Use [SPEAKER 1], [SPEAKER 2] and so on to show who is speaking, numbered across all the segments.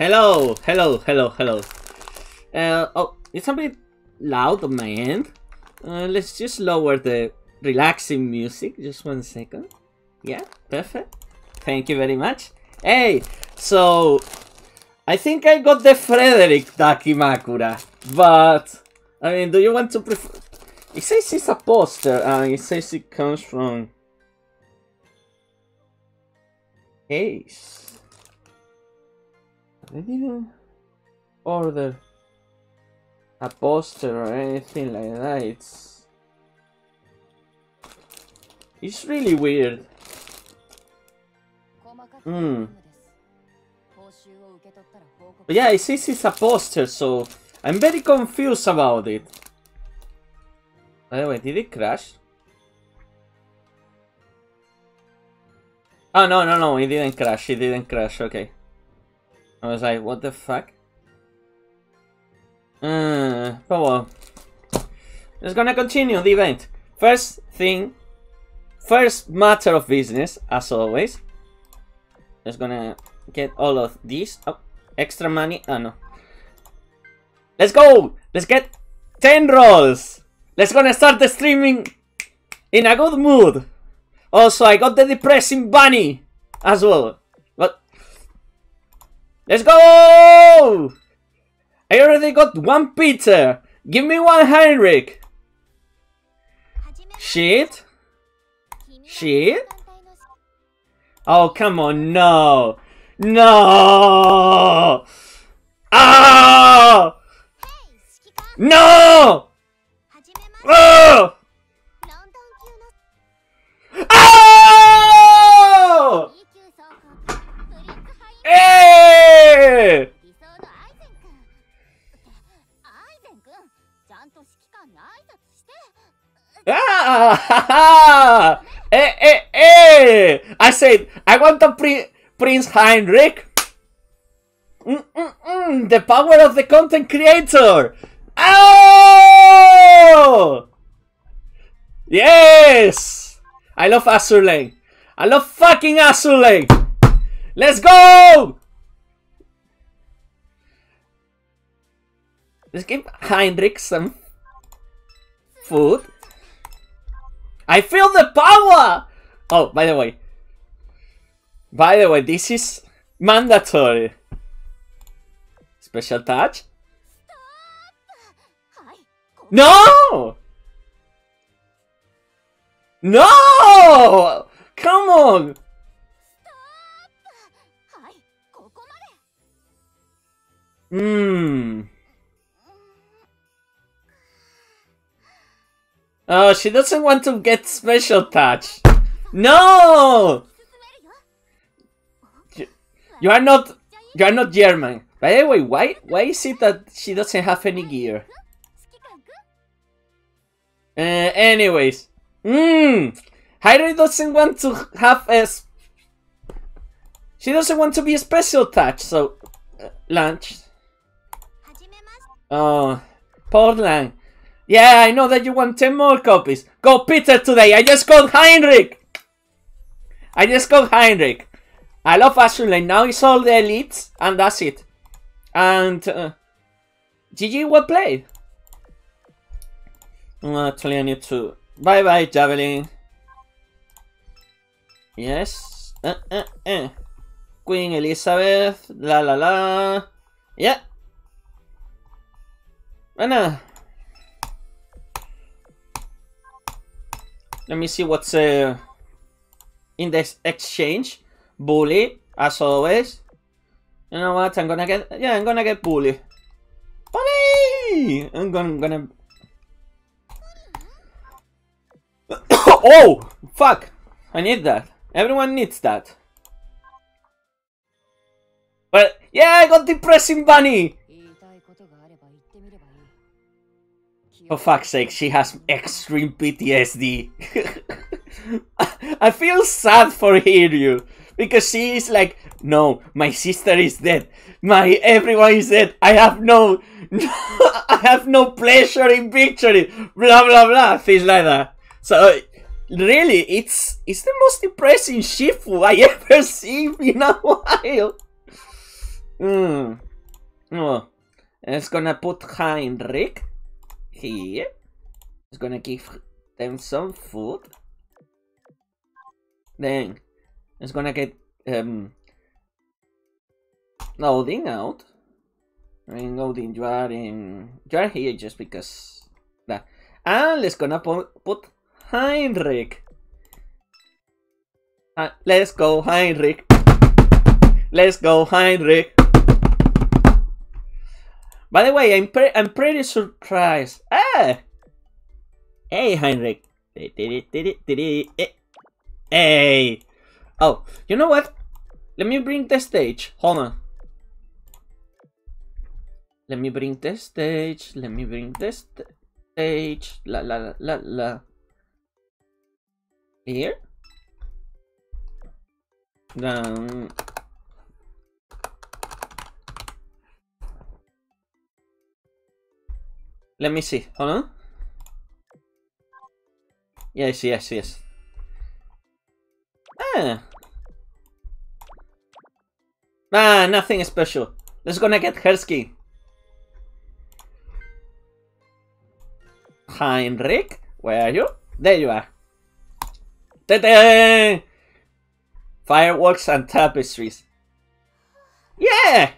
[SPEAKER 1] Hello, hello, hello, hello. Uh, oh, it's a bit loud on my end. Uh, let's just lower the relaxing music. Just one second. Yeah, perfect. Thank you very much. Hey, so I think I got the Frederick Dakimakura, but I mean, do you want to prefer? It says it's a poster, and it says it comes from Ace. I didn't order a poster or anything like that. It's it's really weird. Hmm. But yeah, it says it's a poster, so I'm very confused about it. By the way, did it crash? Oh, no, no, no, it didn't crash, it didn't crash, okay. I was like, what the fuck? Uh, but well. Let's gonna continue the event. First thing, first matter of business, as always. Just gonna get all of these. Oh, extra money. Oh no. Let's go! Let's get 10 rolls! Let's gonna start the streaming in a good mood. Also, I got the depressing bunny as well. Let's go! I already got one Peter. Give me one Heinrich. Shit. Shit. Oh, come on, no. No! Ah! No! Oh! Hey! Ah! eh, eh, eh! I said, I want a pri Prince Heinrich. Mm -mm -mm, the power of the content creator! Oh! Yes! I love Azur Lane. I love fucking Azur Lane. Let's go! Let's give Heinrich some food. I feel the power! Oh, by the way. By the way, this is mandatory. Special touch? No! No! Come on! Hmm. Oh, she doesn't want to get special touch. No! You are not you are not German. By the way, why why is it that she doesn't have any gear? Uh, anyways. Mmm. Hairi doesn't want to have a... She doesn't want to be a special touch, so... Uh, lunch. Oh. poor Portland. Yeah, I know that you want 10 more copies. Go Peter today. I just called Heinrich. I just called Heinrich. I love Azur Lane. Now it's all the elites, and that's it. And... Uh, GG, well played. Actually, I need to... Bye bye, Javelin. Yes. Uh, uh, uh. Queen Elizabeth. La la la. Yeah. Anna. Let me see what's uh, in this exchange. Bully, as always. You know what? I'm gonna get. Yeah, I'm gonna get bully. Bully! I'm gonna, I'm gonna oh! Fuck! I need that. Everyone needs that. But yeah, I got depressing bunny! For fuck's sake, she has extreme PTSD. I feel sad for Hiryu. Because she is like, no, my sister is dead. My everyone is dead. I have no, I have no pleasure in victory. Blah blah blah. Things like that. So really, it's it's the most depressing Shifu I ever seen in a while. Mm. Oh. It's gonna put Heinrich here. It's gonna give them some food. Then it's gonna get um loading out. I mean loading you are in you are here just because that and let's gonna put, put Heinrich. Uh, let's go Heinrich. Let's go Heinrich. By the way, I'm pre I'm pretty surprised. Ah, hey Heinrich. Hey. Oh, you know what? Let me bring the stage. Hold on. Let me bring the stage. Let me bring the stage. La la la la la. Here. Um, let me see. Hold on. Yes, yes, yes. Ah. Ah, nothing special. Let's gonna get Hersky. Heinrich, where are you? There you are. Ta-da! Fireworks and tapestries. Yeah!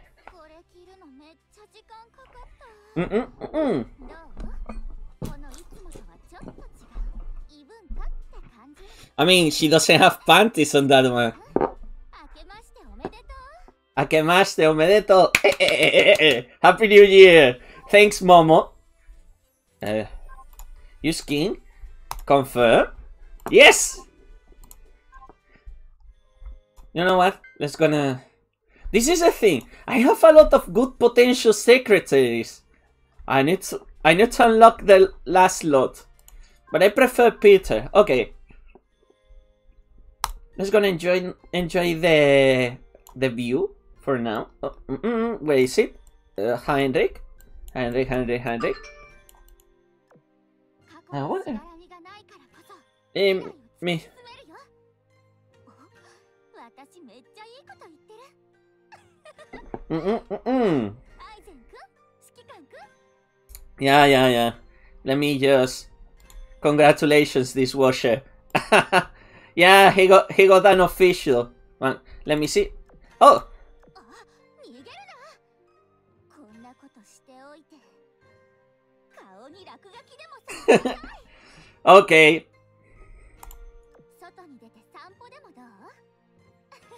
[SPEAKER 1] I mean, she doesn't have panties on that one. Happy New Year. Thanks, Momo. Uh, you skin? Confirm? Yes! You know what? Let's gonna... This is a thing. I have a lot of good potential secretaries. I need to... I need to unlock the last lot. But I prefer Peter. Okay. Let's gonna enjoy enjoy the the view for now. Oh, mm -mm, where is it? Uh, Heinrich? Heinrich, Heinrich, Heinrich. Uh, what? Um, me. Mm -mm -mm yeah, yeah, yeah. Let me just congratulations, dishwasher. yeah, he got he got an official. Well, let me see. Oh. okay.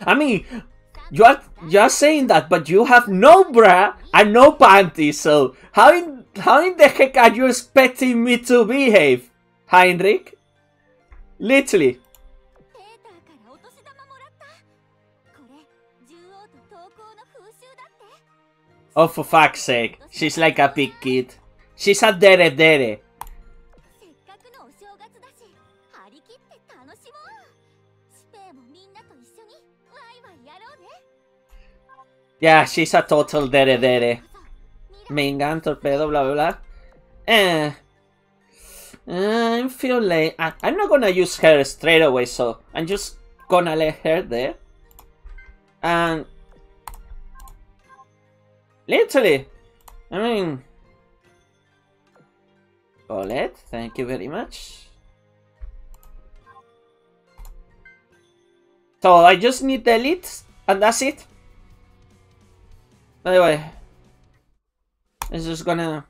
[SPEAKER 1] I mean, you are you are saying that, but you have no bra and no panties. So how in how in the heck are you expecting me to behave, Heinrich? Literally. Oh, for fuck's sake. She's like a big kid. She's a dere dere. Yeah, she's a total dere dere. Me encanto torpedo, blah blah blah. Eh. I feel like I, I'm not gonna use her straight away, so I'm just gonna let her there. And literally, I mean, Colette, thank you very much. So I just need the elites, and that's it. Anyway, it's just gonna.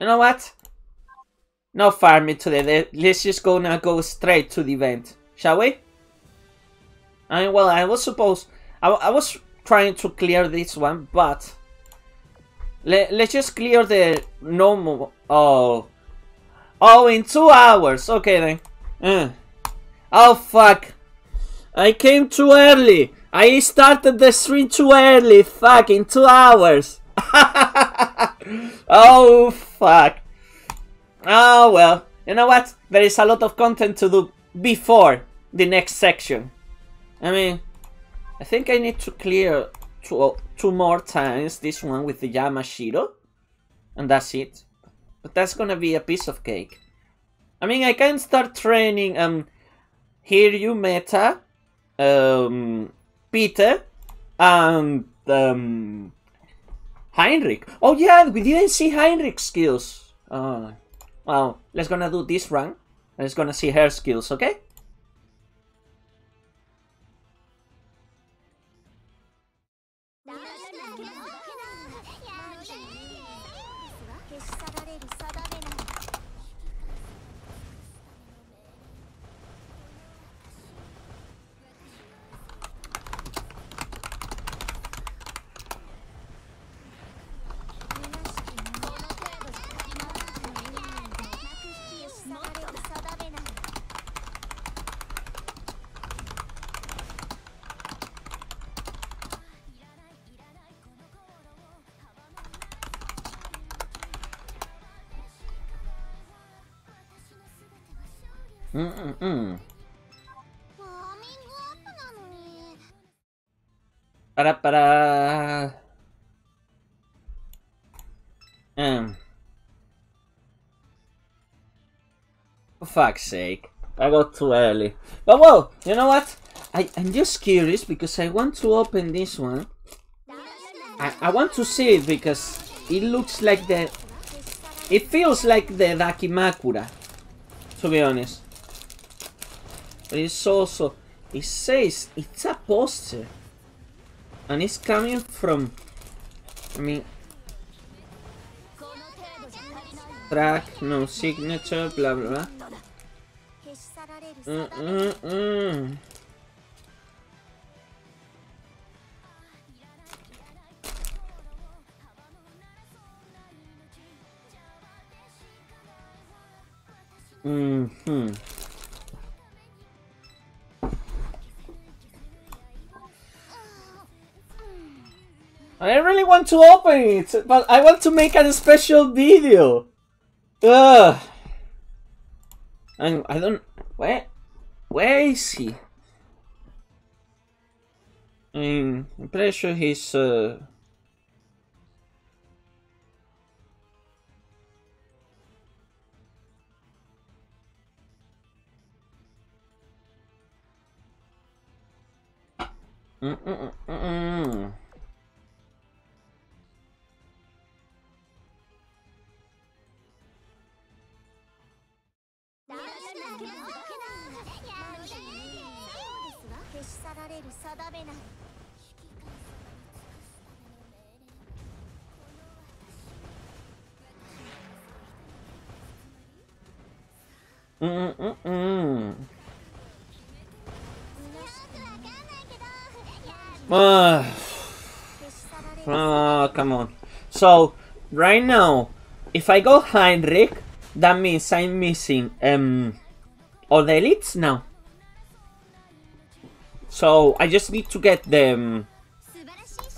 [SPEAKER 1] You know what? No farming today. Let's just gonna go straight to the event, shall we? I mean, well, I was supposed. I, I was trying to clear this one, but let, let's just clear the normal. Oh, oh, in two hours. Okay then. Uh. Oh fuck! I came too early. I started the stream too early, Fuck, in two hours. oh, fuck. Oh, well. You know what? There is a lot of content to do before the next section. I mean, I think I need to clear two, two more times this one with the Yamashiro. And that's it. But that's gonna be a piece of cake. I mean, I can start training um, Hiryu Meta, um, Peter and um, Heinrich. Oh yeah, we didn't see Heinrich's skills. Oh, well, let's gonna do this run. Let's gonna see her skills, okay? Para para. Um. For fuck's sake. I got too early. But well, you know what? I, I'm just curious because I want to open this one. I, I want to see it because it looks like the... It feels like the Dakimakura, to be honest. But it's also... It says it's a poster. And it's coming from... I mean... Track, no signature, blah blah blah. Mm -mm -mm. Mm I really want to open it, but I want to make a special video. Ugh. And I don't. Where? Where is he? I mean, I'm pretty sure he's. Uh, Mm -mm -mm Mm -mm -mm. Uh, oh, come on. So, right now, if I go Heinrich, that means I'm missing um, all the elites now. So, I just need to get them.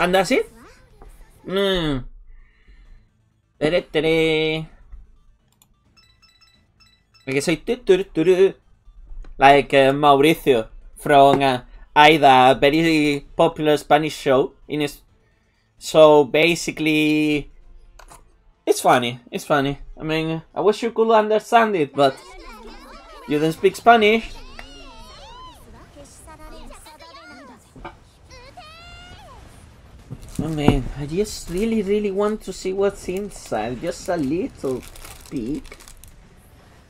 [SPEAKER 1] And that's it? Mm. Porque soy like uh, Mauricio from uh, Aida, very popular Spanish show. In his, so basically, it's funny. It's funny. I mean, I wish you could understand it, but you don't speak Spanish. I mean, I just really, really want to see what's inside. Just a little peek.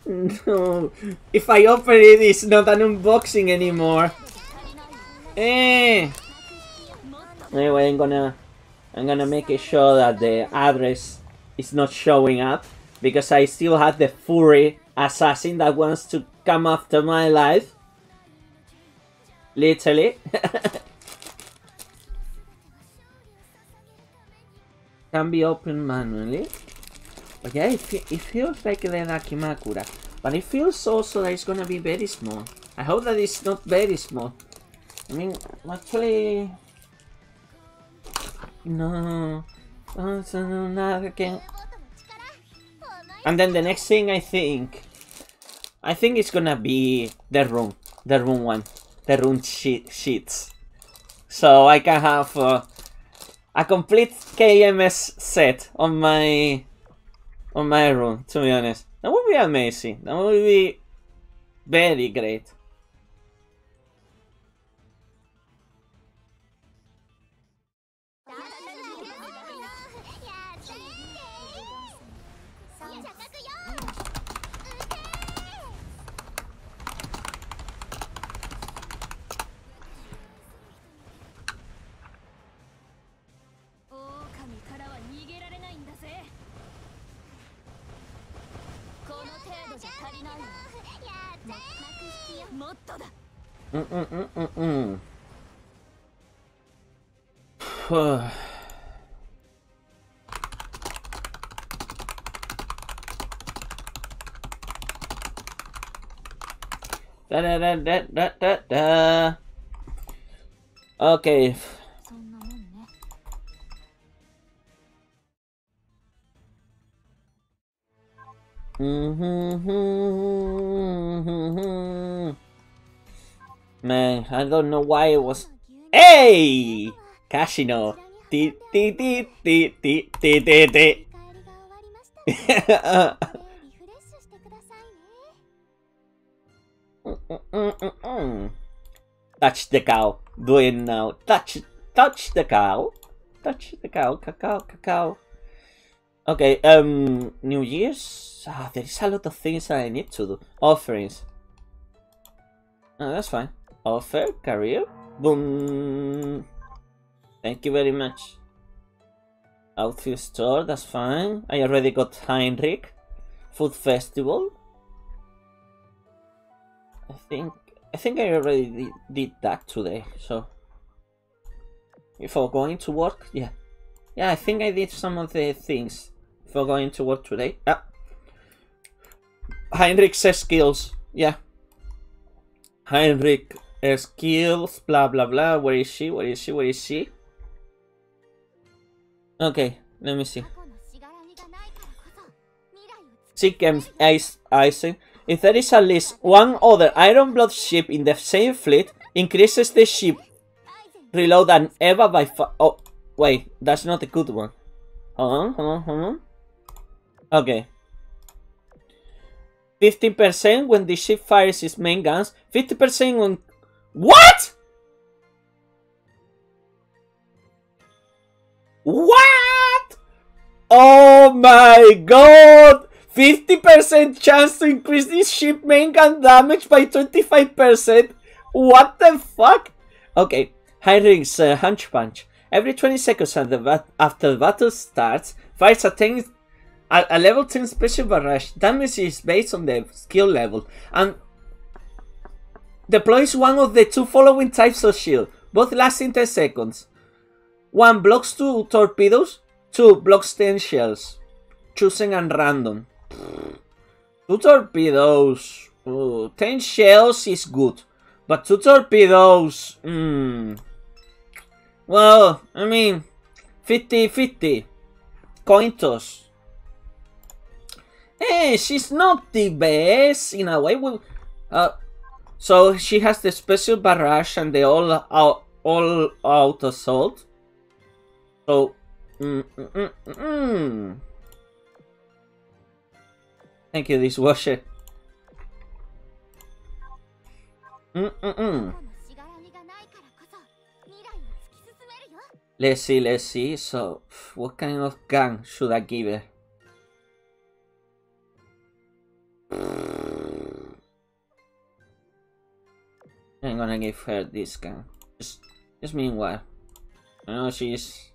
[SPEAKER 1] No, if I open it, it's not an unboxing anymore. Eh. Anyway, I'm gonna, I'm gonna make it sure that the address is not showing up because I still have the furry assassin that wants to come after my life. Literally. Can be opened manually. Okay, it, it feels like the Dakimakura. But it feels also that it's gonna be very small. I hope that it's not very small. I mean, actually... No... And then the next thing I think... I think it's gonna be the room. The room one. The room sheet sheets. So I can have uh, a complete KMS set on my on my room, to be honest. That would be amazing. That would be very great. Mm-mm-mm-mm-mm. da da da da da da da. Okay.
[SPEAKER 2] Mm-hmm.
[SPEAKER 1] Man, I don't know why it was... Hey! Kashino! Ti ti ti ti ti ti! Touch the cow. Do it now. Touch, touch the cow. Touch the cow. Cacao, cacao. Okay, um, New Year's? Ah, there is a lot of things that I need to do. Offerings. Oh, that's fine. Offer, career. Boom. Thank you very much. Outfit store, that's fine. I already got Heinrich. Food festival. I think I think I already did, did that today, so before going to work, yeah. Yeah, I think I did some of the things before going to work today. Yeah. Heinrich says skills, yeah. Heinrich skills, blah blah blah. Where is she? Where is she? Where is she? Okay, let me see. Sick and Ice icing. If there is at least one other Iron Blood ship in the same fleet, increases the ship reload and ever by. Oh, wait, that's not a good one. Hold on, hold on, hold on. Okay. 15% when the ship fires its main guns, 50% when what? What? Oh my god! 50% chance to increase this ship main gun damage by 25%? What the fuck? Okay, Heinrich's uh, Hunch Punch. Every 20 seconds after the, battle starts, fires a 10 a, a level 10 special barrage. Damage is based on the skill level and deploys one of the two following types of shield, both lasting 10 seconds. One blocks two torpedoes, two blocks 10 shells. Choosing and random. Two torpedoes. Ooh, 10 shells is good. But two torpedoes. Hmm. Well, I mean, 50 50. Coin toss. Hey, she's not the best in a way. We, uh, so she has the special barrage and the all out, all out assault. So, mm, mm, mm, thank you, dishwasher. Let's see, let's see. So, what kind of gun should I give her? I'm gonna give her this gun. Just, just meanwhile. I know she's.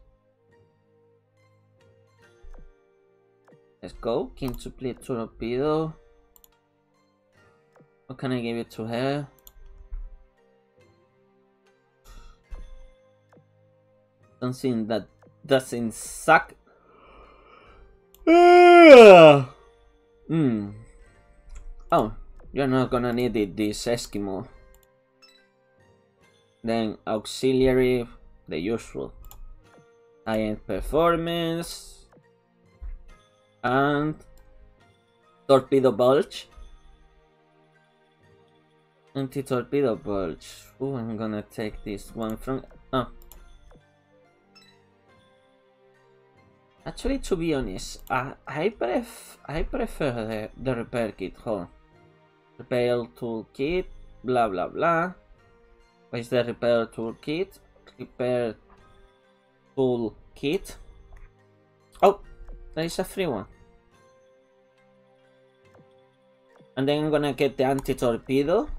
[SPEAKER 1] Let's go. King to play torpedo. What can I give it to her? Something that doesn't suck. Hmm. Oh, you're not gonna need it, this Eskimo. Then auxiliary, the usual. High-end performance. And torpedo bulge. Anti-torpedo bulge. Oh, I'm gonna take this one from... Oh. Actually, to be honest, I I pref I prefer the, the repair kit. On. Repair toolkit, blah blah blah. Where's the repair toolkit? Repair toolkit. Oh, there is a free one. And then I'm gonna get the anti-torpedo.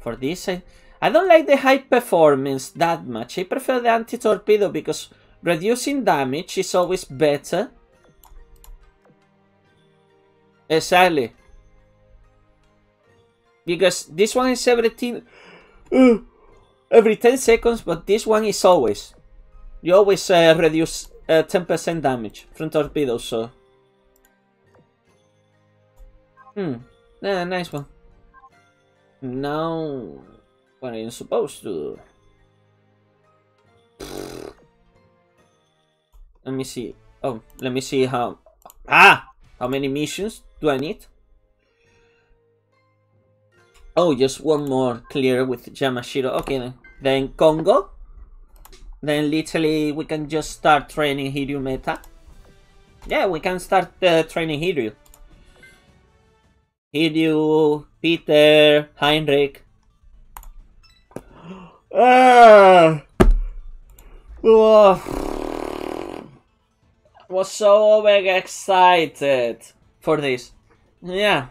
[SPEAKER 1] For this, I, I don't like the high performance that much. I prefer the anti-torpedo because reducing damage is always better. Exactly. Because this one is every ten, uh, every 10 seconds, but this one is always. You always uh, reduce uh, 10% damage from torpedoes, so. Hmm. Yeah, nice one. Now, what are you supposed to do? Let me see. Oh, let me see how. Ah! How many missions do I need? Oh, just one more clear with Yamashiro. Okay then. Then Congo. Then literally we can just start training Hiryu meta. Yeah, we can start uh, training Hiryu. Hiryu, Peter, Heinrich. Ah! Oh. was so overexcited for this. Yeah.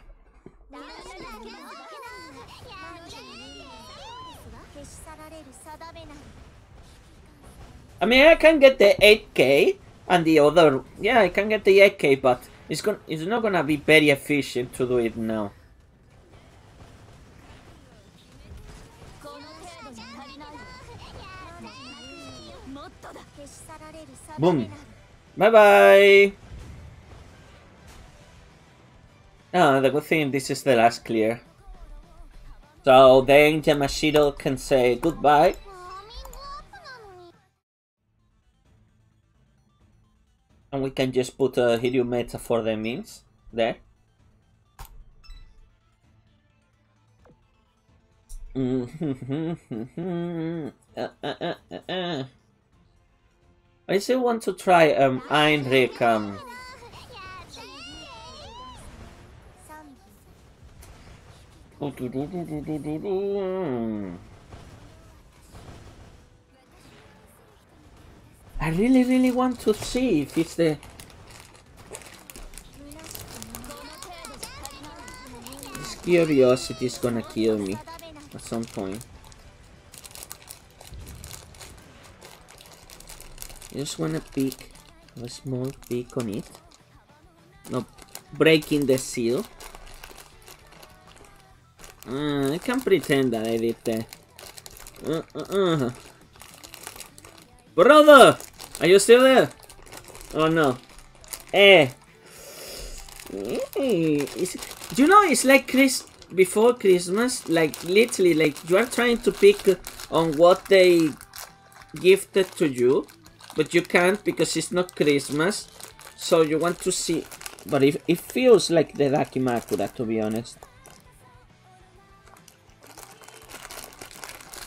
[SPEAKER 1] I mean, I can get the 8K and the other. Yeah, I can get the 8K, but it's gonna, it's not gonna be very efficient to do it now. Boom. Bye bye. Ah, the good thing this is the last clear. So then Yamashiro can say goodbye. And we can just put a Helium meta for the means there. uh, uh, uh. I still want to try um Heinrich um I really really want to see if it's the this curiosity is gonna kill me at some point. I just wanna peek a small peek on it. No, breaking the seal. Uh, I can pretend that I did that. Uh, uh, uh. Brother! Are you still there? Oh no. Eh. Eh, It's, you know, it's like Chris before Christmas, like literally, like you are trying to pick on what they gifted to you, but you can't because it's not Christmas. So you want to see, but it, it feels like the Dakimakura, to be honest.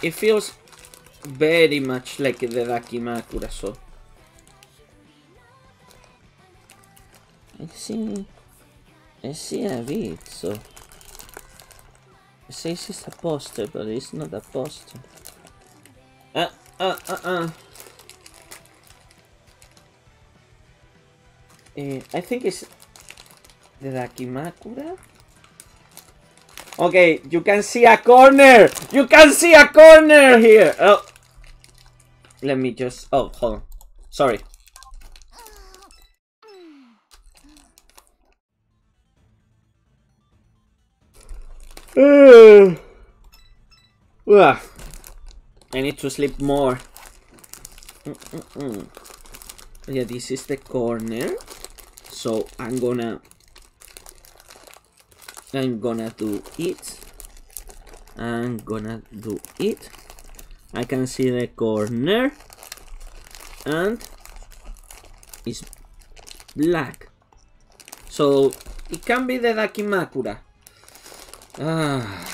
[SPEAKER 1] It feels very much like the Dakimakura, so. I see. I see a bit, so. It says it's a poster, but it's not a poster. Uh, uh, uh, uh. Eh, I think it's the Dakimakura. Okay, you can see a corner! You can see a corner here! Oh. Let me just... Oh, hold on. Sorry. Ugh. I need to sleep more. Mm-mm-mm. Yeah, this is the corner. So I'm gonna I'm gonna do it. I'm gonna do it. I can see the corner and it's black. So it can be the Dakimakura. Ah.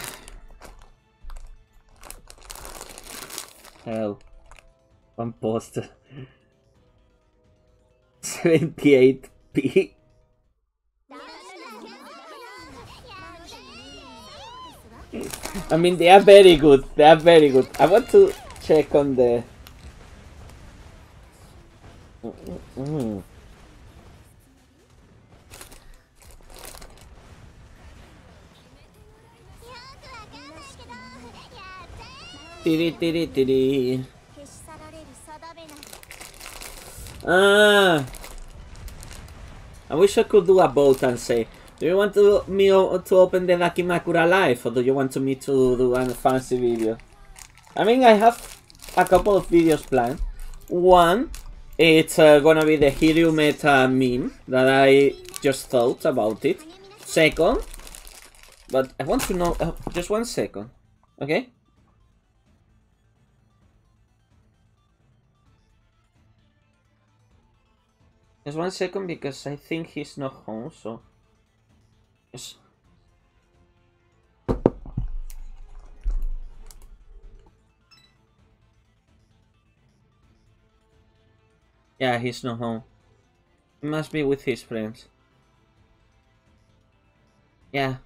[SPEAKER 1] Hell. One poster. 78p. I mean, they are very good. They are very good. I want to check on the. Mm. Tiri
[SPEAKER 2] Diddy diddy diddy.
[SPEAKER 1] Ah. I wish I could do a vote and say, do you want to, me to open the Dakimakura live or do you want me to do a fancy video? I mean, I have a couple of videos planned. One, it's uh, gonna be the Hiryu meta meme that I just thought about it. Second, but I want to know, uh, just one second, okay? Just one second because I think he's not home, so. Yes. Yeah, he's not home. He must be with his friends. Yeah,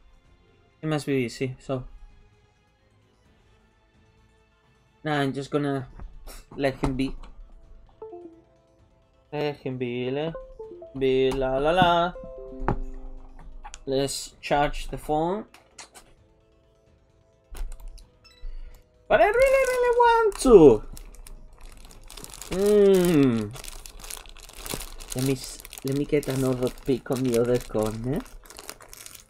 [SPEAKER 1] he must be busy, so. Nah, I'm just gonna let him be. Let him be, be la la la. Let's charge the phone. But I really, really want to. Hmm. Let me let me get another pick on the other corner.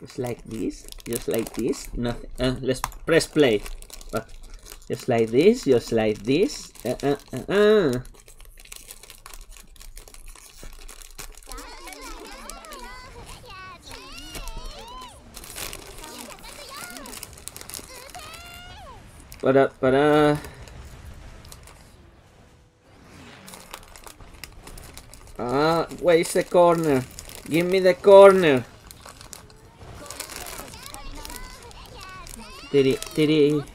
[SPEAKER 1] Just like this, just like this. Nothing. Uh, let's press play. But just like this, just like this. Uh, uh, But but uh. Ah, where's the corner? Give me the corner. Did it?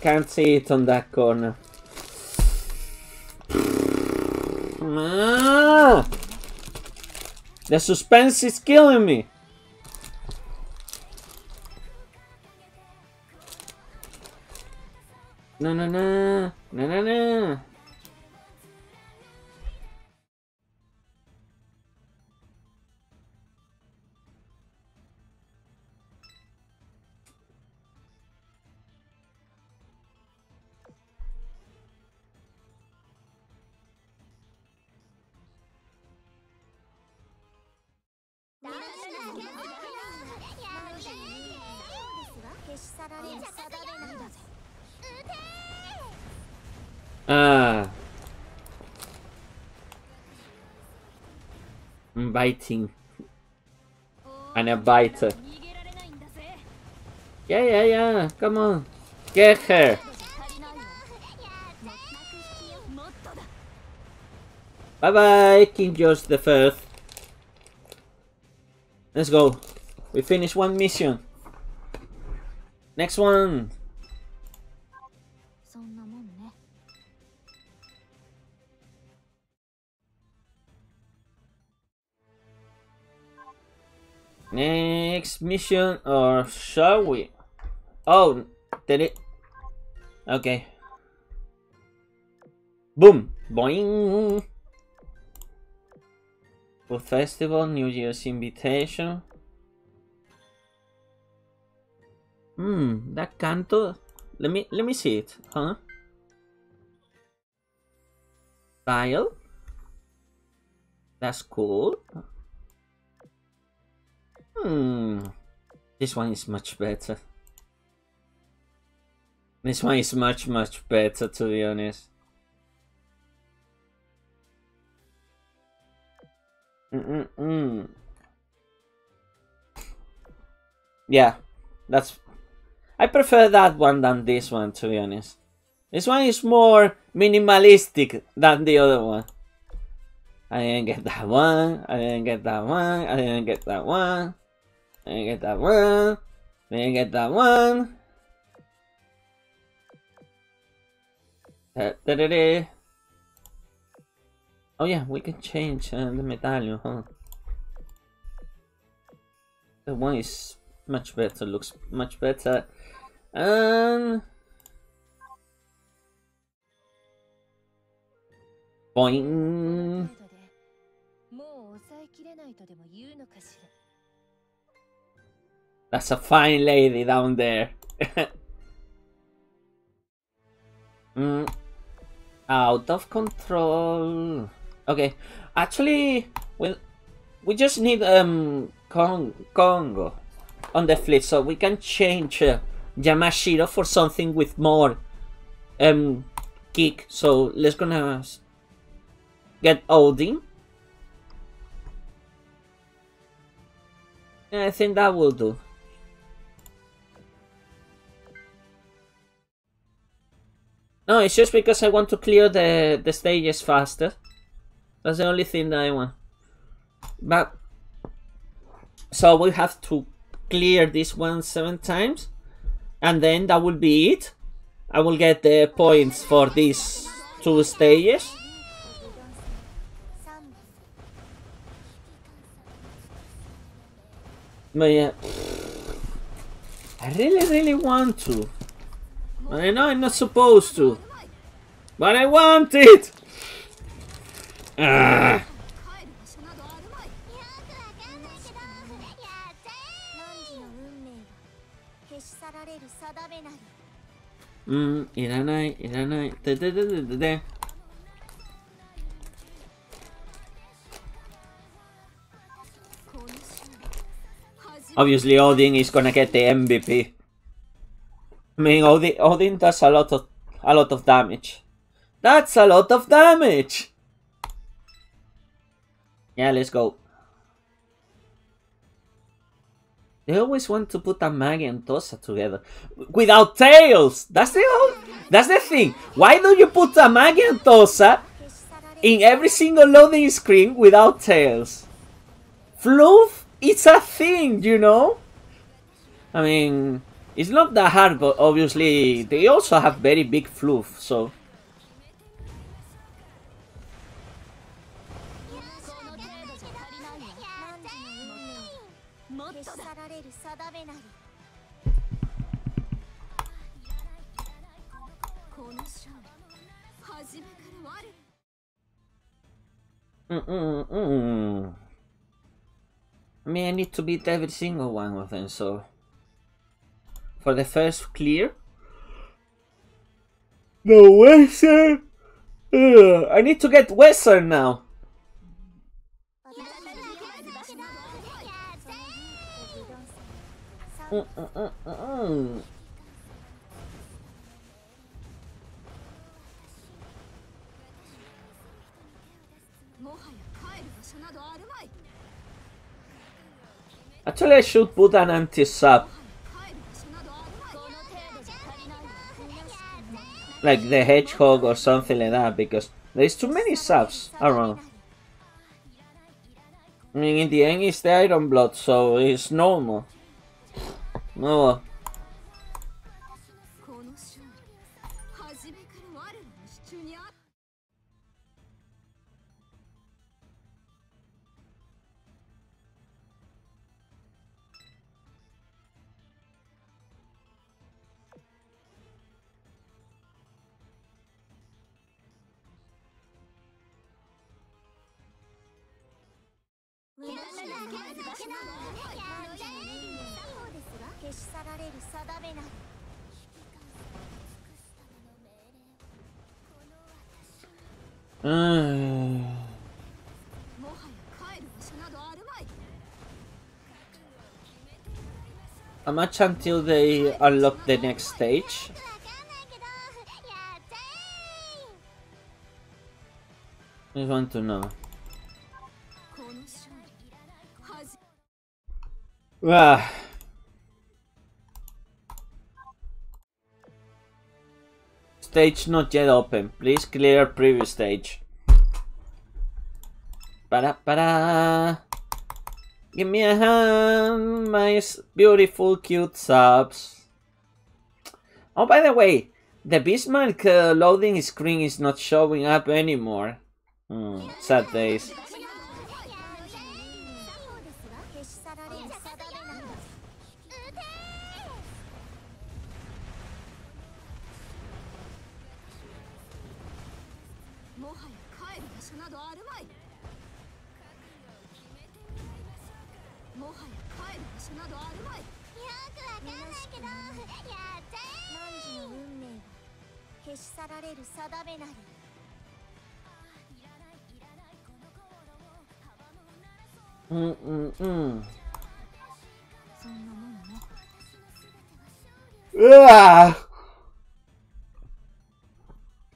[SPEAKER 1] Can't see it on that corner. Ah! The suspense is killing me. Biting. And a biter. Yeah, yeah, yeah. Come on. Get her. Bye bye, King George the First. Let's go. We finished one mission. Next one. Mission, or shall we? Oh, did it? Okay. Boom! Boing! Food Festival, New Year's Invitation. Hmm, that canto. Let me let me see it, huh? Style. That's cool. Hmm. This one is much better. This one is much, much better, to be honest. Mm-mm-mm. Yeah, that's. I prefer that one than this one, to be honest. This one is more minimalistic than the other one. I didn't get that one. I didn't get that one. I didn't get that one. Didn't get that one. Didn't get that one. Da, da, da. Oh yeah, we can change uh, the medallion, huh? The one is much better. Looks much better. And boing. That's a fine lady down there. mm. Out of control. Okay, actually, well, we just need um Kongou on the fleet, so we can change uh, Yamashiro for something with more um kick. So let's gonna get Odin. I think that will do. No, it's just because I want to clear the, the stages faster. That's the only thing that I want. But so we have to clear this one seven times, and then that will be it. I will get the points for these two stages. But yeah, I really, really want to. But I know I'm not supposed to. But I want it! Ah.
[SPEAKER 3] 帰る場所などあるまい
[SPEAKER 2] よくわかんないけどやっちゃえ汝の運命が消し去られる定めなり
[SPEAKER 1] Mm, いらない、いらない。でででででで。
[SPEAKER 3] この勝利初
[SPEAKER 1] Obviously, Odin is gonna get the MVP. I mean, Odin, Odin does a lot of a lot of damage. That's a lot of damage! Yeah, let's go. They always want to put Amagi and Tosa together. Without tails! That's the whole, that's the thing. Why do you put Amagi and Tosa in every single loading screen without tails? Floof, it's a thing, you know? I mean, it's not that hard, but obviously they also have very big fluff, so...
[SPEAKER 3] Mm -mm
[SPEAKER 1] -mm. I mean, I need to beat every single one of them, so for the first clear. The western. Ugh, I need to get western now. Actually, I should put an anti-sub like the Hedgehog or something like that, because there's too many subs around. I mean, in the end, it's the Iron Blood, so it's normal. No, How much until they unlock the next stage. I want to know. Wow. Stage not yet open. Please clear previous stage. Para para. Give me a hand, my beautiful cute subs. Oh, by the way, the Bismarck uh, loading screen is not showing up anymore. Hmm, sad days.
[SPEAKER 2] 消し去られる定めなり
[SPEAKER 1] Mm mm mm.
[SPEAKER 3] そんなもんね
[SPEAKER 1] Ugh.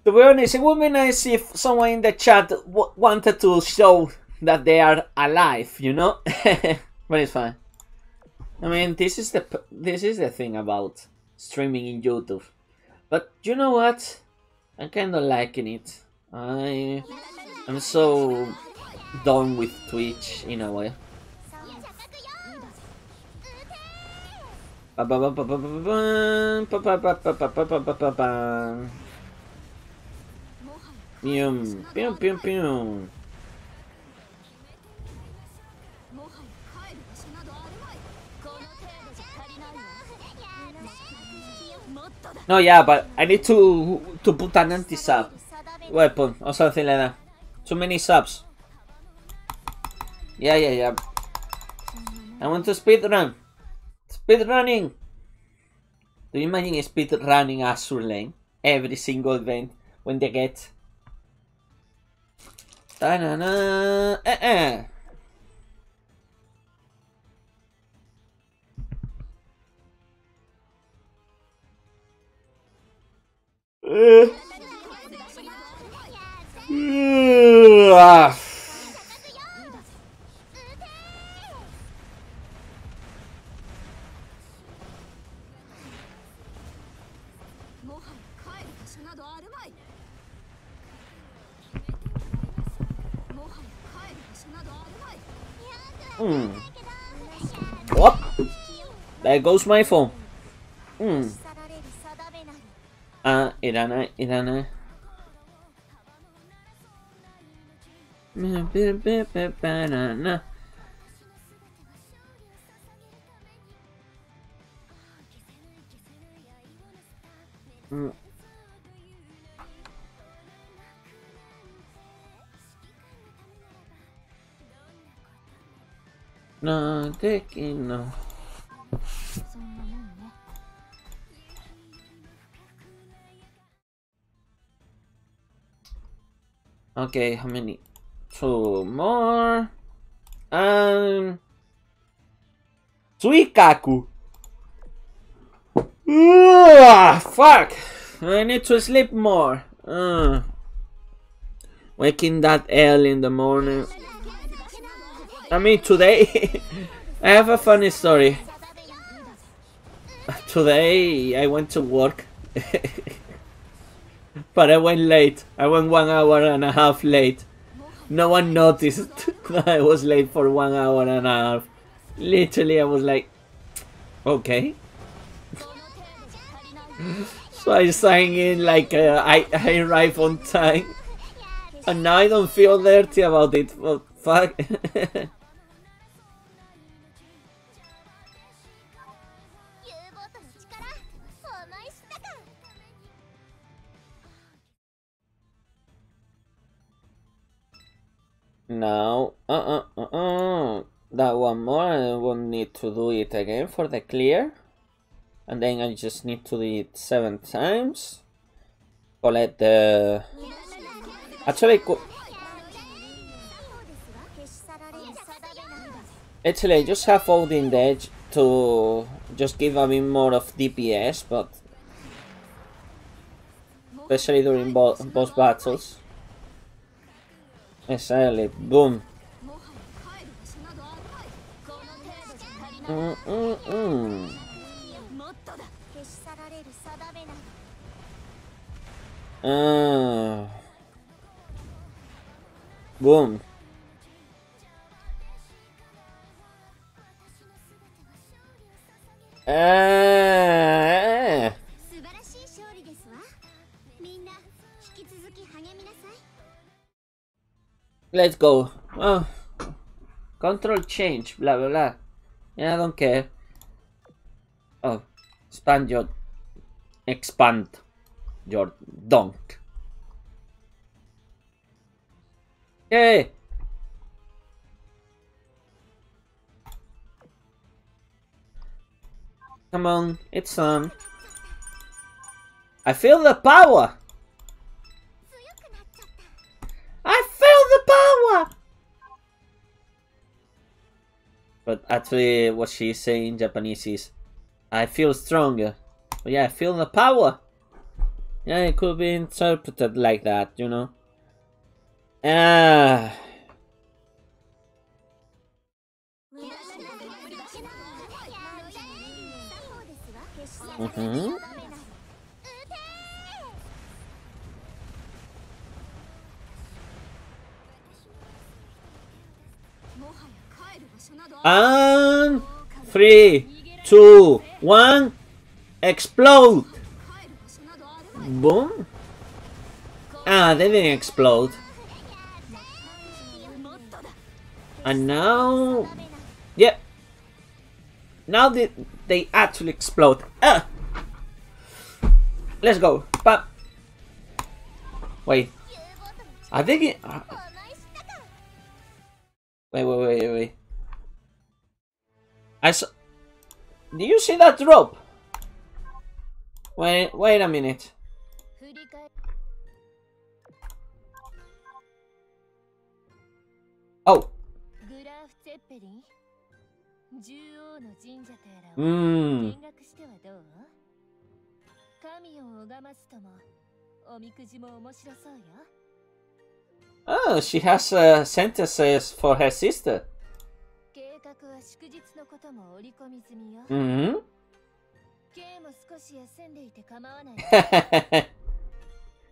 [SPEAKER 1] To be honest, it would be nice if someone in the chat w- wanted to show that they are alive, you know. but it's fine. I mean, this is the p- this is the thing about streaming in YouTube. But you know what? I'm kinda liking it. I... I'm so done with Twitch, in a way. Pium, pium, pium, pium. No, yeah, but I need to to put an anti-sub weapon or something like that. Too many subs. Yeah, yeah, yeah. I want to speedrun. Speedrunning! Do you imagine speedrunning Azur Lane? Every single event when they get...
[SPEAKER 3] Da -na -na. Eh -eh. い
[SPEAKER 1] Hmm. What? There goes my phone. Hmm.
[SPEAKER 2] あ、いらない、いらな
[SPEAKER 1] い。ペペペペラナ。
[SPEAKER 3] うん。なきんの
[SPEAKER 1] Okay, how many? Two more. Um. Zuikaku. Ugh, fuck. I need to sleep more. Uh. Waking that early in the morning. I mean, today. I have a funny story. Today I went to work. but I went late. I went one hour and a half late. No one noticed that I was late for one hour and a half. Literally, I was like, okay. So I sang in like uh, I, I arrived on time. And now I don't feel dirty about it. Well, fuck. No. Uh-uh, uh-uh. That one more I will need to do it again for the clear. And then I just need to do it seven times. Collect the... Actually, Actually, I just have all the Edge to just give a bit more of DPS, but especially during bo boss battles.
[SPEAKER 3] S L Boom.
[SPEAKER 1] Mm -mm -mm. Ah. Boom. Ah.
[SPEAKER 2] Eh.
[SPEAKER 1] Let's go. Oh. Control change, blah blah blah. Yeah, I don't care. Oh. Expand your. Expand your donk. Yay! Come on, it's on. I feel the power! But actually, what she's saying in Japanese is, I feel stronger. But yeah, I feel the power. Yeah, it could be interpreted like that, you know.
[SPEAKER 3] Uh... Mm -hmm.
[SPEAKER 1] And three, two, one, explode! Boom! Ah, they didn't explode. And now... Yep. Yeah. Now they, they actually explode. Ah! Let's go. Pop. Wait. I think it... Uh, wait, wait, wait, wait. I saw. Do you see that rope? Wait, wait a minute.
[SPEAKER 3] 振り返
[SPEAKER 1] Oh,
[SPEAKER 3] グラーフ・ツェッペリン獣王の神社テーラを
[SPEAKER 1] hmm.
[SPEAKER 3] 見学してはどう神を拝ますともおみくじも面白そうよ
[SPEAKER 1] Oh, she has uh, sentences for her sister.
[SPEAKER 3] 計画は祝日のことも織り込み済みよ
[SPEAKER 1] Hmm.
[SPEAKER 3] ケイも少し休んでいて構わない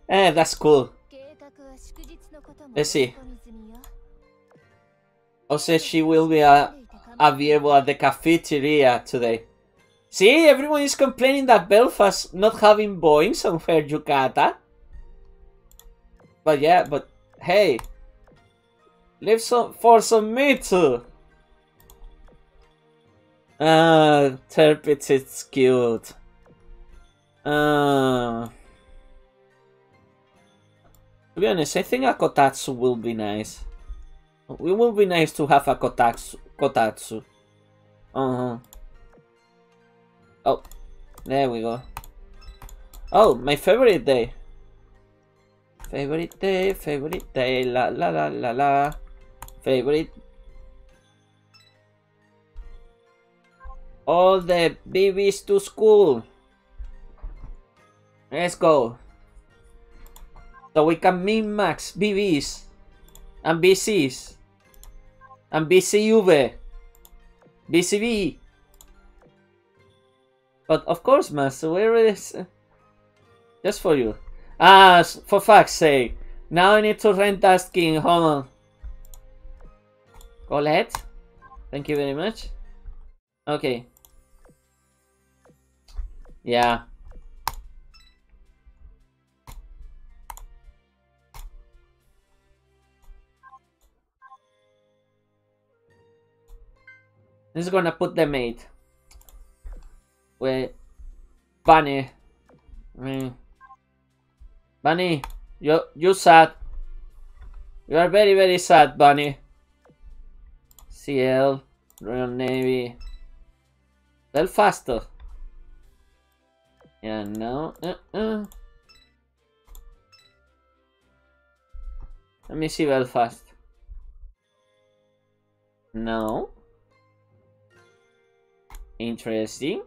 [SPEAKER 1] eh, that's cool.
[SPEAKER 3] 計画は祝日のことも
[SPEAKER 1] Let's see.
[SPEAKER 3] 織り込み済みよ
[SPEAKER 1] Also, she will be uh, available at the cafeteria today. See, everyone is complaining that Belfast not having boings on her yukata. But yeah, but hey, leave some for some meat too. Ah, Tirpitz is cute. Uh, to be honest, I think a kotatsu will be nice. It will be nice to have a kotatsu. kotatsu. Uh huh. Oh, there we go. Oh, my favorite day. Favorite day, favorite day, la la la la la. Favorite. All the babies to school. Let's go. So we can min max BBs and BCs and BCV, BCV. But of course, Master, where is just for you? Ah, for fuck's sake! Now I need to rent that skin. Hold on. Colette, thank you very much. Okay. Yeah. This is gonna put the mate. Wait. Bunny. Mm. Bunny, you you sad. You are very very sad, Bunny. CL, Royal Navy. Belfast. Yeah, no. Uh -uh. Let me see Belfast. No. Interesting.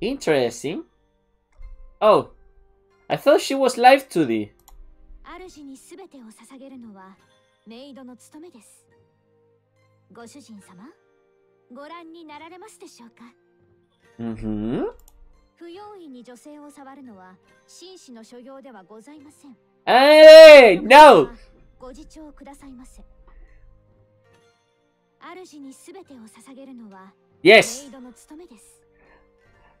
[SPEAKER 1] Interesting. Oh, I thought she was live today.
[SPEAKER 2] 主に全てを捧げるのはメイドの務めですご主人様ご覧になられますでしょうか
[SPEAKER 1] Mm-hmm.
[SPEAKER 2] 不用意に女性を触るのは紳士の所業ではございません
[SPEAKER 1] Hey, no!
[SPEAKER 2] ご自重くださいませ主に全てを捧げるのはメ
[SPEAKER 1] Yes,
[SPEAKER 2] イドの務めです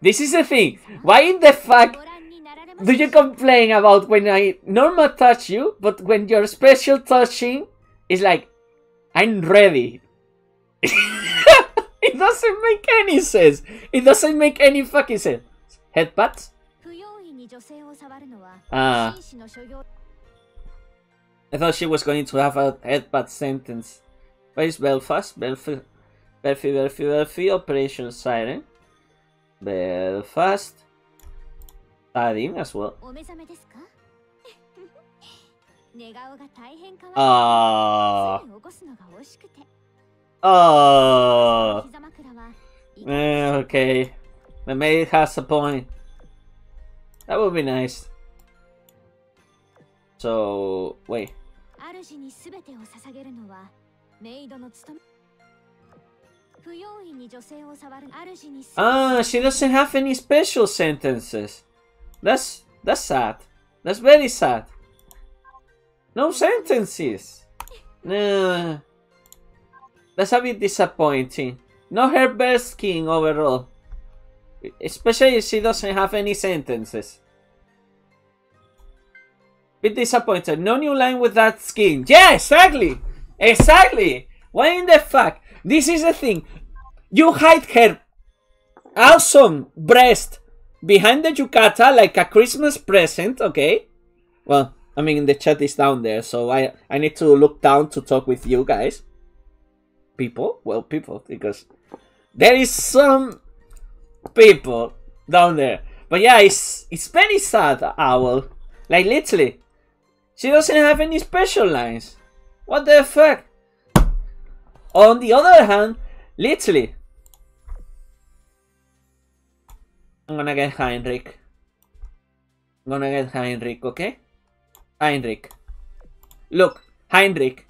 [SPEAKER 1] this is the thing. Why in the fuck
[SPEAKER 2] ご覧になられます
[SPEAKER 1] do you complain about when I normal touch you, but when your special touching is like, I'm ready? it doesn't make any sense. It doesn't make any fucking sense. Headbutt?
[SPEAKER 2] Ah.
[SPEAKER 1] I thought she was going to have a headbutt sentence. Where is Belfast? Belfi, Belfi, Belfi, Belfi, Operation Siren. Belfast. Tadim as well. Ah. Oh.
[SPEAKER 2] oh.
[SPEAKER 1] Eh, okay. The maid has a point. That would be nice. So, wait. Ah, she doesn't have any special sentences. That's that's sad. That's very sad. No sentences. Nah. That's a bit disappointing. Not her best king overall. Especially if she doesn't have any sentences. Bit disappointed. No new line with that skin. Yeah, exactly. Exactly. Why in the fuck? This is the thing. You hide her awesome breast behind the yukata like a Christmas present, okay? Well, I mean the chat is down there, so I I need to look down to talk with you guys. People? Well, people, because there is some people down there. But yeah, it's it's very sad, Owl. Like literally, she doesn't have any special lines. What the fuck? On the other hand, literally, I'm gonna get Heinrich. I'm gonna get Heinrich, okay? Heinrich. Look, Heinrich.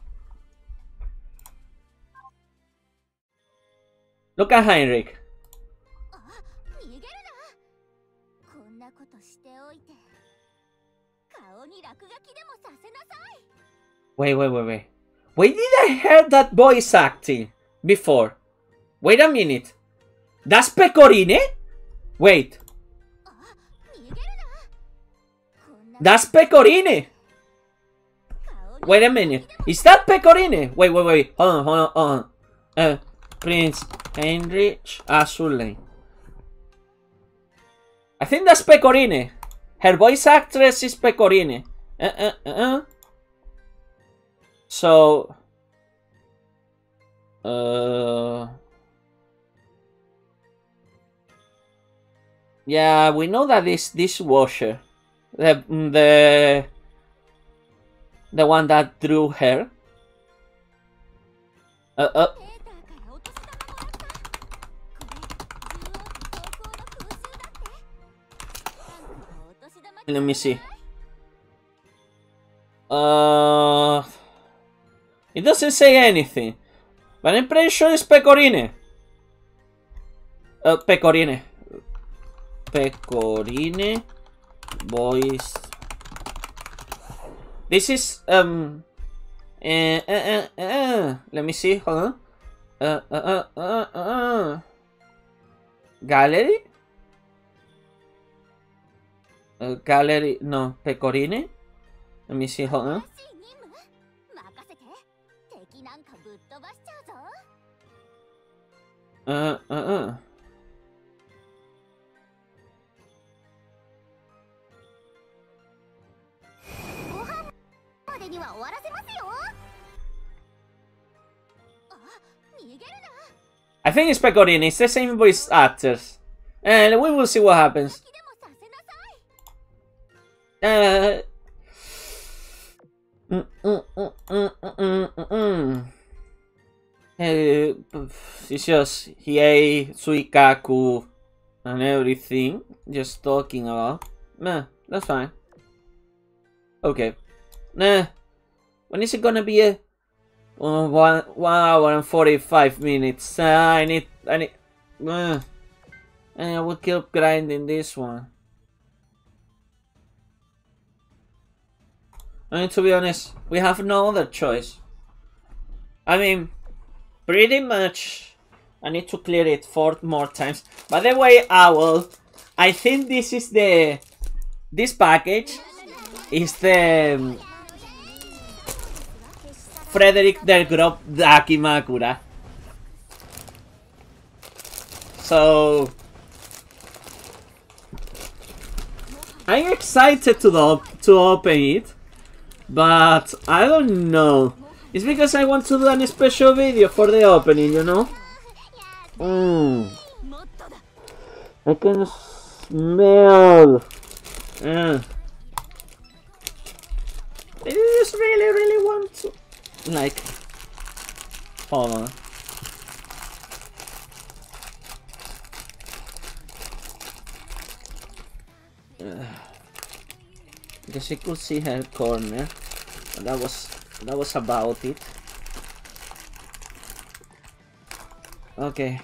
[SPEAKER 1] Look at Heinrich. Wait, wait, wait, wait. Where did I hear that voice acting before? Wait a minute. That's Pecorine? Wait. That's Pecorine! Wait a minute. Is that Pecorine? Wait, wait, wait. Hold on, hold on, hold on. Uh, Prince Heinrich Azur Lane. I think that's Pecorine. Her voice actress is Pecorine. Uh, uh, uh, uh. So, uh, yeah, we know that this dishwasher, the the the one that drew her. Uh, uh. Let me see. Uh. It doesn't say anything, but I'm pretty sure it's Pecorine. Uh, Pecorine. Pecorine voice. This is um. Uh, uh, uh, uh, let me see. Uh, uh, uh, uh, uh, uh. Gallery. Uh, gallery. No, Pecorine. Let me see. Hold. Uh, uh, uh. I think it's Pecorine, it's the same voice actors. And we will see what happens. Uh, mm, mm, mm, it's just Hiei, Zuikaku, and everything. Just talking about. Nah, that's fine. Okay. Nah. When is it gonna be a uh, one, one hour and 45 minutes? Uh, I need. I need. Uh, I will keep grinding this one. I mean, to be honest, we have no other choice. I mean, pretty much. I need to clear it four more times. By the way, Owl, I think this is the. This package is the. um, Frederick der Grob Dakimakura. So. I'm excited to, to open it. But I don't know. It's because I want to do an special video for the opening, you know? Mm. I can smell. Yeah. I just really, really want to. Like. Hold on. Uh, I guess you could see her corner. But that was that was about it. Okay.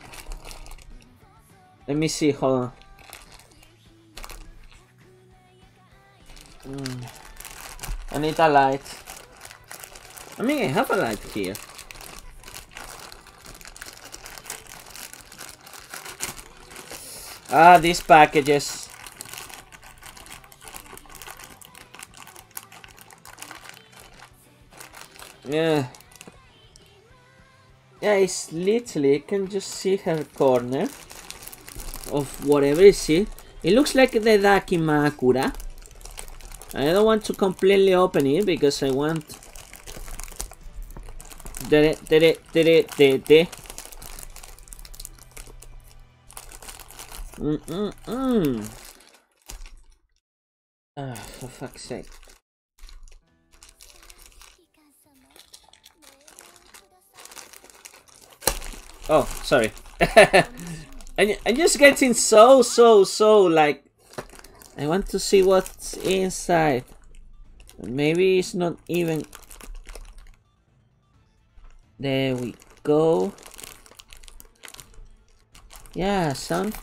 [SPEAKER 1] Let me see, on. Mm. I need a light. I mean, I have a light here. Ah, these packages. Yeah. Yeah, it's literally, you can just see her corner of whatever is it. It looks like the Dakimakura. I don't want to completely open it because I want de de de de de de mm mm mm ah for fuck's sake oh sorry and I'm just getting so so so like I want to see what's inside. Maybe it's not even. There we go. Yeah, some.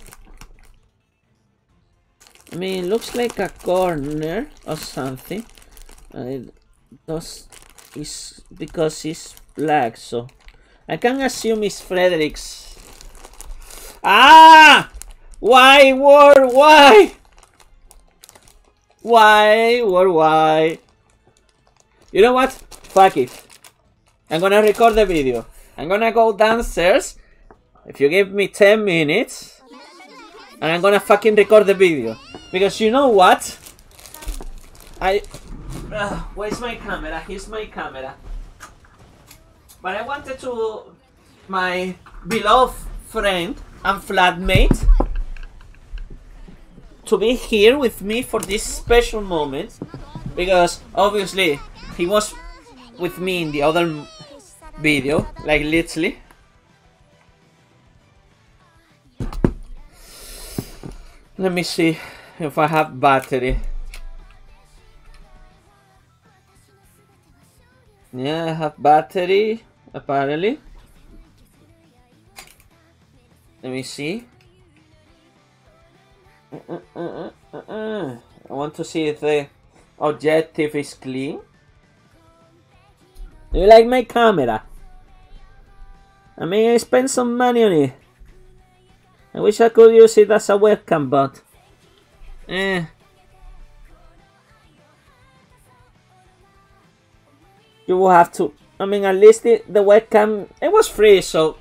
[SPEAKER 1] I mean, looks like a corner or something. Uh, it does is because it's black, so I can assume it's Frederick's. Ah! Why, war? Why? Why or why? You know what? Fuck it. I'm gonna record the video. I'm gonna go downstairs. If you give me 10 minutes. And I'm gonna fucking record the video. Because you know what? I... Uh, where's my camera? Here's my camera. But I wanted to... My beloved friend and flatmate to be here with me for this special moment because obviously he was with me in the other video like literally. Let me see if I have battery. Yeah I have battery apparently let me see. I want to see if the objective is clean. Do you like my camera? I mean, I spent some money on it. I wish I could use it as a webcam, but... Eh. You will have to... I mean, at least the, the webcam, it was free, so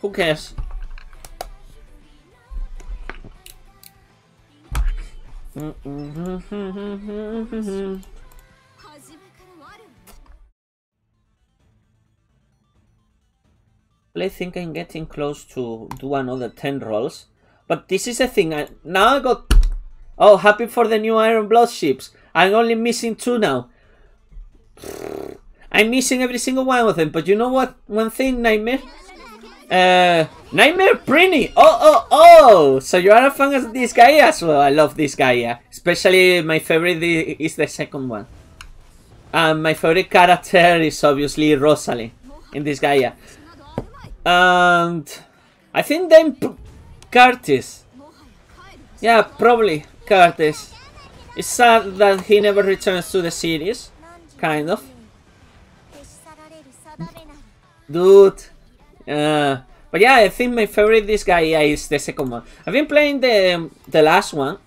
[SPEAKER 1] who cares? I think I'm getting close to do another 10 rolls. But this is the thing, I, now I got... Oh, happy for the new Iron Blood ships. I'm only missing two now. I'm missing every single one of them. But you know what? One thing, Nightmare? Uh, Nightmare Prinny! Oh, oh, oh! So you are a fan of Disgaea as well. I love Disgaea, yeah. Especially my favorite is the second one. And my favorite character is obviously Rosalind in Disgaea, yeah. And I think then Curtis. Yeah, probably Curtis. It's sad that he never returns to the series, kind of. Dude. Uh, but yeah, I think my favorite Disgaea is the second one. I've been playing the the last one.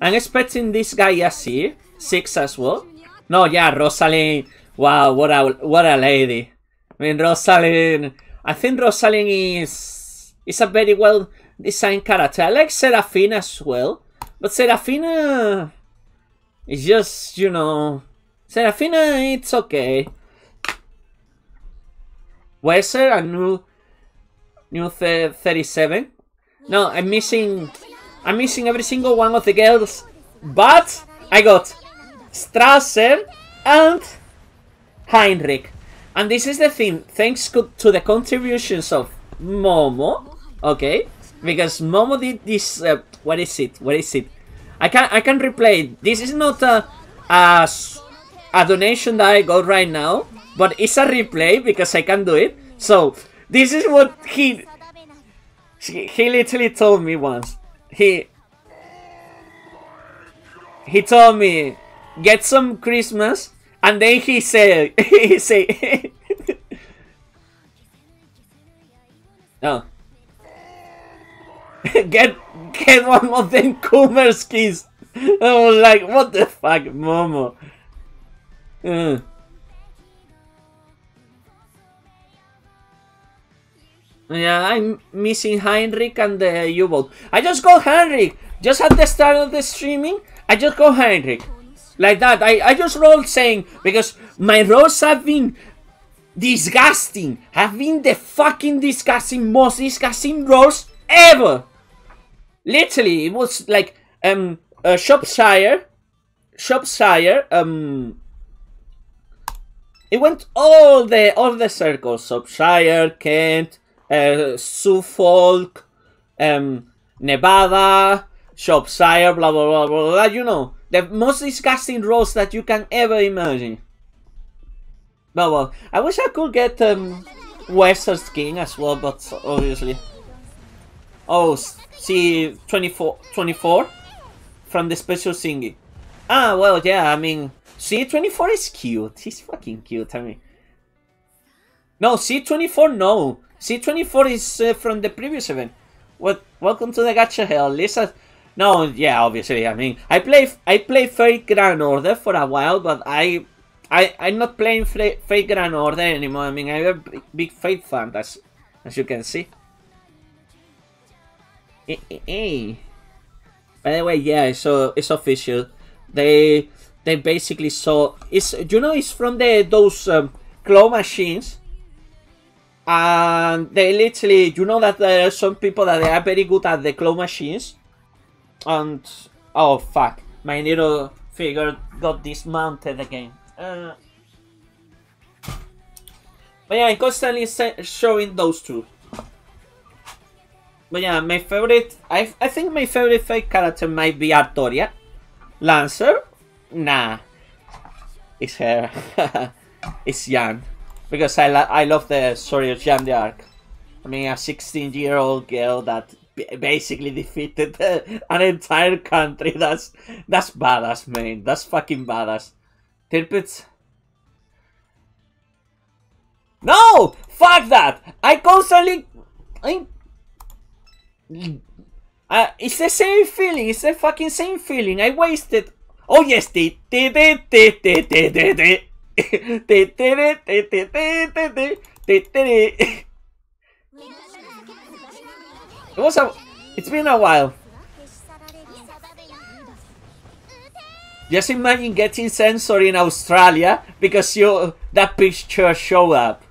[SPEAKER 1] I'm expecting Disgaea yeah, see six as well. No, yeah, Rosalind. Wow, what a what a lady. I mean, Rosalind. I think Rosalind is is a very well designed character. I like Seraphina as well, but Seraphina is just you know Seraphina. it's okay. Weser and new new 37. No, I'm missing I'm missing every single one of the girls. But I got Strasser and Heinrich. And this is the thing, thanks to the contributions of Momo, okay? Because Momo did this, uh, what is it, what is it? I can I can replay, this is not a a donation that I got right now, but it's a replay because I can do it. So, this is what he, he literally told me once. He, he told me, get some Christmas, and then he said, he said, no, get get one of them Coomer skis. I was like, what the fuck, Momo? Uh. Yeah, I'm missing Heinrich and the U-boat. I just go Heinrich. Just at the start of the streaming, I just go Heinrich. Like that. I, I just roll saying, because my rolls have been disgusting. Have been the fucking disgusting, most disgusting rolls ever. Literally, it was like, um, uh, Shropshire. Shropshire, um, it went all the all the circles Shropshire, Kent, uh, Suffolk, um, Nevada, Shropshire, blah blah blah blah blah. You know the most disgusting roles that you can ever imagine. But well, I wish I could get um, Western skiing as well, but obviously. Oh, see 24, 24 from the special singing. Ah, well, yeah, I mean, C24 is cute. He's fucking cute, I mean. No, C24, no. C24 is uh, from the previous event. What? Welcome to the Gacha Hell, Lisa. No, yeah, obviously. I mean, I play I play Fate Grand Order for a while, but I I I'm not playing Fate Grand Order anymore. I mean, I'm a big, Fate fan, as as you can see. Eh, eh, eh. By the way, yeah, so it's official. They they basically saw it's you know it's from the those um, claw machines, and they literally you know that there are some people that they are very good at the claw machines, and oh fuck, my little figure got dismounted again. Uh, but yeah, I'm constantly showing those two. But yeah, my favorite, I, I think my favorite Fate character might be Artoria. Lancer? Nah. It's her. it's Jeanne. Because I, lo- I love the story of Jeanne d'Arc. I mean, a 16 year old girl that basically defeated an entire country. That's that's badass, man. That's fucking badass. Tirpitz. No! Fuck that! I constantly. I uh, it's the same feeling. It's the fucking same feeling. I wasted. Oh yes, ti ti ti ti ti ti ti What's up? It's been a while. Just imagine getting censored in Australia because you that picture showed up.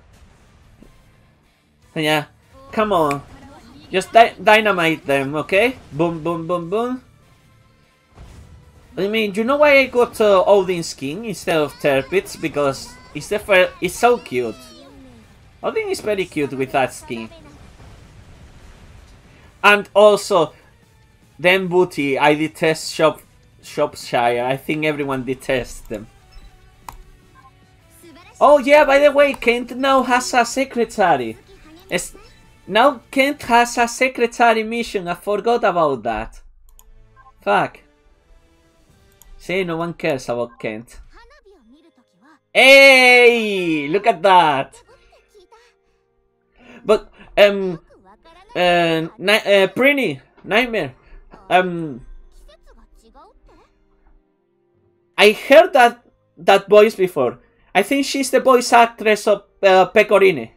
[SPEAKER 1] Yeah, come on. Just dynamite them, okay? Boom, boom, boom, boom. I mean, you know why I got uh, Odin skin instead of Tirpitz? Because it's the it's so cute. Odin is very cute with that skin. And also, them booty, I detest Shop Shropshire. I think everyone detests them. Oh yeah, by the way, Kent now has a secretary. It's, now Kent has a secretary mission. I forgot about that. Fuck. Say no one cares about Kent. Hey! Look at that! But, um... Uh, uh, Prinny! Nightmare! Um... I heard that that voice before. I think she's the voice actress of uh, Pecorine.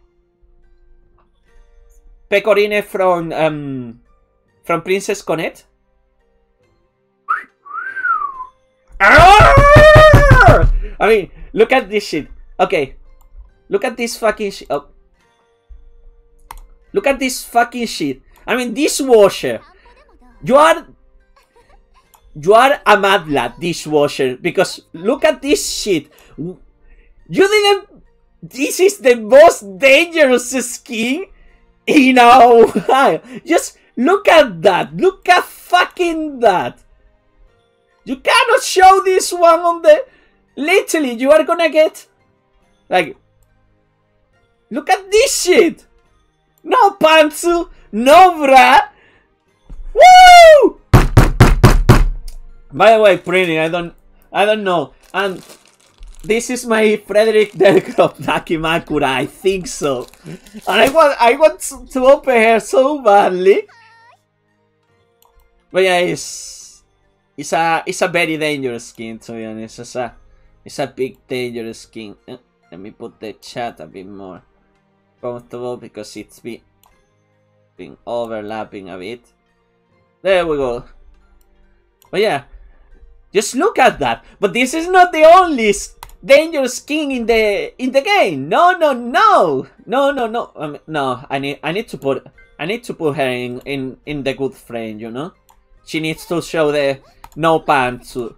[SPEAKER 1] Pecorine from um, from Princess Connect. I mean, look at this shit. Okay. Look at this fucking shit. Oh. Look at this fucking shit. I mean, dishwasher. You are... You are a mad lad, dishwasher. Because look at this shit. You didn't... This is the most dangerous skin in our while. Just look at that. Look at fucking that. You cannot show this one on the. Literally, you are gonna get like. Look at this shit. No pantsu, no bra. Woo! By the way, printing, I don't, I don't know. And this is my Frederick Delcrop Dakimakura. I think so. And I want, I want to open her so badly. But yeah, it's, it's a, it's a very dangerous skin to be honest. It's a, it's a big dangerous skin. Uh, Let me put the chat a bit more comfortable because it's been, been overlapping a bit. There we go. But yeah, just look at that. But this is not the only dangerous skin in the in the game. No, no, no, no, no, no. Um, no, I need I need to put I need to put her in in in the good frame. You know, she needs to show the no pantsu.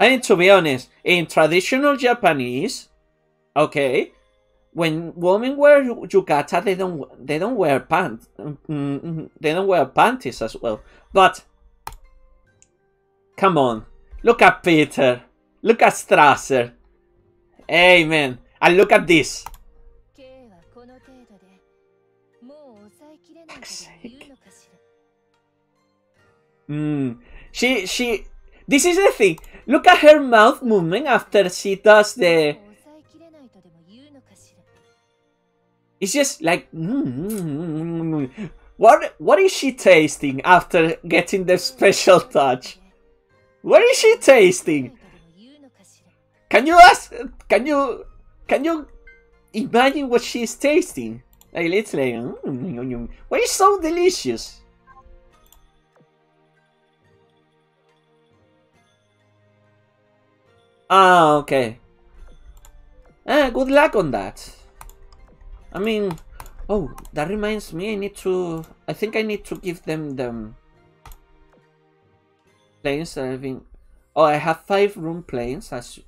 [SPEAKER 1] And to be honest, in traditional Japanese, okay, when women wear yukata, they don't they don't wear pants. Mm-hmm, they don't wear panties as well. But come on, look at Peter, look at Strasser, amen, and look at this. Mm. She she. This is the thing. Look at her mouth movement after she does the. It's just like. Mm, what what is she tasting after getting the special touch? What is she tasting? Can you ask? Can you can you imagine what she is tasting? Like literally, mm, what is so delicious? Ah, okay. Eh, good luck on that. I mean, oh, that reminds me. I need to. I think I need to give them the planes that I've been. Oh, I have five room planes. That's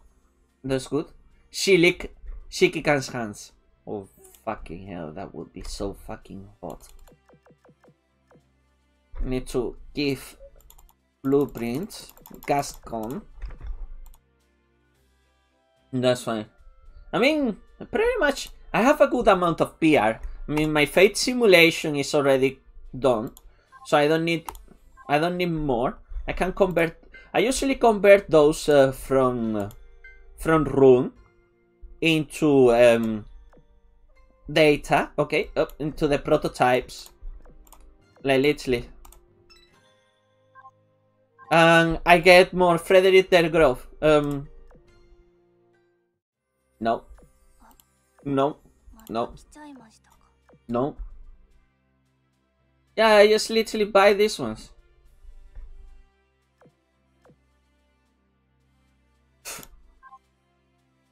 [SPEAKER 1] that's good. She lick Shikikan's hands. Oh fucking hell, that would be so fucking hot. I Need to give blueprint Gascogne. That's fine. I mean, pretty much, I have a good amount of PR. I mean, my fate simulation is already done, so I don't need, I don't need more. I can convert. I usually convert those uh, from uh, from rune into um, data. Okay, up into the prototypes, like literally. And I get more Frederick der Große. Um, no. No.
[SPEAKER 3] No.
[SPEAKER 1] No. Yeah, I just literally buy these ones.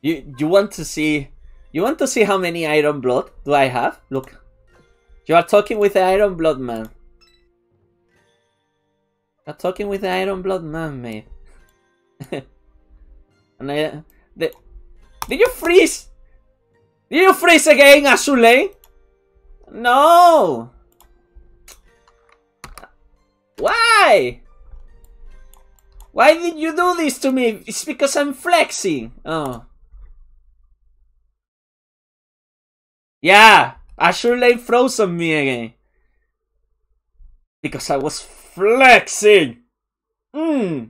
[SPEAKER 1] You you want to see you want to see how many iron blood do I have? Look. You are talking with the iron blood man. You're talking with the iron blood man, mate. and I the did you freeze? Did you freeze again, Azule? No! Why? Why did you do this to me? It's because I'm flexing. Oh. Yeah, Azur froze on me again. Because I was flexing. Hmm.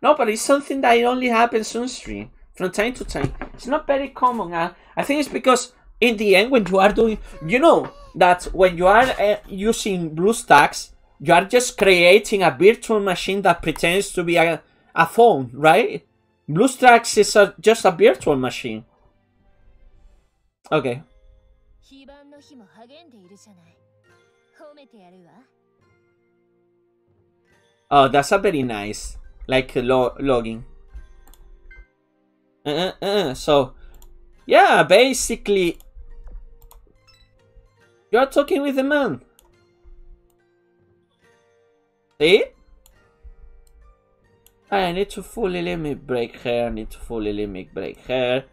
[SPEAKER 1] No, but it's something that only happens on stream from time to time. It's not very common. Uh, I think it's because in the end, when you are doing, you know, that when you are uh, using BlueStacks, you are just creating a virtual machine that pretends to be a, a phone, right? BlueStacks is a, just a virtual machine. Okay. Oh, that's a very nice, like, lo logging. Uh, uh, so, yeah, basically, you're talking with the man. See? I need to fully limit break here, I need to fully limit break here.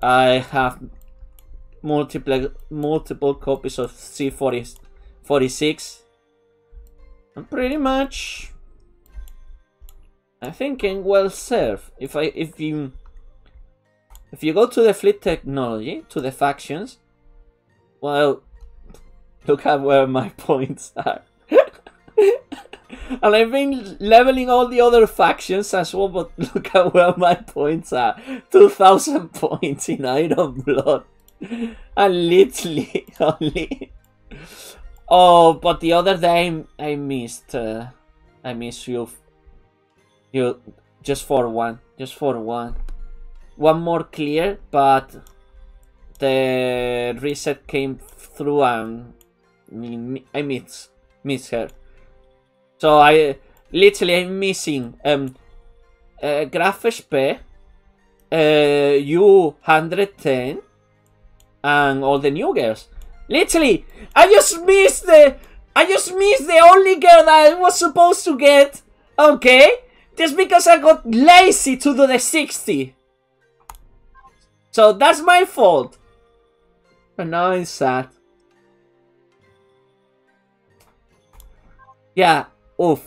[SPEAKER 1] I have multiple multiple copies of C40 46. And pretty much I'm thinking well served. If I if you if you go to the fleet technology, to the factions, well look at where my points are. and I've been leveling all the other factions as well, but look at where my points are. 2000 points in Iron Blood. And literally only. Oh, but the other day I missed. Uh, I missed you. You just for one. Just for one. One more clear, but the reset came through and I miss miss her. So I literally I'm missing um uh, Graf Spee, uh, U110, and all the new girls. Literally, I just missed the I just missed the only girl that I was supposed to get. Okay, just because I got lazy to do the 60. So that's my fault. But now I'm sad. Yeah, oof.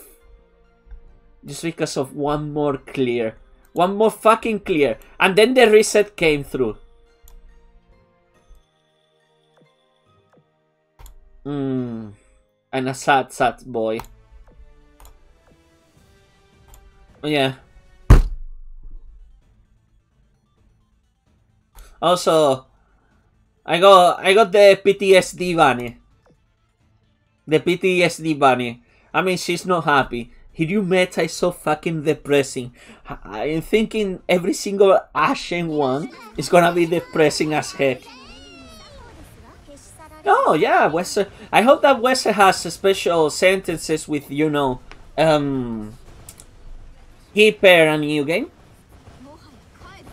[SPEAKER 1] Just because of one more clear. One more fucking clear. And then the reset came through. Hmm. And a sad, sad boy. Oh, yeah. Also, I got I got the PTSD bunny. The PTSD bunny. I mean, she's not happy. Hiryu is so fucking depressing. I'm thinking every single Ashen one is gonna be depressing as heck. Oh yeah, Wester. I hope that Wester has special sentences with you know, um, Hyper and New Game.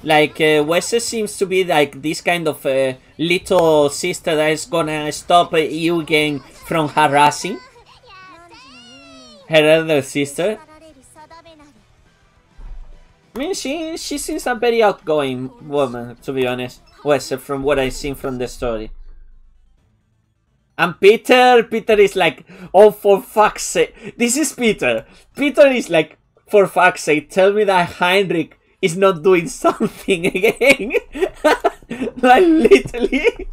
[SPEAKER 1] Like uh, seems to be like this kind of uh, little sister that is gonna stop uh, Eugen from harassing her elder sister. I mean, she she seems a very outgoing woman, to be honest. Wester, from what I've seen from the story. And Peter, Peter is like, oh, for fuck's sake. This is Peter. Peter is like, for fuck's sake, tell me that Heinrich is not doing something again. like, literally.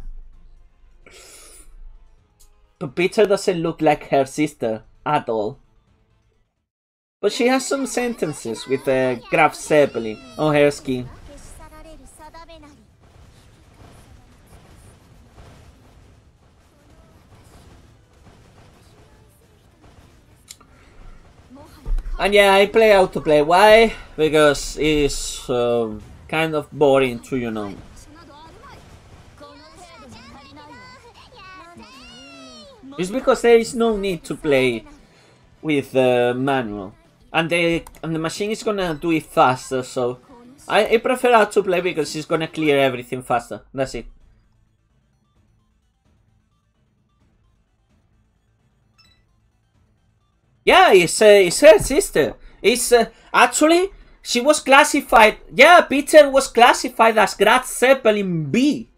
[SPEAKER 1] But Peter doesn't look like her sister at all. But she has some sentences with uh, Graf Zeppelin on her skin. And yeah, I play autoplay. Why? Because it's um, kind of boring to, you know. It's because there is no need to play with the uh, manual. And the, and the machine is gonna do it faster, so... I, I prefer autoplay because it's gonna clear everything faster. That's it. Yeah, it's, uh, it's her sister. It's uh, actually she was classified. Yeah, Peter was classified as Graf Zeppelin B.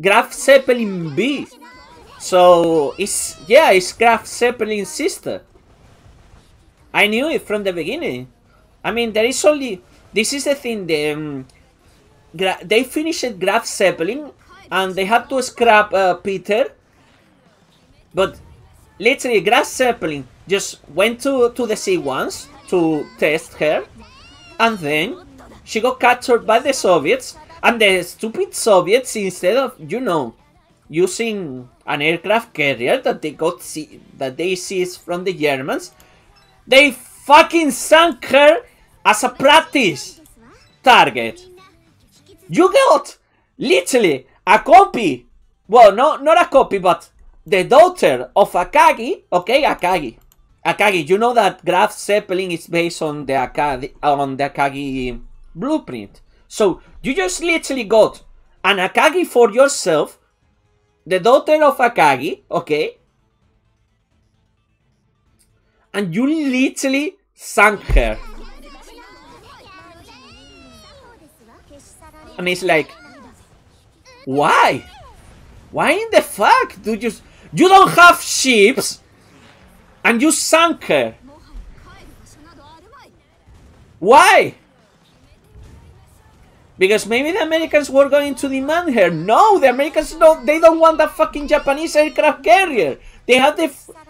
[SPEAKER 1] Graf Zeppelin B. So it's yeah, it's Graf Zeppelin's sister. I knew it from the beginning. I mean, there is only this is the thing. The, um, they finished Graf Zeppelin and they had to scrap uh, Peter, but literally Graf Zeppelin just went to, to the sea once to test her, and then she got captured by the Soviets, and the stupid Soviets, instead of, you know, using an aircraft carrier that they got see that they seized from the Germans, they fucking sank her as a practice target. You got literally a copy. Well, no, not a copy, but the daughter of Akagi. Okay, Akagi. Akagi, you know that Graf Zeppelin is based on the Akagi, on the Akagi blueprint. So you just literally got an Akagi for yourself, the daughter of Akagi, okay? And you literally sank her. And it's like, why? Why in the fuck do you... You don't have ships! And you sank her! Why? Because maybe the Americans were going to demand her. No, the Americans don't. They don't want that fucking Japanese aircraft carrier. They had the,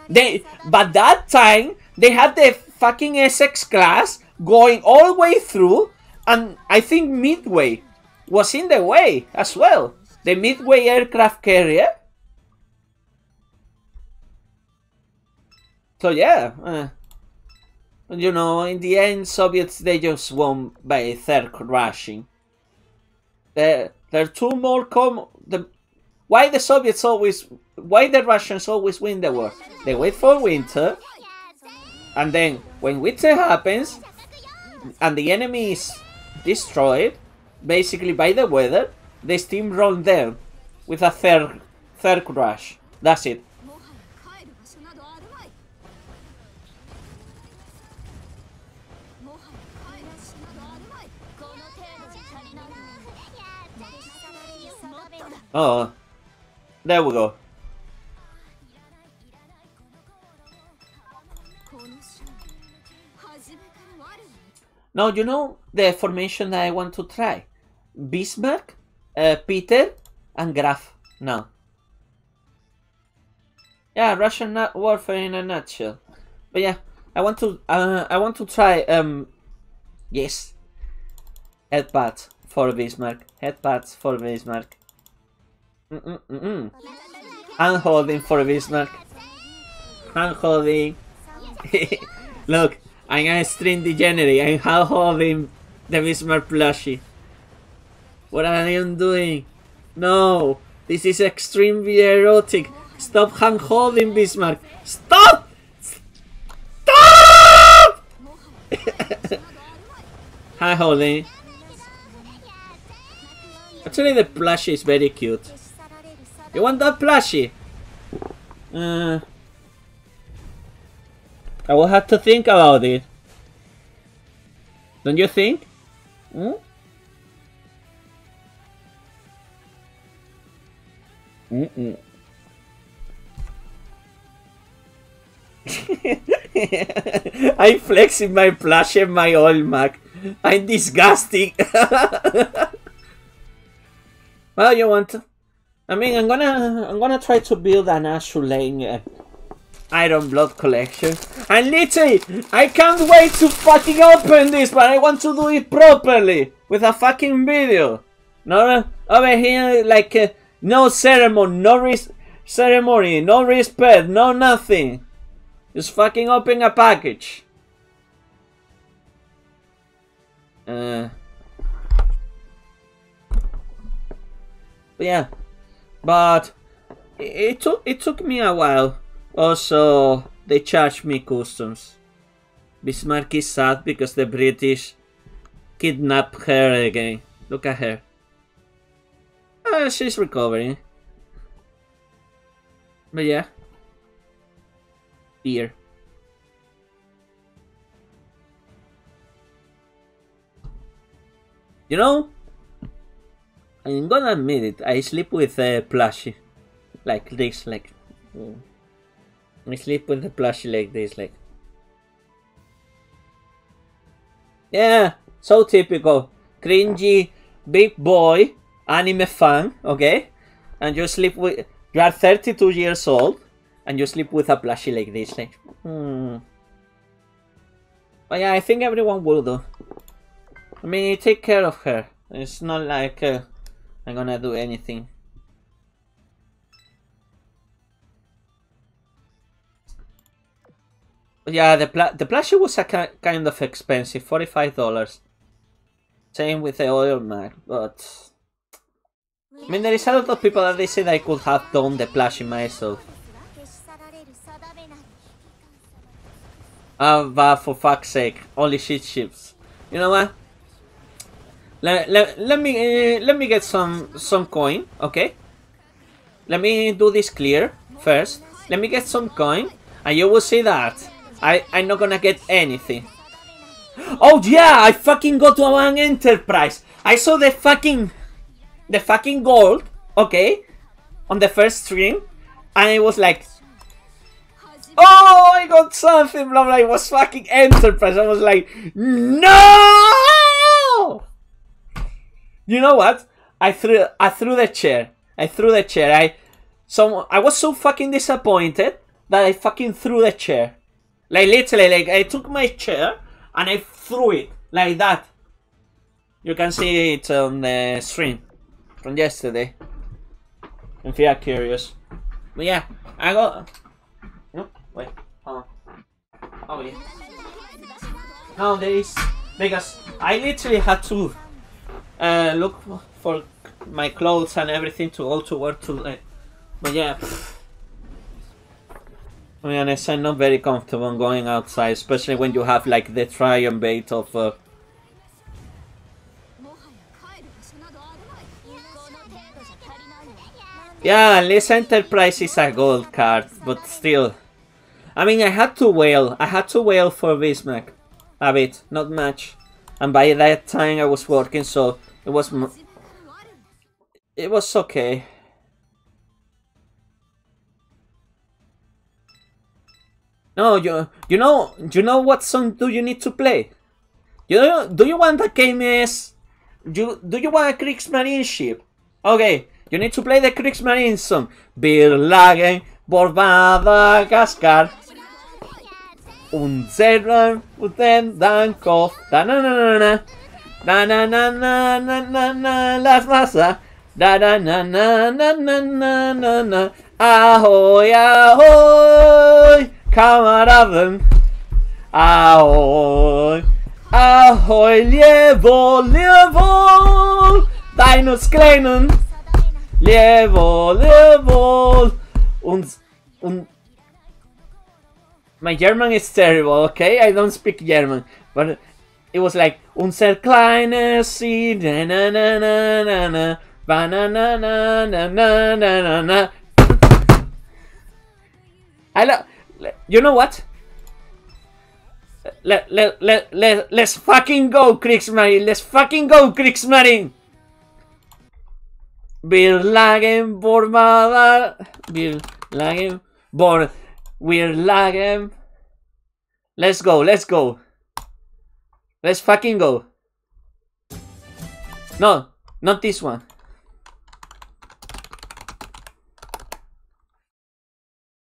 [SPEAKER 1] they. But that time they had the fucking Essex class going all the way through, and I think Midway was in the way as well. The Midway aircraft carrier. So yeah. Uh, you know, in the end, Soviets they just won by third rushing. There, there are two more com. The why the Soviets always, why the Russians always win the war? They wait for winter, and then when winter happens, and the enemy is destroyed, basically by the weather, they steamroll them with a third, third rush. That's it. Oh, there we go. Now, you know the formation that I want to try? Bismarck, uh, Peter, and Graf now. Yeah, Russian warfare in a nutshell. But yeah, I want to uh, I want to try um yes headbutt for Bismarck headbutts for Bismarck Mm-mm-mm-mm. Hand holding for Bismarck. Hand holding. Look, I'm a string degenerate. I'm hand holding the Bismarck plushie. What am I doing? No, this is extremely erotic. Stop hand holding Bismarck. Stop! Stop! hand holding. Actually, the plushie is very cute. You want that plushie? Uh, I will have to think about it. Don't you think? Hmm? Mm-mm. I'm flexing my plush and my oil Mac. I'm disgusting. well, you want? To? I mean, I'm gonna, I'm gonna try to build an Azur Lane uh, Iron Blood collection. And literally, I can't wait to fucking open this, but I want to do it properly with a fucking video. No, over here, like uh, no ceremony, no res- ceremony, no respect, no nothing. Just fucking open a package. Uh. But yeah, but it, took it took me a while. Also, they charged me customs. Bismarck is sad because the British kidnapped her again. Look at her. Uh, she's recovering. But yeah. Beer. You know, I'm gonna admit it. I sleep with a plushie, like this, like. mm. I sleep with a plushie like this, like. Yeah, so typical, cringy, big boy, anime fan. Okay, and you sleep with. You are 32 years old, and you sleep with a plushie like this, like. Hmm. But yeah, I think everyone will do. I mean, take care of her. It's not like uh, I'm gonna do anything. But yeah, the pla the plushie was a kind of expensive, forty-five dollars. Same with the oil mag, but I mean there is a lot of people that they said I could have done the plushie myself. Ah, uh, but for fuck's sake, only shit ships. You know what? Let, let, let me uh, let me get some some coin, okay? Let me do this clear first. Let me get some coin, and you will see that I I'm not gonna get anything. Oh yeah, I fucking got to one enterprise. I saw the fucking the fucking gold, okay, on the first stream, and it was like, oh, I got something. Blah blah. It was fucking enterprise. I was like, no. You know what? I threw I threw the chair. I threw the chair. I so I was so fucking disappointed that I fucking threw the chair. Like literally, like I took my chair and I threw it like that. You can see it on the stream from yesterday. If you are curious. But yeah, I got. No, wait. On. Oh yeah. No, there is because I literally had to uh, look for my clothes and everything to go to work today. But yeah, I mean, honest, I'm not very comfortable going outside, especially when you have like the triumvirate of. Uh, Yeah, unless Enterprise is a gold card, but still. I mean, I had to wail. I had to wail for Bismarck. A bit, not much. And by that time I was working, so it was it was okay. No, you you know you know what song do you need to play? You do you want the game is? You do you want a Kriegsmarine ship? Okay, you need to play the Kriegsmarine song. Wir lagen Borbada, Madagascar. Un zero, und den Dankoff. Da na na na na. Da na na na na na na la raza. Da da na na na na na na na. Ahoy ahoy, kameraden. Ahoy, ahoy, levo, levo. Deines Kleinen. Levo, levo. Und, und my German is terrible, okay? I don't speak German, but it was like unser kleines Sie, na na na na na na, na na na na na na na na. I lo- le- you know what? Let, let, let, let, let's fucking go, Kriegsmarine! Let's fucking go, Kriegsmarine! Wir lagen vor Mada... Wir lagen vor... Wir lagen... Let's go, let's go. Let's fucking go. No, not this one.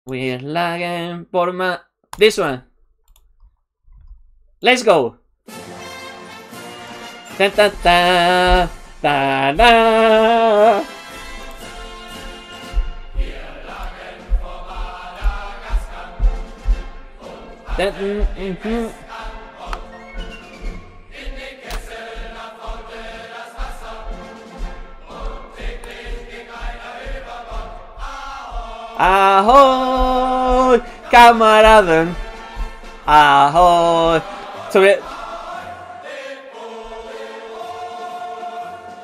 [SPEAKER 1] We're lagging for ma... This one. Let's go. Ta ta ta ta da. That, mm, mhm. Ahoy, Kameraden. Ahoy. Vi...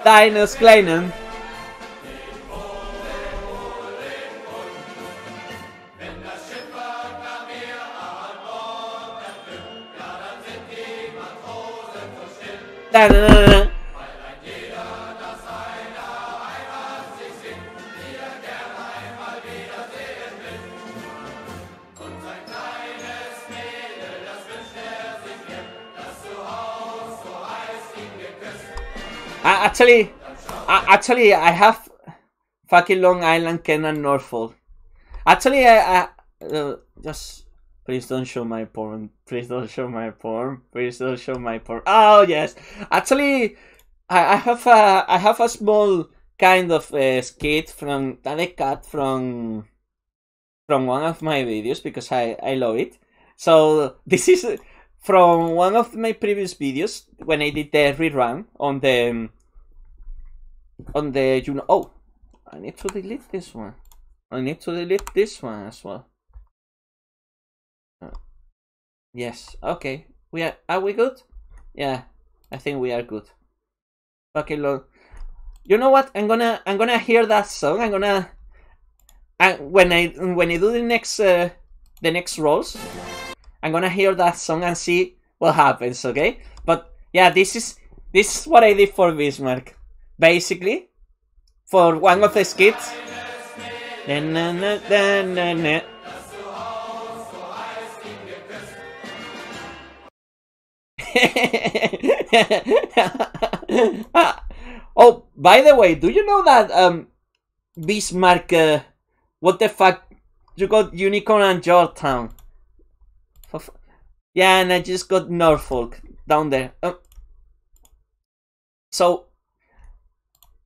[SPEAKER 1] Deines Kleinen. Da, da, da, I, actually, I, actually, I have fucking Long Island, Kent, and Norfolk. Actually, I, I uh, just please don't show my porn. Please don't show my porn. Please don't show my porn. Oh yes, actually, I, I have a I have a small kind of uh, skit from that I cut from from one of my videos because I I love it. So this is from one of my previous videos when I did the rerun on the on the you know oh I need to delete this one. I need to delete this one as well. Uh, yes, okay. We are are we good? Yeah, I think we are good. okay long. You know what? I'm gonna I'm gonna hear that song. I'm gonna and when I when I do the next uh, the next rolls, I'm gonna hear that song and see what happens. Okay, but yeah, this is this is what I did for Bismarck. Basically, for one of the skits. Oh, by the way, do you know that um Bismarck? Uh, what the fuck? You got Unicorn and Georgetown. Yeah, and I just got Norfolk down there. Um, so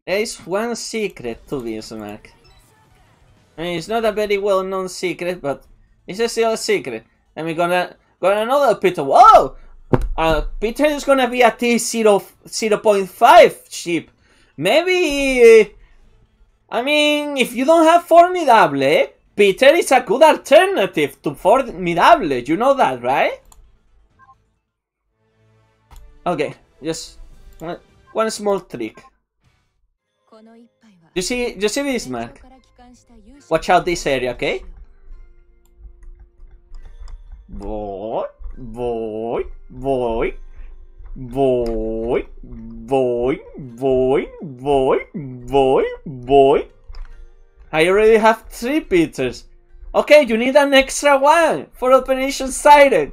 [SPEAKER 1] there is one secret to Bismarck. I mean, it's not a very well-known secret, but it's a still a secret. And we're gonna got another Peter. Whoa! Uh, Peter is gonna be a T zero zero point five ship. Maybe. I mean, if you don't have Formidable, Peter is a good alternative to Formidable, you know that, right? Okay, just one, one small trick. You see, you see
[SPEAKER 4] this mark?
[SPEAKER 1] Watch out this area, okay? Boy, boy, boy, boy, boy, boy, boy, boy, boy, boy. I already have three pizzas. Okay, you need an extra one for operation sighted.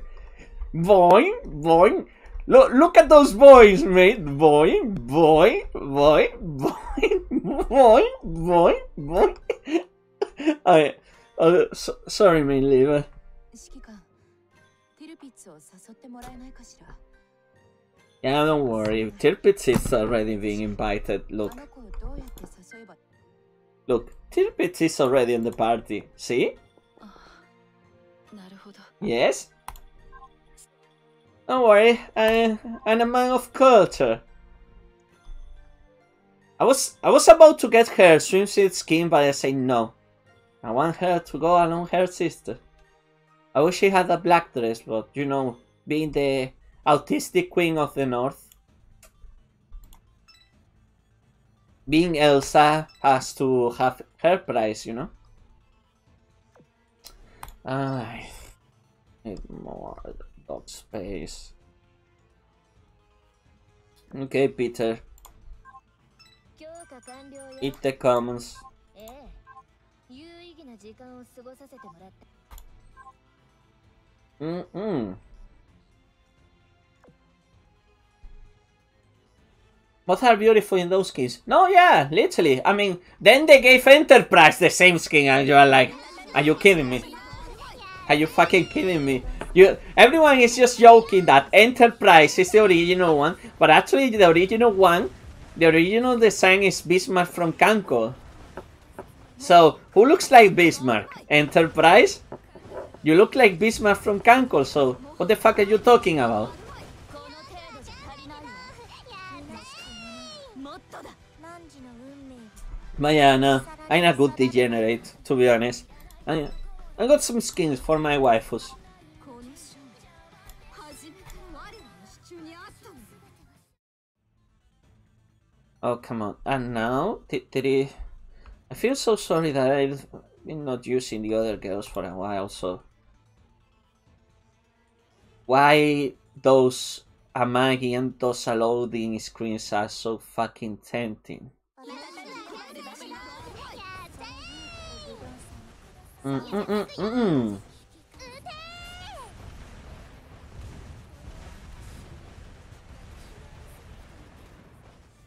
[SPEAKER 1] Boing, boing. Look, look at those boys, mate. Boing, boing, boing, boing, boing, boing, boing. I, uh, so, sorry, main
[SPEAKER 4] leader.
[SPEAKER 1] Yeah, don't worry. Tirpitz is already being invited. Look. Look. Tirpitz is already in the party, see?
[SPEAKER 4] Ah,
[SPEAKER 1] yes? Don't worry, I, I'm a man of culture. I was I was about to get her swimsuit skin, but I said no. I want her to go along her sister. I wish she had a black dress, but you know, being the autistic queen of the north. being Elsa has to have her price, you know? I need more dog space. Okay, Peter. Eat the commons. Mm-mm. Both are beautiful in those skins. No, yeah, literally. I mean, then they gave Enterprise the same skin, and you are like, are you kidding me? Are you fucking kidding me? You, everyone is just joking that Enterprise is the original one, but actually the original one, the original design is Bismarck from Kancolle. So, who looks like Bismarck? Enterprise? You look like Bismarck from Kancolle, so what the fuck are you talking about? Mayana. I'm a good degenerate, to be honest. I, I got some skins for my waifus. Oh, come on. And now, did, did he... I feel so sorry that I've been not using the other girls for a while, so... Why those Amagi and those loading screens are so fucking tempting? Mm -mm -mm -mm.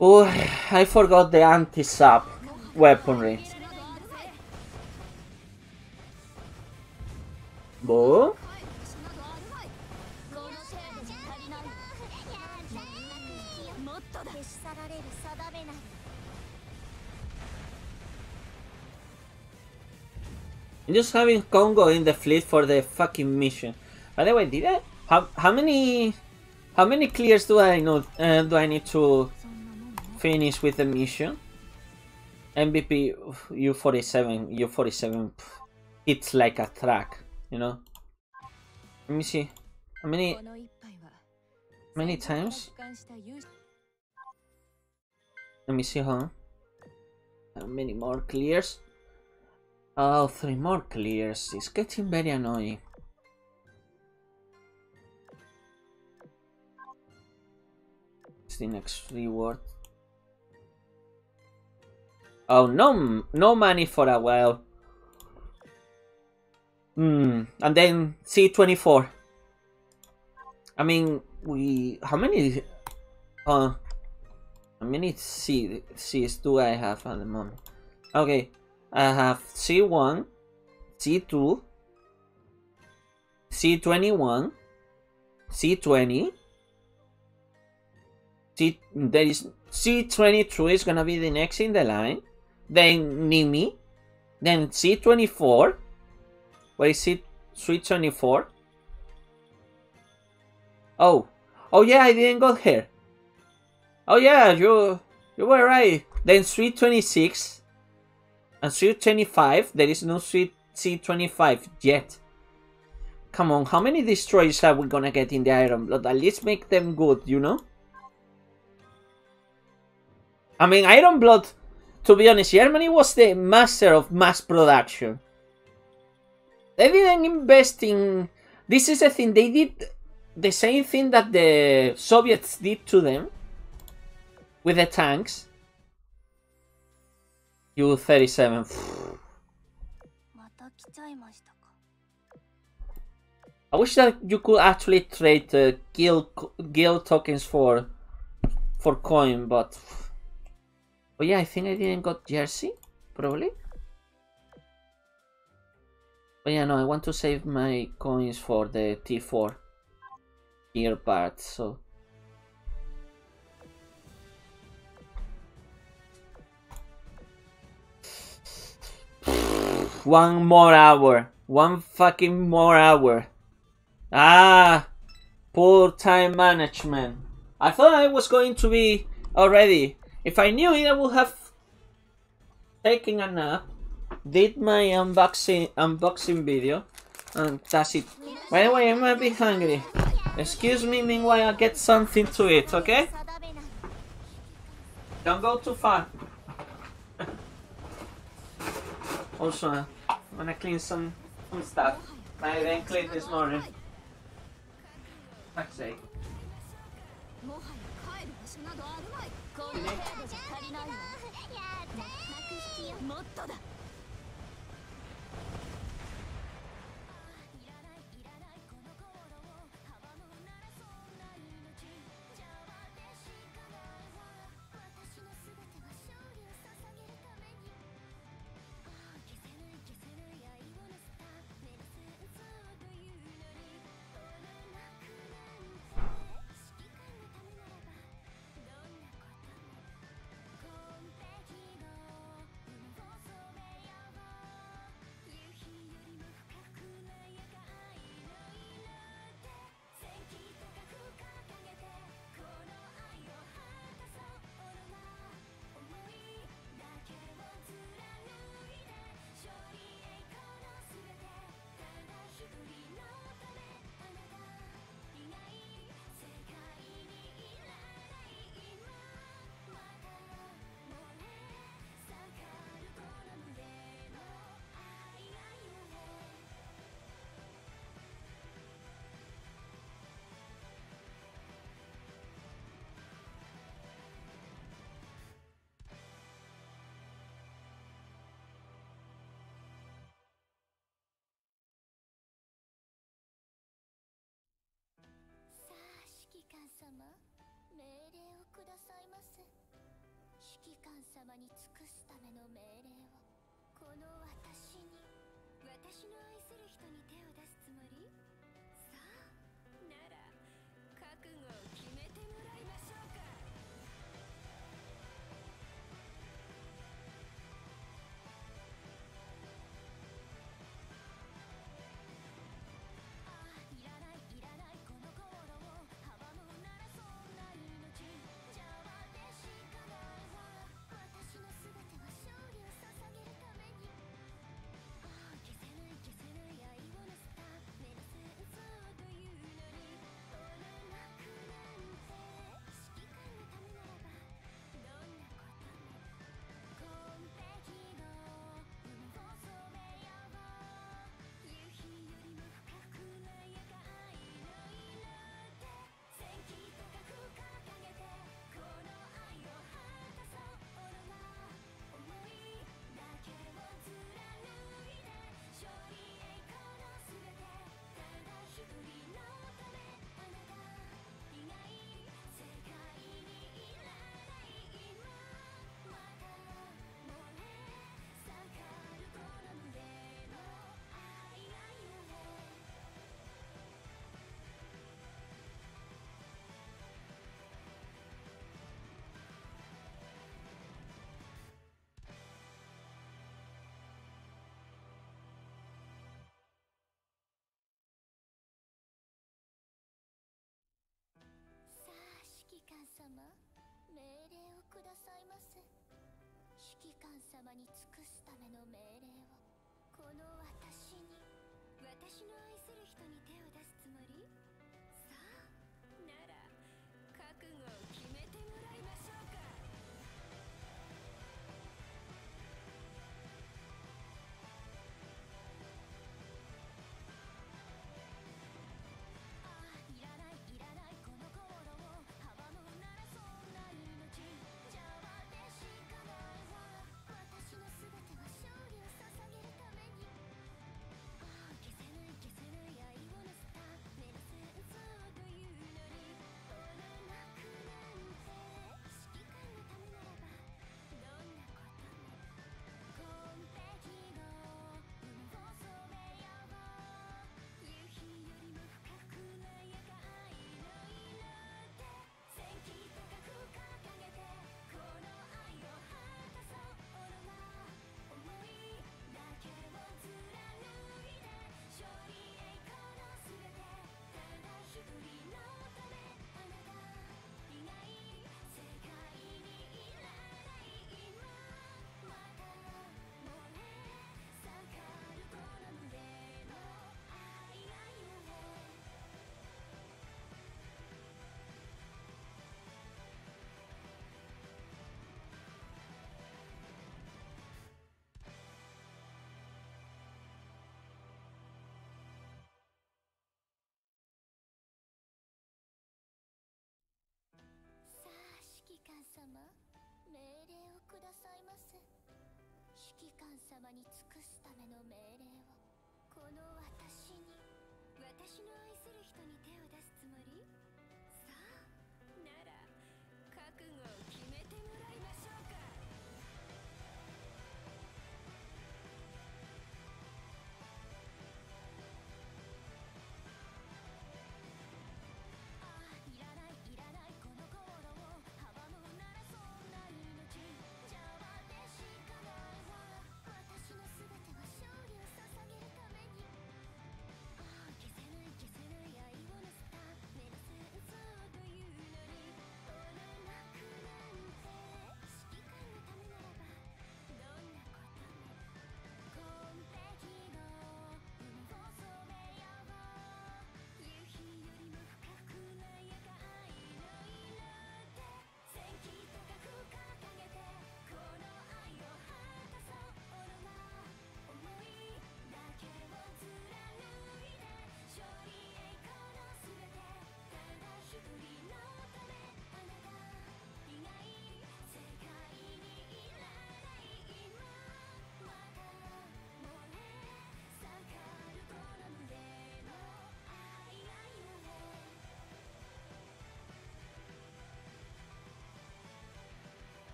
[SPEAKER 1] Oh, I forgot the anti-sap weaponry.
[SPEAKER 3] Boo?
[SPEAKER 1] Just having Kongou in the fleet for the fucking mission. By the way, did I? How, how many how many clears do I know? Uh, do I need to finish with the mission? MVP U47 U47 It's like a track, you know. Let me see. How many many times? Let me see, huh? How many more clears? Oh, three more clears. It's getting very annoying. It's the next reward. Oh, no, no money for a while. Hmm, and then Z24. I mean, we, how many, uh, how many C, Cs do I have at the moment? Okay, I have Z1, Z2, Z21, Z20, C, there is Z23 is gonna be the next in the line, then Nimi, then Z24, where is it? Sweet 24. Oh, oh yeah, I didn't go here. Oh yeah, you you were right. Then Sweet 26 and Sweet 25. There is no Sweet C25 yet. Come on, how many destroyers are we gonna get in the Iron Blood? At least make them good, you know? I mean, Iron Blood, to be honest, Germany was the master of mass production. They didn't invest in. This is the thing, they did the same thing that the Soviets did to them with the tanks.
[SPEAKER 4] U37.
[SPEAKER 1] I wish that you could actually trade uh, guild, guild tokens for for coin, but oh yeah, I think I didn't got jersey, probably. But yeah, no, I want to save my coins for the T4 gear part, so One more hour. One fucking more hour. Ah! Poor time management. I thought I was going to be already. If I knew it, I would have taken a nap, did my unboxing unboxing video, and that's it. By the way, I'm a bit hungry. Excuse me, meanwhile I get something to eat, okay? Don't go too far also, I'm gonna clean some, some stuff. I didn't clean this morning. Fuck's sake.
[SPEAKER 4] 様に尽くすための命令を。この私に私の愛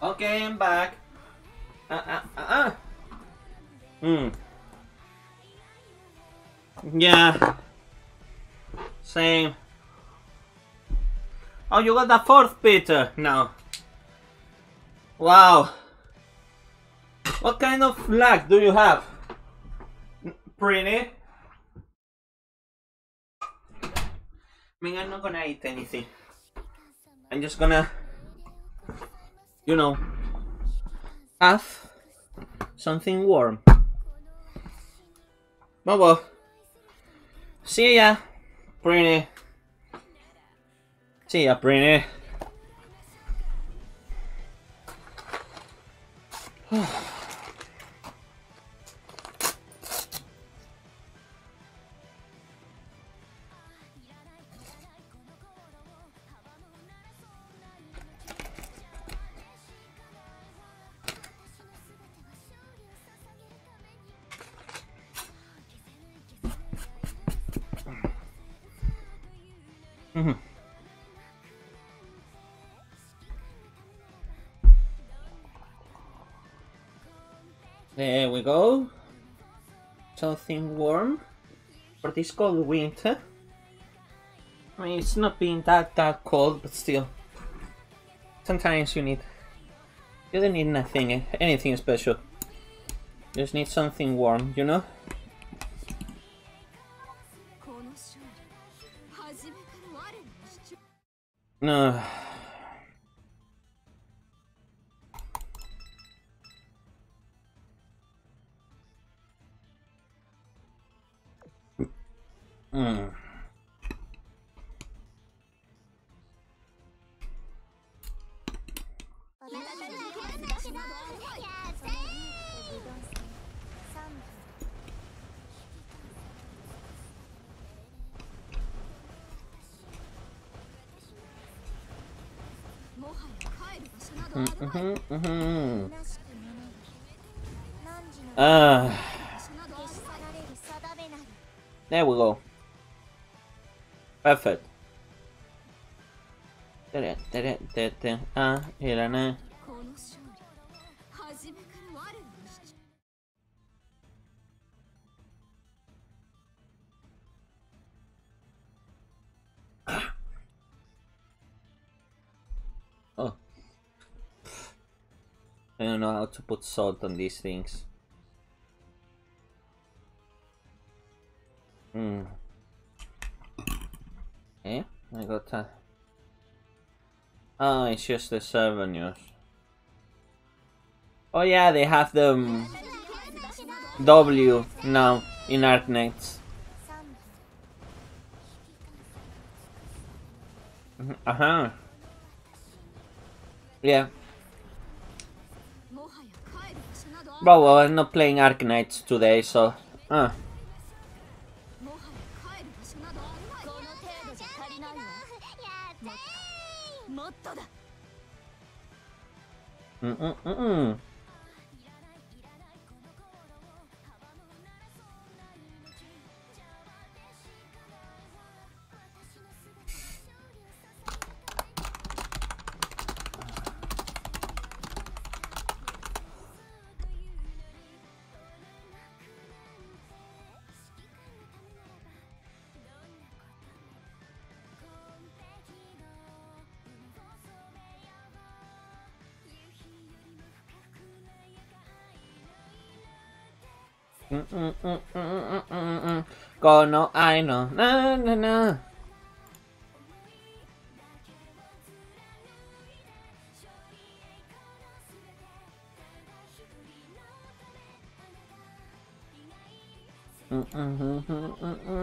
[SPEAKER 1] Okay, I'm back. Uh, uh, ah, ah. Hmm. Yeah. Same. Oh, you got the fourth Peter now. Wow. What kind of luck do you have? Pretty. I mean, I'm not gonna eat anything. I'm just gonna, you know, have something warm. Well, see ya, Pretty. See ya, Pretty. This cold winter. I mean, it's not being that that cold, but still. Sometimes you need. You don't need nothing, anything special. You just need something warm, you know. Perfect. Ah,
[SPEAKER 2] here
[SPEAKER 1] Oh. I don't know how to put salt on these things. Ah, oh, it's just the Servanios. Oh yeah, they have the um, W now in Arknights. Uh huh. Yeah. Bro, well, we're not playing Arknights today, so. Uh. Mm Go no, I know. Na na na. Mm, mm, mm, mm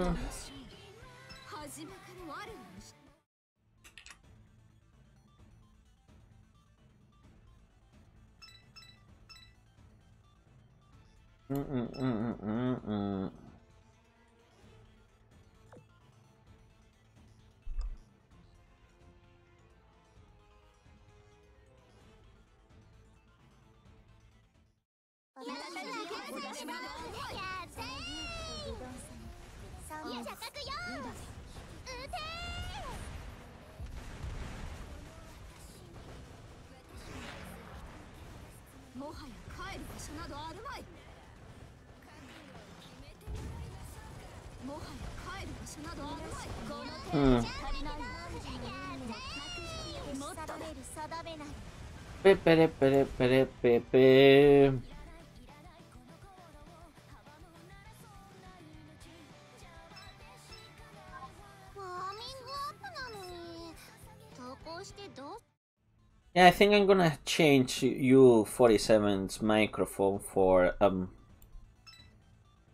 [SPEAKER 1] Yeah, I think I'm gonna change U47's microphone for um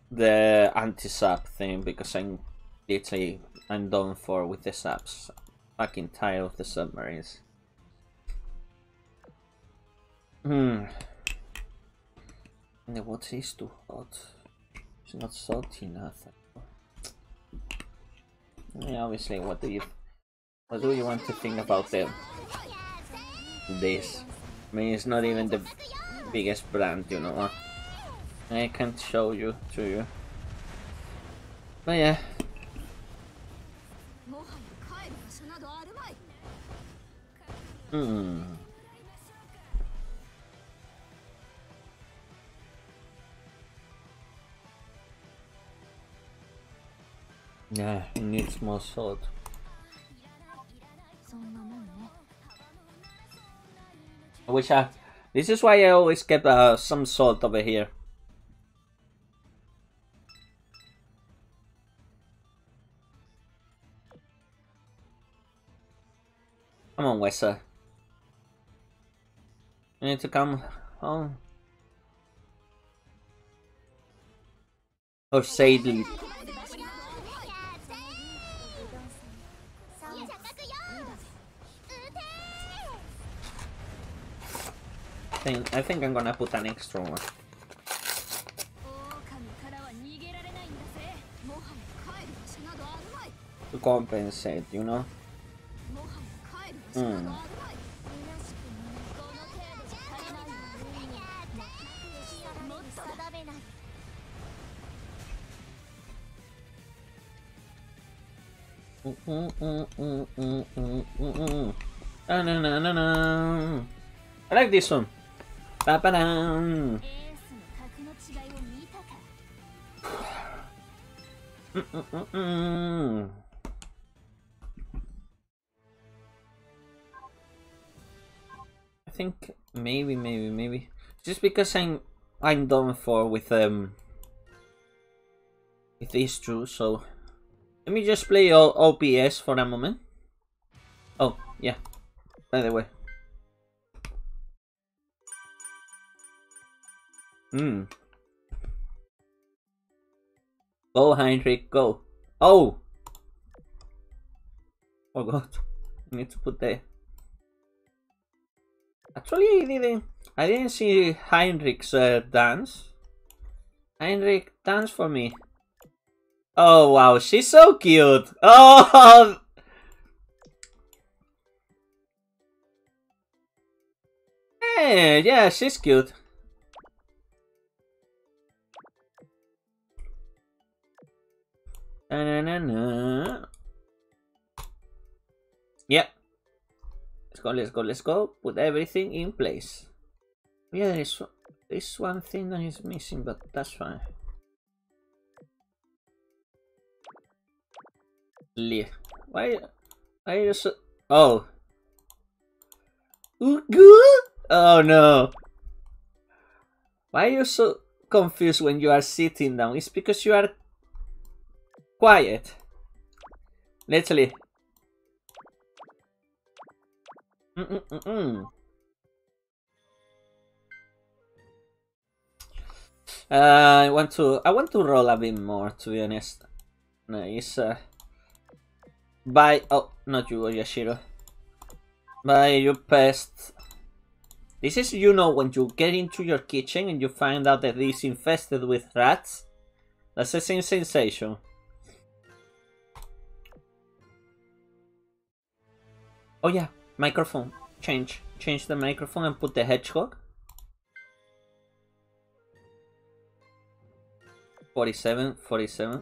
[SPEAKER 1] the anti-sap thing because I'm literally I'm done for with the saps. Fucking tired of the submarines. Hmm. The water is too hot. It's not salty enough. Yeah, obviously, what do you, what do you want to think about them? This, I mean, it's not even the biggest brand, you know. I can't show you to you. But yeah. Hmm. Yeah, it needs more salt.
[SPEAKER 2] I
[SPEAKER 1] wish I... This is why I always get uh, some salt over here. Come on, Wessa. You need to come home. Or Sadie. think I think I'm gonna put an extra one. To compensate, you know? Mm. I like this one
[SPEAKER 2] ba ba
[SPEAKER 1] down. I think maybe, maybe, maybe. Just because I'm I'm done for with um with these two, so let me just play all OPS for a moment. Oh yeah. By the way. Hmm. Go, Heinrich, go. Oh! Oh god. I need to put the... Actually, I didn't... I didn't see Heinrich's uh, dance. Heinrich, dance for me. Oh wow, she's so cute. Oh! Hey, yeah, she's cute. Yep. Let's go, let's go, let's go. Put everything in place. Yeah, there's, there's one thing that is missing, but that's fine. Why, why are you so... Oh. Oh no. Why are you so confused when you are sitting down? It's because you are quiet. Literally. Mm-mm-mm-mm. Uh, I want to I want to roll a bit more to be honest. Nice. Uh, buy oh not you Yashiro. Buy your pest. This is you know when you get into your kitchen and you find out that it's infested with rats. That's the same sensation. Oh yeah, microphone. Change. Change the microphone and put the hedgehog. 47, 47.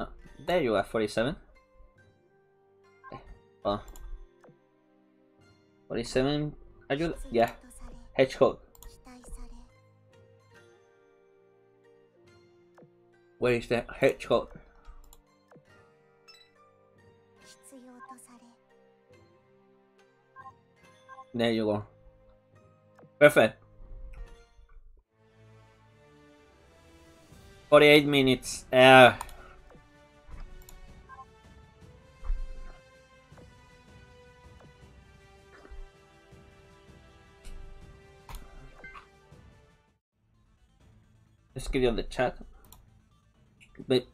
[SPEAKER 1] Oh, there you are, 47. Oh. 47, are you? Yeah, hedgehog. Where is that hedgehog? There you go. Perfect. 48 minutes. Uh, let's get you the chat. But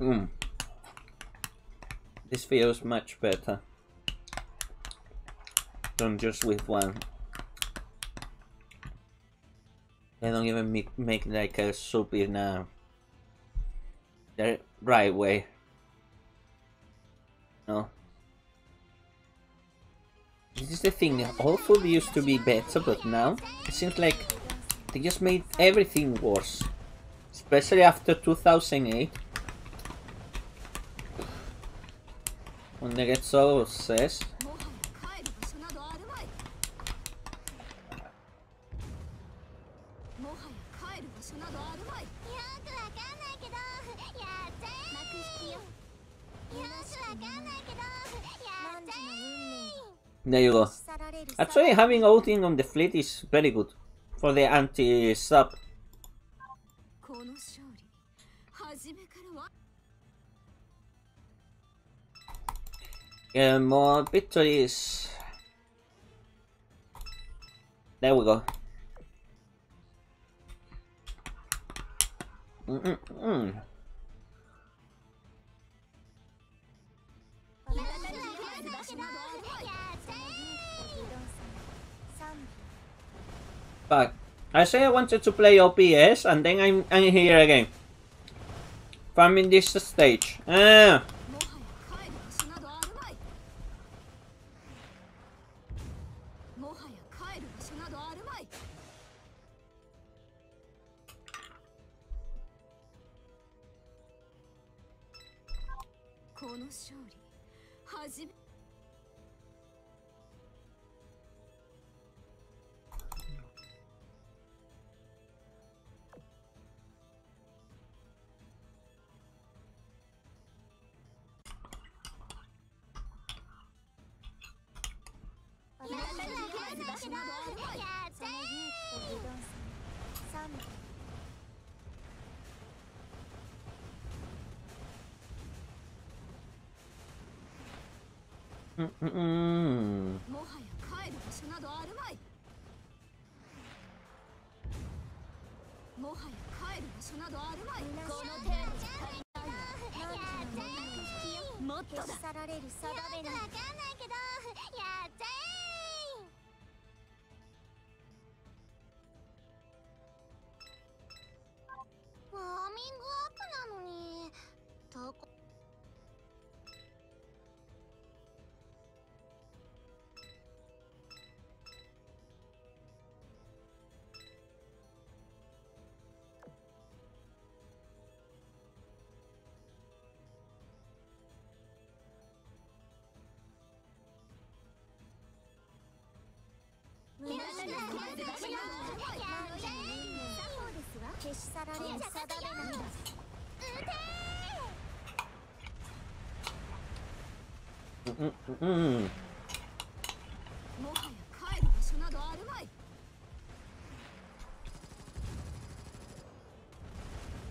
[SPEAKER 1] Hmm. This feels much better than just with one. They don't even make, make like a soup in a the right way. No. This is the thing, all food used to be better, but now it seems like they just made everything worse. Especially after 2008.
[SPEAKER 3] Un negozio ses.
[SPEAKER 1] There you go. Actually, having outing on the fleet is very good for the anti-sub. Get more victories. There we go.
[SPEAKER 3] Mm -mm -mm.
[SPEAKER 1] But I say I wanted to play OPS and then I'm, I'm here again. Farming this stage. Ah.
[SPEAKER 3] 消し去られる定めなの
[SPEAKER 1] うん。うんうん。
[SPEAKER 2] もはや帰る場所などあるまい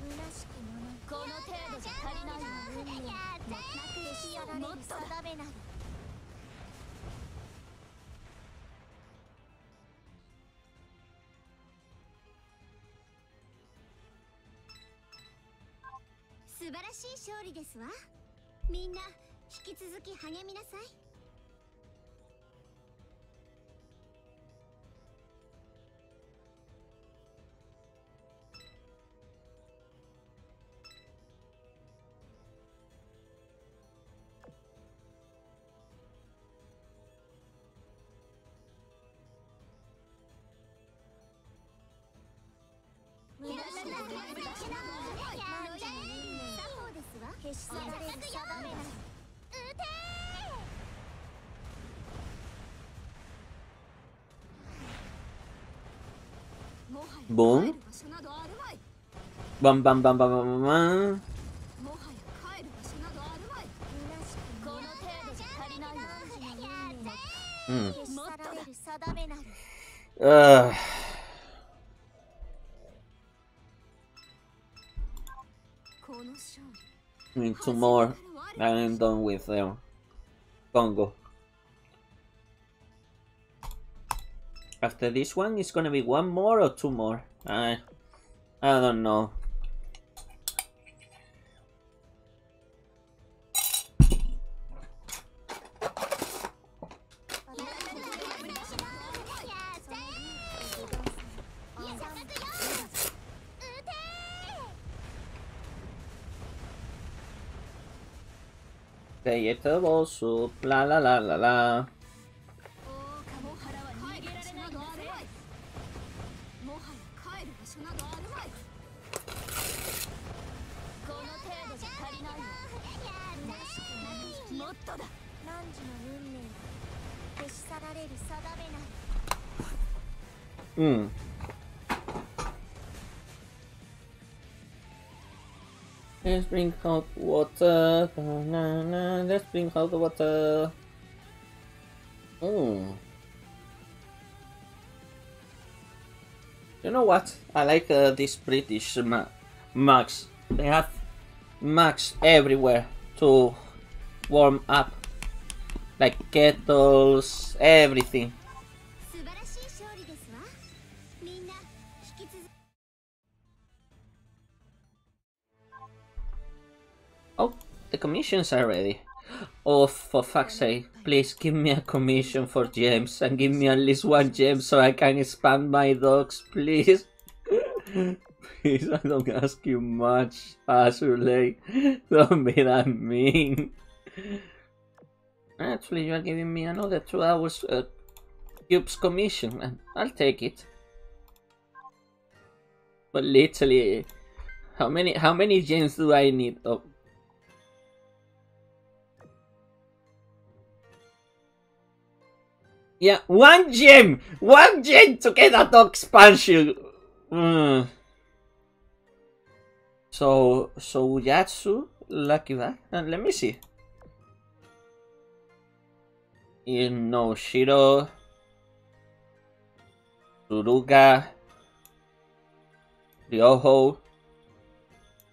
[SPEAKER 3] 虚しきもの
[SPEAKER 2] この程度じゃ足りないわ
[SPEAKER 3] 運命やっちゃえ消し去られる定めなの素晴らしい勝利ですわ。みんな引き続き励みなさい。
[SPEAKER 2] Boom!
[SPEAKER 1] Bam! Bam! Bam! Bam! Bam! Hmm.
[SPEAKER 2] Matata. ボン
[SPEAKER 1] バ
[SPEAKER 3] ンバンバンバンバンバ
[SPEAKER 1] ン
[SPEAKER 2] うん。あ
[SPEAKER 1] あ。Need two more. I am done with them. Kongou. After this one, it's gonna be one more or two more. I, I don't know. Vegetable soup, la la la la la. Let's bring hot water. Na, na, let's bring hot water. Hmm. You know what? I like uh, these British ma- mugs. They have mugs everywhere to warm up, like kettles, everything. Commissions are ready. Oh, for fuck's sake, please give me a commission for gems and give me at least one gem so I can expand my dogs, please. please, I don't ask you much, Azur Lane. Don't be that mean. Actually, you are giving me another two hours uh, cubes commission, and I'll take it. But literally, how many how many gems do I need? Oh, Yeah, one gem! One gem to get dog expansion! Mm. So, so Yatsu, lucky that. And let me see. You know, Shiro, Suruga, Ryuuhou,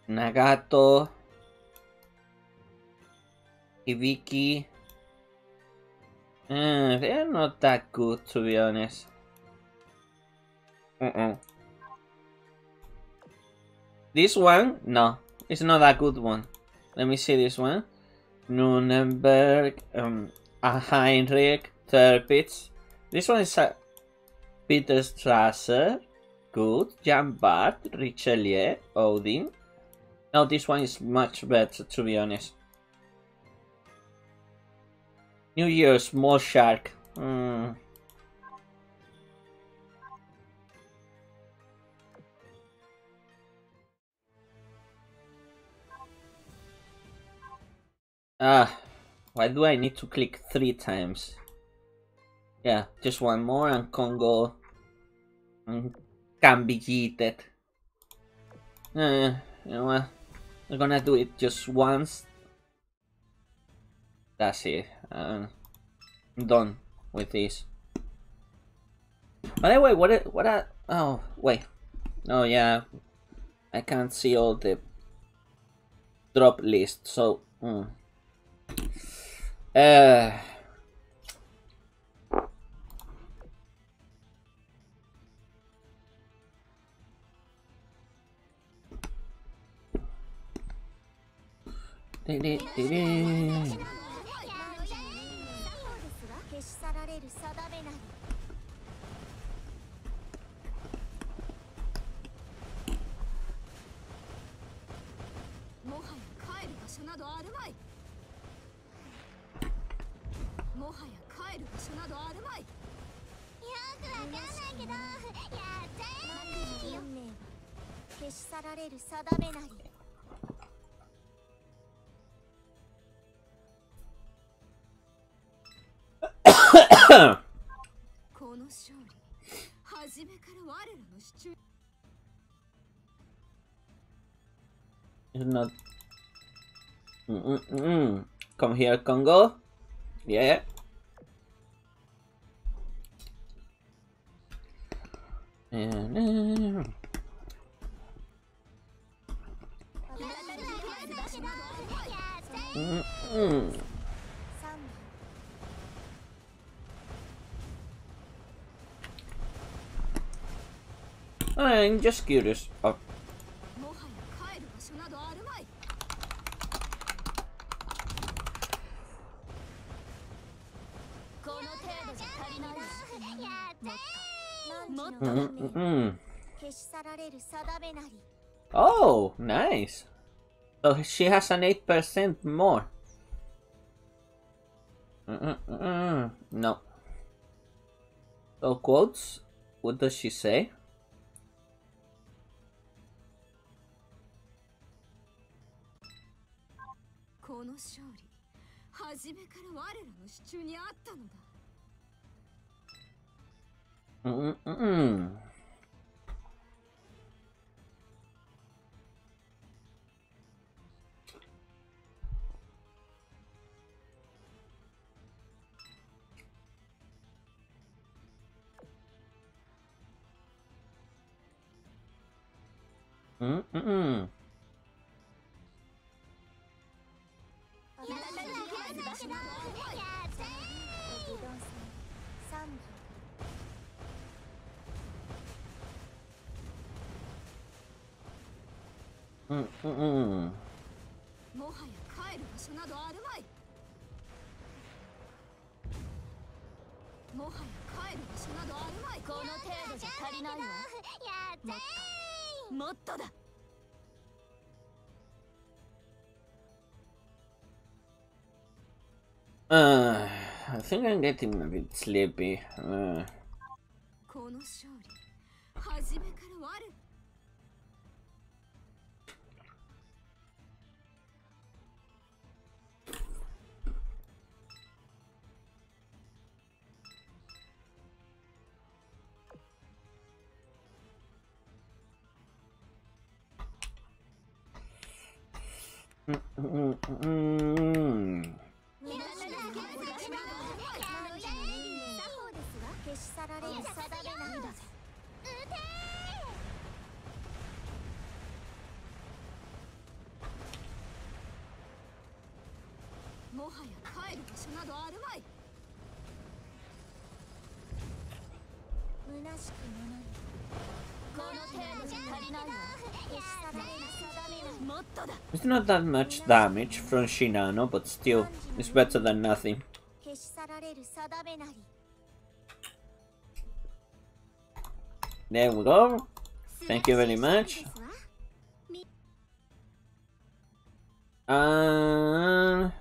[SPEAKER 1] Nagato, Ibuki, uh, they're not that good, to be honest. Uh-uh. This one, no, it's not a good one. Let me see this one. Nuremberg, um, Heinrich, Tirpitz. This one is a Peter Strasser, good. Jean Bart, Richelieu, Odin. No, this one is much better, to be honest. New Year, small shark. Hmm. Ah, why do I need to click three times? Yeah, just one more and Kongou mm, can be cheated. Uh, you know what? I'm gonna do it just once. That's it. Uh, I'm done with this. By the way, what? What? I, oh, wait. Oh yeah, I can't see all the drop list. So, mm. uh.
[SPEAKER 3] そうわかんないけどやっちゃえ運命は消し去られる定めなり
[SPEAKER 2] この勝利初めから我らの主張
[SPEAKER 1] It's not. Mm-mm-mm. Come here, Congo. Yeah. Mm, うん。
[SPEAKER 3] 3
[SPEAKER 1] I'm just curious. Oh, Oh, nice. So she has an 8% more. No. So quotes, what does she say?
[SPEAKER 2] Mm -mm
[SPEAKER 1] -mm. Mm-mm. Mm-mm.
[SPEAKER 2] もはや帰る場所などあるまい。もはや帰る場所などあるまい。
[SPEAKER 4] この程度。じゃ足りないわ
[SPEAKER 3] やった
[SPEAKER 4] もっとだ
[SPEAKER 1] Uh, I think I'm getting a bit sleepy. Uh,
[SPEAKER 2] この勝利。初めから我
[SPEAKER 3] うん。うん。うん。
[SPEAKER 2] もはや帰る場所などあるまい
[SPEAKER 3] なしくも
[SPEAKER 4] ない
[SPEAKER 1] It's not that much damage from Shinano, but still, it's better than nothing. There we go. Thank you very much. And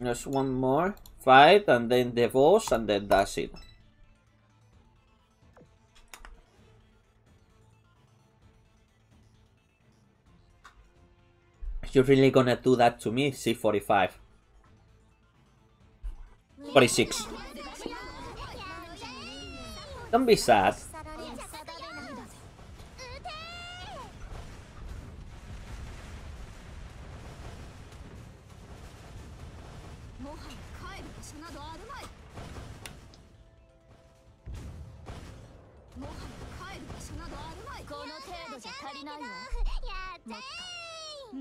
[SPEAKER 1] there's one more. Fight, and then the boss, and then that's it. You're really gonna do that to me, C45. 46. Don't be sad.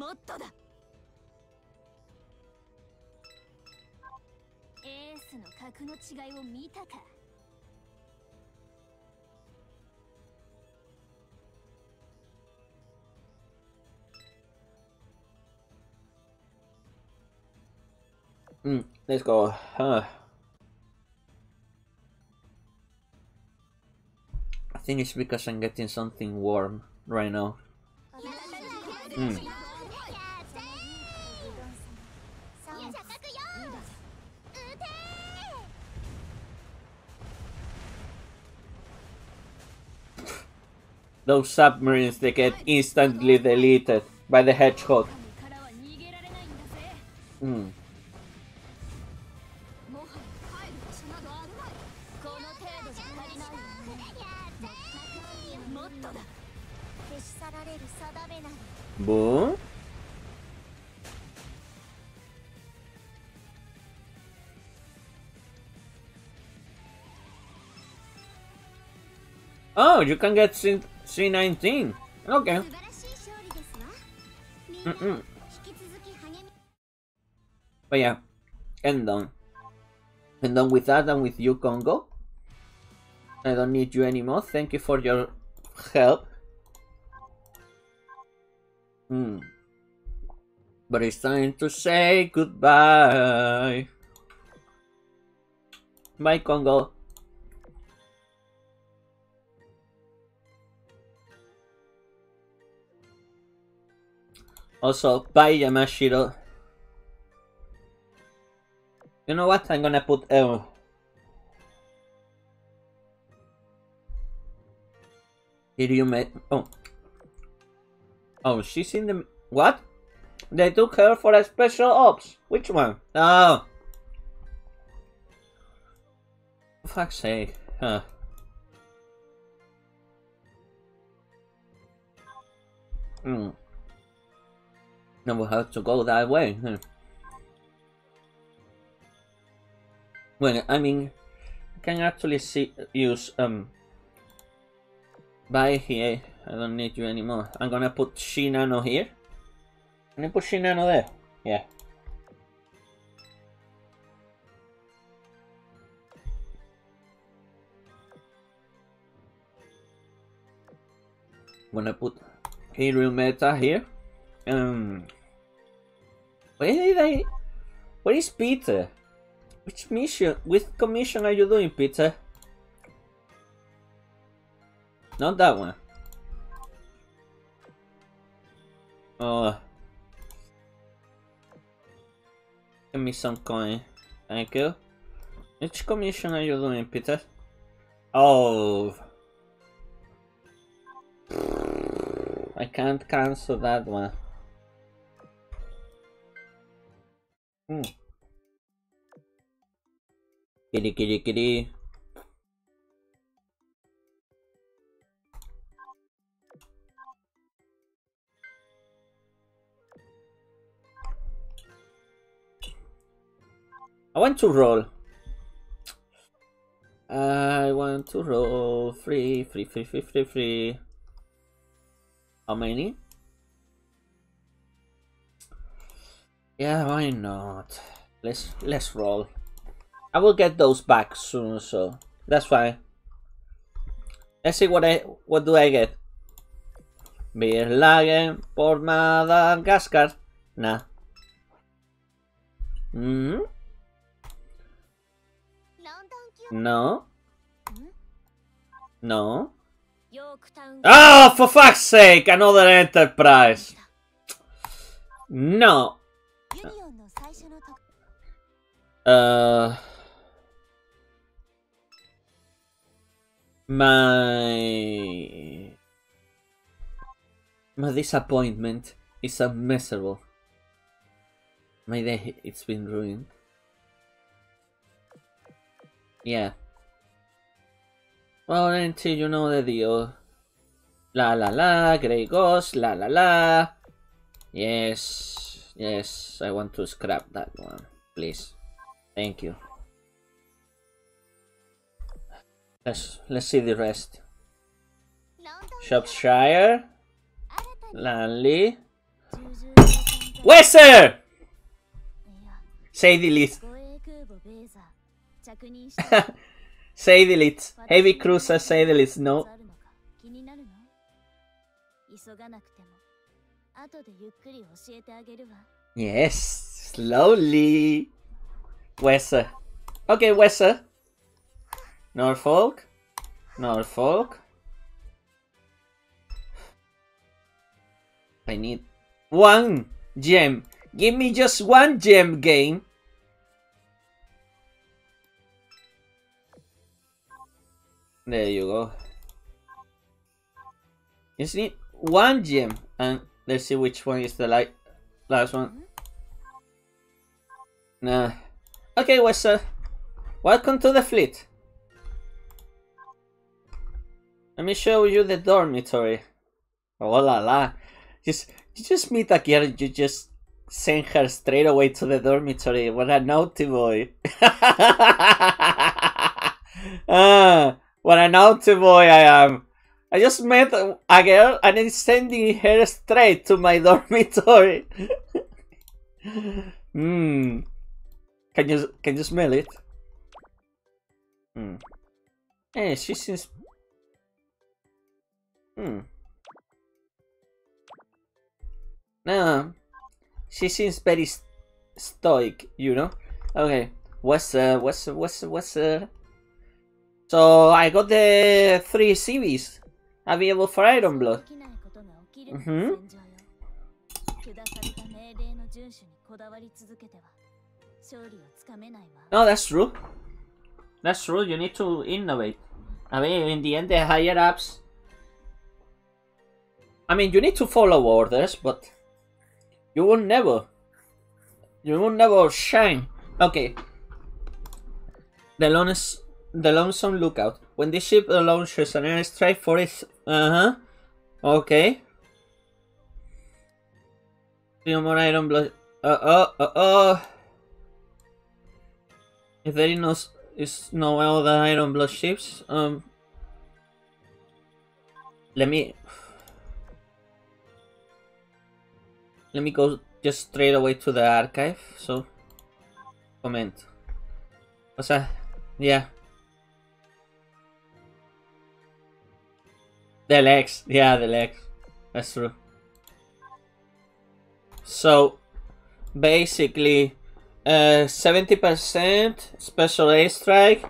[SPEAKER 2] も
[SPEAKER 3] っ
[SPEAKER 4] とだエースの格の違いを見たか
[SPEAKER 1] Mm, let's go. Huh. I think it's because I'm getting something warm right now. Mm. Those submarines they get instantly deleted by the hedgehog.
[SPEAKER 3] Hmm.
[SPEAKER 1] Boom. Oh, you can get synth C19. Okay.
[SPEAKER 3] Mm -mm.
[SPEAKER 1] But yeah, and done. And done with that, and with you, Kongou. I don't need you anymore. Thank you for your help. Hmm. But it's time to say goodbye. Bye, Kongou. Also, bye, Yamashiro. You know what? I'm gonna put L. Did you make? Oh. Oh, she's in the what? They took her for a special ops. Which one? Oh. Fuck's sake. Huh. Hmm. We'll have to go that way. Well, I mean, I can actually see use um. Bye here. I don't need you anymore. I'm gonna put Shinano here. Can I put Shinano there? Yeah. I'm Gonna put Hiryu Meta here. Um. Where did I? Where is Peter? Which mission? Which commission are you doing, Peter? Not that one. Oh. Give me some coin. Thank you. Which commission are you doing, Peter? Oh. I can't cancel that one. Kitty kitty kitty. I want to roll. I want to roll free, free, free, free, free, free. How many? Yeah, why not? Let's let's roll. I will get those back soon, so that's fine. Let's see what I what do I get. Birlagen por Madagascar. Nah.
[SPEAKER 3] Mm -hmm.
[SPEAKER 1] No. No. Oh, for fuck's sake, another enterprise. No. Uh. My. My disappointment is unmeasurable. My day, it's been ruined. Yeah. Well, until you know the deal. La la la, Grey Ghost, la la la. Yes, Yes, I want to scrap that one. Please. Thank you. Let's, let's see the rest. Shropshire.
[SPEAKER 3] Langley. Weser.
[SPEAKER 1] Say delete. say delete. Heavy cruiser, say delete. No. Yes. Slowly. Weser. Okay, Weser. Norfolk. Norfolk. I need one gem. Give me just one gem game. There you go. Just need one gem, and let's see which one is the like last one. Nah. Okay, Weser. Welcome to the fleet. Let me show you the dormitory. Oh la la. Just you just meet a girl you just send her straight away to the dormitory. What a naughty boy. ah, what a naughty boy I am. I just met a girl and it's sending her straight to my dormitory. Hmm. Can you can you smell it? Hmm. Eh, she seems. Hmm. No, she seems very st- stoic, you know. Okay, what's uh, what's what's what's uh. So I got the three CVs available for Iron Blood.
[SPEAKER 5] Mm -hmm.
[SPEAKER 1] No, that's true. That's true, you need to innovate. I mean, in the end, the higher ups. I mean, you need to follow orders, but you will never. You will never shine. Okay. The, lone, the lonesome lookout. When the ship launches an airstrike for its. Uh huh. Okay. Three more iron blood. Uh oh. Uh oh. If there is no, is no other Iron Blood ships, um, let me, let me go just straight away to the archive. So, comment. O sea, yeah. The legs, yeah, the legs. That's true. So, basically, uh, 70% special A strike,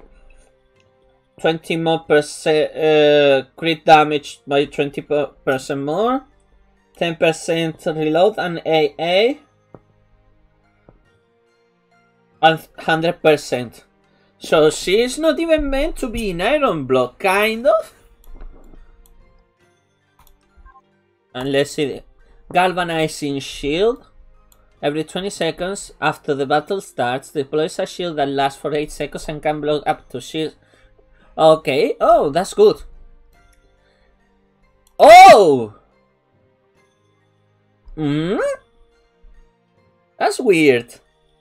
[SPEAKER 1] 20 more percent uh, crit damage by 20% more, 10% reload and AA, and 100%. So she is not even meant to be in Iron Blood, kind of. And let's see. Galvanizing shield. Every 20 seconds after the battle starts, deploys a shield that lasts for 8 seconds and can block up to shield. Okay, oh, that's good. Oh! Hmm? That's weird.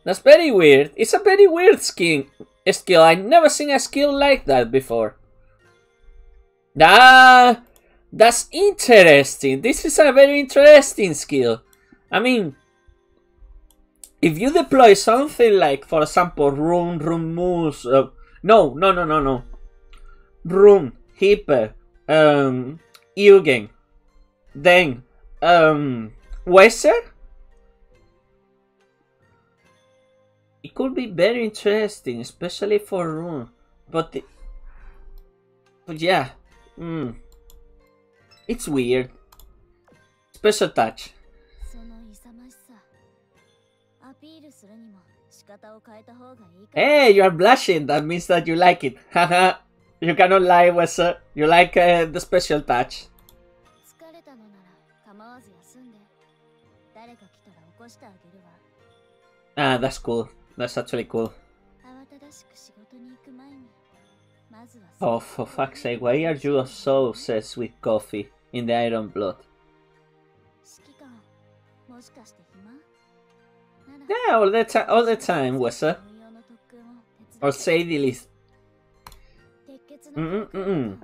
[SPEAKER 1] That's very weird. It's a very weird skin skill. I've never seen a skill like that before. That, that's interesting. This is a very interesting skill. I mean, if you deploy something like, for example, Roon, Roon Moose, uh, no, no, no, no, no, Roon, Hipper, um, Eugen, then, um, Weser, it could be very interesting, especially for Roon, but, the, but yeah, mm, it's weird. Special touch.
[SPEAKER 5] その勇ましさアピールするにも仕方を変えた方がいいかも
[SPEAKER 1] Hey, you are blushing. That means that you like it. Haha. you cannot lie, Wesser. You like uh, the special touch.
[SPEAKER 5] 疲れたのなら構わず休んで誰か来たら起こしてあげるわ
[SPEAKER 1] Ah, that's cool. That's actually cool.
[SPEAKER 5] 慌ただしく仕事に行く前にまずは
[SPEAKER 1] Oh, for fuck's sake, why are you so obsessed with coffee in the iron blood. Yeah, all the time, all the time,
[SPEAKER 5] Wessa.
[SPEAKER 1] Or
[SPEAKER 5] Seydlitz. Mm -mm -mm.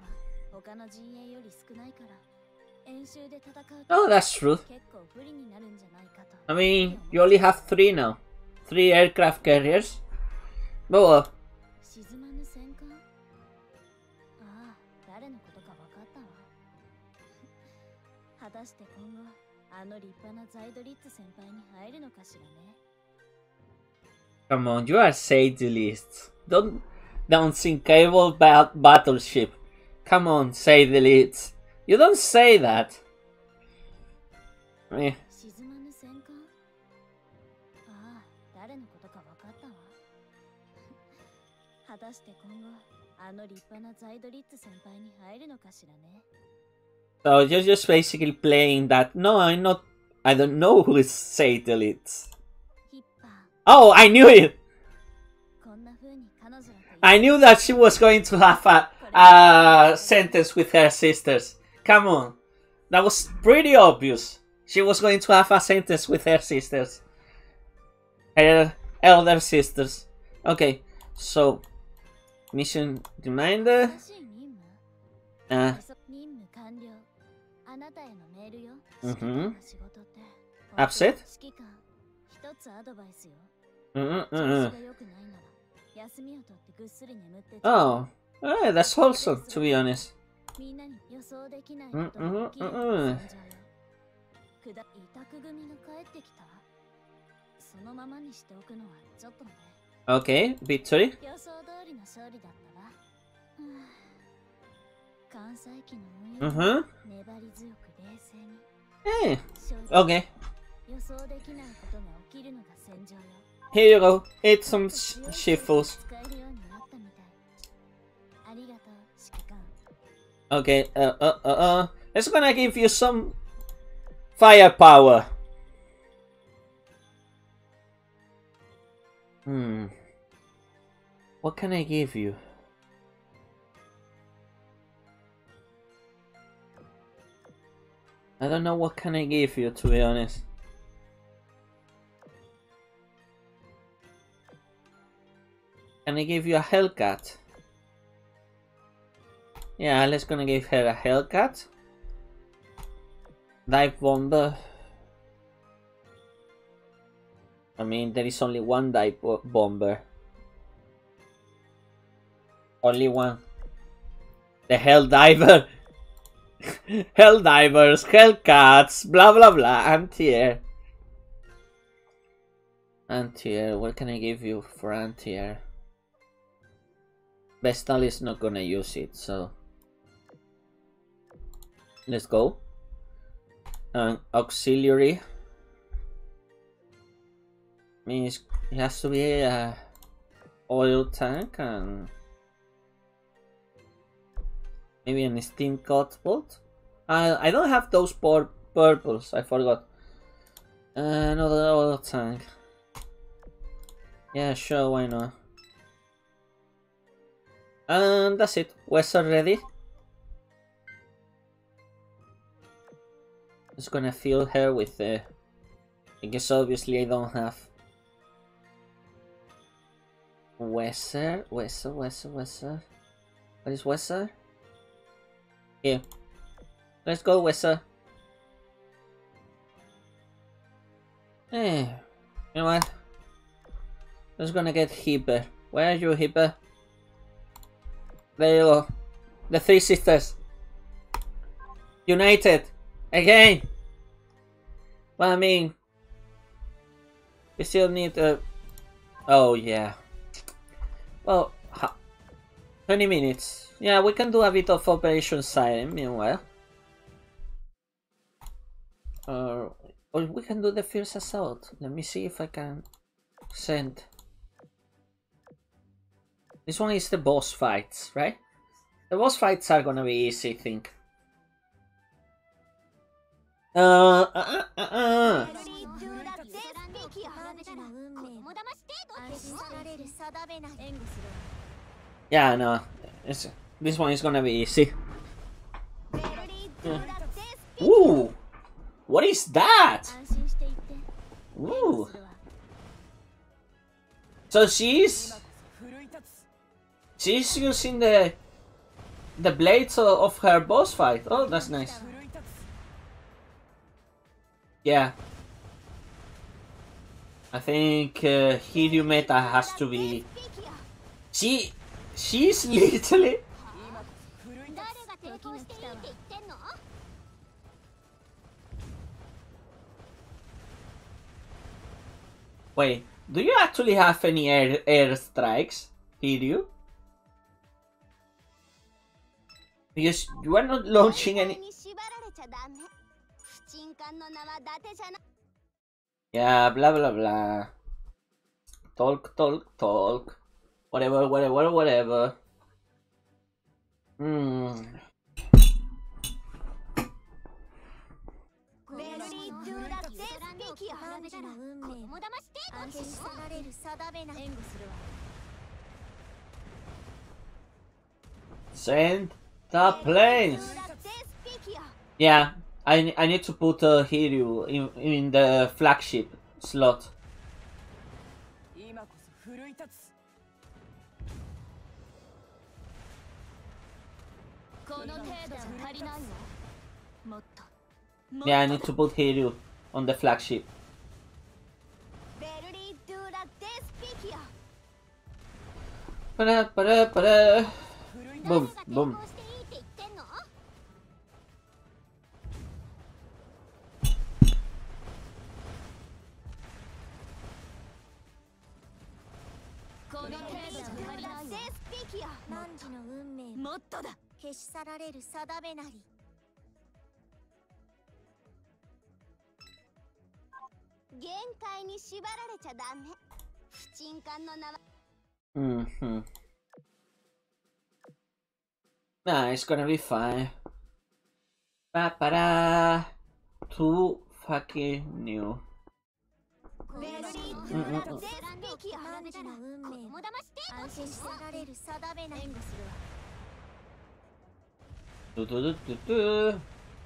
[SPEAKER 1] Oh, that's true. I mean, you only have three now. Three aircraft carriers. But well,
[SPEAKER 5] あの立派なザイドリッツ先輩に会えるのかしらね
[SPEAKER 1] come on, you are say the least. Don't, don't think cable ba- battleship. Come on, say the least. You don't say that. Eh.
[SPEAKER 5] 果たして今後あの立派なザイドリッツ先輩に会えるのかしらね
[SPEAKER 1] So you're just basically playing that. No, I'm not. I don't know who is
[SPEAKER 5] Seydlitz.
[SPEAKER 1] Oh, I knew it! I knew that she was going to have a, a sentence with her sisters. Come on. That was pretty obvious. She was going to have a sentence with her sisters. Her elder sisters. Okay, so mission reminder. Uh,
[SPEAKER 2] Mm-hmm.
[SPEAKER 1] Upset? Mm oh, that's also, to be honest.
[SPEAKER 2] Mm
[SPEAKER 1] Okay, victory.
[SPEAKER 2] Uh-huh.
[SPEAKER 1] Hey. Okay. Here you go. It's some sh. Okay, uh, uh, uh, uh. It's gonna give you some firepower. Hmm. What can I give you? I don't know what can I give you to be honest. Can I give you a Hellcat? Yeah, let's gonna give her a Hellcat. Dive bomber. I mean, there is only one dive bomber. Only one. The Hell Diver. Hell Divers, hell cats, blah blah blah. Anti-air. Anti-air. What can I give you for anti-air? Vestal is not gonna use it, so let's go. Um, auxiliary means it has to be a oil tank and maybe an steam catapult. I I don't have those pur- purples. I forgot. Uh, another oil tank. Yeah, sure. Why not? And that's it. Weser ready. Just gonna fill her with uh, guess obviously I don't have Weser, Weser, Weser, Weser. What is Weser? Here. Let's go, Weser. Eh, you know what? Gonna get Hipper. Where are you, Hipper? There you go. The three sisters. United. Again. Well, I mean, we still need a. Oh yeah. Well, 20 minutes. Yeah, we can do a bit of Operation Siren meanwhile. Uh, or we can do the first assault. Let me see if I can send. This one is the boss fights, right? The boss fights are gonna be easy, I think. Uh, uh, uh, uh, yeah, no. It's, this one is gonna be easy.
[SPEAKER 3] Yeah.
[SPEAKER 1] Ooh! What is that? Ooh! So she's... She's using the... The blades of her boss fight. Oh, that's nice. Yeah. I think uh, Hiryu Meta has to be... She She's literally. Wait, do you actually have any air airstrikes? Did you? Because you are not launching any. Yeah, blah blah blah. Talk, talk, talk. Whatever, whatever, whatever,
[SPEAKER 2] whatever. Hmm.
[SPEAKER 1] Send the planes! Yeah, I, I need to put uh, Hiryu in, in the flagship slot. Yeah, I need to put Hiryu on the flagship.
[SPEAKER 3] ベルリー・ドゥラ・デスピキア
[SPEAKER 1] Para, para, para.
[SPEAKER 6] 奮い立
[SPEAKER 1] Boom,
[SPEAKER 2] 誰
[SPEAKER 1] boom.
[SPEAKER 2] せし
[SPEAKER 3] 去られる定めなり。限界に縛られちゃダメ。不うん
[SPEAKER 1] うんナイー
[SPEAKER 3] うんんうん、全部の運命
[SPEAKER 1] 子供騙して定めないんで
[SPEAKER 3] す。ルリー・ド
[SPEAKER 1] うんうんうん
[SPEAKER 3] ゥラ・デスピキア
[SPEAKER 2] 汝の運命
[SPEAKER 3] 子供騙して安心し去られる定めなり
[SPEAKER 2] 援護するわ
[SPEAKER 1] Do, do, do, do, do.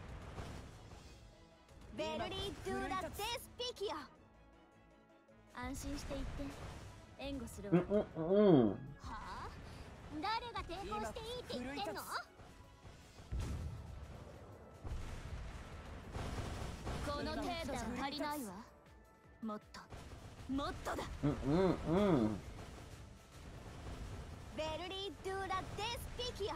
[SPEAKER 3] ベルリー・ドゥラ・デスピキア
[SPEAKER 2] 安心して言って援護するわ
[SPEAKER 1] Mm, mm, mm.
[SPEAKER 2] はあ誰が抵抗していいって言ってんのこの程度じゃ足りないわもっともっとだ
[SPEAKER 1] Mm, mm, mm.
[SPEAKER 3] ベルリー・ドゥラ・デスピキア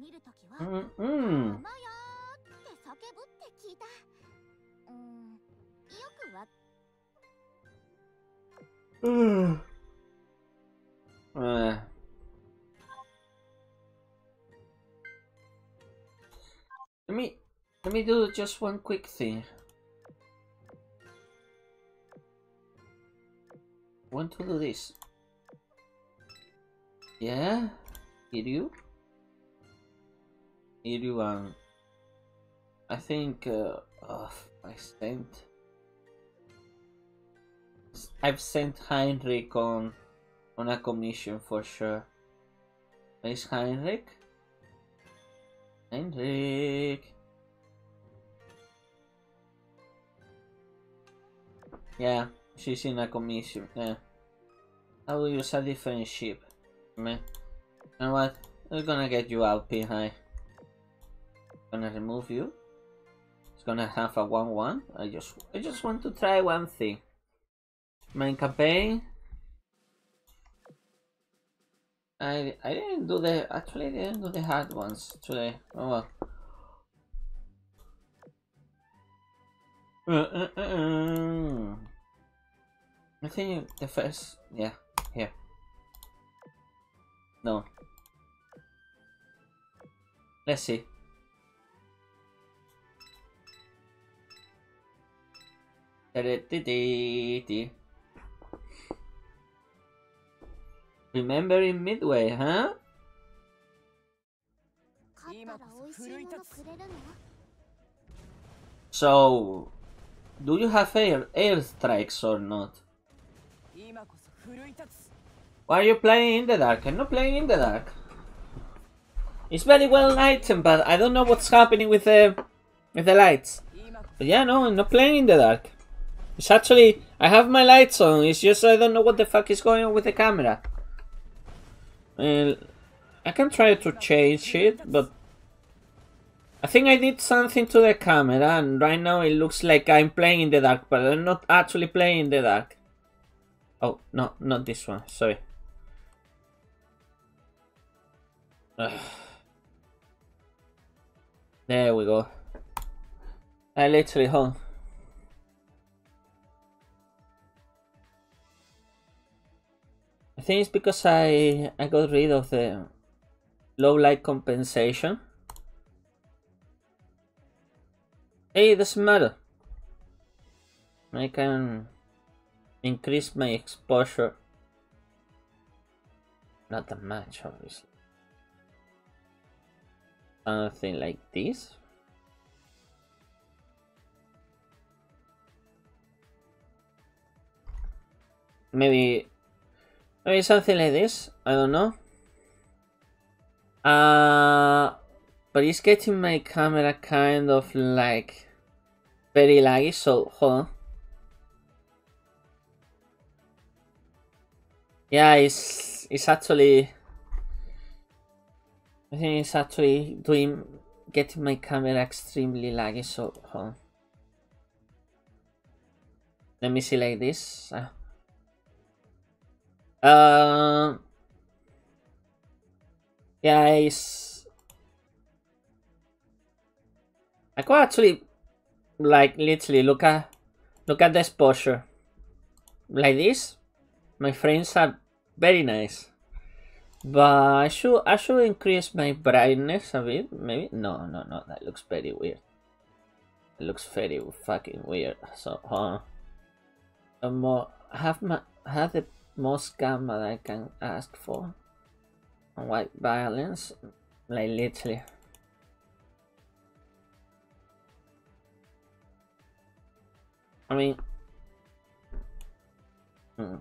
[SPEAKER 3] 見るときは、
[SPEAKER 1] Mm, 「mm.
[SPEAKER 3] 浜や」って叫ぶって聞いたうーんよくわ
[SPEAKER 1] Mm. Uh. Let me let me do just one quick thing. Want to do this? Yeah, Iryu. Iryu And I think uh, uh, I sent. I've sent Heinrich on on a commission for sure. Where is Heinrich? Heinrich. Yeah, she's in a commission. Yeah. I will use a different ship. Man. You know what? We're gonna get you out, Ping Hai. Gonna remove you. It's gonna have a 1-1. I just I just want to try one thing. Main campaign. I I didn't do the actually I didn't do the hard ones today. Oh well. Uh, uh, uh. I think the first yeah here. No. Let's see. Remember in Midway, huh? So, do you have air, air strikes or not? Why are you playing in the dark? I'm not playing in the dark. It's very well lighted, but I don't know what's happening with the with the lights. But yeah, no, I'm not playing in the dark. It's actually I have my lights on. It's just I don't know what the fuck is going on with the camera. Well, I can try to change it, but I think I did something to the camera, and right now it looks like I'm playing in the dark, but I'm not actually playing in the dark. Oh no, not this one. Sorry. Ugh. There we go. I literally home. Think it's because I I got rid of the low light compensation. Hey, it doesn't matter. I can increase my exposure. Not that much, obviously. Something like this. Maybe, maybe something like this. I don't know. Uh, but it's getting my camera kind of like very laggy. So hold on. Yeah, it's it's actually. I think it's actually doing getting my camera extremely laggy. So hold on. Let me see like this. Uh, uh, yeah, it's. I could actually, like, literally look at, look at the exposure, like this. My frames are very nice, but I should, I should increase my brightness a bit. Maybe no, no, no. That looks very weird. It looks very fucking weird. So, uh, a more have my have the most gamma I can ask for white violence, like literally. I mean, hmm.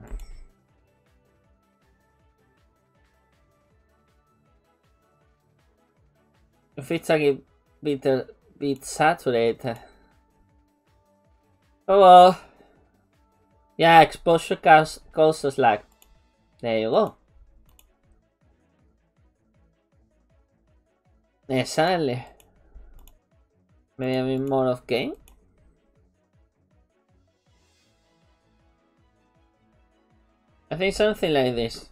[SPEAKER 1] if it's a bit a bit saturated. Oh well. Yeah, exposure cause, causes lag. There you go. Eh, exactly. Maybe a bit more of game. I think something like this.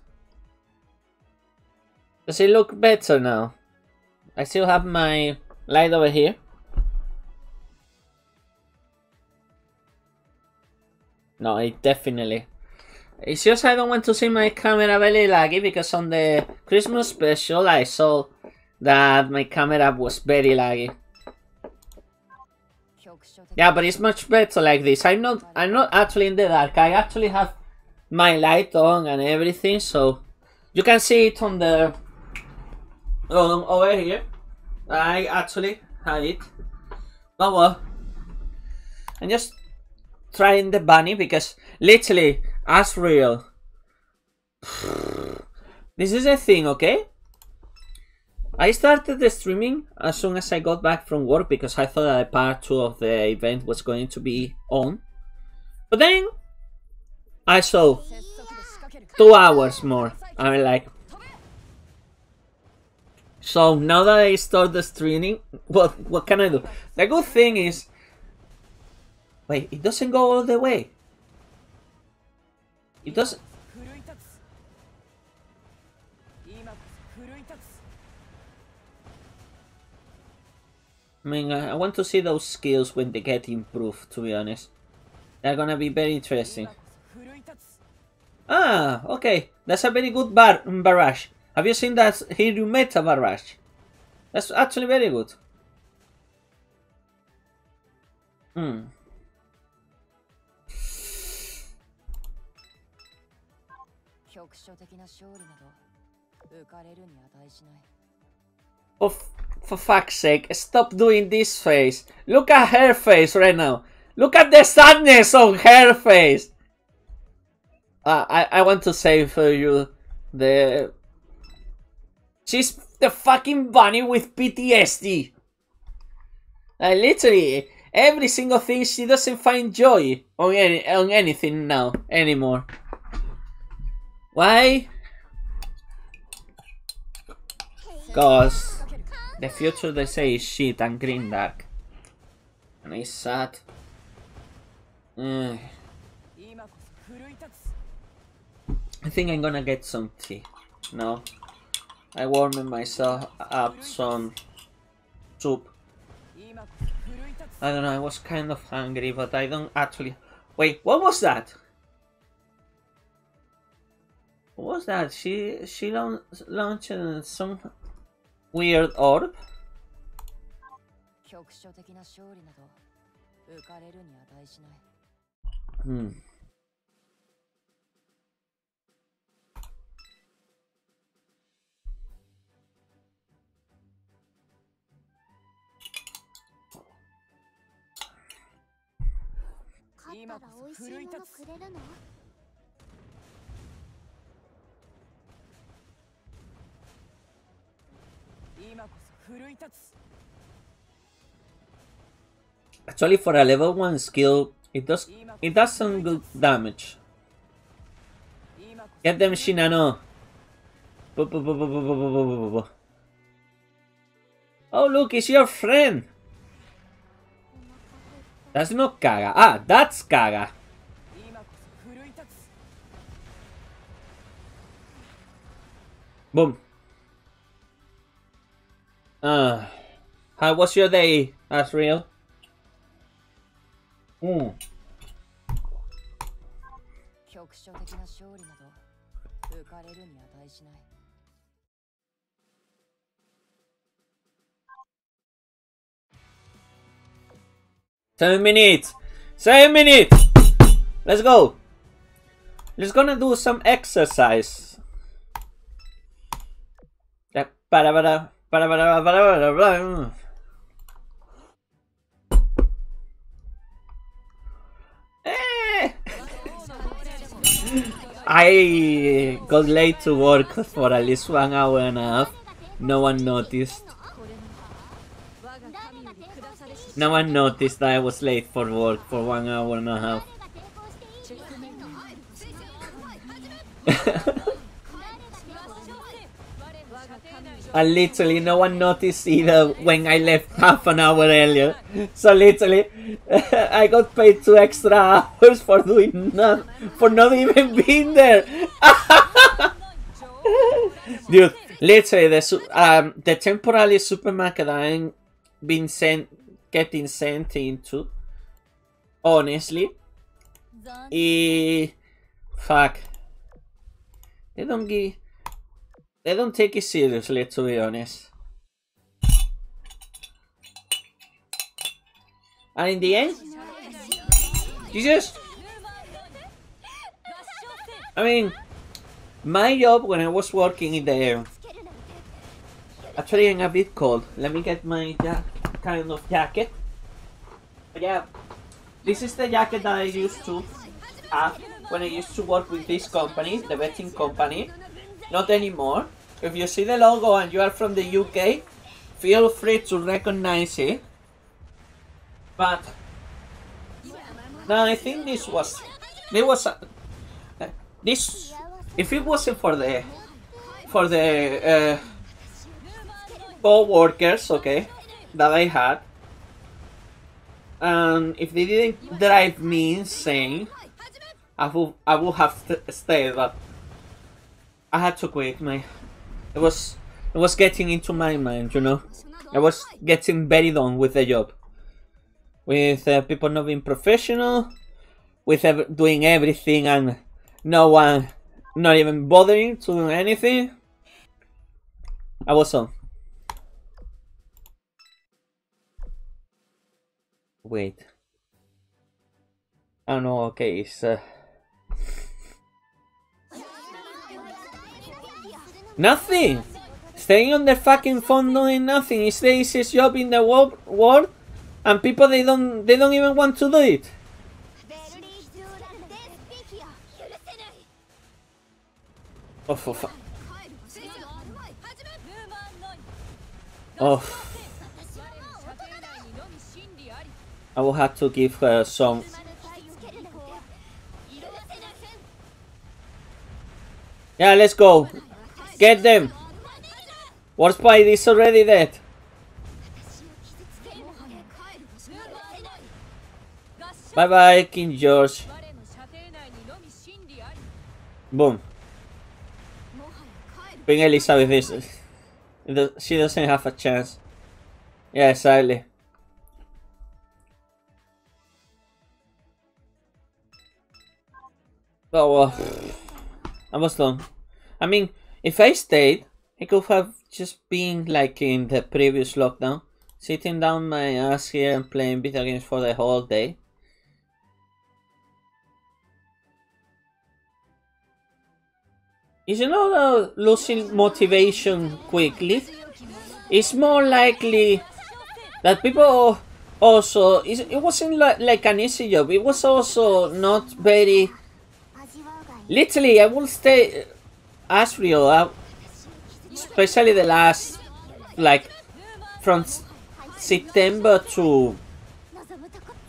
[SPEAKER 1] Does it look better now? I still have my light over here. No, it definitely. It's just I don't want to see my camera very laggy because on the Christmas special I saw that my camera was very laggy. Yeah, but it's much better like this. I'm not I'm not actually in the dark. I actually have my light on and everything, so you can see it on the um, over here. I actually have it. But well, and just trying the bunny because literally Asriel. This is a thing, okay? I started the streaming as soon as I got back from work because I thought that part 2 of the event was going to be on. But then I saw two hours more. I mean like so now that I start the streaming, what what can I do? The good thing is Wait, it doesn't go all the way. It doesn't... I mean, I want to see those skills when they get improved, to be honest. They're gonna be very interesting. Ah, okay. That's a very good bar barrage. Have you seen that Hiryu Meta barrage? That's actually very good. Hmm.
[SPEAKER 4] な勝利など浮かれるに値しない
[SPEAKER 1] For, f- for fuck's sake, stop doing this face. Look at her face right now. Look at the sadness on her face. Uh, I, I want to say for you the. She's the fucking bunny with PTSD. Like literally, every single thing she doesn't find joy on any on anything now anymore. Why? Cause the future they say is shit and green dark. And it's sad. Mm. I think I'm gonna get some tea. No. I warmed myself up some soup. I don't know, I was kind of hungry, but I don't actually... Wait, what was that? What was that? She she launched some Weird Orb?
[SPEAKER 4] 局所的な勝利など浮かれるに値しない。
[SPEAKER 2] うん。
[SPEAKER 6] 今こそ奮い立つ。
[SPEAKER 1] Actually, for a level 1 skill, it does it does some good damage. Get them, Shinano! Oh, look, it's your friend! That's not Kaga. Ah, that's Kaga. Boom. Uh, hi, what's your day, Asriel? Mm. Seven minutes! Seven minutes! Let's go! Let's gonna do some exercise. Ba-da-ba-da. I got late to work for at least one hour and a half. No one noticed. No one noticed that I was late for work for one hour and a half. And literally, no one noticed either when I left half an hour earlier. So literally, I got paid two extra hours for doing not, for not even being there. Dude, literally, the um the temporary supermarket I'm being sent, getting sent into. Honestly, eh, fuck. They don't give. They don't take it seriously, to be honest. And in the end, just. I mean, my job when I was working in the. Actually, I'm a bit cold. Let me get my kind of jacket. But yeah, this is the jacket that I used to have when I used to work with this company, the betting company. Not anymore. If you see the logo and you are from the UK, feel free to recognize it. But now I think this was there was a, uh, this if it wasn't for the for the uh, co-workers, okay, that I had, and if they didn't drive me insane, I would I would have st- stayed. But I had to quit. My it was it was getting into my mind, you know. I was getting very done with the job, with uh, people not being professional, with ev- doing everything and no one not even bothering to do anything. I was on. Wait. Oh no, okay, it's uh... Nothing! Staying on the fucking phone doing nothing is the easiest job in the world, and people they don't they don't even want to do it. Oh for
[SPEAKER 2] fuck.
[SPEAKER 1] Oh. I will have to give her some Yeah, let's go. Get them! Warspite is already dead. Bye bye, King George. Boom. Queen Elizabeth is. She doesn't have a chance. Yeah, exactly. Oh well. I was done. I mean, if I stayed, I could have just been like in the previous lockdown, sitting down my ass here and playing video games for the whole day. Is another not uh, losing motivation quickly. It's more likely that people also it wasn't like, an easy job. It was also not very. Literally, I will stay as out, uh, especially the last, like, from September to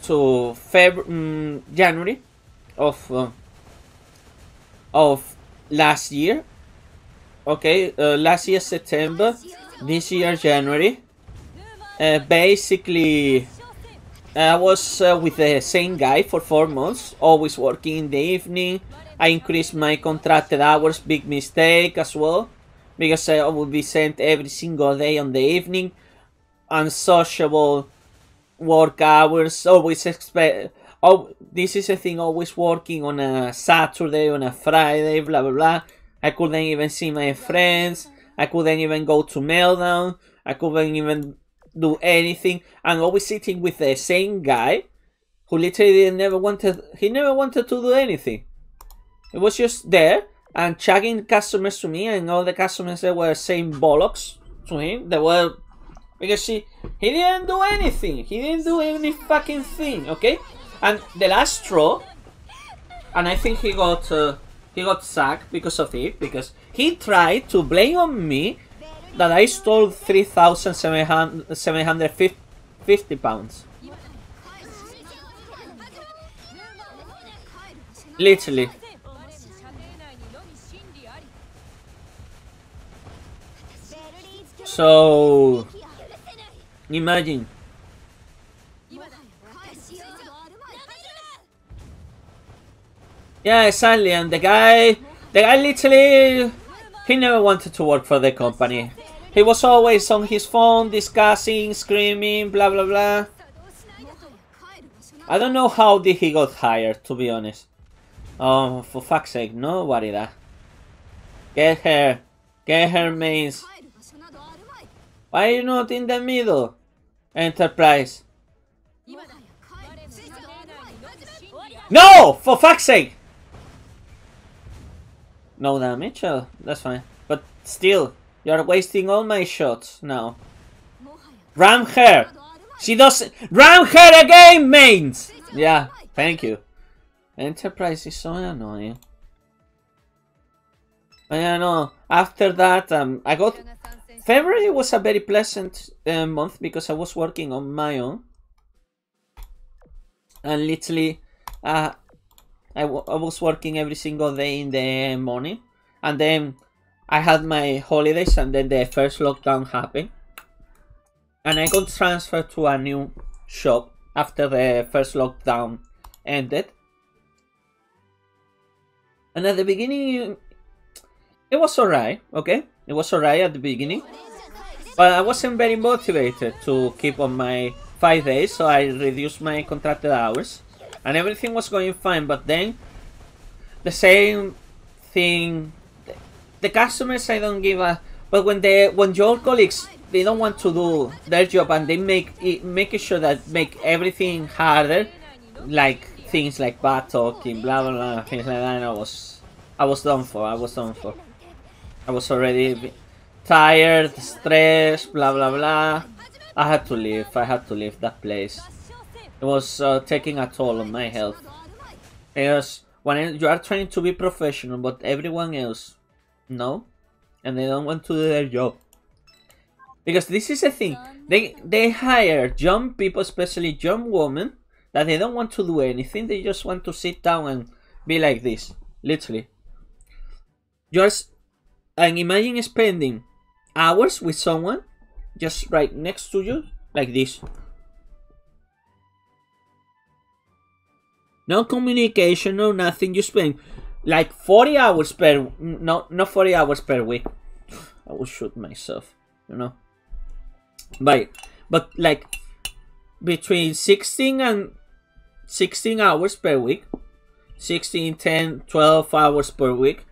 [SPEAKER 1] to Feb um, January of uh, of last year. Okay, uh, last year September, this year January. Uh, basically, I was uh, with the same guy for four months, always working in the evening, I increased my contracted hours, big mistake as well, because I would be sent every single day on the evening. Unsociable work hours, always expect. Oh, this is a thing. Always working on a Saturday, on a Friday, blah blah blah. I couldn't even see my friends. I couldn't even go to Meltdown. I couldn't even do anything. And always sitting with the same guy, who literally never wanted. He never wanted to do anything. He was just there and chugging customers to me, and all the customers that were saying bollocks to him. They were because he he didn't do anything. He didn't do any fucking thing. Okay, and the last straw, and I think he got uh, he got sacked because of it because he tried to blame on me that I stole three thousand seven hundred fifty pounds. Literally. So imagine Yeah, exactly, and the guy the guy literally he never wanted to work for the company. He was always on his phone discussing, screaming, blah blah blah. I don't know how did he got hired, to be honest. Oh, for fuck's sake, nobody that. Get her. Get her means why are you not in the middle? Enterprise. No! For fuck's sake! No damage? Oh, that's fine. But still, you're wasting all my shots now. Ram her! She doesn't- RAM HER AGAIN, mains! Yeah, thank you. Enterprise is so annoying. I know, after that, um, I got February was a very pleasant uh, month because I was working on my own. And literally, uh, I, I was working every single day in the morning. And then I had my holidays, and then the first lockdown happened. And I got transferred to a new shop after the first lockdown ended. And at the beginning, it was alright, okay? It was alright at the beginning. But I wasn't very motivated to keep on my five days, so I reduced my contracted hours. And everything was going fine, but then the same thing the customers I don't give a but when they when your colleagues they don't want to do their job and they make it making sure that make everything harder like things like bad talking blah blah blah things like that I was I was done for I was done for I was already tired stressed blah blah blah. I had to leave. I had to leave that place. It was uh, taking a toll on my health. Because when you are trying to be professional but everyone else no. And they don't want to do their job. Because this is the thing. They they hire young people especially young women that they don't want to do anything. They just want to sit down and be like this literally. S- and imagine spending hours with someone just right next to you like this. No communication no nothing. You spend like 40 hours per no not 40 hours per week. I will shoot myself you know. But but like between 16 and 16 hours per week 16 10 12 hours per week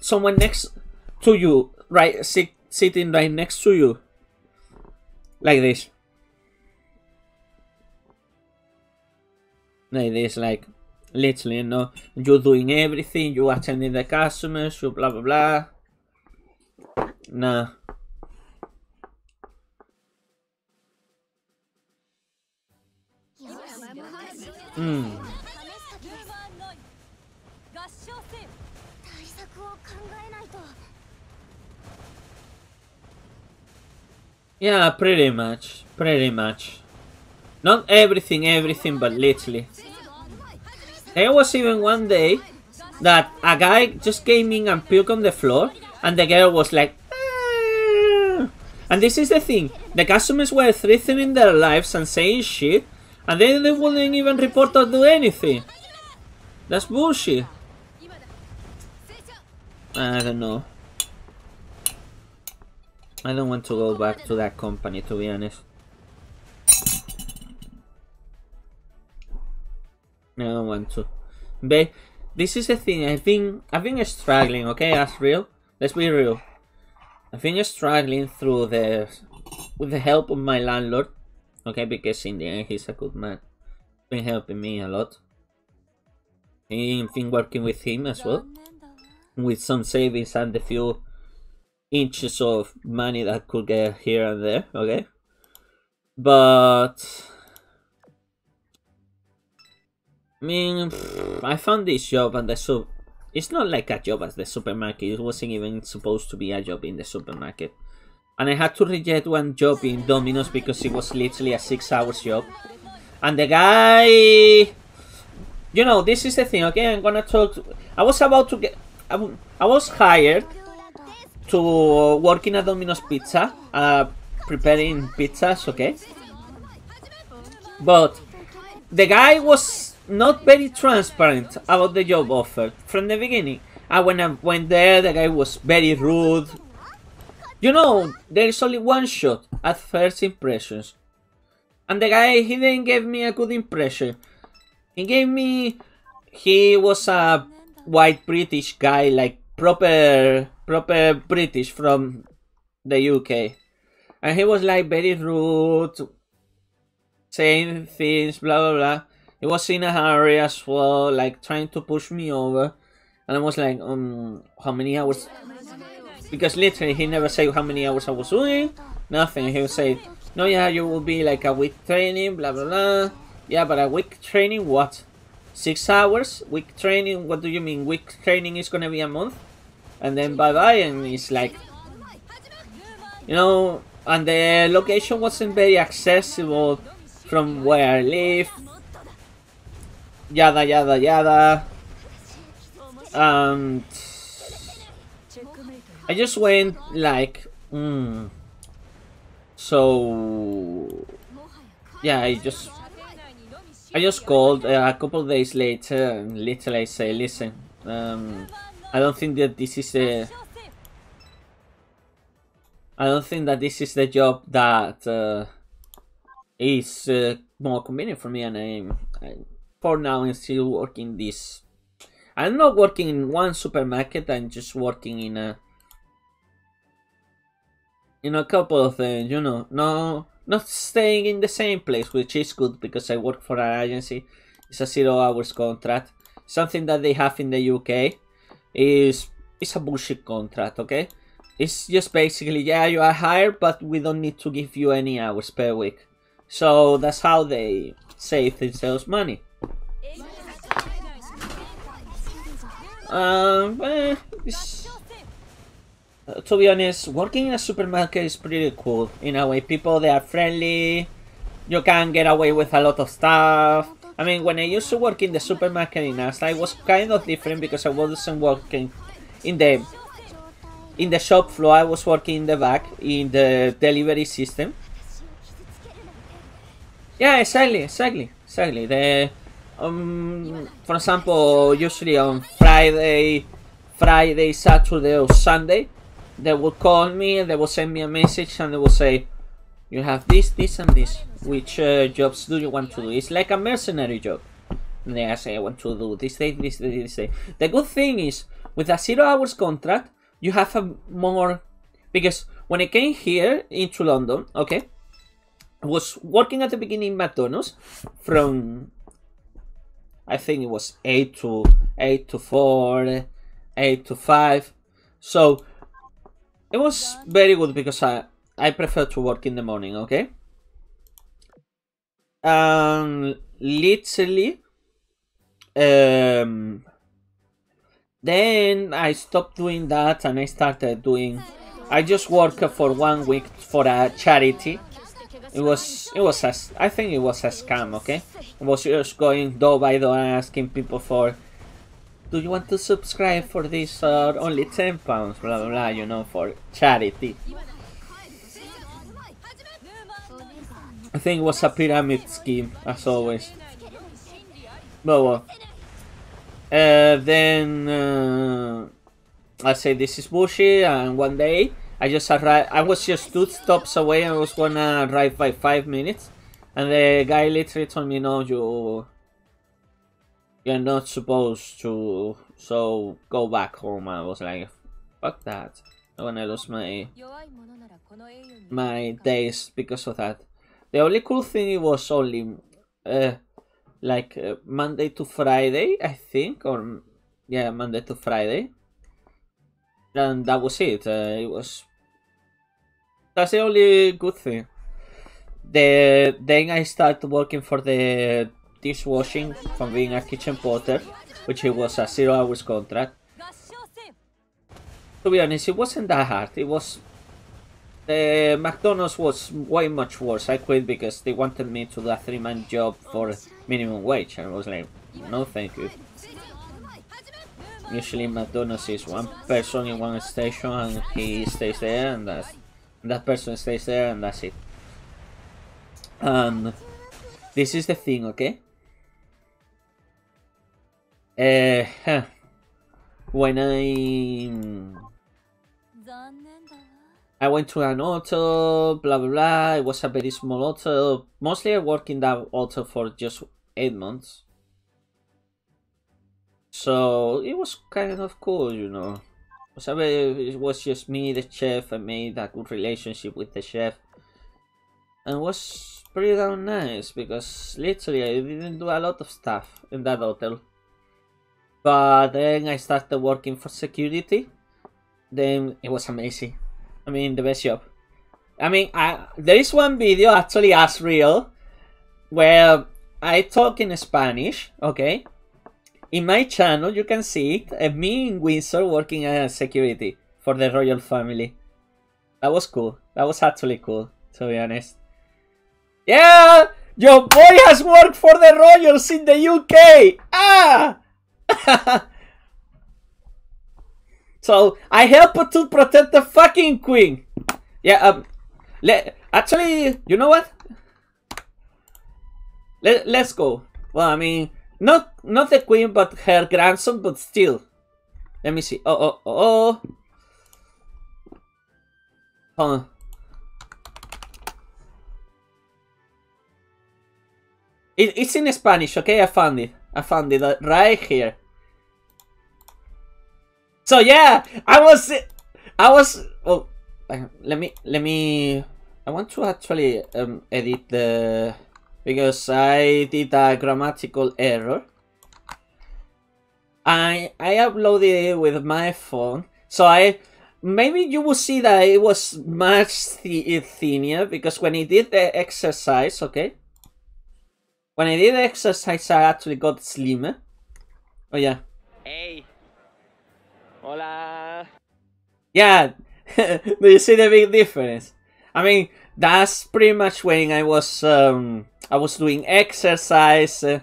[SPEAKER 1] someone next to you right sit, sitting right next to you. Like this. Like this like literally you know. You're doing everything you're attending the customers you blah blah blah. Nah. Hmm. Yeah, pretty much. Pretty much. Not everything, everything, but literally. There was even one day that a guy just came in and puked on the floor, and the girl was like, "Ah." and this is the thing: the customers were threatening their lives and saying shit, and then they wouldn't even report or do anything. That's bullshit. I don't know. I don't want to go back to that company, to be honest. I don't want to. But this is the thing, I've been, I've been struggling, okay, that's real. Let's be real. I've been struggling through the, with the help of my landlord, okay, because in the end he's a good man. Been helping me a lot. I've been working with him as well, with some savings and the few inches of money that could get here and there, okay? But I mean, I found this job and the sub. It's not like a job at the supermarket. It wasn't even supposed to be a job in the supermarket. And I had to reject one job in Domino's because it was literally a six hours job. And the guy you know, this is the thing, okay? I'm gonna talk. To, I was about to get. I was hired to working at Domino's Pizza, uh, preparing pizzas, okay? But the guy was not very transparent about the job offer from the beginning. And when I went there, the guy was very rude. You know, there is only one shot at first impressions. And the guy, he didn't give me a good impression. He gave me. He was a white British guy, like proper, proper British from the UK. And he was like very rude, saying things, blah blah blah. He was in a hurry as well, like trying to push me over. And I was like, um, how many hours? Because literally, he never said how many hours I was doing. Nothing. He would say, no, yeah, you will be like a week training, blah blah blah. Yeah, but a week training, what? Six hours, week training, what do you mean? Week training is gonna be a month? And then bye-bye, and it's like... You know, and the location wasn't very accessible from where I live. Yada yada yada. And... I just went like, mm. So... Yeah, I just I just called uh, a couple days later and literally I say, listen, um, I don't think that this is
[SPEAKER 4] a...
[SPEAKER 1] I don't think that this is the job that uh, is uh, more convenient for me and I'm, I'm, for now I'm still working this. I'm not working in one supermarket, I'm just working in a... In a couple of things, you know, no not staying in the same place, which is good because I work for an agency. It's a zero hours contract. Something that they have in the UK is it's a bullshit contract. Okay. It's just basically, yeah, you are hired, but we don't need to give you any hours per week. So that's how they save themselves money. Um, eh, it's- uh, to be honest, working in a supermarket is pretty cool. In a way, people they are friendly. You can get away with a lot of stuff. I mean, when I used to work in the supermarket in Asda, it was kind of different because I wasn't working in the in the shop floor. I was working in the back in the delivery system. Yeah, exactly, exactly, exactly. The um, for example, usually on Friday, Friday, Saturday, or Sunday, they will call me and they will send me a message and they will say, "You have this, this, and this. Which uh, jobs do you want to do?" It's like a mercenary job. And they say, "I want to do this day, this day, this day." The good thing is, with a zero hours contract, you have a more because when I came here into London, okay, I was working at the beginning in McDonald's from I think it was eight to eight to four, eight to five. So it was very good because I I prefer to work in the morning, okay? And literally um, then I stopped doing that and I started doing. I just worked for one week for a charity. It was it was a, I think it was a scam. Okay, I was just going door by door asking people for. Do you want to subscribe for this uh, only ten pounds? Blah blah blah. You know, for charity. I think it was a pyramid scheme, as always. But well. Uh, then uh, I say this is bullshit, and one day I just arrived. I was just two stops away. I was gonna arrive by five minutes, and the guy literally told me, "No, you, you're not supposed to so go back home. I was like fuck that. When i lost my my days because of that. The only cool thing it was only uh, like uh, monday to friday i think or yeah monday to friday. And that was it. Uh, it was that's the only good thing. The then i started working for the dishwashing from being a kitchen porter, which it was a zero hours contract. To be honest, it wasn't that hard. It was the McDonald's was way much worse. I quit because they wanted me to do a three-man job for minimum wage, and I was like, no, thank you. Usually McDonald's is one person in one station, and he stays there, and that's, and that person stays there, and that's it. And this is the thing, okay? Uh. When I...
[SPEAKER 4] Mm,
[SPEAKER 1] I went to an hotel, blah blah blah. It was a very small hotel. Mostly I worked in that hotel for just eight months. So it was kind of cool, you know. It was, very, it was just me, the chef. I made a good relationship with the chef. And it was pretty damn nice because literally I didn't do a lot of stuff in that hotel. But then I started working for security. Then it was amazing. I mean, the best job. I mean, I, there is one video actually as real where I talk in Spanish, okay? In my channel, you can see it. uh, me in Windsor working as security for the royal family. That was cool. That was actually cool, to be honest. Yeah! Your boy has worked for the royals in the UK! Ah! So I help to protect the fucking queen. Yeah. Um. Let actually, you know what? Let Let's go. Well, I mean, not not the queen, but her grandson, but still. Let me see. Oh oh oh. oh. Hold. It, it's in Spanish, okay? I found it. I found it right here. So yeah, I was, I was. Oh, let me, let me. I want to actually um, edit the because I did a grammatical error. I I uploaded it with my phone, so I maybe you will see that it was much th- thinner because when I did the exercise, okay. When I did exercise, I actually got slimmer. Oh yeah.
[SPEAKER 7] ¡Ey! Hola.
[SPEAKER 1] Yeah, do you see the big difference? I mean, that's pretty much when I was um I was doing exercise uh,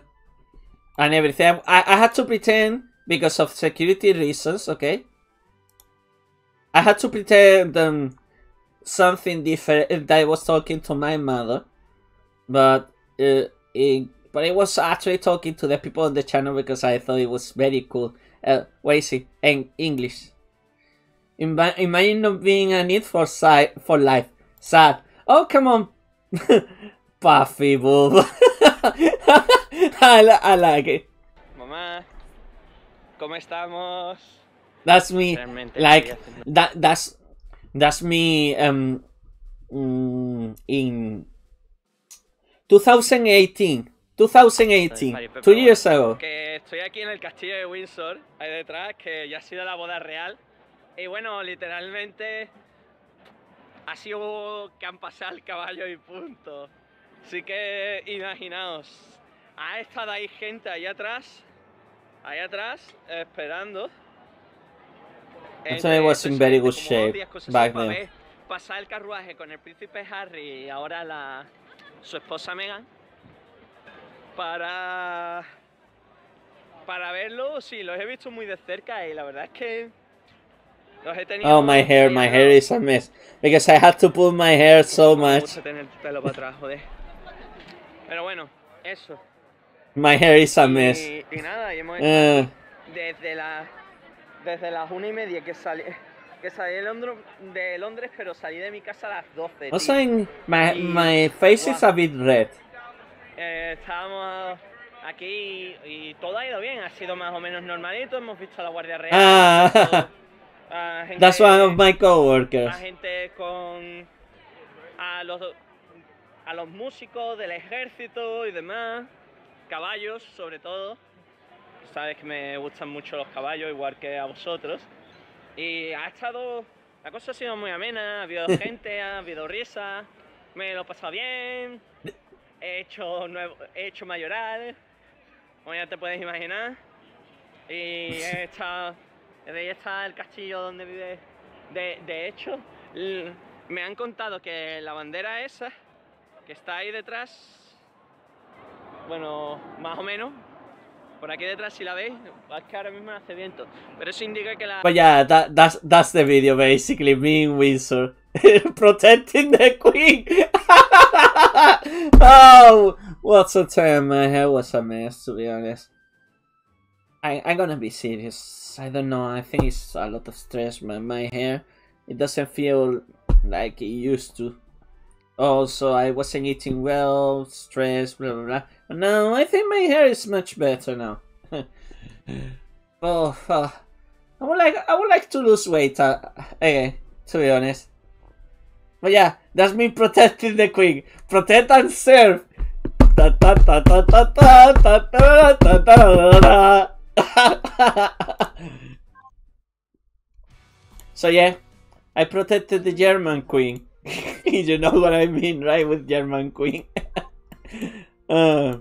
[SPEAKER 1] and everything. I, I had to pretend because of security reasons, okay? I had to pretend um something different that I was talking to my mother, but uh, it, but I was actually talking to the people on the channel because I thought it was very cool. Uh, what is it? In English. Ima- imagine not being a need for si- for life. Sad. Oh come on, Puffy boob. I, li- I like it.
[SPEAKER 7] Mamá. ¿Cómo estamos?
[SPEAKER 1] That's me.
[SPEAKER 7] Realmente
[SPEAKER 1] Like that. That's that's me. Um, mm, in 2018. 2018.
[SPEAKER 7] Vale, pero-
[SPEAKER 1] Two years ago.
[SPEAKER 7] Que estoy aquí en el castillo de Windsor, ahí detrás, que ya ha sido la boda real. Y bueno, literalmente ha sido que han pasado el caballo y punto. Así que imaginaos, ha estado ahí gente ahí atrás ahí atrás, esperando.
[SPEAKER 1] Anthony was in very good shape back then.
[SPEAKER 7] pasar el carruaje con el príncipe Harry y ahora la, su esposa Meghan para para verlo, sí, los he visto muy de cerca y la verdad es que los he tenido
[SPEAKER 1] Oh, my hair, my hair is a mess. Because I had to pull my hair so much.
[SPEAKER 7] gusta tener el pelo para atrás, joder. Pero bueno, eso.
[SPEAKER 1] My hair is a mess.
[SPEAKER 7] Y, y nada, y hemos
[SPEAKER 1] Uh,
[SPEAKER 7] desde las desde las una y media que salí que salí de Londres, de Londres pero salí de mi casa a las 12 tío.
[SPEAKER 1] also, in my,
[SPEAKER 7] Y-
[SPEAKER 1] my face is a bit red.
[SPEAKER 7] Eh, estábamos aquí y, y todo ha ido bien ha sido más o menos normalito hemos visto a la guardia real
[SPEAKER 1] Ah.
[SPEAKER 7] visto a gente,
[SPEAKER 1] That's one of my
[SPEAKER 7] a
[SPEAKER 1] coworkers.
[SPEAKER 7] gente con a los a los músicos del ejército y demás caballos sobre todo sabes que me gustan mucho los caballos igual que a vosotros y ha estado la cosa ha sido muy amena ha habido gente ha habido risa me lo he pasado bien he hecho nuevo, he hecho mayoral como ya te puedes imaginar. Y he estado de ahí está el castillo donde vive. De, de hecho me han contado que la bandera esa que está ahí detrás bueno más o menos por aquí detrás si la veis es que ahora mismo hace viento pero eso indica que la
[SPEAKER 1] But yeah, that, that's that's the video basically. Me in Windsor protecting the queen. oh, what's a time? My hair was a mess, to be honest. I I'm gonna be serious. I don't know. I think it's a lot of stress. My my hair, it doesn't feel like it used to. Also, I wasn't eating well, stress, blah blah blah. No, I think my hair is much better now. oh, uh, I would like I would like to lose weight uh, again, to be honest. But yeah, that's me protecting the queen. Protect and serve. so yeah, I protected the German queen. you know what I mean, right? With German queen uh.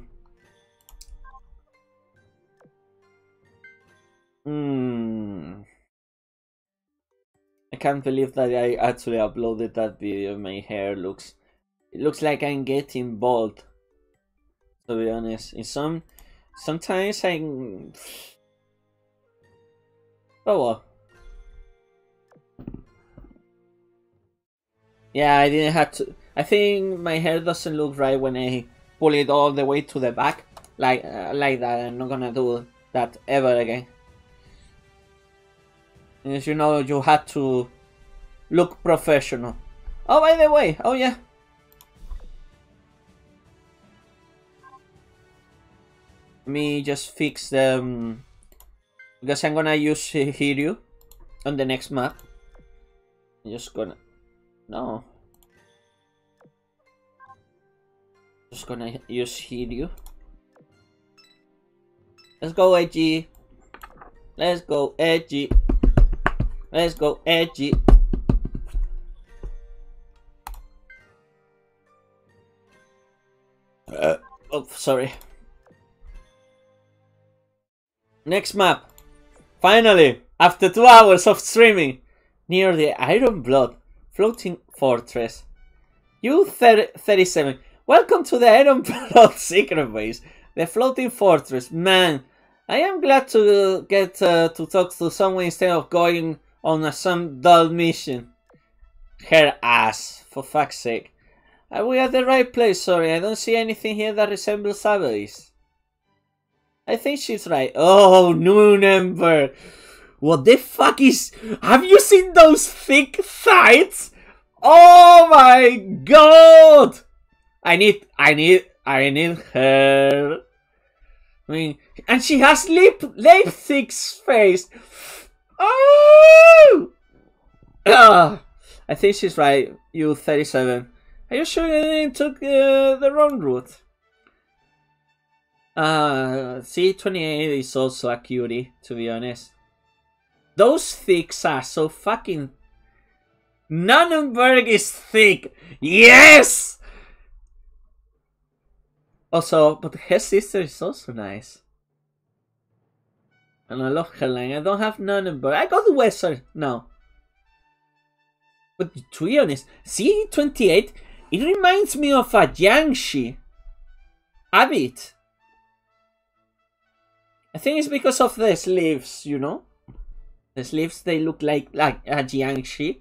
[SPEAKER 1] Hmm. I can't believe that I actually uploaded that video. My hair looks it looks like I'm getting bald. To be honest. In some sometimes I Oh well. Yeah, I didn't have to I think my hair doesn't look right when I pull it all the way to the back like uh, like that. I'm not gonna do that ever again. As you know, you had to look professional. Oh, by the way, oh yeah. Let me just fix them because I'm gonna use Hiryu on the next map. I'm just gonna no. Just gonna use Hiryu. Let's go edgy. Let's go edgy. Let's go edgy. Uh, oh, sorry. Next map. Finally, after two hours of streaming, near the Iron Blood floating fortress. U37. Welcome to the Iron Blood secret base, the floating fortress. Man, I am glad to get uh, to talk to someone instead of going on a, some dull mission. Her ass, for fuck's sake. Are we at the right place? Sorry, I don't see anything here that resembles Abelis. I think she's right. Oh, Nürnberg. What the fuck is... Have you seen those thick thighs? Oh my god! I need... I need... I need her. I mean... And she has lip... Leipzig's face. Oh! Ugh. I think she's right. U37. Are you sure you didn't took uh, the wrong route? Uh, Z28 is also a cutie, to be honest. Those thicks are so fucking. Nürnberg is thick! Yes! Also, but her sister is also nice. And I love Hellline. I don't have none, but I got the Western No. But to be honest, Z28, it reminds me of a Jiangshi. A bit. I think it's because of the sleeves, you know? The sleeves, they look like, like a Jiangshi.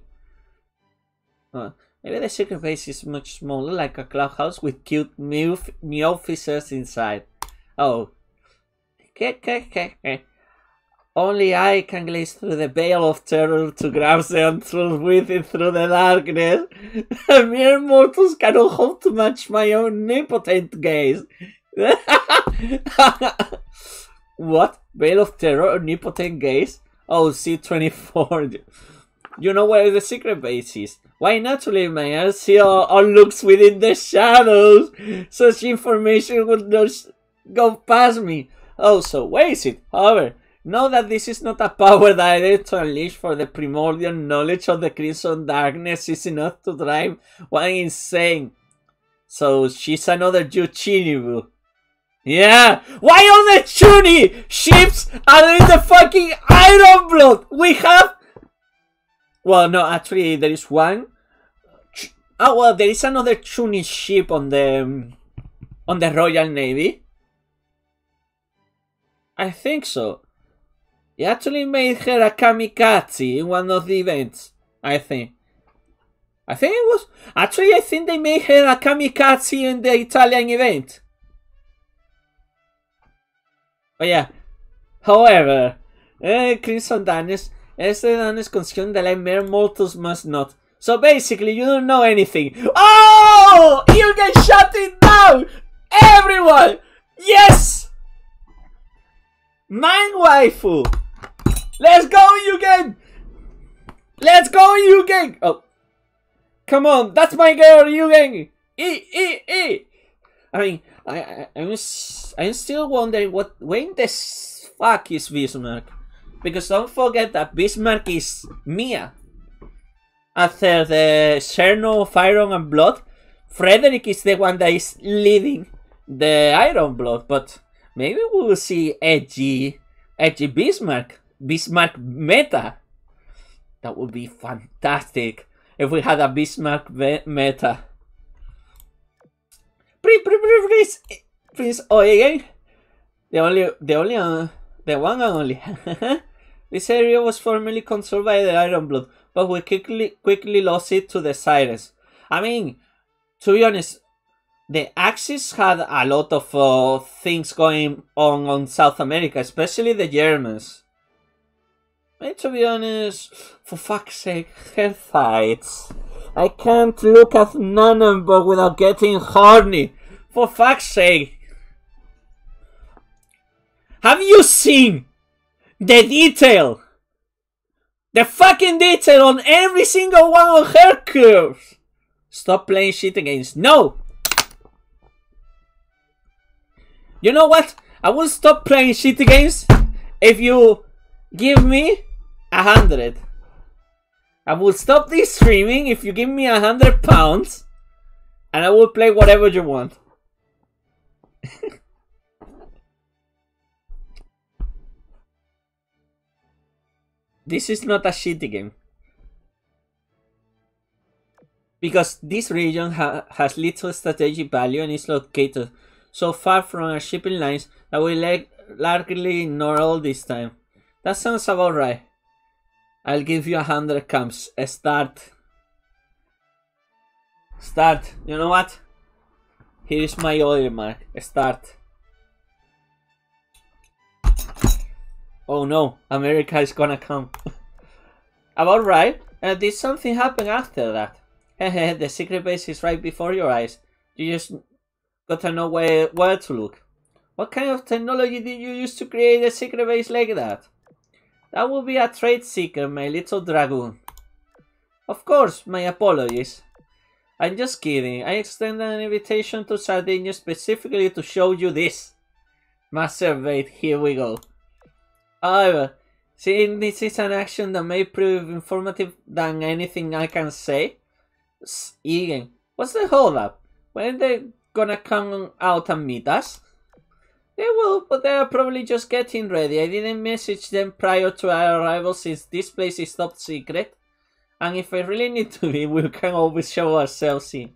[SPEAKER 1] Uh, maybe the secret base is much smaller, like a clubhouse with cute new, new officers inside. Oh. Only I can glaze through the veil of terror to grasp the untruth within through the darkness. Mere mortals cannot hope to match my own omnipotent gaze. what? Veil of terror, omnipotent gaze? Oh, C24. You know where the secret base is. Why naturally my eyes see all, all looks within the shadows. Such information would not go past me. Oh, also, where is it? However, know that this is not a power that I did to unleash for the primordial knowledge of the crimson darkness is enough to drive one insane. So she's another Yuchinibu. Yeah! Why all the Chuni ships are in the fucking Iron Blood? We have. Well, no, actually, there is one. Oh well, there is another Chuni ship on the um, on the Royal Navy. I think so. He actually made her a kamikaze in one of the events. I think. I think it was actually. I think they made her a kamikaze in the Italian event. But yeah. However, eh, Crimson Darkness, este darkness consumed the mere mortals must not. So basically, you don't know anything. Oh! You get shut it down! Everyone! Yes! Mind waifu! Let's go, Eugen! Let's go, Eugen! Oh. Come on, that's my girl, Eugen! E, e, e! I mean, I, I, I'm, I'm still wondering what, when the fuck is Bismarck? Because don't forget that Bismarck is Mia. After the Cherno Iron and Blood, Frederick is the one that is leading the Iron Blood, but maybe we will see edgy, edgy Bismarck, Bismarck meta. That would be fantastic if we had a Bismarck meta. Pri- Prince, Eugen, the only, the only, uh, the one and only. This area was formerly controlled by the Iron Blood, but we quickly, quickly lost it to the Sirens. I mean, to be honest, the Axis had a lot of uh, things going on on South America, especially the Germans. And to be honest, for fuck's sake, Hearthites. I can't look at Nürnberg without getting horny. For fuck's sake. Have you seen the detail? The fucking detail on every single one of her curves. Stop playing shit against. No! You know what? I will stop playing shit against if you give me a hundred. I will stop this streaming if you give me a hundred pounds and I will play whatever you want. this is not a shitty game. Because this region ha- has little strategic value and is located so far from our shipping lines that we lag- largely ignore all this time. That sounds about right. I'll give you a hundred camps. Start. Start. You know what? Here is my order mark. Start. Oh no, America is gonna come. About right. Uh, did something happen after that? The secret base is right before your eyes. You just gotta know where, where to look. What kind of technology did you use to create a secret base like that? That would be a trade seeker, my little dragoon. Of course, my apologies. I'm just kidding. I extended an invitation to Sardinia specifically to show you this. Masturbate, here we go. However, seeing this is an action that may prove informative than anything I can say, Eugen, what's the hold up? When they gonna come out and meet us? They will, but they are probably just getting ready. I didn't message them prior to our arrival since this place is top secret. And if I really need to be, we can always show ourselves in.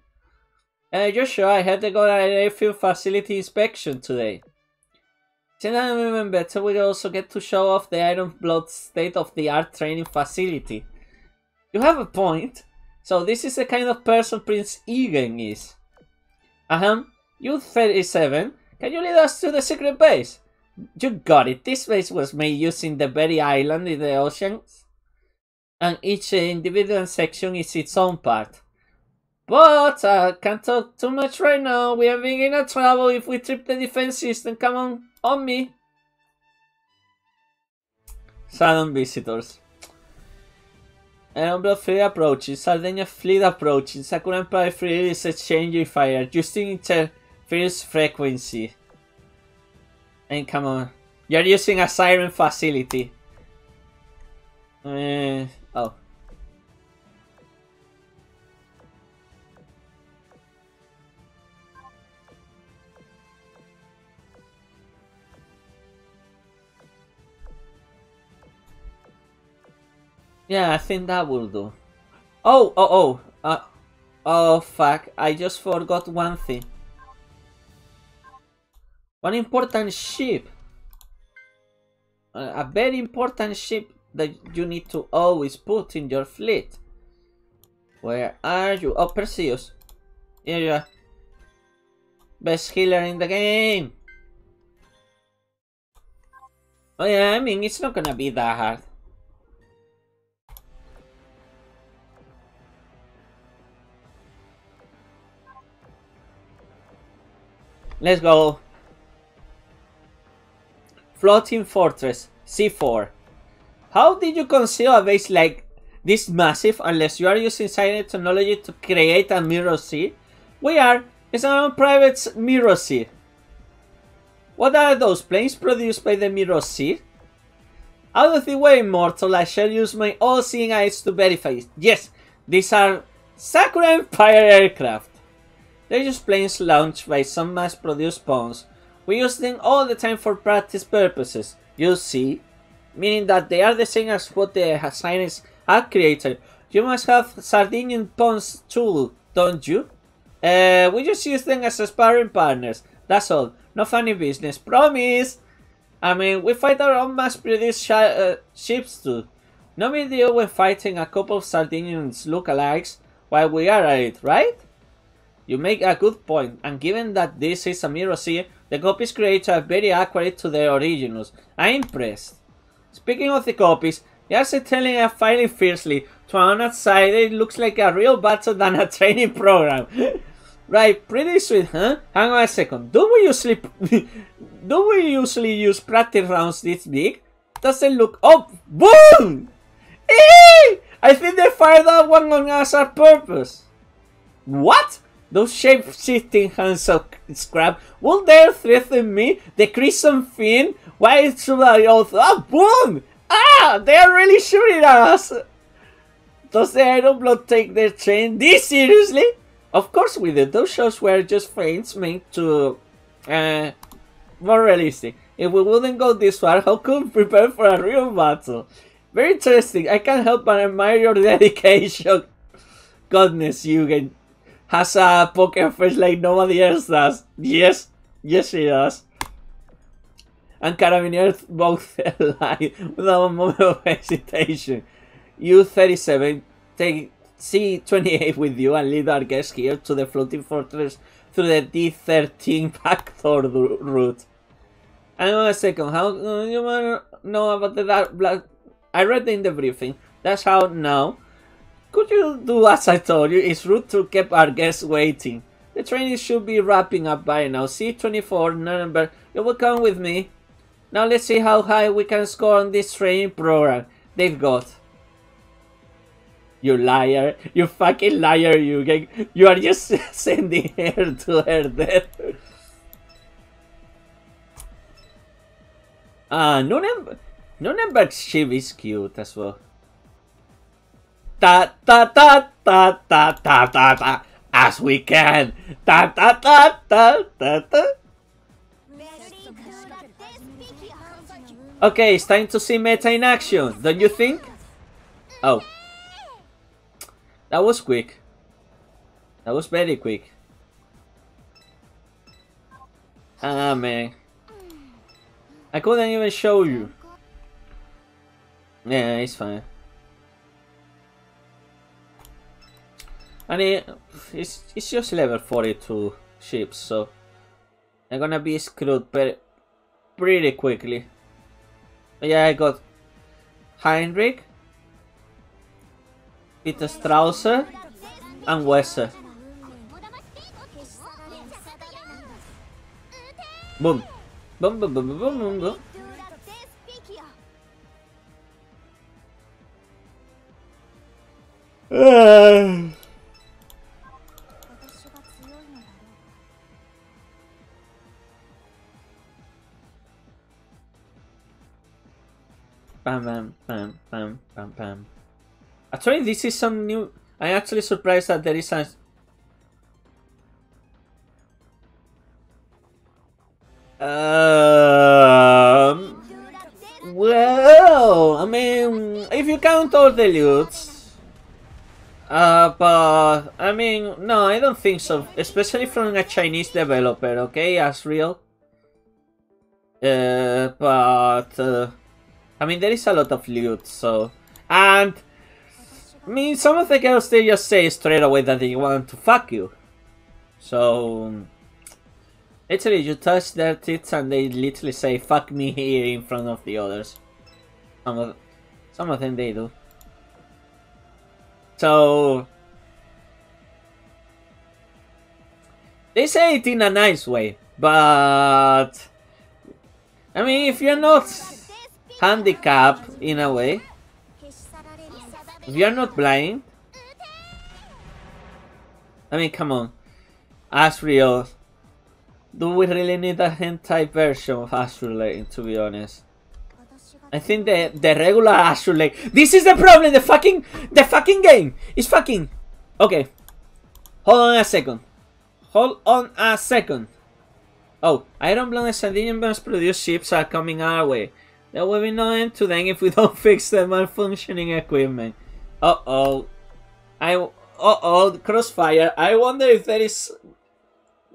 [SPEAKER 1] Uh, Joshua, I had to go on an airfield facility inspection today. Since I'm even better, we also get to show off the Iron Blood state-of-the-art training facility. You have a point. So this is the kind of person Prinz Eugen is. Ahem, U37, can you lead us to the secret base? You got it, this base was made using the very island in the oceans. And each individual section is its own part. But I can't talk too much right now. We are being in a trouble if we trip the defense system. Come on, on me. Sudden visitors. A Iron fleet approaching, Sardinia fleet approaching, Sakura Empire fleet is exchanging fire, using interference frequency. And come on, you're using a siren facility. Uh, oh. Yeah, I think that will do. Oh, oh, oh. Uh, oh, fuck. I just forgot one thing. One important ship. Uh, a very important ship that you need to always put in your fleet. Where are you? Oh, Perseus. Here you are. Best healer in the game. Oh yeah, I mean, it's not gonna be that hard. Let's go. Floating Fortress, C4. How did you conceal a base like this massive unless you are using silent technology to create a mirror sea? We are. It's our own private mirror sea. What are those planes produced by the mirror sea? Out of the way, mortal, I shall use my all-seeing eyes to verify it. Yes, these are Sakura Empire aircraft. They're just planes launched by some mass-produced pawns. We use them all the time for practice purposes, you see. Meaning that they are the same as what the scientists have created. You must have Sardinian pawns too, don't you? Uh, we just use them as sparring partners. That's all. No funny business. Promise! I mean, we fight our own mass-produced sh uh, ships too. No big deal when fighting a couple of Sardinians look-alikes while we are at it, right? You make a good point, and given that this is a mirror sea, the copies created are very accurate to their originals. I'm impressed. Speaking of the copies, they are telling and fighting fiercely. To an outside, it looks like a real battle than a training program. right, pretty sweet, huh? Hang on a second. Do we usually do we usually use practice rounds this big? Doesn't look. Oh, boom! I think they fired that one on us on purpose. What? Those shape-shifting hands of scrap will dare threaten me? The Crimson Fiend? Why should I also- Ah, boom! Ah! They are really shooting at us! Does the Iron Blood take their train this seriously? Of course we did. Those shows were just feints meant to... Uh, more realistic. If we wouldn't go this far, how could we prepare for a real battle? Very interesting. I can't help but admire your dedication. Goodness, Eugen has a poker face like nobody else does. Yes, yes she does. And Carabineers both lie without a moment of hesitation. U-37, take Z-28 with you and lead our guests here to the floating fortress through the D-13 backdoor route. Hang on a second, how uh, you know about the dark black? I read in the briefing. That's how now. Could you do as I told you? It's rude to keep our guests waiting. The training should be wrapping up by now. Z24 November, you will come with me. Now let's see how high we can score on this training program they've got. You liar. You fucking liar, you. You are just sending her to her death. Ah, Nuremberg, Nuremberg ship is cute as well. Ta ta ta ta ta ta ta ta as we can. Ta ta ta ta ta ta. Okay, it's time to see Meta in action, don't you think? Oh. That was quick. That was very quick. Ah, man. I couldn't even show you. Yeah, it's fine. And it, it's, it's just level 42 ships, so I'm gonna be screwed pretty, pretty quickly. Yeah, I got Heinrich, Peter Strasser, and Weser. Boom. Boom, boom, boom, boom, boom, boom, boom. Bam, bam, bam, bam, bam, bam. Actually, this is some new. I'm actually surprised that there is a. Um. Well, I mean, if you count all the loots. Uh, but I mean, no, I don't think so. Especially from a Chinese developer, okay, as real. Uh, but uh, I mean, there is a lot of loot, so and I mean, some of the girls they just say straight away that they want to fuck you. So literally, you touch their tits and they literally say "fuck me" here in front of the others. Some of some of them they do. So they say it in a nice way, but I mean, if you're not handicap in a way. We you're not blind. I mean, come on. Asriel. Do we really need a hentai version of Asriel, to be honest? I think the the regular Asriel... This is the problem. The fucking the fucking game is fucking. Okay, hold on a second. Hold on a second. Oh, Iron Blood and Sandinian Bones produced ships are coming our way. There will be no end to them if we don't fix the malfunctioning equipment. Uh oh. I. Uh oh, crossfire. I wonder if there is.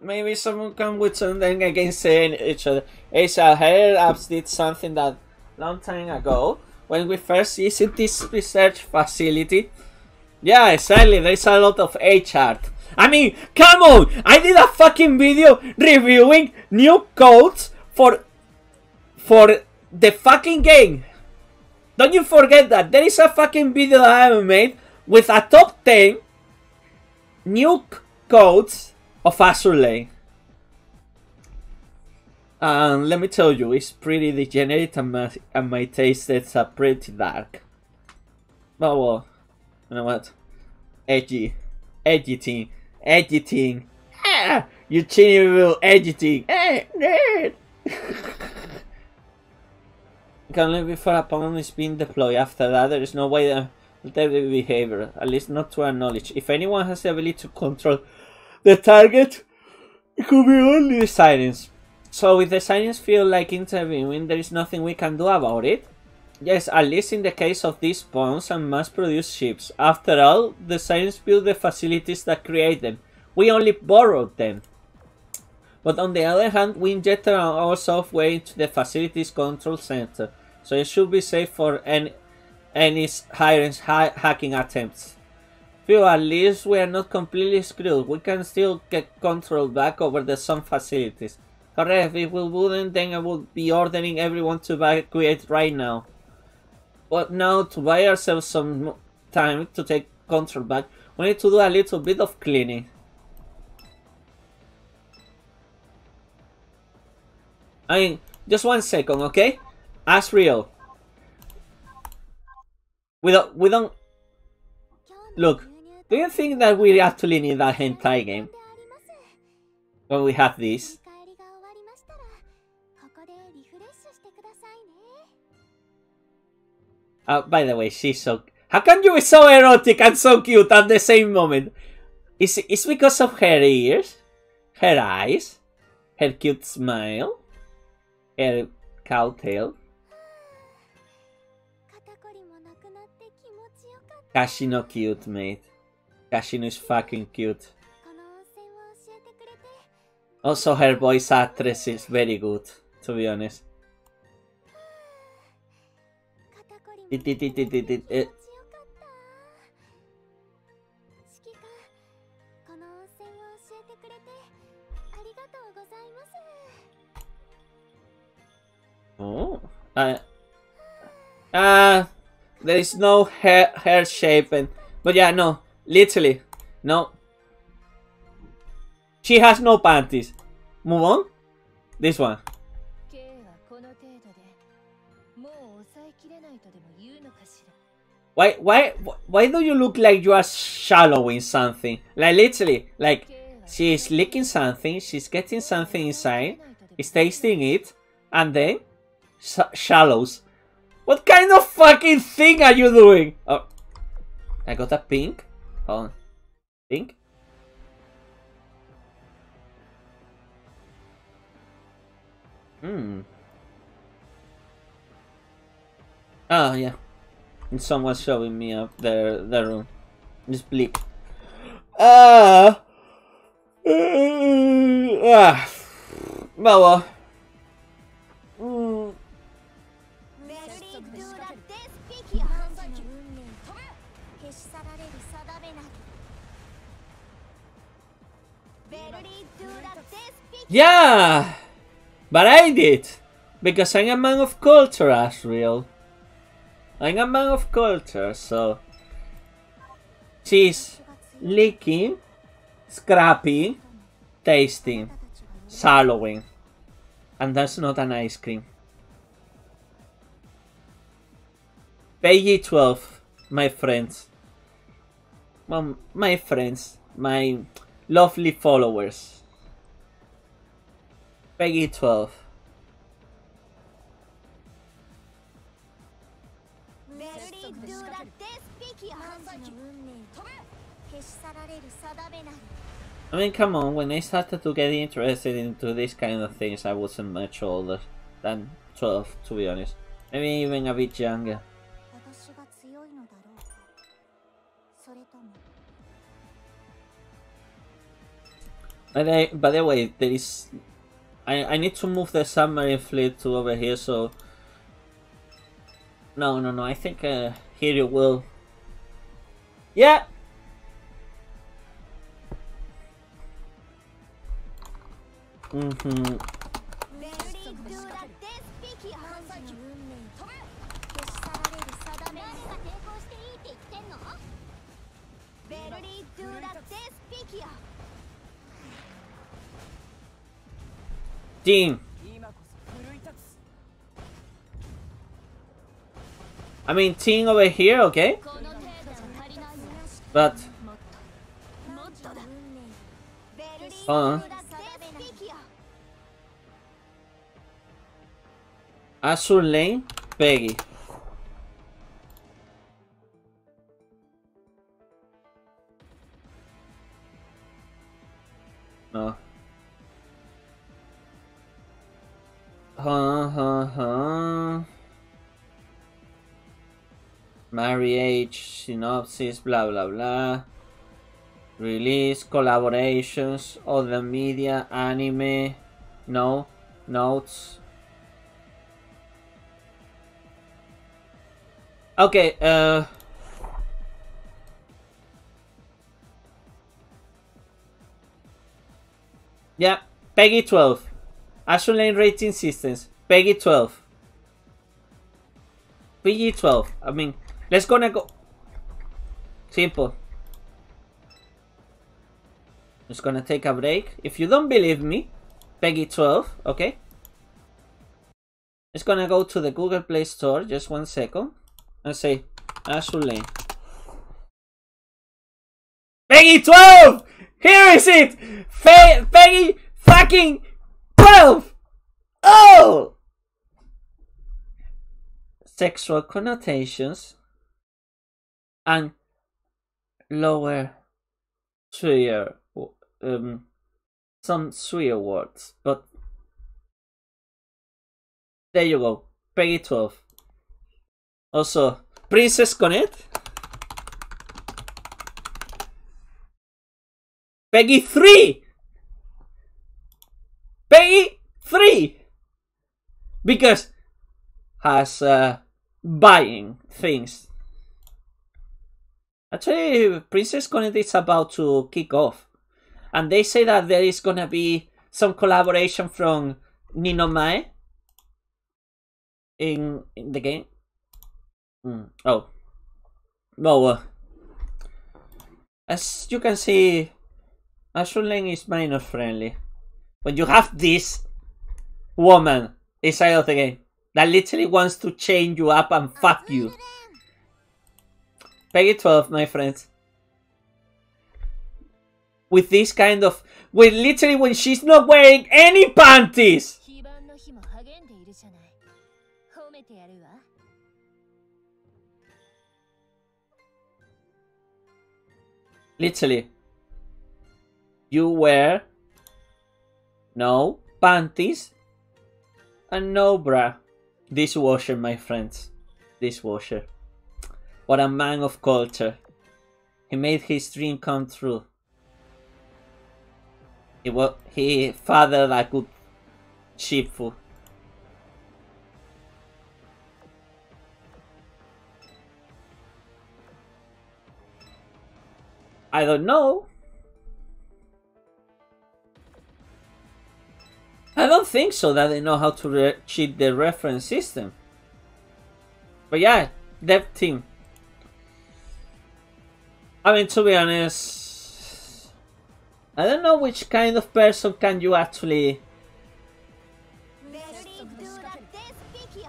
[SPEAKER 1] Maybe someone come with something against each other. Asia Hair Apps did something that long time ago when we first visited this research facility. Yeah, exactly. There's a lot of H art. I mean, come on! I did a fucking video reviewing new codes for for the fucking game. Don't you forget that there is a fucking video that I have made with a top 10 new codes of Azur Lane. And let me tell you, it's pretty degenerate and my, and my taste is uh, pretty dark. But well, you know what? Edgy. Editing. Editing. Ah! You channel editing. Eh, nerd. Can only a pawn is being deployed. After that, there is no way that there will be behavior. At least not to our knowledge. If anyone has the ability to control the target, it could be only the sirens. So if the sirens feel like intervening, there is nothing we can do about it. Yes, at least in the case of these pawns and mass-produced ships. After all, the sirens build the facilities that create them. We only borrowed them. But on the other hand, we injected our software into the facility's control center, so it should be safe for any any ha- hacking attempts. Phew, at least we are not completely screwed. We can still get control back over the some facilities. Correct, if we wouldn't, then I would be ordering everyone to evacuate right now. But now, to buy ourselves some time to take control back, we need to do a little bit of cleaning. I mean, just one second, okay? Asriel. We don't, we don't... Look, do you think that we actually need that hentai game? When we have this? Uh, by the way, she's so... How can you be so erotic and so cute at the same moment? Is it's because of her ears, her eyes, her cute smile, her cow tail. Kashino cute, mate. Kashino is fucking cute. Also, her voice actress is very good, to be honest. It, it, it,
[SPEAKER 3] it,
[SPEAKER 1] eh.
[SPEAKER 3] it, it, it.
[SPEAKER 1] Oh, I, uh, there is no hair, hair shape and... But yeah, no. Literally. No. She has no panties. Move on. This one. Why, why, why do you look like you are shallowing something? Like literally, like she is licking something, she's getting something inside, is tasting it, and then sh shallows what kind of fucking thing are you doing oh i got a pink hold on pink Hmm. Oh yeah. And someone's showing me up their their room. It's bleak. Ah. ah. Well, well. Mm. Yeah, but I did because I'm a man of culture, Asriel. I'm a man of culture, so she's licking, scrapping, tasting, swallowing, and that's not an ice cream. PEGI 12, my friends. Well, my friends, my lovely followers. PEGI 12. I mean, come on, when I started to get interested into these kind of things, I wasn't much older than 12, to be honest. Maybe even a bit younger.
[SPEAKER 3] But, I,
[SPEAKER 1] by the way, there is I, I need to move the submarine fleet to over here, so. No, no, no, I think uh, here you will. Yeah! Mm-hmm. Dean. I mean, team over here, okay? But...
[SPEAKER 3] huh?
[SPEAKER 1] on. Lane, PEGI. No. Huh, huh, huh. Marriage, synopsis, blah, blah, blah. Release, collaborations, other media, anime. No. Notes. Okay, uh. Yeah, PEGI 12. Azur Lane rating systems. PEGI 12. PG 12. I mean, let's gonna go. Simple. Just gonna take a break. If you don't believe me, PEGI 12, okay? Just gonna go to the Google Play Store, just one second, and say Azur Lane. PEGI 12! Here is it! Fe- PEGI fucking 12! Oh! Sexual connotations and lower tier, um, some swear words, but there you go, PEGI 12. Also, Princess Connect. PEGI 3! PEGI 3! Because has uh, buying things. Actually, Princess Connect is about to kick off. And they say that there is gonna be some collaboration from Nino Mae in, in the game. Mm. Oh. Well, uh, as you can see, Lane is minor friendly when you have this woman inside of the game that literally wants to chain you up and fuck you. PEGI 12, my friends. With this kind of... With literally when she's not wearing any panties! Literally. You wear no panties and no bra. Dishwasher, my friends. Dishwasher. What a man of culture. He made his dream come true. He was he fathered a good sheepful. I don't know. I don't think so that they know how to cheat the reference system. But yeah, dev team. I mean, to be honest, I don't know which kind of person can you actually.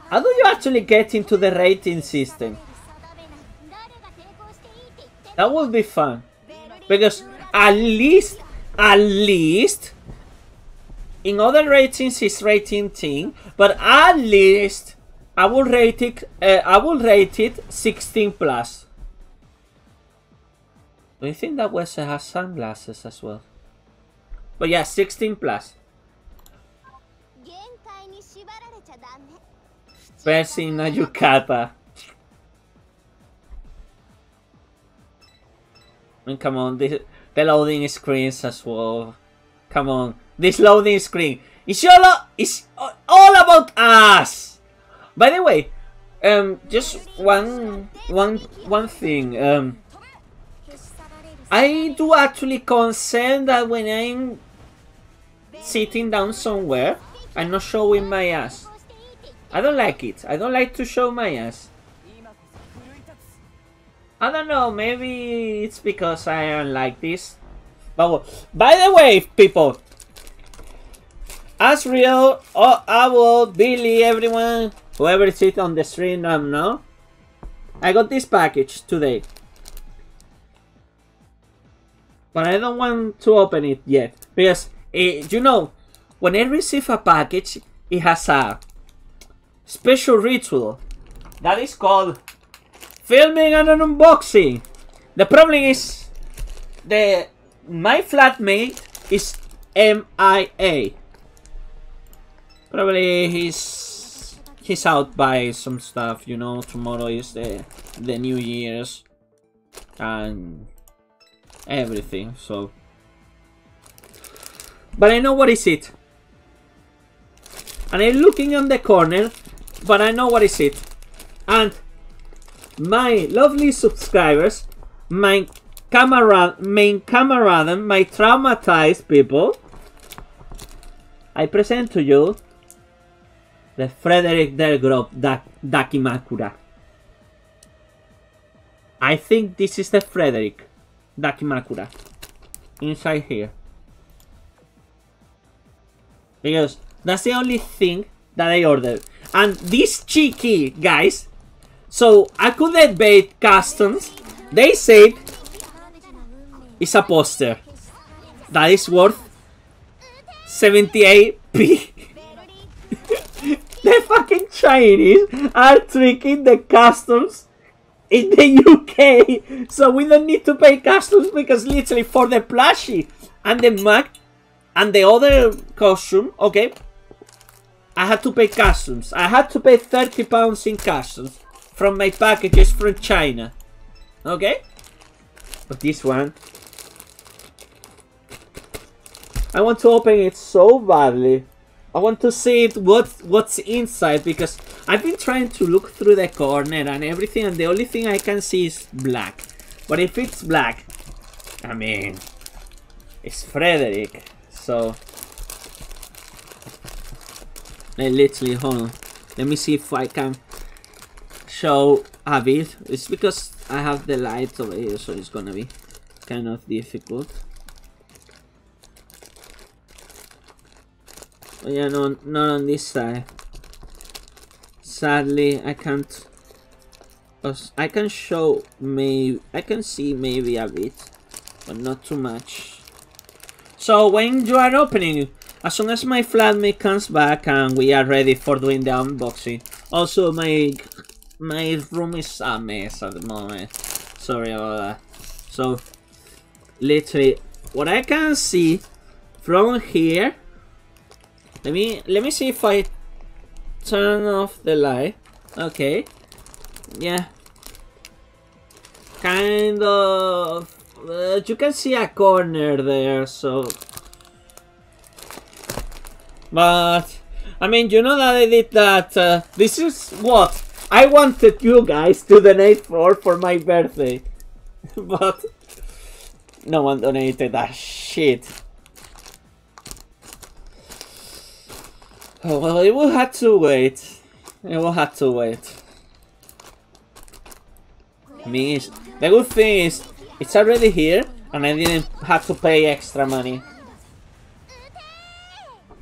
[SPEAKER 1] How do you actually get into the rating system? That would be fun. Because at least, at least, in other ratings it's rating teen, but at least I will rate it. Uh, I will rate it 16 plus. Do you think that Wesley has sunglasses as well? But yeah, 16 plus.
[SPEAKER 3] Pressing
[SPEAKER 1] a yukata. And come on, the, the loading screens as well. Come on this loading screen. It's all, it's all about us. By the way, um, just one, one, one thing. Um, I do actually consent that when I'm sitting down somewhere, I'm not showing my ass. I don't like it. I don't like to show my ass. I don't know, maybe it's because I am like this. But by the way, people, as real, oh, I will Billy, everyone, whoever is it on the stream um, now. I got this package today. But I don't want to open it yet. Because, eh, you know, when I receive a package, it has a special ritual that is called filming and an unboxing. The problem is the my flatmate is MIA. Probably he's he's out by some stuff, you know. Tomorrow is the the New Year's and everything. So, but I know what is it. And I'm looking on the corner, but I know what is it. And my lovely subscribers, my camera, main camaraden, my traumatized people, I present to you the Frederick der Große da- Dakimakura. I think this is the Frederick Dakimakura inside here. Because that's the only thing that I ordered. And this cheeky guys, so I couldn't bait customs. They said it's a poster that is worth 78p. the fucking Chinese are tricking the customs in the UK, so we don't need to pay customs because literally for the plushie and the mug and the other costume, okay, I had to pay customs. I had to pay 30 pounds in customs from my packages from China. Okay? But this one I want to open it so badly. I want to see it what what's inside because I've been trying to look through the corner and everything and the only thing I can see is black. But if it's black, I mean, it's Frederick. So, let literally hold on. Let me see if I can show a bit. It's because I have the light over here, so it's gonna be kind of difficult. Yeah, no, not on this side. Sadly, I can't. I can show maybe I can see maybe a bit, but not too much. So when you are opening, as soon as my flatmate comes back and we are ready for doing the unboxing. Also, my my room is a mess at the moment. Sorry about that. So, literally, what I can see from here. Let me let me see if I turn off the light. Okay. Yeah. Kind of. Uh, you can see a corner there, so. But I mean, you know that I did that. Uh, this is what I wanted you guys to donate for for my birthday, but no one donated that shit. Oh, well, it will have to wait. It will have to wait. I mean, the good thing is, it's already here, and I didn't have to pay extra money.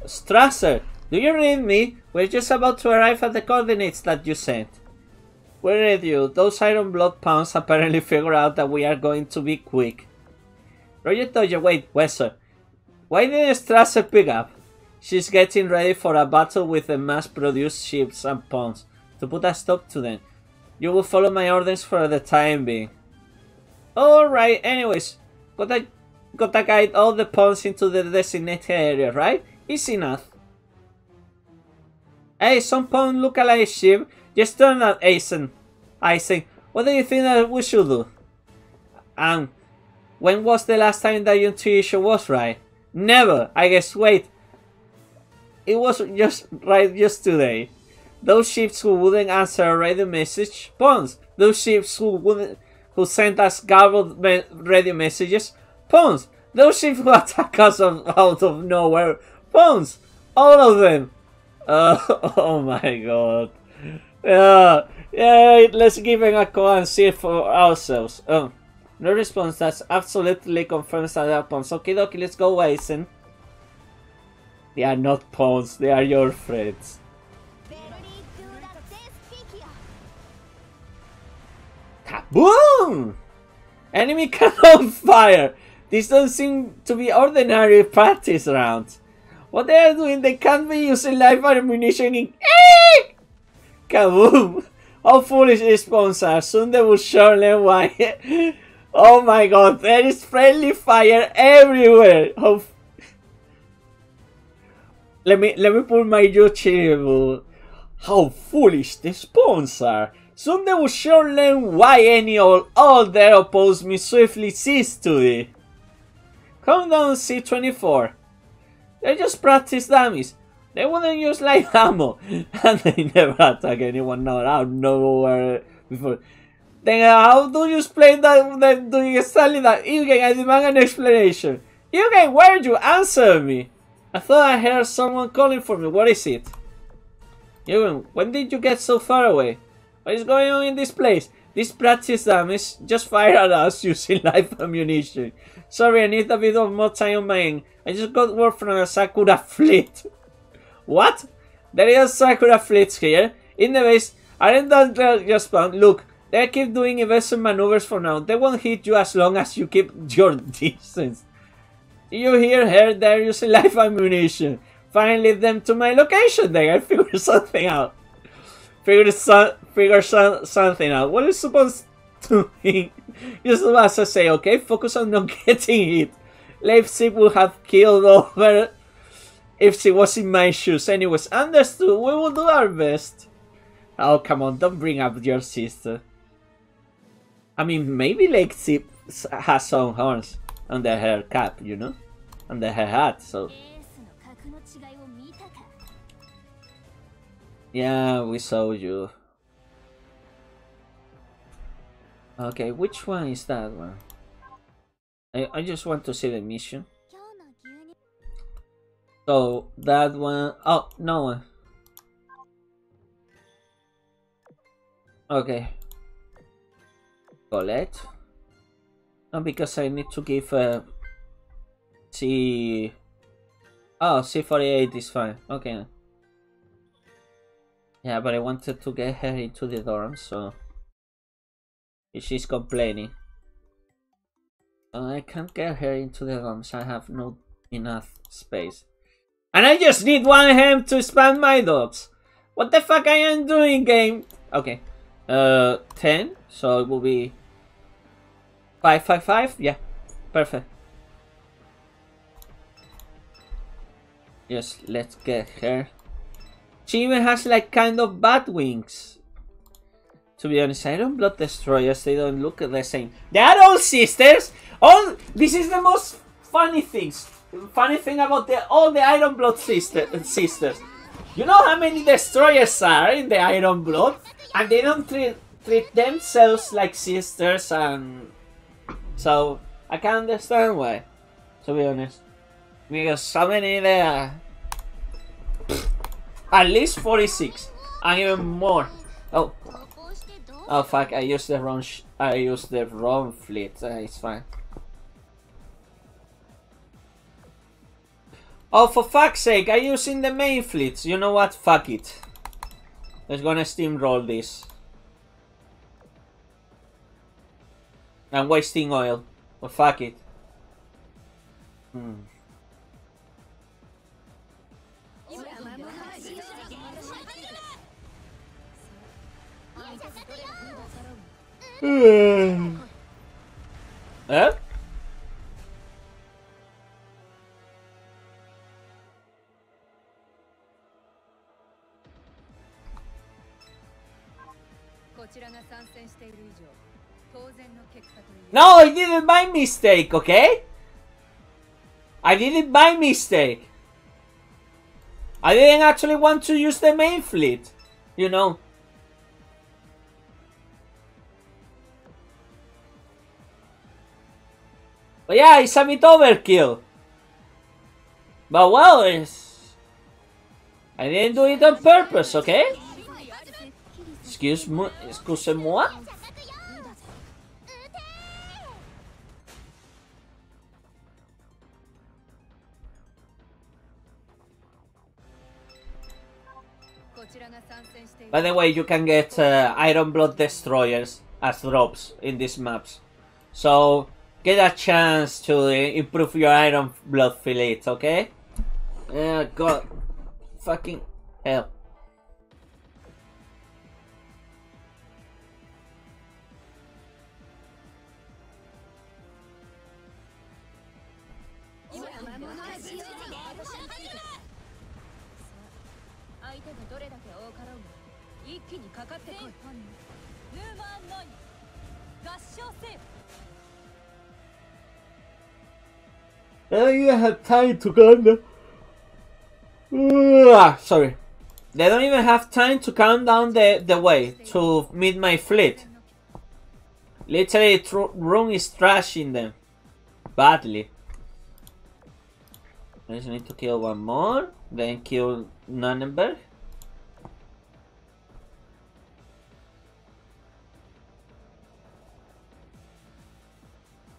[SPEAKER 1] Strasser, do you read me? We're just about to arrive at the coordinates that you sent. Where are you. Those Iron Blood Pounds apparently figure out that we are going to be quick. Roger Dodger, wait, Weser. Why didn't Strasser pick up? She's getting ready for a battle with the mass-produced ships and pawns. To put a stop to them. You will follow my orders for the time being. Alright, anyways. Gotta, gotta guide all the pawns into the designated area, right? Easy enough. Hey, some pawn look-alike ship just turned at Aizen. Aizen, what do you think that we should do? Um, when was the last time that your intuition was right? Never. I guess. Wait. It was just right yesterday. Those ships who wouldn't answer a radio message, pawns. Those ships who wouldn't, who sent us garbled me- radio messages, pawns. Those ships who attack us of, out of nowhere, pawns. All of them. Uh, oh my god. Yeah, yeah. Let's give it a call and see for ourselves. Oh, no response. That's absolutely confirms that pawns. Okay, dokie. Let's go, Aizen. They are not pawns, they are your friends. Kaboom! Enemy cannon fire! These don't seem to be ordinary practice rounds. What they are doing, they can't be using live ammunition in... Kaboom! How foolish these pawns are. Soon they will show them why. oh my god, there is friendly fire everywhere let me let me pull my YouTube. How foolish the spawns are! Soon they will sure learn why any or all their oppose me swiftly cease to thee. Come down Z24. They're just practice dummies. They wouldn't use light ammo, and they never attack anyone out of nowhere before. Then how do you explain that? Then doing exactly that? Eugen, I demand an explanation. Eugen, where are you? Answer me. I thought I heard someone calling for me. What is it? Eugen, when did you get so far away? What is going on in this place? This practice damage just fired at us using live ammunition. Sorry, I need a bit of more time on my end. I just got word from a Sakura fleet. what? There is a Sakura fleet here. In the base, aren't that just fun? Look, they keep doing evasive maneuvers for now. They won't hit you as long as you keep your distance. You hear her? They're using live ammunition. Finally, them to my location. Then I figure something out. Figure some, figure some, something out. What is supposed to mean? You're supposed to say, okay, focus on not getting hit. Leipzig would have killed over if she was in my shoes. Anyways, understood. We will do our best. Oh, come on, don't bring up your sister. I mean, maybe Leipzig has some horns under her cap, you know? Under her hat, so... Yeah, we saw you. Okay, which one is that one? I, I just want to see the mission. So, that one... Oh, no one. Okay. Colette. No, because I need to give uh, C. Oh, C48 is fine. Okay. Yeah, but I wanted to get her into the dorm, so. She's complaining. Uh, I can't get her into the dorms, I have no enough space. And I just need one hand to expand my dots. What the fuck I am doing, game? Okay. Uh, 10, so it will be 555? Yeah, perfect. Yes, let's get her. She even has like kind of bat wings. To be honest, Iron Blood Destroyers, they don't look the same. They are all sisters! All this is the most funny things. Funny thing about the all the Iron Blood sister, sisters. You know how many destroyers are in the Iron Blood? And they don't treat, treat themselves like sisters and so I can understand why. To be honest, because so many there, at least 46, and even more. Oh, oh fuck! I used the wrong. I used the wrong fleet. Uh, it's fine. Oh, for fuck's sake, I'm using the main fleet. You know what? Fuck it. Let's gonna steamroll this. I'm wasting oil. But fuck it. Hmm. え No, I did it by mistake, okay? I did it by mistake. I didn't actually want to use the main fleet, you know. But yeah, it's a bit overkill. But well, it's... I didn't do it on purpose, okay? Excuse me, excusez-moi?
[SPEAKER 4] こ
[SPEAKER 1] By the way, you can get uh, Iron Blood Destroyers as drops in these maps. So, get a chance to improve your Iron Blood fleet, okay? Uh, God. Fucking hell. I even have time to count them. Ah, sorry. They don't even have time to count down the, the way to meet my fleet. Literally, Roon is trashing them. Badly. I just need to kill one more, then kill Nannenberg.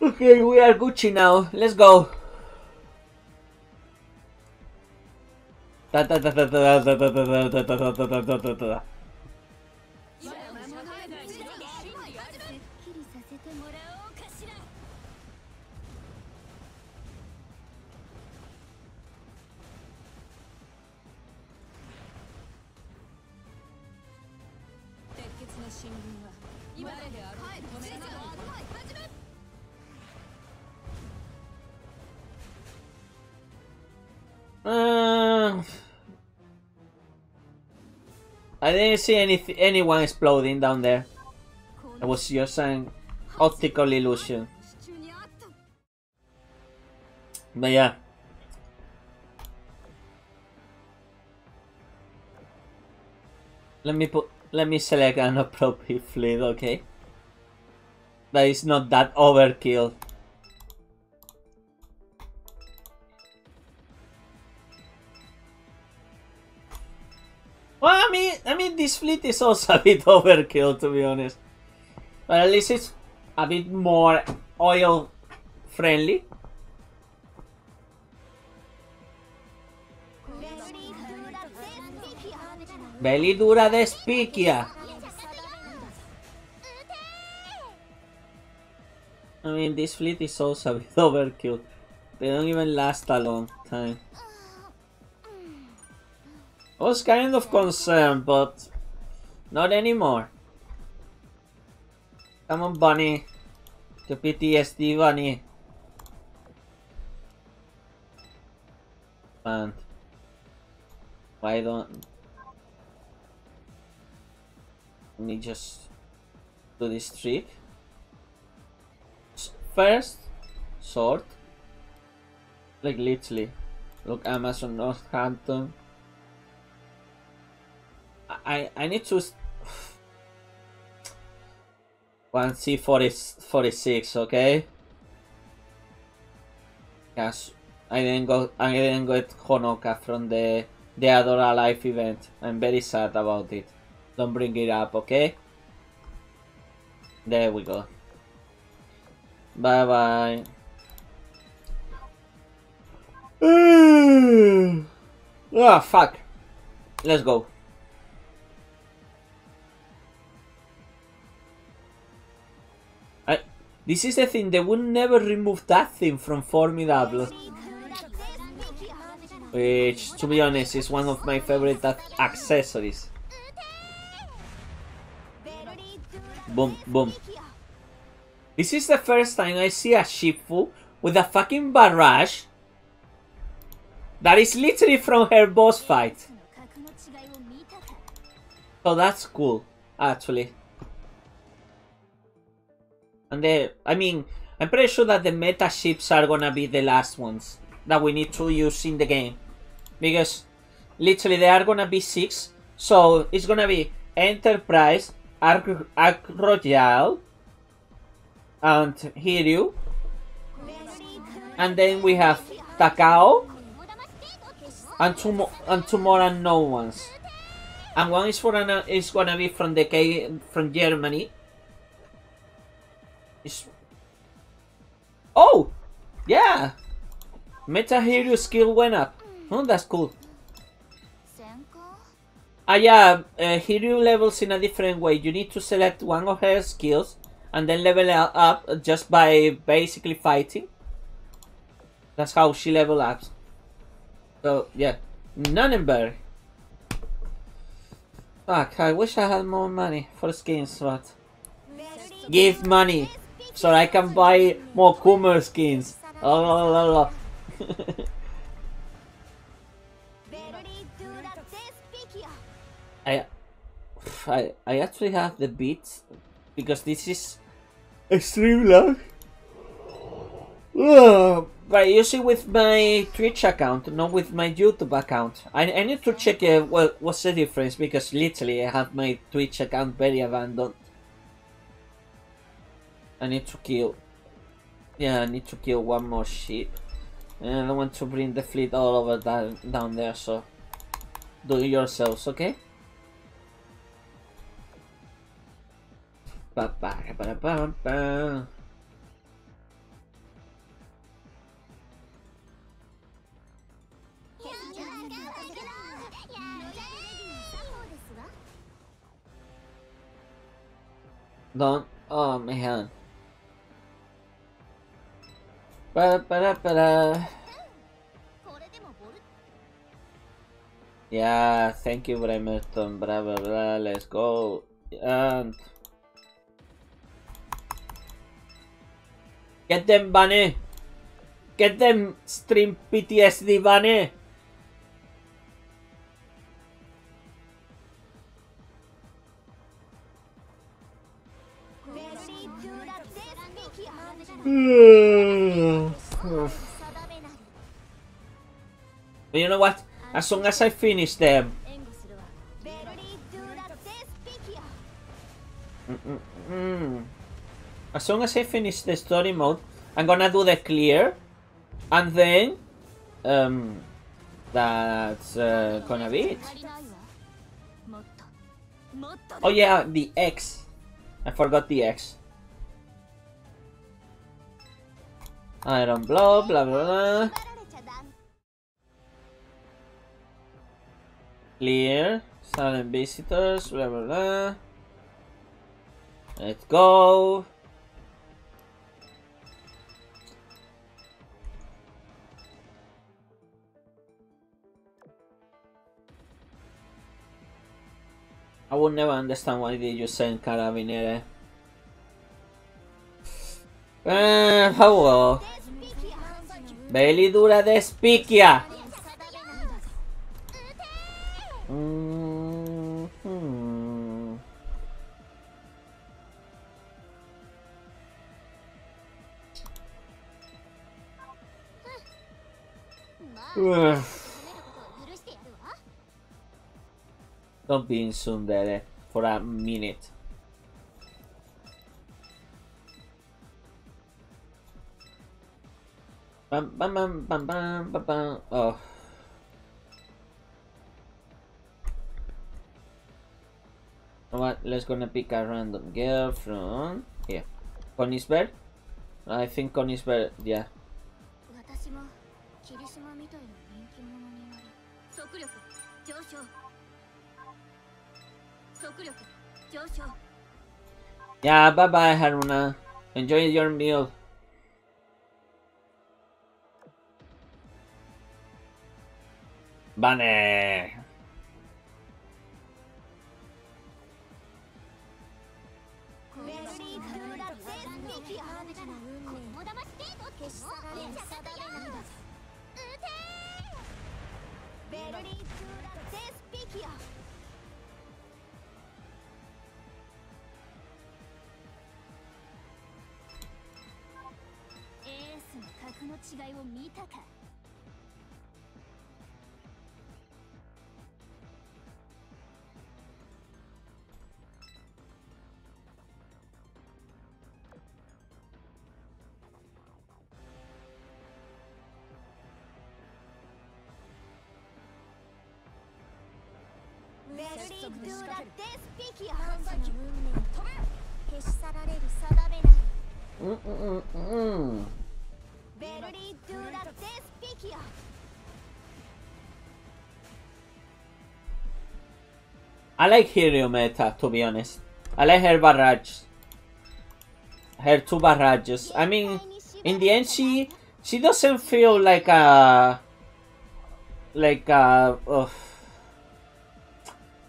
[SPEAKER 1] Okay, we are Gucci now. Let's go. Da, da, da, da, da, da, da, da, da, da, da, da, da, da. Uh, I didn't see any anyone exploding down there. It was just an optical illusion. But yeah. Let me put let me select an appropriate fleet, okay? That is not that overkill. Well, I mean, I mean, this fleet is also a bit overkill, to be honest. But at least it's a bit more oil friendly. Belidura de Spikia. I mean, this fleet is also a bit overkill. They don't even last a long time. I was kind of concerned, but not anymore. Come on, Bunny. The PTSD Bunny. And why don't let me just do this trick? First, sort. Like literally. Look, Amazon Northampton. I I need to. One C forty forty six, okay? Yes, I didn't go. I didn't get Honoka from the the Dead or Alive event. I'm very sad about it. Don't bring it up, okay? There we go. Bye bye. Ah, fuck. Let's go. This is the thing, they would never remove that thing from Formidable. Which, to be honest, is one of my favorite accessories. Boom, boom. This is the first time I see a Shifu with a fucking barrage that is literally from her boss fight. So that's cool, actually. And the, I mean, I'm pretty sure that the meta ships are gonna be the last ones that we need to use in the game. Because literally there are gonna be six. So it's gonna be Enterprise, Ark, Ark Royal, and Hiryu. And then we have Takao, and two more, and two more unknown ones. And one is for an, is gonna be from the K from Germany. It's... Oh, yeah. Meta Hiryu skill went up. Oh, that's cool. Ah, yeah. Uh, hero levels in a different way. You need to select one of her skills and then level up just by basically fighting. That's how she level up. So yeah, Nannenberg. Fuck, I wish I had more money for skins, but give money so I can buy more Kuma skins. La, la, la. I, I, I actually have the beat because this is extreme lag. But but usually with my Twitch account, not with my YouTube account. I, I need to check uh, what, what's the difference because literally I have my Twitch account very abandoned. I need to kill. Yeah, I need to kill one more sheep. And I want to bring the fleet all over that, down there, so do it yourselves, okay? Ba ba ba ba ba. Don't. Oh man. Ba ba da
[SPEAKER 3] ba da.
[SPEAKER 1] Yeah, thank you very much, Tom. Blah blah blah. Let's go. And get them bunny. Get them stream PTSD bunny. you know what? As soon as I finish them.
[SPEAKER 3] Mm
[SPEAKER 1] -mm. As soon as I finish the story mode, I'm gonna do the clear, and then, um, that's uh, gonna be it. Oh yeah, the X. I forgot the X. Iron blow, blah blah blah. Clear. Silent visitors, blah blah blah. Let's go. I will never understand why they just send
[SPEAKER 3] Carabiniere. Ah, uh, hello.
[SPEAKER 1] Belidura de Spikia.
[SPEAKER 3] Mm-hmm.
[SPEAKER 1] Don't be in Sundere for a minute. Bam bam bam bam bam bam. bum. Oh. Alright, let's gonna pick a random girl from here. Königsberg? I think Königsberg, yeah. Yeah, bye bye, Haruna. Enjoy your meal.
[SPEAKER 3] ピキア
[SPEAKER 2] エースの格の違いを見たか。
[SPEAKER 1] I like Hiryu Meta to be honest. I like her barrage. Her two barrages. I mean in the end she she doesn't feel like a like a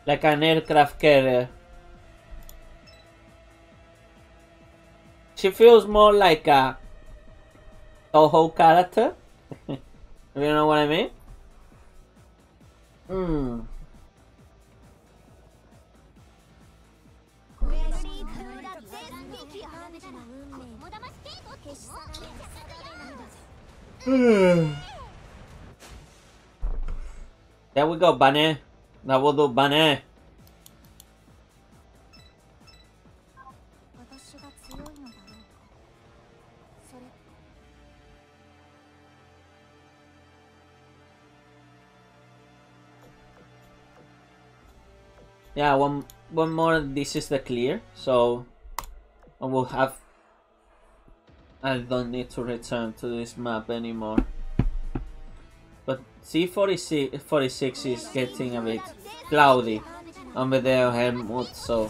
[SPEAKER 1] like an aircraft carrier. She feels more like a Touhou character. you know what I mean? Hmm.
[SPEAKER 3] hmm.
[SPEAKER 1] there we go, Bunny. That will do, Bunny.
[SPEAKER 2] 私が強いのだろうかそれ
[SPEAKER 1] Yeah, one one more. This is the clear, so I will have. I don't need to return to this map anymore. but Z46 46 is getting a bit cloudy over the Helmut, so...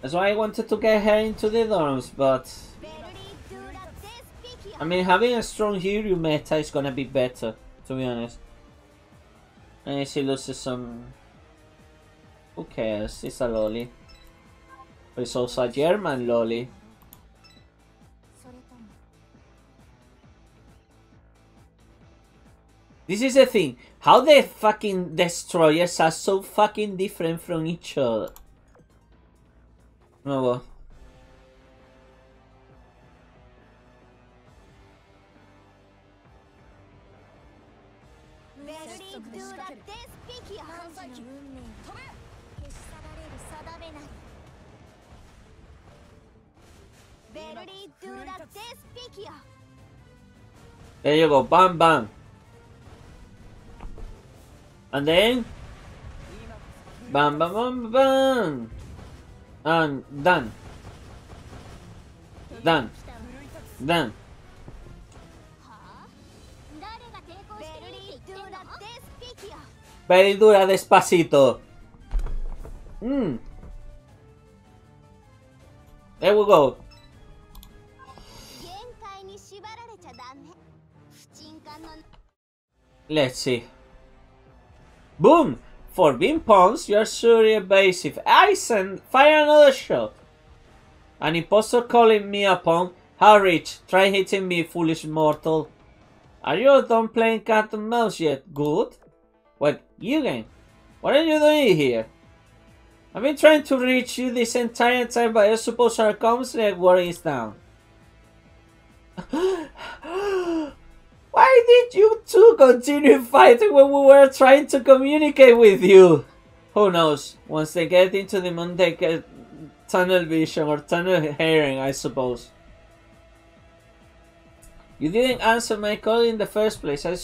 [SPEAKER 1] That's why I wanted to get her into the dorms, but... I mean, having a strong Hiryu meta is gonna be better, to be honest. And she loses some... Who cares? It's a lolly. But it's also a German lolly. This is the thing. How the fucking destroyers are so fucking different from each other. Oh well. There you go, bam bam. And then... Bam, bam, bam, bam. And done. Done. Done. Peridura despacito. Mm. There we go. Let's see. Boom! For being pawns, you're surely evasive. I send fire another shot. An impostor calling me a pawn. How rich? Try hitting me, foolish mortal. Are you done playing cat and mouse yet? Good. What, you game? What are you doing here? I've been trying to reach you this entire time, but I suppose our comms network is down. Why did you two continue fighting when we were trying to communicate with you? Who knows? Once they get into the moon, they get tunnel vision or tunnel hearing, I suppose. You didn't answer my call in the first place. I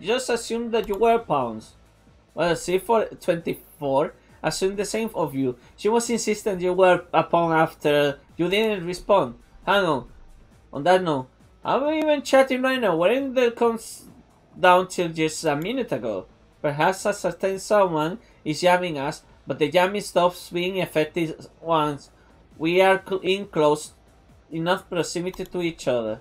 [SPEAKER 1] just assumed that you were pounds. Well, see for 24 assumed the same of you. She was insistent you were a pawn after you didn't respond. Hang on. On that note, I'm even chatting right now. Weren't the comes down till just a minute ago. Perhaps a certain someone is jamming us, but the jamming stops being effective once we are in close enough proximity to each other.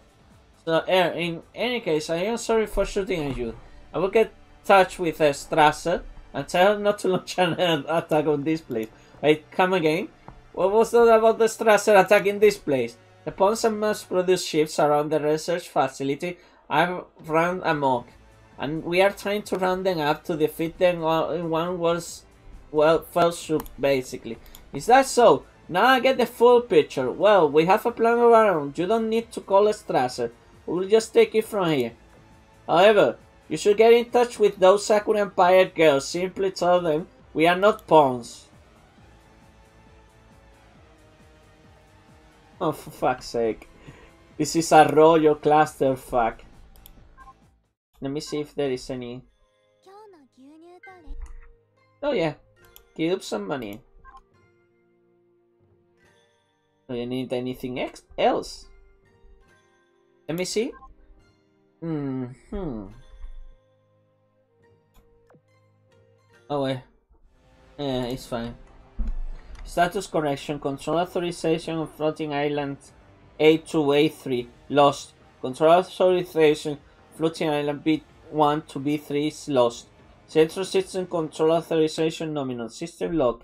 [SPEAKER 1] So, in any case, I am sorry for shooting at you. I will get touch with uh, Strasser and tell her not to launch an attack on this place. Wait, come again? What was that about the Strasser attacking this place? The pawns uh, and mass-produced ships around the research facility I've run amok, and we are trying to round them up to defeat them all in one was well fell swoop basically. Is that so? Now I get the full picture. Well, we have a plan of our own. You don't need to call a Strasser. We'll just take it from here. However, you should get in touch with those Sakura Empire girls. Simply tell them we are not pawns. Oh, for fuck's sake. This is a royal clusterfuck. Let me see if there is any... Oh yeah, give up some money. Do you need anything ex else? Let me see. Mm hmm. Oh wait. Yeah, it's fine. Status correction. Control authorization of floating island A2, A3. Lost. Control authorization floating island B1 to B3 is lost. Central system control authorization nominal. System log.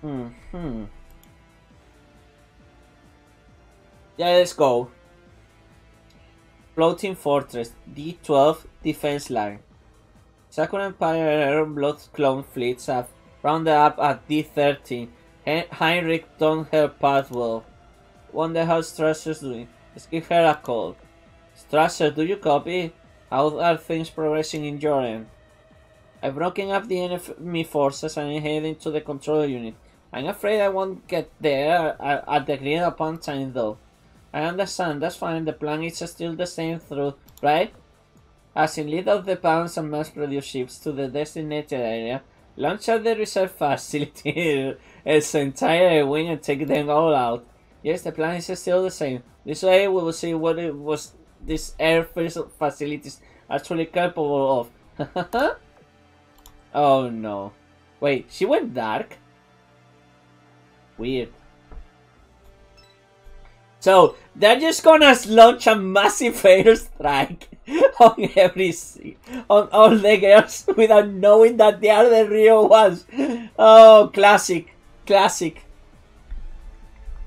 [SPEAKER 1] Hmm. Hmm. Yeah, let's go. Floating Fortress D12 defense line. Sakura Empire Blood clone fleets have rounded up at D13. Hen- Heinrich don't help path well. Wonder how Strasser's doing. Let's give her a call. Strasser, do you copy? How are things progressing in your end? I've broken up the enemy forces and I'm heading to the control unit. I'm afraid I won't get there at at the agreed upon time though. I understand, that's fine, the plan is still the same through, right? As in lead of the pounds and mass produced ships to the designated area, launch at the reserve facility its entire wing and take them all out. Yes, the plan is still the same. This way we will see what it was these air facilities actually capable of. oh no. Wait, she went dark? Weird. So they're just gonna launch a massive airstrike on every on all the girls without knowing that they are the real ones. Oh, classic, classic,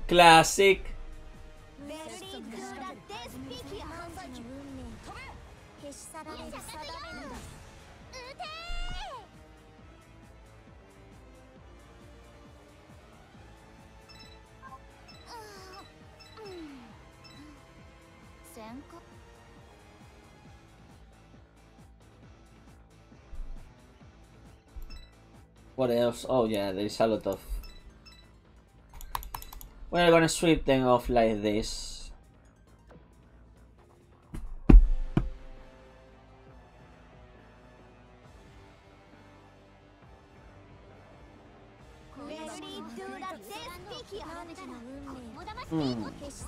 [SPEAKER 1] classic. What else? Oh yeah, there's a lot of. We're gonna sweep them off like this. Hmm. this.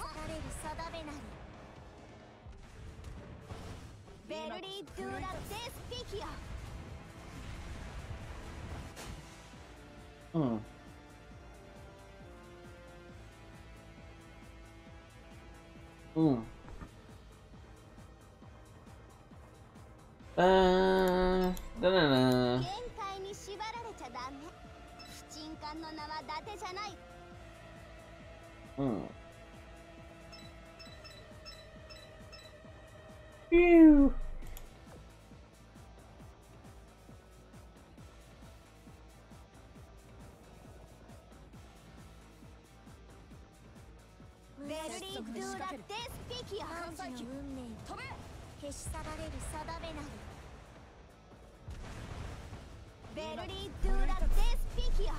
[SPEAKER 2] ベルリー・ドゥラ・デスピキア
[SPEAKER 3] 汝の運命
[SPEAKER 2] 無駄まし
[SPEAKER 1] うん
[SPEAKER 3] 消し去られる定めなり
[SPEAKER 2] ベルリー・ドゥラ・デスピキア
[SPEAKER 1] Hmm. Hmm. Uh, da, da, da.
[SPEAKER 2] 限界に縛られちゃダメ不沈艦の名は伊達じゃない
[SPEAKER 1] Hmm. Phew.
[SPEAKER 2] ベルリー・ ドゥラ・デスピキア
[SPEAKER 3] 汝の運命消し去られる定めなり
[SPEAKER 2] ベルリー・ドゥーラ・デスピキア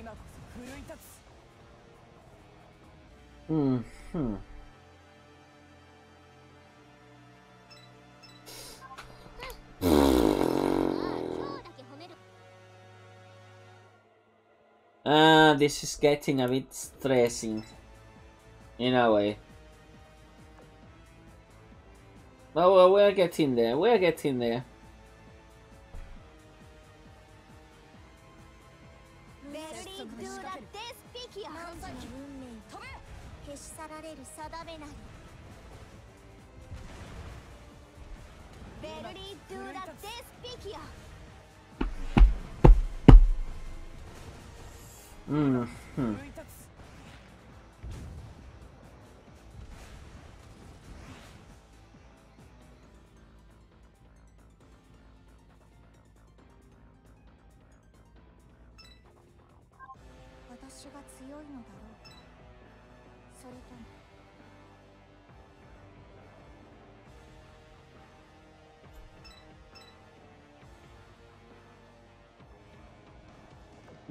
[SPEAKER 8] 今こそ奮い立つ
[SPEAKER 2] うん、うん。
[SPEAKER 1] Ah, this is getting a bit stressing. In a way. Oh, well, we're getting there. We're getting there.
[SPEAKER 2] Mm
[SPEAKER 1] hmm.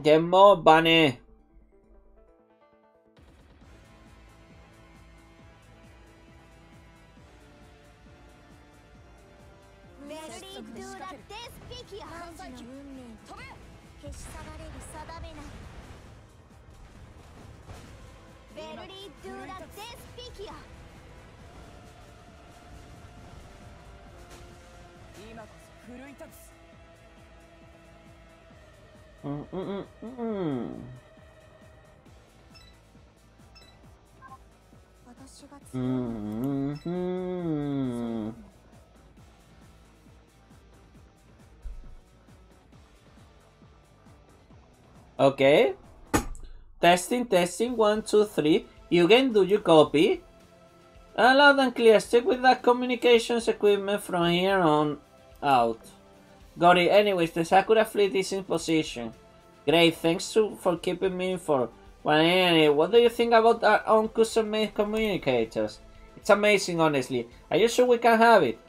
[SPEAKER 1] Get more Okay. Testing, testing. One, two, three. Eugen, do you copy? Uh, loud and clear. Stick with that communications equipment from here on out. Got it. Anyways, the Sakura fleet is in position. Great. Thanks to, for keeping me informed. Well, anyway, what do you think about our own custom-made communicators? It's amazing, honestly. Are you sure we can have it?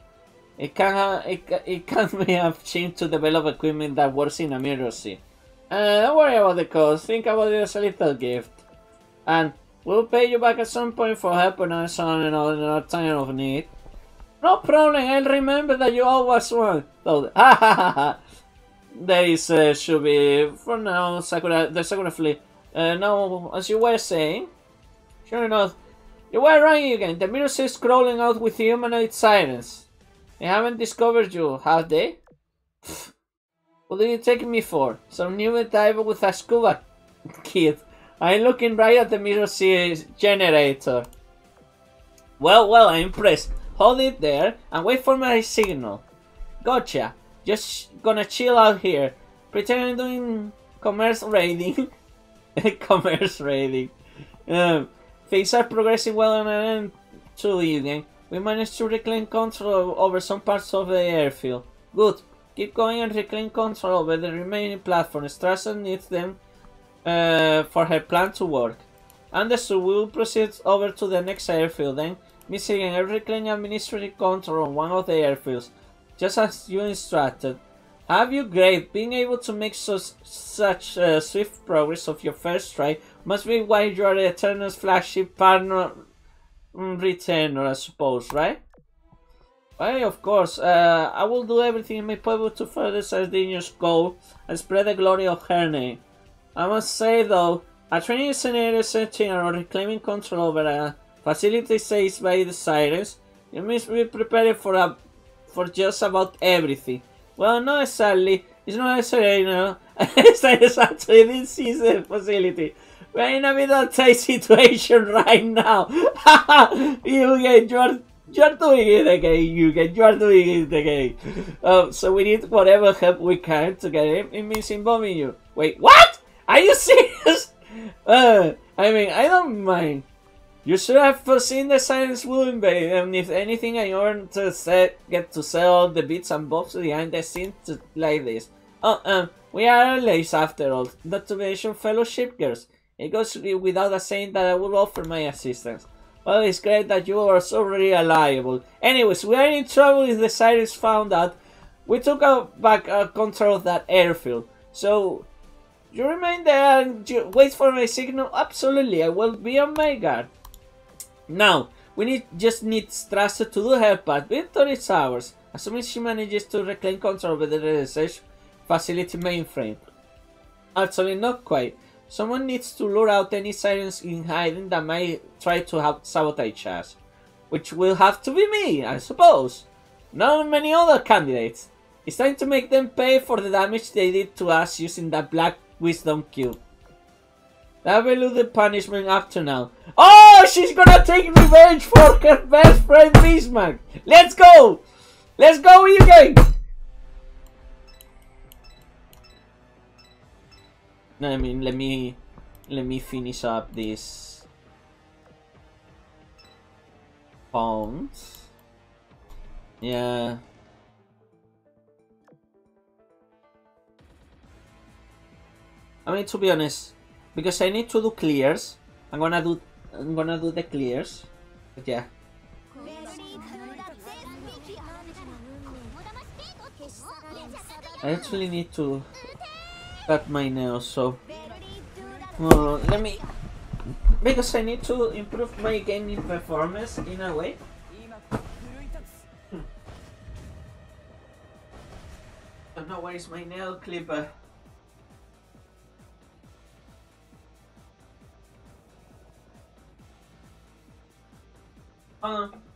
[SPEAKER 1] It can it, it can be a shame to develop equipment that works in a mirror sea. Uh, don't worry about the cost. Think about it as a little gift. And we'll pay you back at some point for helping us on in our, time of need. No problem. I'll remember that you always one. So, ha ha ha ha. There is uh, should be for now Sakura the Sakura fleet. Uh, no, as you were saying. Sure enough, you were right again. The mirror is crawling out with humanoid sirens. They haven't discovered you, have they? What are you taking me for? Some new diver with a scuba kit. I'm looking right at the Mirror Series generator. Well, well, I'm impressed. Hold it there and wait for my signal. Gotcha. Just gonna chill out here. Pretend I'm doing commerce raiding. commerce raiding. Um, things are progressing well on our end too, Eugene. We managed to reclaim control over some parts of the airfield. Good. Keep going and reclaim control over the remaining platforms. Strasser needs them uh, for her plan to work. Understood. We will proceed over to the next airfield then. Michigan, I reclaim administrative control on one of the airfields, just as you instructed. Have you great? Being able to make such, such uh, swift progress of your first try must be why you are Eternal's flagship partner mm, returner, I suppose, right? Why, of course. Uh, I will do everything in my power to further Sardinia's goal and spread the glory of her name. I must say, though, a training scenario searching or reclaiming control over a facility seized by the sirens, you must be prepared for a, for just about everything. Well, not exactly. It's not you know. it's actually this is the facility. We're in a bit of a tight situation right now. you get you're you're doing it again, you get you're doing it again. Um, so we need whatever help we can to get him. It means involving you. Wait, what? Are you serious? Uh, I mean, I don't mind. You should have foreseen the silence will invade, and if anything, I want to set, get to sell the bits and bobs behind the scenes to, like this. Oh, um, we are allies after all, not to mention fellow shipgirls. It goes without a saying that I will offer my assistance. Well, it's great that you are so reliable. Anyways, we are in trouble if the sirens found out. We took back uh, control of that airfield. So, you remain there and wait for my signal? Absolutely, I will be on my guard. Now, we need just need Strasser to do her part. Victory is ours, assuming she manages to reclaim control over the research facility mainframe. Actually, not quite. Someone needs to lure out any sirens in hiding that might try to sabotage us. Which will have to be me, I suppose. Not many other candidates. It's time to make them pay for the damage they did to us using that black wisdom cube. That will the punishment up to now. Oh, she's gonna take revenge for her best friend Bismarck. Let's go! Let's go, you! No, I mean, let me, let me finish up this pounds. Yeah. I mean, to be honest, because I need to do clears. I'm gonna do I'm gonna do the clears. But yeah. I actually need to cut my nails, so well, let me because I need to improve my gaming performance in a way.
[SPEAKER 8] Hmm.
[SPEAKER 1] I don't know where is my nail clipper. Hold on.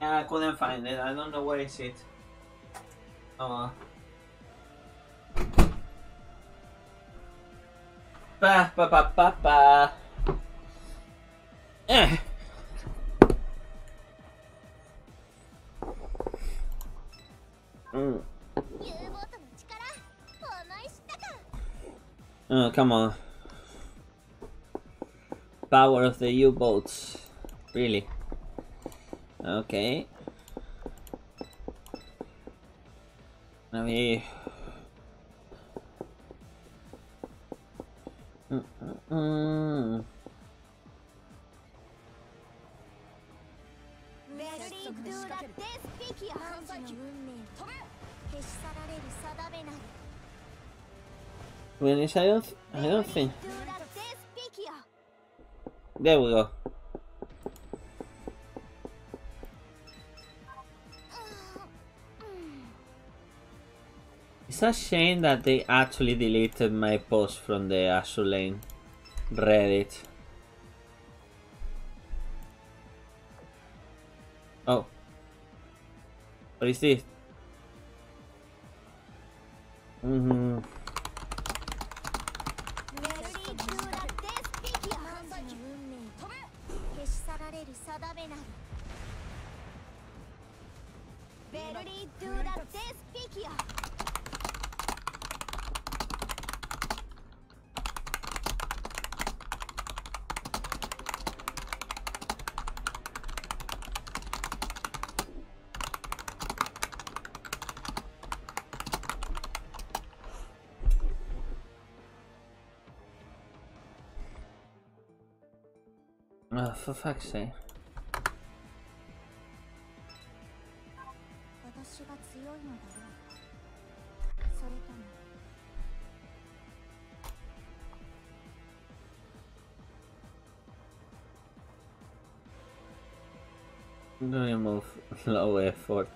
[SPEAKER 1] Yeah, I couldn't find it. I don't know where is it. Oh. Ba ba ba ba ba. Eh. Mm. Oh, come on power of the U-boats. Really. Okay. Let me... Mm -mm. When is I There we go. It's a shame that they actually deleted my post from the Azur Lane Reddit. Oh. What is this? fuck's sake.
[SPEAKER 3] I'm gonna
[SPEAKER 1] move lower effort.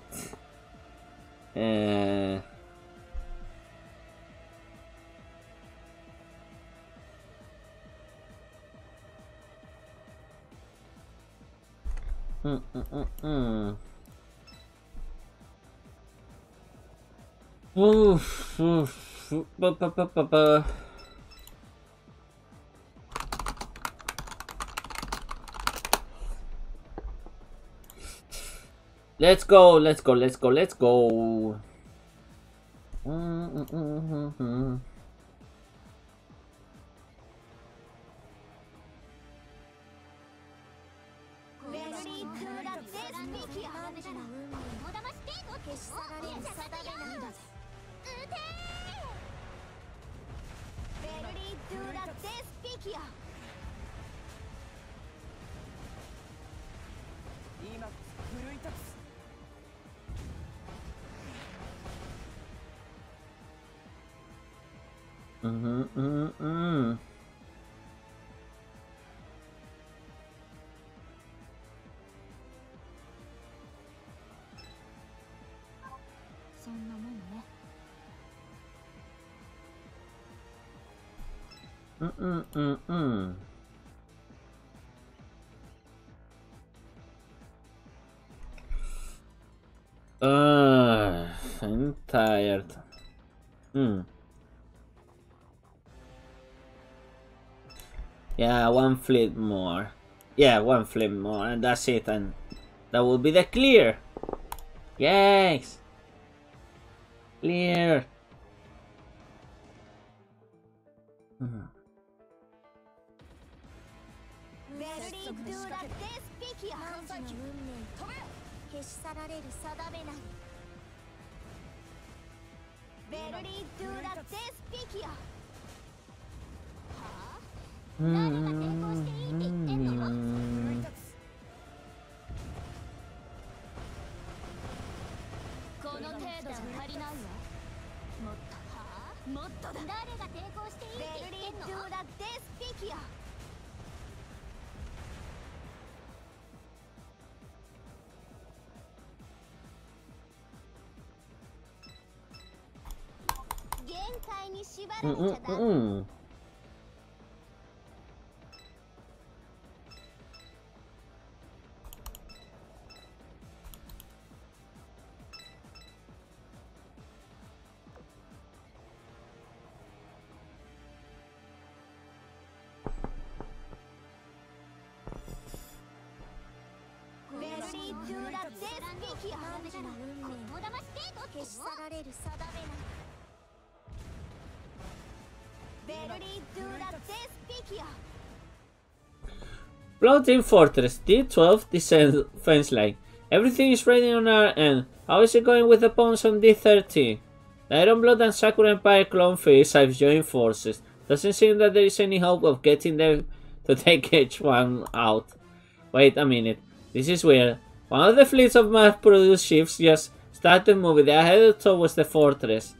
[SPEAKER 1] ba, Let's go, let's go, let's go, let's go. Mm-mm-mm. Uh, I'm tired. Hmm. Yeah, one flip more. Yeah, one flip more, and that's it, and that will be the clear. Yes! Clear!
[SPEAKER 2] Blood
[SPEAKER 1] team Fortress, D12, defense line. Everything is ready on our end. How is it going with the pawns on D13? The Iron Blood and Sakura Empire clone face have joined forces. Doesn't seem that there is any hope of getting them to take each one out. Wait a minute, this is weird. One of the fleets of mass-produced ships just started moving. They are headed towards the fortress.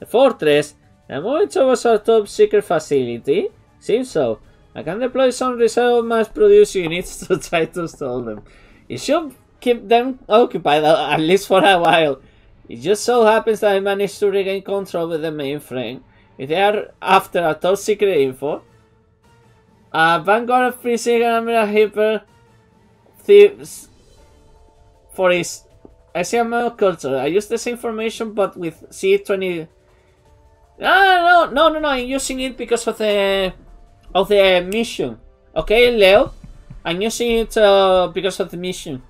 [SPEAKER 1] The fortress? They're moving towards our top secret facility? Seems so. I can deploy some reserve mass-produced units to try to stall them. It should keep them occupied at least for a while. It just so happens that I managed to regain control with the mainframe. If they are after our top secret info, uh, Vanguard of Freezing and Hyper Thieves for his SML culture. I use this information but with C20. No, no, no, no, no, I'm using it because of the of the mission. Okay, Leo? I'm using it uh, because of the mission.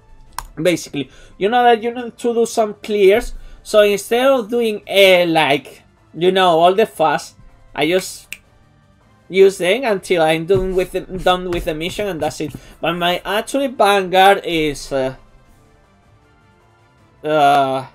[SPEAKER 1] Basically, you know that you need to do some clears. So instead of doing uh, like, you know, all the fuss, I just use them until I'm done with the, done with the mission and that's it. But my actually vanguard is uh, uh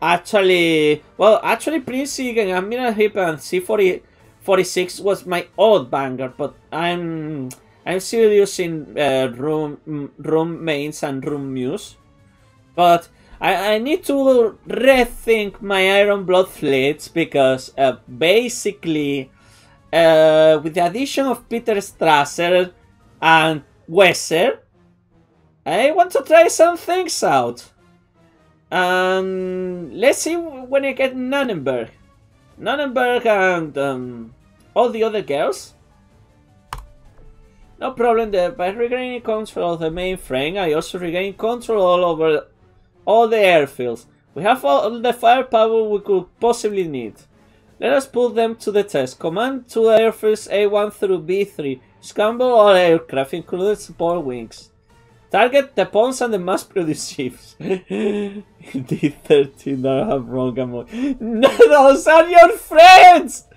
[SPEAKER 1] actually well actually Prinz Eugen, Admiral Hipper and C40 46 was my old banger, but I'm I'm still using uh, room room mains and room muse. But I, I need to rethink my Iron Blood fleets because uh, basically uh, with the addition of Peter Strasser and Weser, I want to try some things out. And let's see when I get Nannenberg. Nannenberg and um, all the other girls. No problem there. By regaining control of the mainframe, I also regain control all over all the airfields. We have all the firepower we could possibly need. Let us put them to the test. Command two airfields A1 through B3. Scramble all aircraft, including support wings. Target the pawns and the mass-produced ships. D13, no, I'm wrong, I'm. No, those are your friends!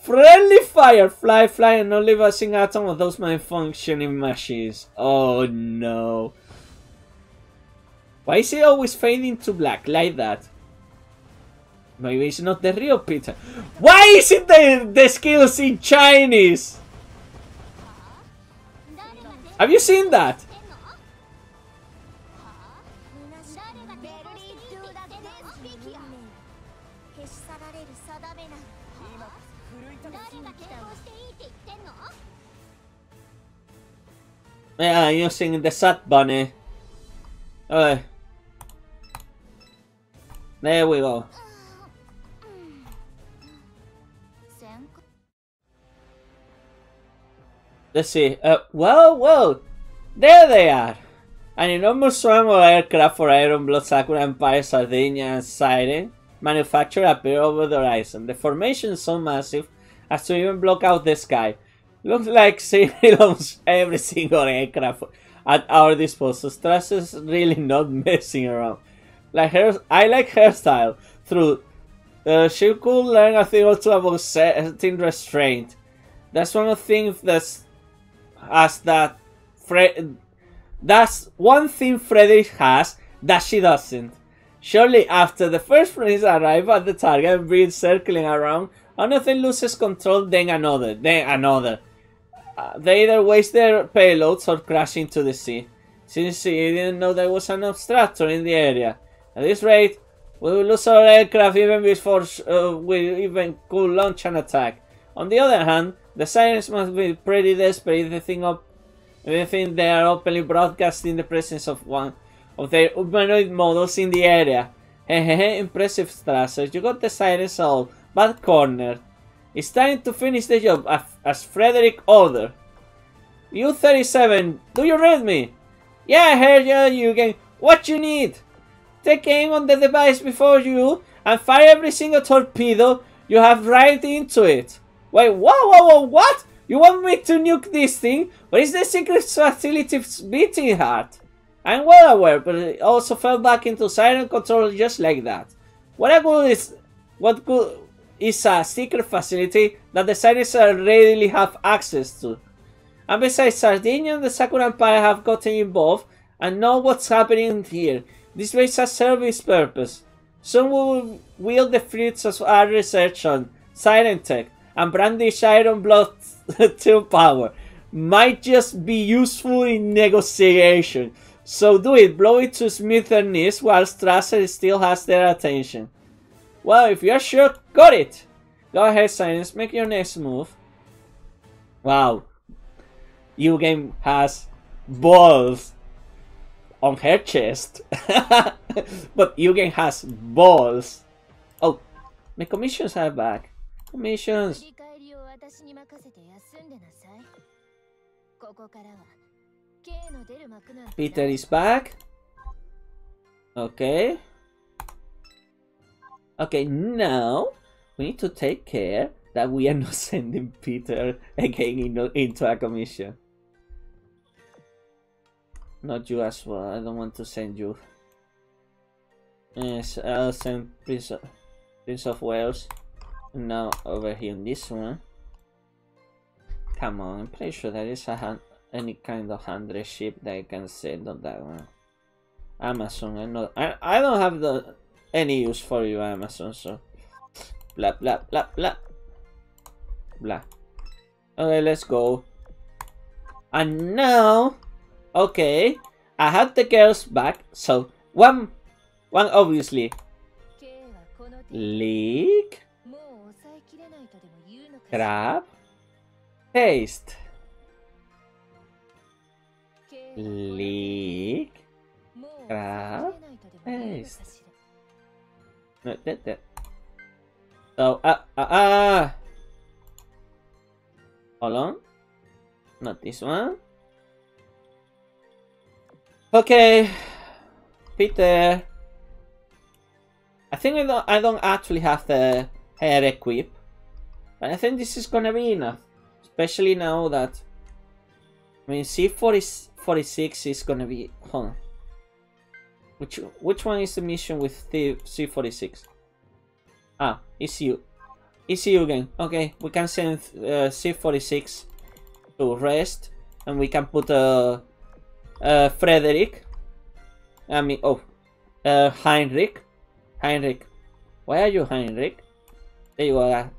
[SPEAKER 1] Friendly fire! Fly, fly, and not leave a single atom of those malfunctioning machines. Oh no. Why is he always fading to black like that? Maybe it's not the real Peter. Why is it the, the skills in Chinese? Have you seen that? Yeah, you're singing the sad Bunny. Okay. There we go. Let's see. Uh, well, well, there they are. An enormous swarm of aircraft for Iron Blood, Sakura Empire, Sardinia, and Siren manufactured appear over the horizon. The formation is so massive as to even block out the sky. Looks like she owns every single aircraft at our disposal. Strass is really not messing around. Like her, I like her style. Through, uh, she could learn a thing or two about setting restraint. That's one of the things that's as that Fred. That's one thing Frederick has that she doesn't. Shortly after the first prince arrive at the target and begin circling around, another loses control, then another, then another. Uh, they either waste their payloads or crash into the sea. Since he didn't know there was an obstructor in the area. At this rate, we will lose our aircraft even before uh, we even could launch an attack. On the other hand, the sirens must be pretty desperate if they think up if they think they are openly broadcasting the presence of one of their humanoid models in the area. Hehehe, impressive Strasser. You got the sirens all, but cornered. It's time to finish the job as, as Frederick ordered. U-37, do you read me? Yeah, I heard you, Eugen. What you need? Take aim on the device before you and fire every single torpedo you have right into it. Wait, whoa, whoa, whoa, what? You want me to nuke this thing? Where is the secret facility's beating heart? I'm well aware, but it also fell back into siren control just like that. What good is what good is a secret facility that the sirens readily have access to. And besides, Sardinia and the Sakura Empire have gotten involved and know what's happening here. This base has service purpose. Soon we will wield the fruits of our research on siren tech and brandish iron blood to power. Might just be useful in negotiation. So do it, blow it to smooth their knees while Strasser still has their attention. Well, if you're sure, got it! Go ahead, Silence, make your next move. Wow. Eugen has balls on her chest. but Eugen has balls. Oh, my commissions are back
[SPEAKER 4] missions.
[SPEAKER 1] Peter is back. Okay. Okay, now we need to take care that we are not sending Peter again in, into a commission. Not you as well, I don't want to send you. Yes, I'll send Prince of, Prince of Wales now over here in this one. Come on, I'm pretty sure there is a any kind of hundred ship that I can send on that one. Amazon, I know I, I don't have the any use for you Amazon, so blah blah blah blah blah. Okay, let's go. And now okay, I have the girls back, so one one obviously leak Grab. Paste. Leak.
[SPEAKER 4] Grab. Paste.
[SPEAKER 1] No, that, that. Oh, ah, ah, ah! Hold on. Not this one. Okay. Peter. I think I don't, I don't actually have the hair equip. I think this is gonna be enough. Especially now that. I mean, C forty forty six is gonna be. Hold on. Which which one is the mission with the C46? Ah, it's you. It's you again. Okay, we can send uh, C46 to rest, and we can put uh, uh Frederick. I mean, oh, uh, Heinrich. Heinrich, why are you Heinrich? There you are.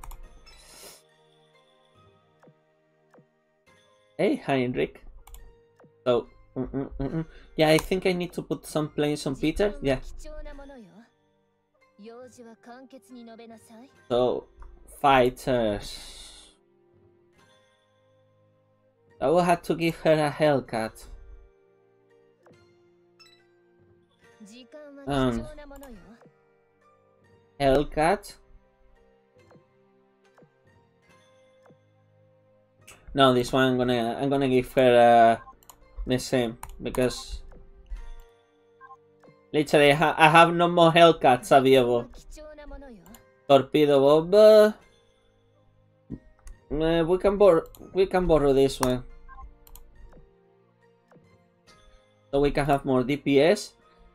[SPEAKER 1] Hey, Heinrich. Oh, so, mm, mm -mm -mm yeah, I think I need to put some planes on Peter. Yeah. So, fighters. I will have to give her a Hellcat.
[SPEAKER 4] Um,
[SPEAKER 1] Hellcat. No, this one I'm gonna I'm gonna give her uh, the same because literally I, ha I have no more Hellcats available. Torpedo Bob. Uh, we can borrow we can borrow this one. So we can have more DPS.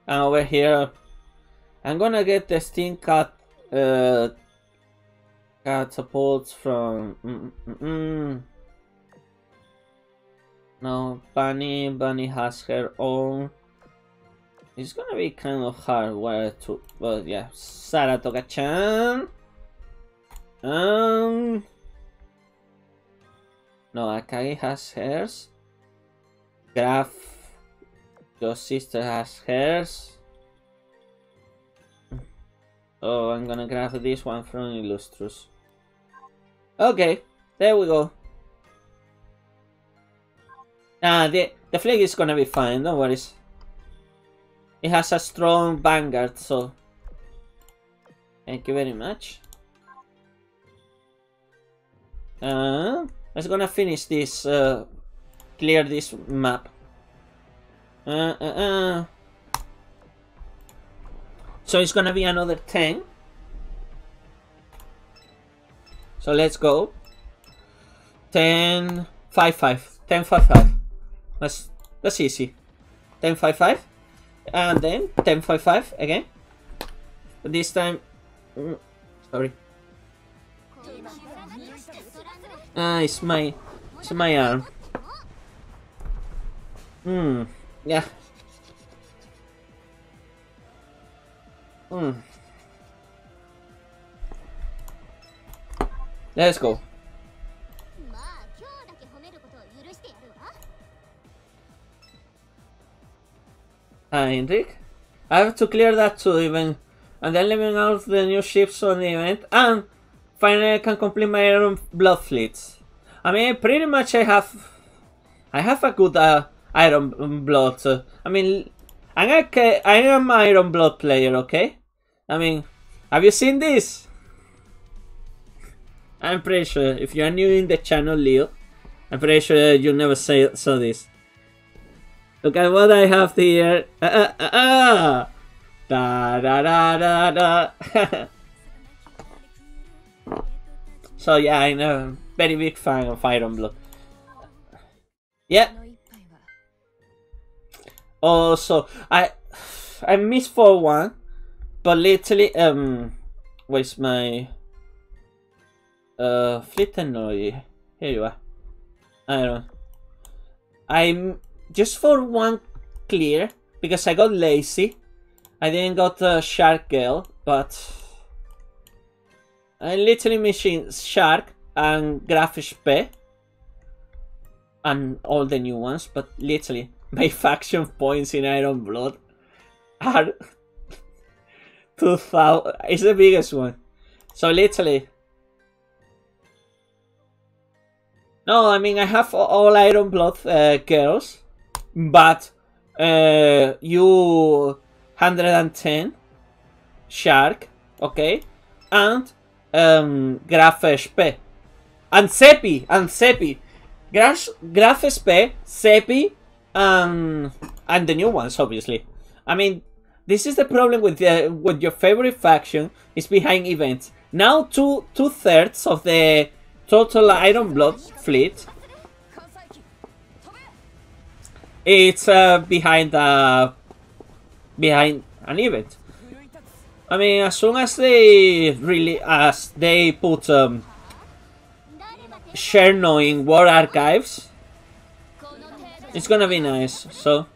[SPEAKER 1] And over here I'm gonna get the steam cut uh catapults from mm -mm -mm. mm. No, Bunny. Bunny has her own. It's gonna be kind of hard where to, but yeah, Saratoga-chan. Um, no, Akagi has hers. Graf, your sister has hers. Oh, I'm gonna grab this one from Illustrious. Okay, there we go. Ah, the the flag is gonna be fine. Don't worry. It has a strong vanguard, so thank you very much. Uh, let's gonna finish this. Uh, clear this map. Uh, uh, uh. So it's gonna be another ten. So let's go. 10, 5, 5. 10, 5, 5. That's, that's easy. 10, 5, 5. And then 10, 5, 5 again. This time, mm, sorry. Ah, it's my, it's my arm. Hmm, yeah. Hmm. Let's go. Heinrich. I have to clear that too, even. And then leaving out the new ships on the event. And finally, I can complete my Iron Blood fleets. I mean, pretty much I have. I have a good uh, Iron Blood. uh, I mean, I'm a, I am Iron Blood player, okay? I mean, have you seen this? I'm pretty sure if you are new in the channel, Leo, I'm pretty sure you never say, saw this. Look at what I have here. Uh, uh, uh, uh. da da da da da. so yeah, I'm a very big fan of Iron Blood. Yeah. Also, I I missed for one, but literally um, where's my uh fleet? Here you are. I don't. I'm just for one clear because I got lazy. I didn't got uh, Shark Girl, but I literally missing Shark and Graf Spee and all the new ones, but literally my faction points in Iron Blood are 2000. It's the biggest one. So literally. No, I mean I have all Iron Blood uh, girls, but uh, you 110 Shark, okay, and um, Graf Spee, and Seppi, and Seppi. Graf, Graf Spee, Seppi, and and the new ones, obviously. I mean, this is the problem with the with your favorite faction is behind events. Now, two two thirds of the total Iron Blood fleet It's uh, behind the behind an event. I mean, as soon as they really as they put um, Cherno in War Archives, it's gonna be nice. So.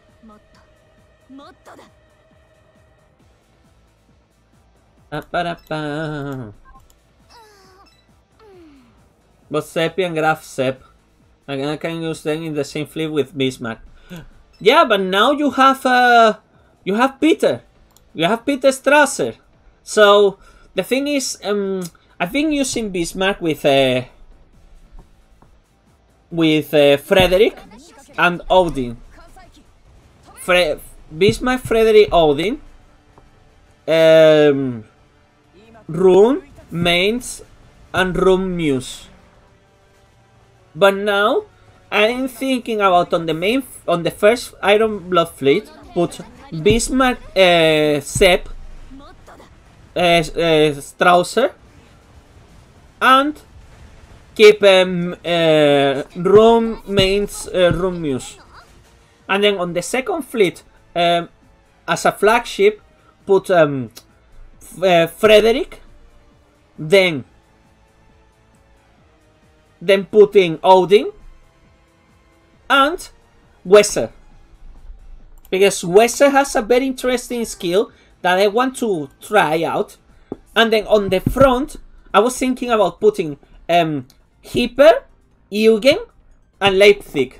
[SPEAKER 1] But Sepi and Graf Sep, I can use them in the same fleet with Bismarck. Yeah, but now you have uh, you have Peter, you have Peter Strasser. So the thing is, um, I think using Bismarck with uh, with uh, Frederick and Odin, Fre Bismarck, Frederick, Odin, um, Roon, Mainz, and Roon Muse. But now I'm thinking about on the main on the first Iron Blood fleet put Bismarck uh, Sepp uh, uh, Strasser and keep um, uh, Roon Mainz uh, Roon muse and then on the second fleet um, as a flagship put um, uh, Frederick then then putting Odin and Weser. Because Weser has a very interesting skill that I want to try out. And then on the front, I was thinking about putting um, Hipper, Eugen, and Leipzig.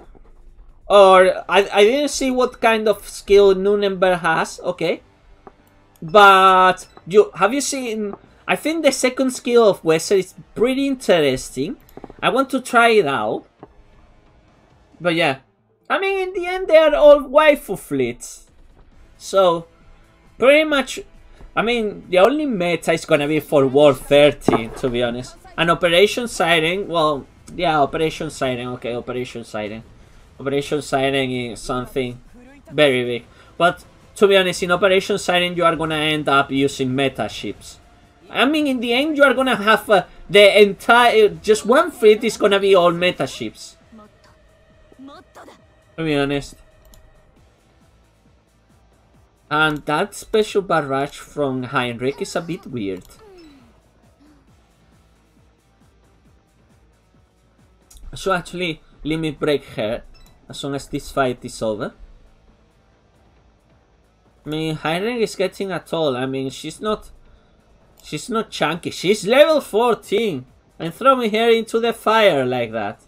[SPEAKER 1] Or I, I didn't see what kind of skill Nuremberg has, okay. But you have you seen I think the second skill of Weser is pretty interesting. I want to try it out. But yeah, I mean, in the end, they are all waifu fleets. So, pretty much, I mean, the only meta is gonna be for War 30, to be honest. An Operation Siren, well, yeah, Operation Siren, okay, Operation Siren. Operation Siren is something very big. But, to be honest, in Operation Siren, you are gonna end up using meta ships. I mean, in the end, you are gonna have uh, the entire, just one fleet is gonna be all meta ships to be honest. And that special barrage from Heinrich is a bit weird. So actually, let me break her as soon as this fight is over. I mean, Heinrich is getting at all. I mean, she's not... She's not chunky. She's level 14! And throwing her into the fire like that.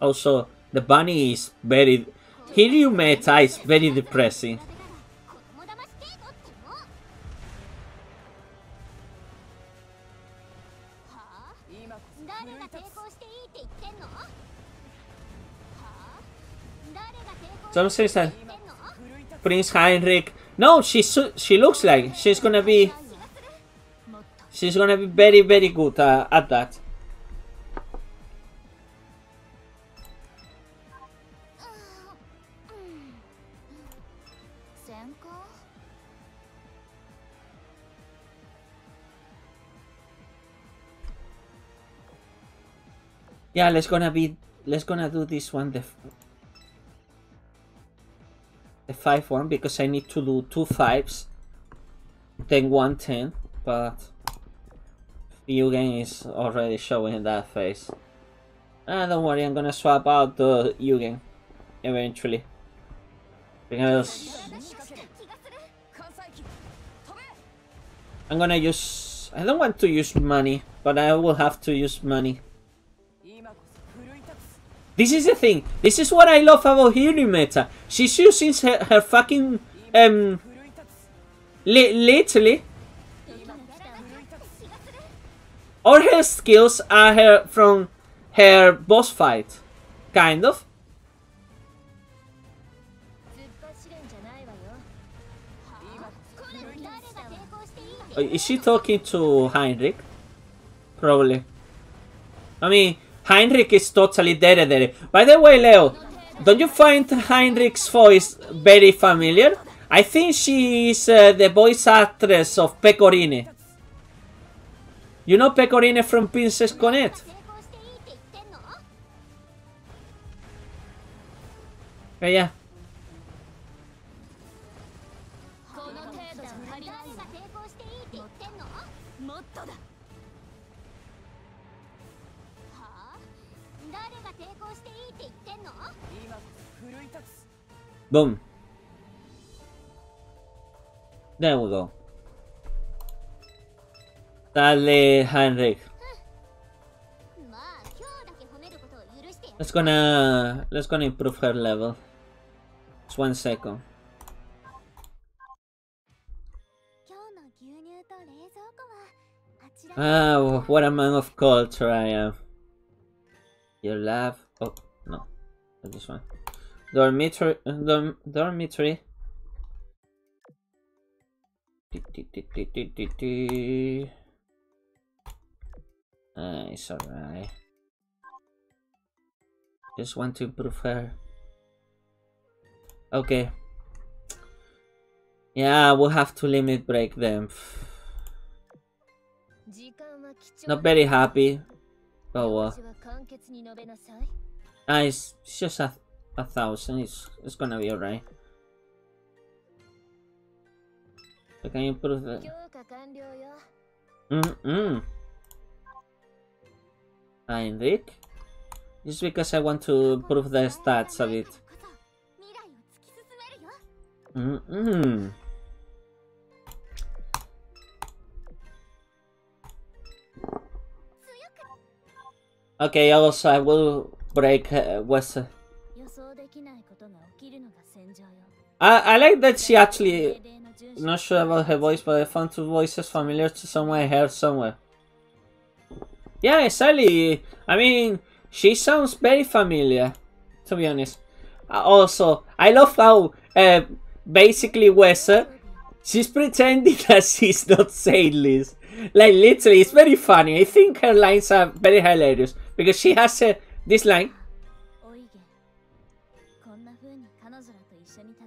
[SPEAKER 1] Also, the bunny is very... Hiryu Meta is very depressing. Some says that Prince Heinrich. No, she she looks like she's gonna be. She's gonna be very very good uh, at that. Yeah, let's gonna be let's gonna do this one the the five one because I need to do two fives, then one ten. But view game is already showing that face. Ah, don't worry, I'm gonna swap out the Eugen eventually. Because I'm gonna use I don't want to use money, but I will have to use money. This is the thing. This is what I love about Hiryu meta. She's using her, her fucking... Um, li literally... All her skills are her from her boss fight. Kind of. Uh, is she talking to Heinrich? Probably. I mean, Heinrich is totally dead there. By the way, Leo, don't you find Heinrich's voice very familiar? I think she is uh, the voice actress of Pecorine. You know Pecorine from Princess Connect? Yeah, Boom. There we go. Dale, Heinrich. Let's gonna let's gonna improve her level. Just one second. Ah, oh, what a man of culture I am. Your love. Oh no, this one. Dormitory. Dorm, dormitory. Uh, it's alright. Just want to improve her. Okay. Yeah, we'll have to limit break them. Not very happy.
[SPEAKER 4] But what?
[SPEAKER 1] Uh, it's just a a thousand. is it's gonna be alright. I can improve
[SPEAKER 4] it.
[SPEAKER 1] Mm-mm. I'm Dick. Just because I want to improve the stats a bit. Mm-mm. Okay, also I will break uh, West
[SPEAKER 2] uh,
[SPEAKER 1] I, I like that she actually, not sure about her voice, but I found her voice as familiar to someone I heard somewhere. Yeah, Sally. I mean, she sounds very familiar, to be honest. Uh, also, I love how uh, basically Weser, she's pretending that she's not saying this. Like, literally, it's very funny. I think her lines are very hilarious because she has uh, this line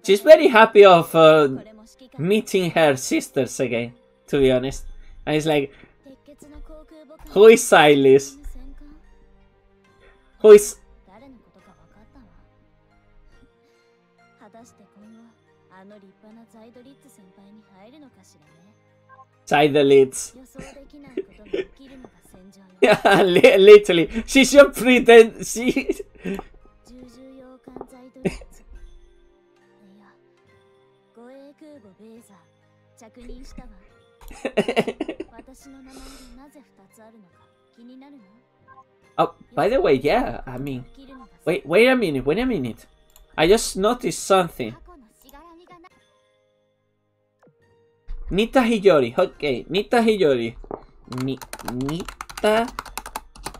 [SPEAKER 1] She's very happy of uh, meeting her sisters again, to be honest. And it's like, who is Silas? Who is...
[SPEAKER 2] Seydlitz.
[SPEAKER 1] yeah, literally. She should pretend... She... oh, by the way, yeah, I mean... Wait, wait a minute, wait a minute. I just noticed something. Nita Hiyori, okay, Nita Hiyori. Ni Nita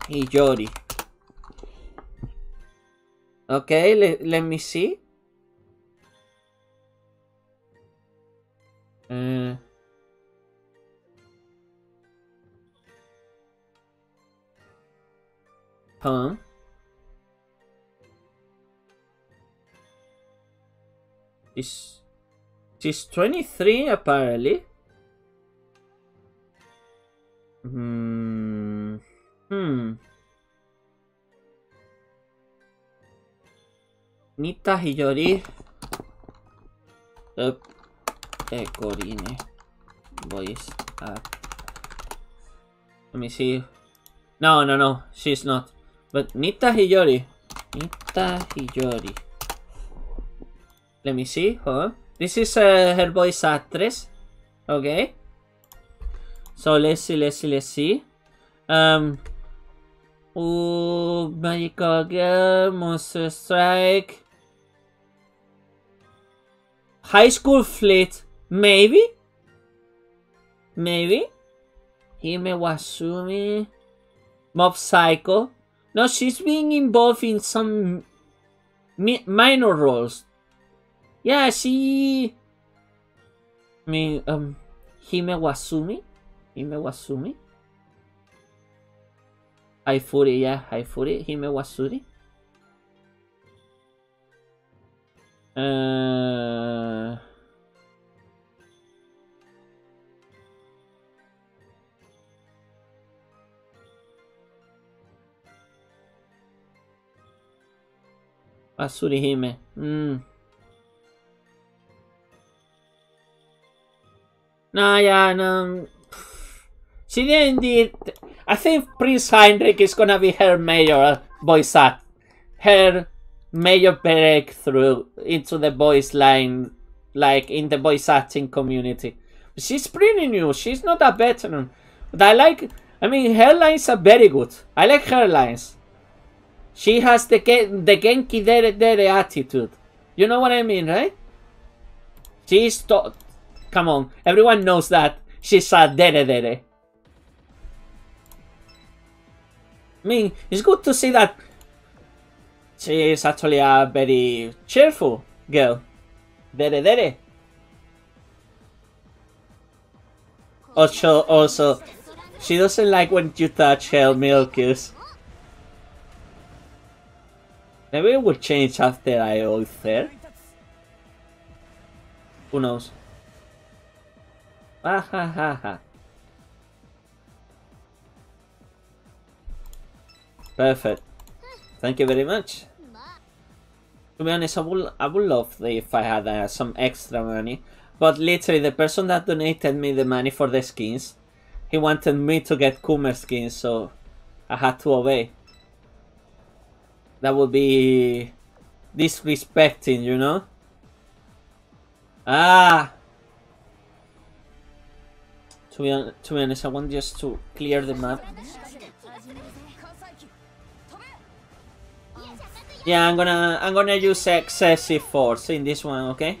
[SPEAKER 1] Hiyori. Okay, le let me see. Uh, huh? She's, she's 23 apparently. Hmm. Hmm. Nita Hiyori. Up. Ecorine. Voice act. Let me see. No, no, no. She's not. But Nita Hiyori. Nita Hiyori. Let me see. On. This is uh, her voice actress. Okay. So let's see, let's see, let's see. Um. Ooh, Magical Girl, Monster Strike. High School Fleet. Maybe? Maybe? Hime Wasumi. Mob Psycho. No, she's being involved in some mi- minor roles. Yeah, she. I mean, um, Hime Wasumi? Hime Wasumi? Haifuri, yeah, Haifuri, Hime Wasuri. Uh, Wasuri Hime. Hmm. No, yeah, no. She didn't did. I think Prince Heinrich is gonna be her major voice act. Her major breakthrough into the voice line, like in the voice acting community. She's pretty new. She's not a veteran. But I like. I mean, her lines are very good. I like her lines. She has the the Genki Dere Dere attitude. You know what I mean, right? She's to- Come on, everyone knows that she's a Dere Dere. I mean, it's good to see that she is actually a very cheerful girl. Dere Dere. Also, also, she doesn't like when you touch her milkies. Maybe it will change after I oath her. Who knows? Ah ha ha ha. Perfect. Thank you very much. To be honest, I would, I would love if I had uh, some extra money. But literally, the person that donated me the money for the skins, he wanted me to get Kumer skins, so I had to obey that would be disrespecting, you know? Ah! To be, on, to be honest, I want just to clear the map. Yeah, I'm gonna I'm gonna use excessive force in this one, okay?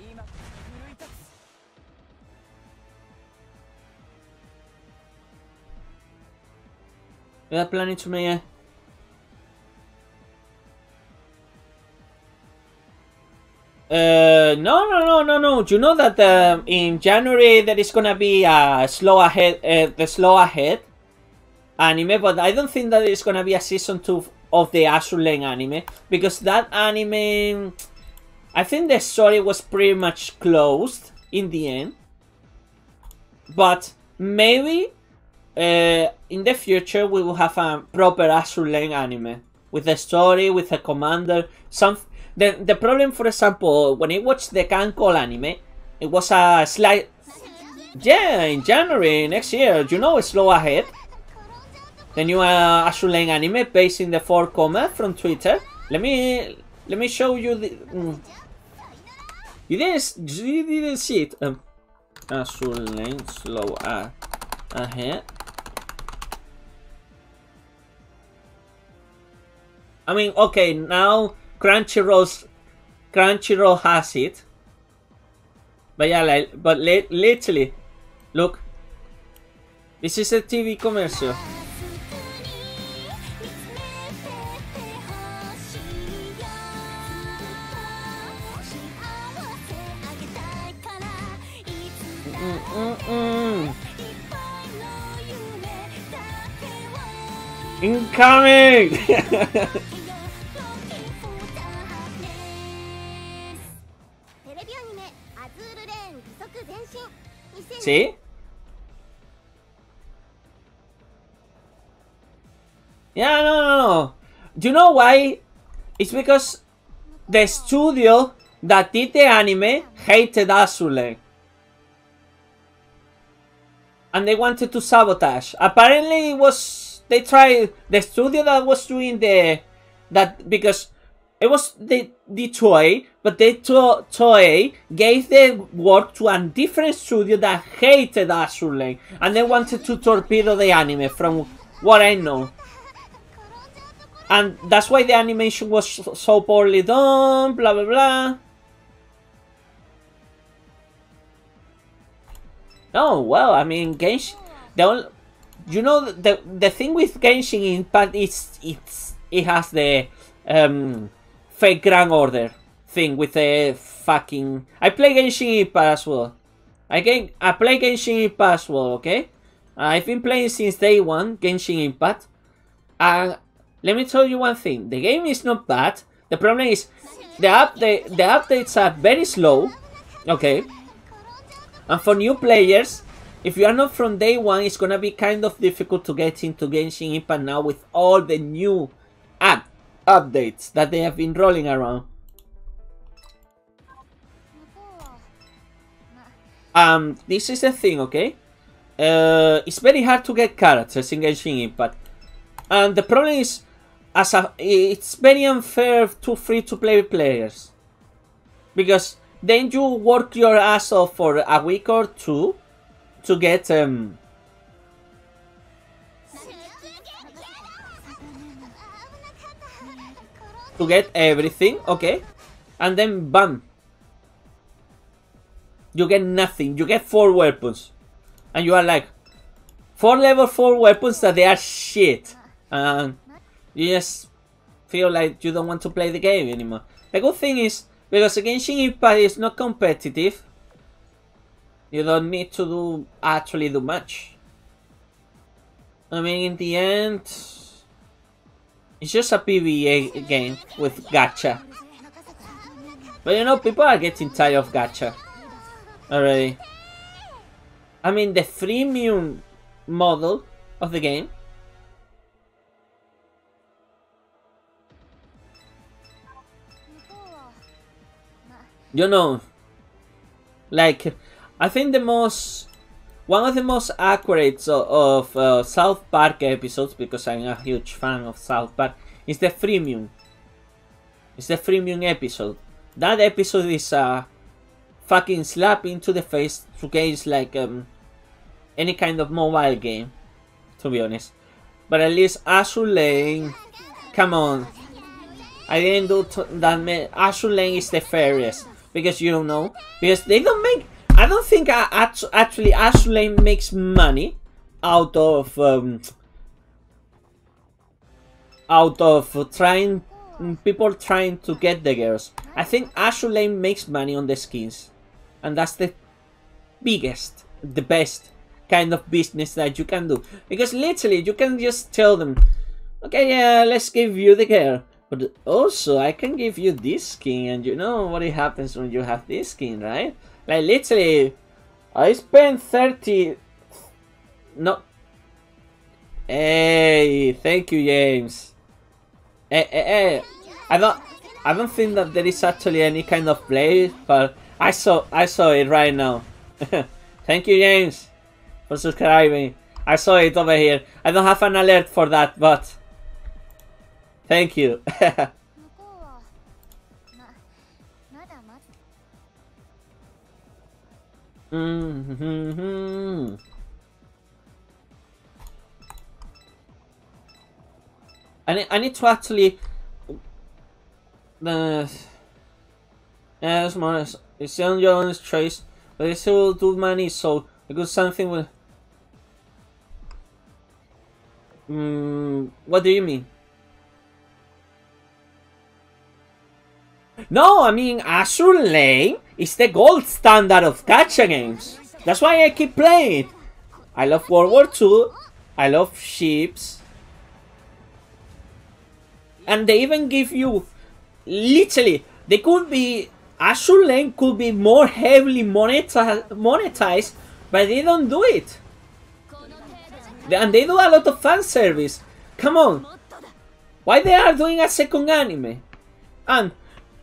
[SPEAKER 1] We are planning to make a Uh, no, no, no, no, no. You know that um, in January there is gonna be a slow ahead, uh, the slow ahead anime, but I don't think that it's gonna be a season two of the Azur Lane anime because that anime, I think the story was pretty much closed in the end. But maybe uh, in the future we will have a proper Azur Lane anime with a story, with a commander. Some the the problem, for example, when I watched the Call anime, it was a slight. Yeah, in January next year, you know, slow ahead. The new uh, Azur Lane anime based in the four comma from Twitter. Let me let me show you the. mm. You didn't you didn't see it. Um, Azur Lane slow uh, ahead. I mean, okay, now Crunchyroll's Crunchyroll has it. But yeah, like, but li literally, look, this is a TV commercial. Mm -mm -mm. Incoming!
[SPEAKER 3] 2000
[SPEAKER 1] See? Yeah, no, no, no. Do you know why? It's because the studio that did the anime hated Azule. And they wanted to sabotage. Apparently it was they tried the studio that was doing the that because it was the the Toei, but the to, Toei gave the work to a different studio that hated Azule and they wanted to torpedo the anime from what I know. And that's why the animation was so- so poorly done, blah blah blah. Oh well, I mean, Genshin. The only, you know the the thing with Genshin Impact is it's it has the um Fate Grand Order thing with a fucking. I play Genshin Impact as well. I can I play Genshin Impact as well. Okay, I've been playing since day one Genshin Impact. And let me tell you one thing: the game is not bad. The problem is the update the updates are very slow. Okay. And for new players, if you are not from day one, it's gonna be kind of difficult to get into Genshin Impact now with all the new app updates that they have been rolling around. Um, this is the thing, okay? Uh, it's very hard to get characters in Genshin Impact, and the problem is, as a, it's very unfair to free-to-play players, because then you work your ass off for a week or two to get um to get everything, okay? And then bam. You get nothing. You get four weapons. And you are like four level four weapons that they are shit. And you just feel like you don't want to play the game anymore. The good thing is because Genshin Impact is not competitive, you don't need to do actually do much. I mean, in the end, it's just a PvE game with gacha. But you know, people are getting tired of gacha already. I mean, the freemium model of the game you know like i think the most one of the most accurate of, uh, south park episodes because i'm a huge fan of south park is the freemium it's the freemium episode that episode is a fucking slap into the face to games like um, any kind of mobile game to be honest but at least Azur Lane come on I didn't do that. Azur Lane is the fairest because you don't know because they don't make. I don't think act- actually Azur Lane makes money out of um, out of trying people trying to get the girls. I think Azur Lane makes money on the skins, and that's the biggest, the best kind of business that you can do because literally you can just tell them, okay, yeah, let's give you the girl. But also, I can give you this skin, and you know what happens when you have this skin, right? Like, literally, I spent 30... No, Hey, thank you, James. Hey, hey, hey. I don't, I don't think that there is actually any kind of play, but I saw, I saw it right now. thank you, James, for subscribing. I saw it over here. I don't have an alert for that, but thank you. Mhm. I need, I need to actually. Uh, it's more. It's on your own choice, but it still do money, so because something will. Mm, what do you mean? No, I mean Azur Lane is the gold standard of gacha games. That's why I keep playing. I love World War II. I love ships. And they even give you literally they could be Azur Lane could be more heavily monetized monetized, but they don't do it. And they do a lot of fan service. Come on. Why they are doing a second anime? And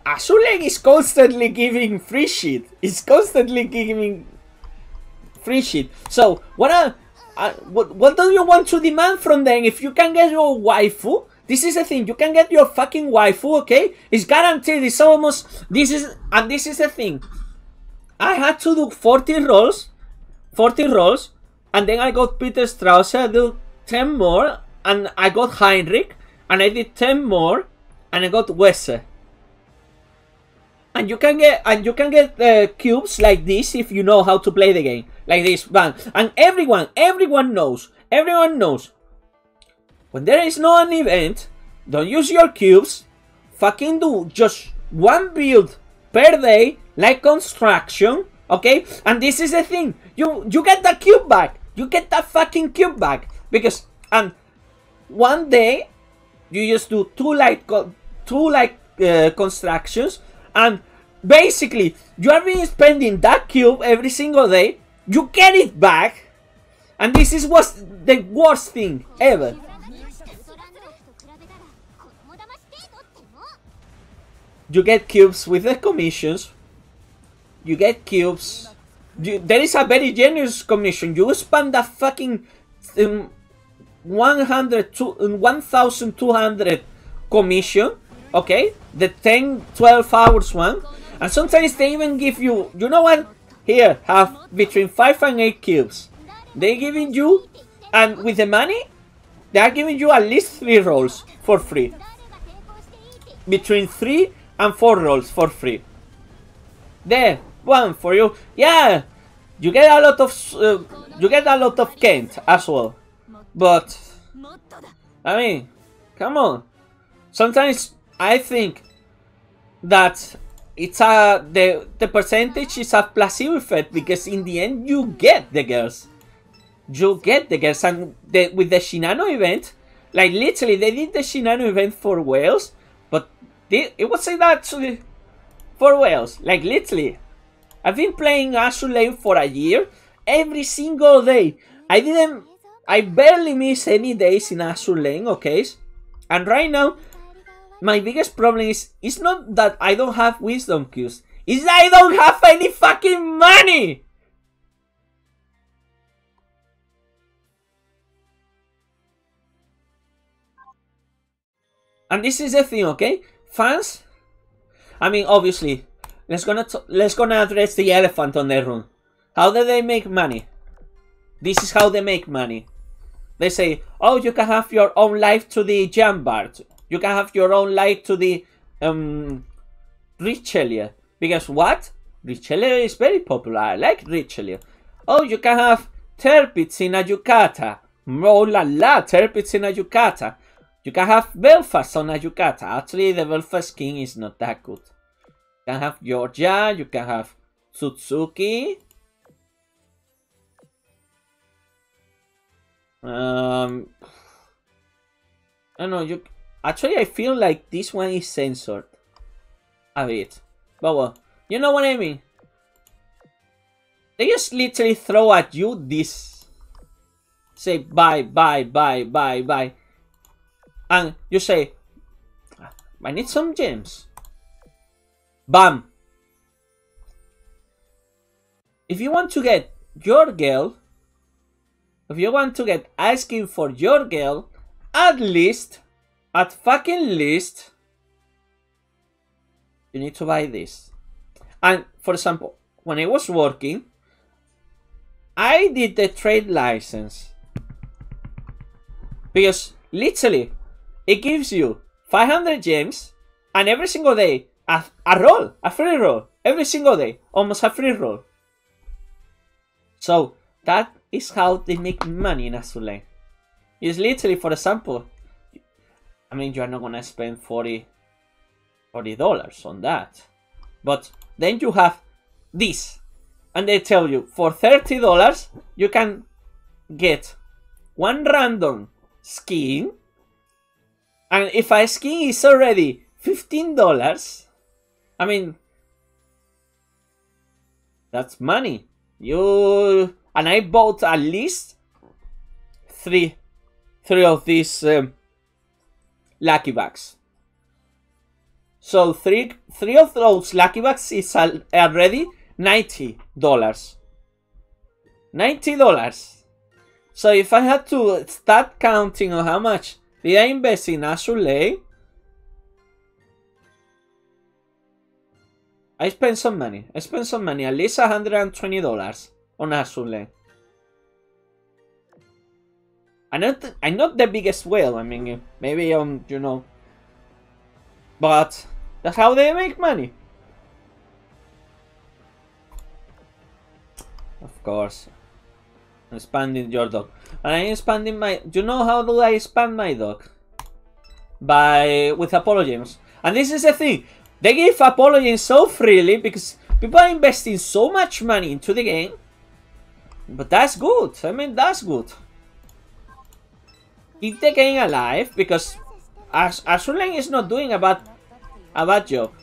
[SPEAKER 1] Azur is constantly giving free shit. It's constantly giving free shit. So what uh, uh, what what do you want to demand from them if you can get your waifu? This is the thing. You can get your fucking waifu, okay? It's guaranteed. It's almost this is and this is the thing. I had to do 40 rolls, 40 rolls, and then I got Peter Strauss. I do 10 more, and I got Heinrich, and I did 10 more, and I got Wesse and you can get and you can get uh, cubes like this if you know how to play the game. Like this bang and everyone everyone knows everyone knows. When there is no an event don't use your cubes. Fucking do. Just one build per day like construction okay? And this is the thing. You you get the cube back. You get that fucking cube back. Because and one day you just do two light two light uh, constructions and basically you are been spending that cube every single day you get it back and this is was the worst thing ever. You get cubes with the commissions. You get cubes. You, there is a very generous commission. You spend a fucking um, 100 um, 1200 commission okay? The 10, 12 hours one. And sometimes they even give you, you know what? Here, have between 5 and 8 cubes. They giving you, and with the money, they are giving you at least 3 rolls for free. Between 3 and 4 rolls for free. There, one for you. Yeah, you get a lot of, uh, you get a lot of Kent as well. But, I mean, come on. Sometimes I think that it's a the the percentage is a placebo effect because in the end you get the girls. You get the girls and the, with the Shinano event, like literally they did the Shinano event for whales, but they, it was like that actually for whales. Like literally. I've been playing Azur Lane for a year every single day. I didn't I barely miss any days in Azur Lane, okay? And right now, my biggest problem is it's not that I don't have wisdom cubes. It's that I don't have any fucking money! And this is the thing, okay? Fans, I mean, obviously, let's gonna let's gonna address the elephant on the room. How do they make money? This is how they make money. They say, oh, you can have your own life to the Jean Bart. You can have your own light to the um, Richelieu. Because what? Richelieu is very popular. I like Richelieu. Oh, you can have Tirpitz in a yukata. Oh la la, Tirpitz in a yukata. You can have Belfast on a yukata. Actually, the Belfast king is not that good. You can have Georgia. You can have Tsutsuki. Um, I don't know. You actually, I feel like this one is censored a bit, but well, you know what I mean. They just literally throw at you this. say bye, bye, bye, bye, bye. and you say, ah, I need some gems. Bam. If you want to get your girl, if you want to get cream for your girl, at least, at fucking least, you need to buy this. And for example, when I was working, I did the trade license because literally it gives you 500 gems and every single day a, a roll, a free roll, every single day, almost a free roll. So that is how they make money in Azul It's literally, for example, I mean, you're not gonna spend 40 dollars on that, but then you have this, and they tell you for 30 dollars you can get one random skin, and if a skin is already 15 dollars, I mean, that's money. You and I bought at least three, three of these um, lucky bags. So three, three of those lucky bags is al- already ninety dollars. Ninety dollars. So if I had to start counting on how much did I invest in Azul, I spent some money. I spent some money, at least $120 on Azul. I'm not, I'm not the biggest whale, I mean, maybe, um, you know, but that's how they make money. Of course. I'm Expanding your dock. And I'm expanding my... Do You know how do I expand my dock? By... With Apollo Gems. And this is the thing. They give Apollo Gems so freely because people are investing so much money into the game. But that's good. I mean, that's good keep the game alive because As Azulane is not doing a bad a bad job.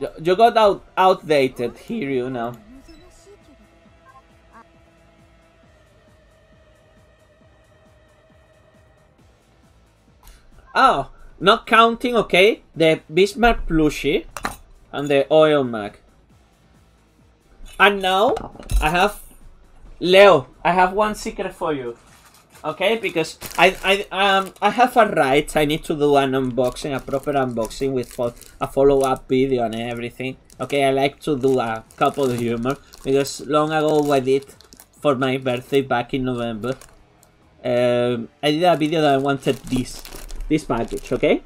[SPEAKER 1] You, you got out outdated here, you
[SPEAKER 2] now.
[SPEAKER 1] Oh, not counting, okay, the Bismarck plushie and the oil mag. And now I have Leo, I have one secret for you okay? Because I I um I have a right. I need to do an unboxing, a proper unboxing with fo- a follow up video and everything. Okay, I like to do a couple of humor because long ago I did for my birthday back in November. Um, I did a video that I wanted this this package, okay?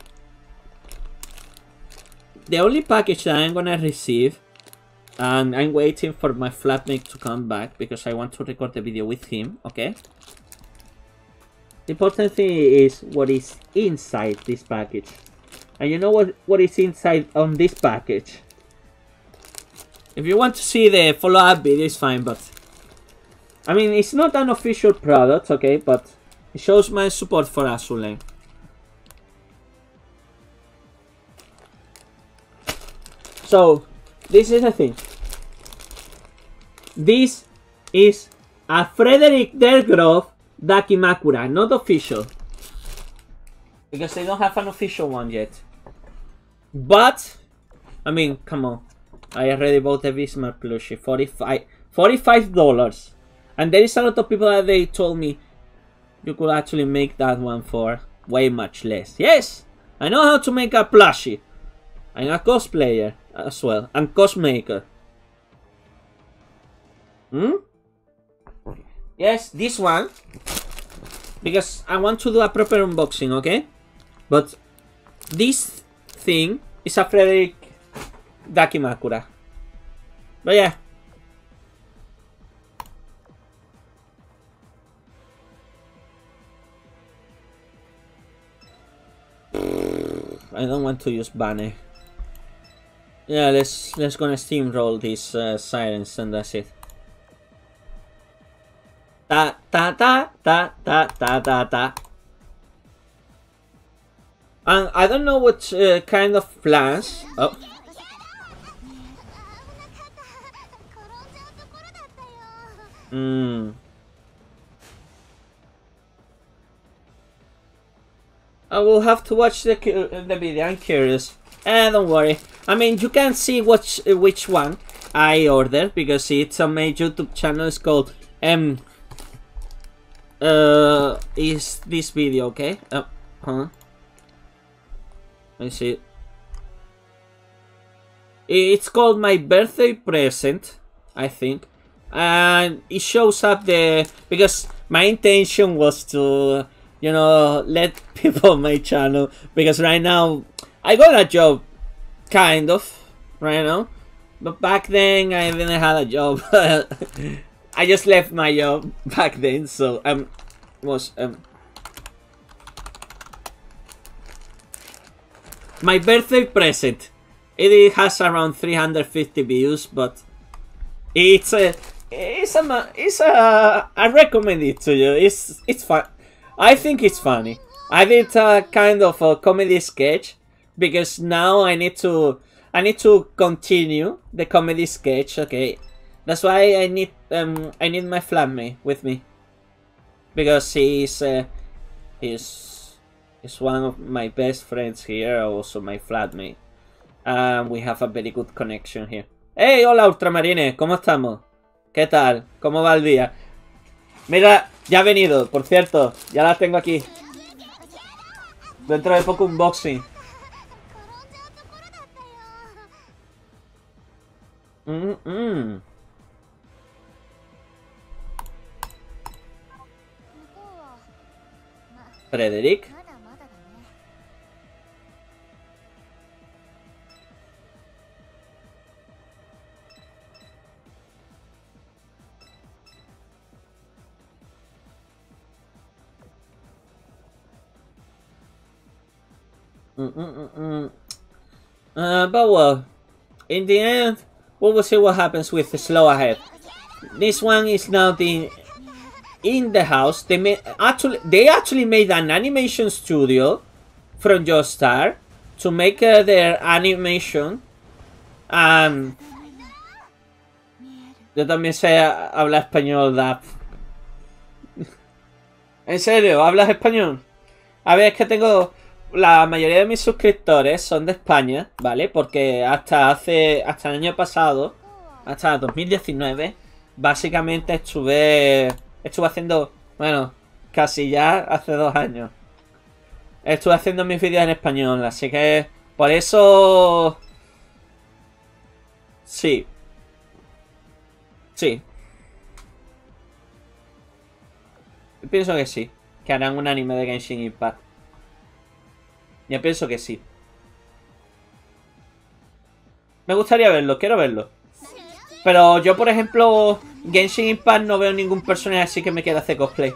[SPEAKER 1] The only package that I'm gonna receive, and I'm waiting for my flatmate to come back because I want to record the video with him, okay? The important thing is what is inside this package. And you know what, what is inside on this package? If you want to see the follow-up video, it's fine, but... I mean, it's not an official product, okay, but it shows my support for Azulen. So, this is the thing. This is a Frederick der Große Dakimakura, not official. Because they don't have an official one yet. But, I mean, come on. I already bought a Bismarck plushie, 45 $45. And there is a lot of people that they told me you could actually make that one for way much less. Yes, I know how to make a plushie. I'm a cosplayer as well, and cosmaker. Hmm? Yes, this one. Because I want to do a proper unboxing, okay? But this thing is a Frederick Dakimakura. But yeah. I don't want to use Bane. Yeah, let's let's gonna steamroll these uh, sirens and that's it. Da, da, da, da, da, da, da, da. And I don't know which uh, kind of plans... Oh. Hmm. I will have to watch the uh, the video. I'm curious. And eh, don't worry. I mean, you can see which uh, which one I ordered because it's on my YouTube channel. It's called M uh, is this video okay? Uh, huh. Me see. It's called my birthday present, I think, and it shows up the because my intention was to, you know, let people on my channel because right now I got a job, kind of, right now, but back then I didn't have a job. I just left my job back then, so um was um my birthday present. It has around 350 views, but it's a it's a it's a I recommend it to you. It's it's fun. I think it's funny. I did a kind of a comedy sketch because now I need to I need to continue the comedy sketch. Okay, That's why I need um I need my flatmate with me. Because he's uh, he's he's one of my best friends here, also my flatmate. Um, we have a very good connection here. ¡Hey! Hola Ultramarines, ¿cómo estamos? ¿Qué tal? ¿Cómo va el día? Mira, ya ha venido, por cierto, ya las tengo aquí. Dentro de poco unboxing. Mm -mm. Frederick. Mm, mm -mm -mm uh, but well, in the end, we will see what happens with the slow ahead. This one is now the in the house. They made actually they actually made an animation studio from Joestar to make uh, their animation. Um, yo también sé hablar español, Dap. ¿En serio? ¿Hablas español? A ver, es que tengo... La mayoría de mis suscriptores son de España, ¿vale? Porque hasta hace... Hasta el año pasado, hasta 2019, básicamente estuve... Estuve haciendo... Bueno, casi ya hace dos años. Estuve haciendo mis vídeos en español, así que... Por eso... Sí. Sí. Pienso que sí. Que harán un anime de Genshin Impact. Yo pienso que sí. Me gustaría verlo, quiero verlo. Pero yo, por ejemplo, Genshin Impact no veo ningún personaje así que me quiera hacer cosplay.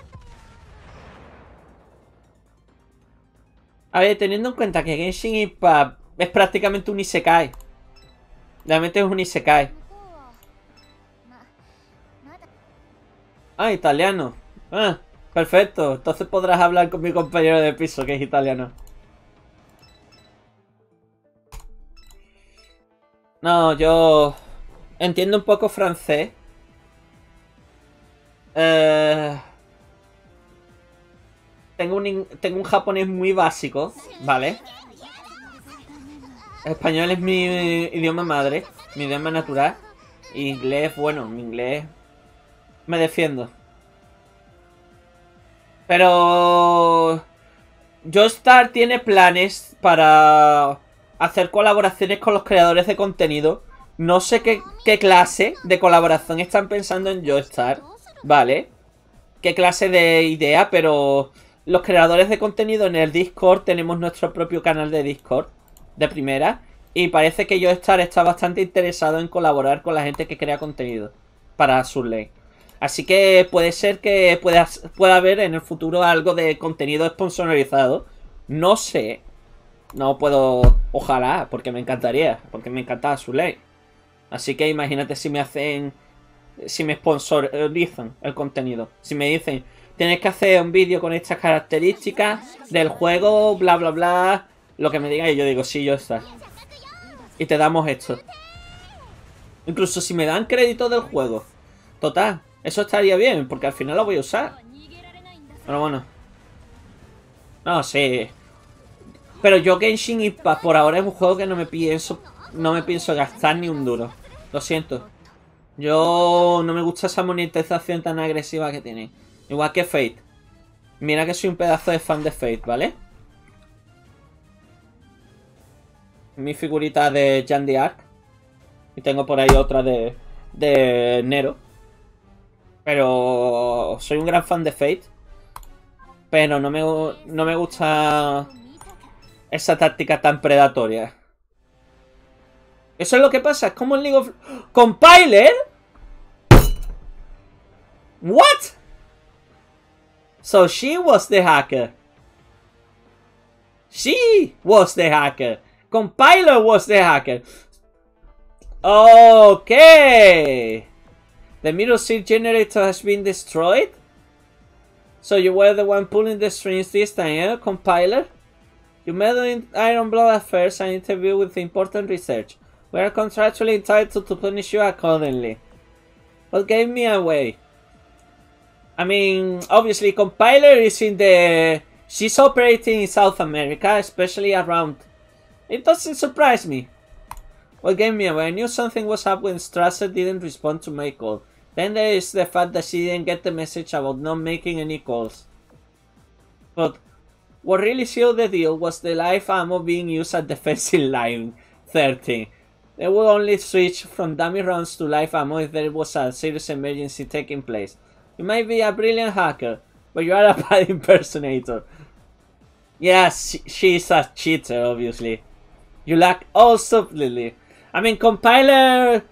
[SPEAKER 1] A ver, teniendo en cuenta que Genshin Impact es prácticamente un Isekai. Realmente es un Isekai. Ah, italiano. Ah, perfecto. Entonces podrás hablar con mi compañero de piso que es italiano. No, yo entiendo un poco francés. Eh, tengo, un, tengo un japonés muy básico, ¿vale? Español es mi idioma madre, mi idioma natural. Inglés, bueno, mi inglés me defiendo. Pero Joestar tiene planes para hacer colaboraciones con los creadores de contenido. No sé qué, qué clase de colaboración están pensando en Joestar, ¿vale? Qué clase de idea, pero los creadores de contenido en el Discord tenemos nuestro propio canal de Discord de primera y parece que Joestar está bastante interesado en colaborar con la gente que crea contenido para su ley. Así que puede ser que pueda, pueda haber en el futuro algo de contenido sponsorizado. No sé. No puedo. Ojalá, porque me encantaría. Porque me encantaba su ley. Así que imagínate si me hacen si me sponsorizan el contenido. Si me dicen, tienes que hacer un vídeo con estas características del juego, bla, bla, bla. Lo que me digan y yo digo, sí, yo está. Y te damos esto. Incluso si me dan crédito del juego. Total, eso estaría bien, porque al final lo voy a usar. Pero bueno. No, sí. Pero yo Genshin Impact por ahora es un juego que no me pienso no me pienso gastar ni un duro. Lo siento. Yo no me gusta esa monetización tan agresiva que tiene. Igual que Fate. Mira que soy un pedazo de fan de Fate, ¿vale? Mi figurita de Jan de Arc. Y tengo por ahí otra de, de Nero. Pero soy un gran fan de Fate. Pero no me, no me gusta esa táctica tan predatoria. Eso es lo que pasa, es como el League of... ¿Compiler? What? So she was the hacker. She was the hacker. Compiler was the hacker. Okay. The mirror seed generator has been destroyed? So you were the one pulling the strings this time, eh, compiler? You met in Iron Blood Affairs and interviewed with important research. We are contractually entitled to punish you accordingly. What gave me away? I mean, obviously, compiler is in the. She's operating in South America, especially around. It doesn't surprise me. What gave me away? I knew something was up when Strasser didn't respond to my call. Then there is the fact that she didn't get the message about not making any calls. But what really sealed the deal was the live ammo being used at the defensive line 13. They would only switch from dummy rounds to live ammo if there was a serious emergency taking place. You might be a brilliant hacker, but you are a bad impersonator. Yes, she, she's a cheater, obviously. You lack all subtlety. I mean, compiler.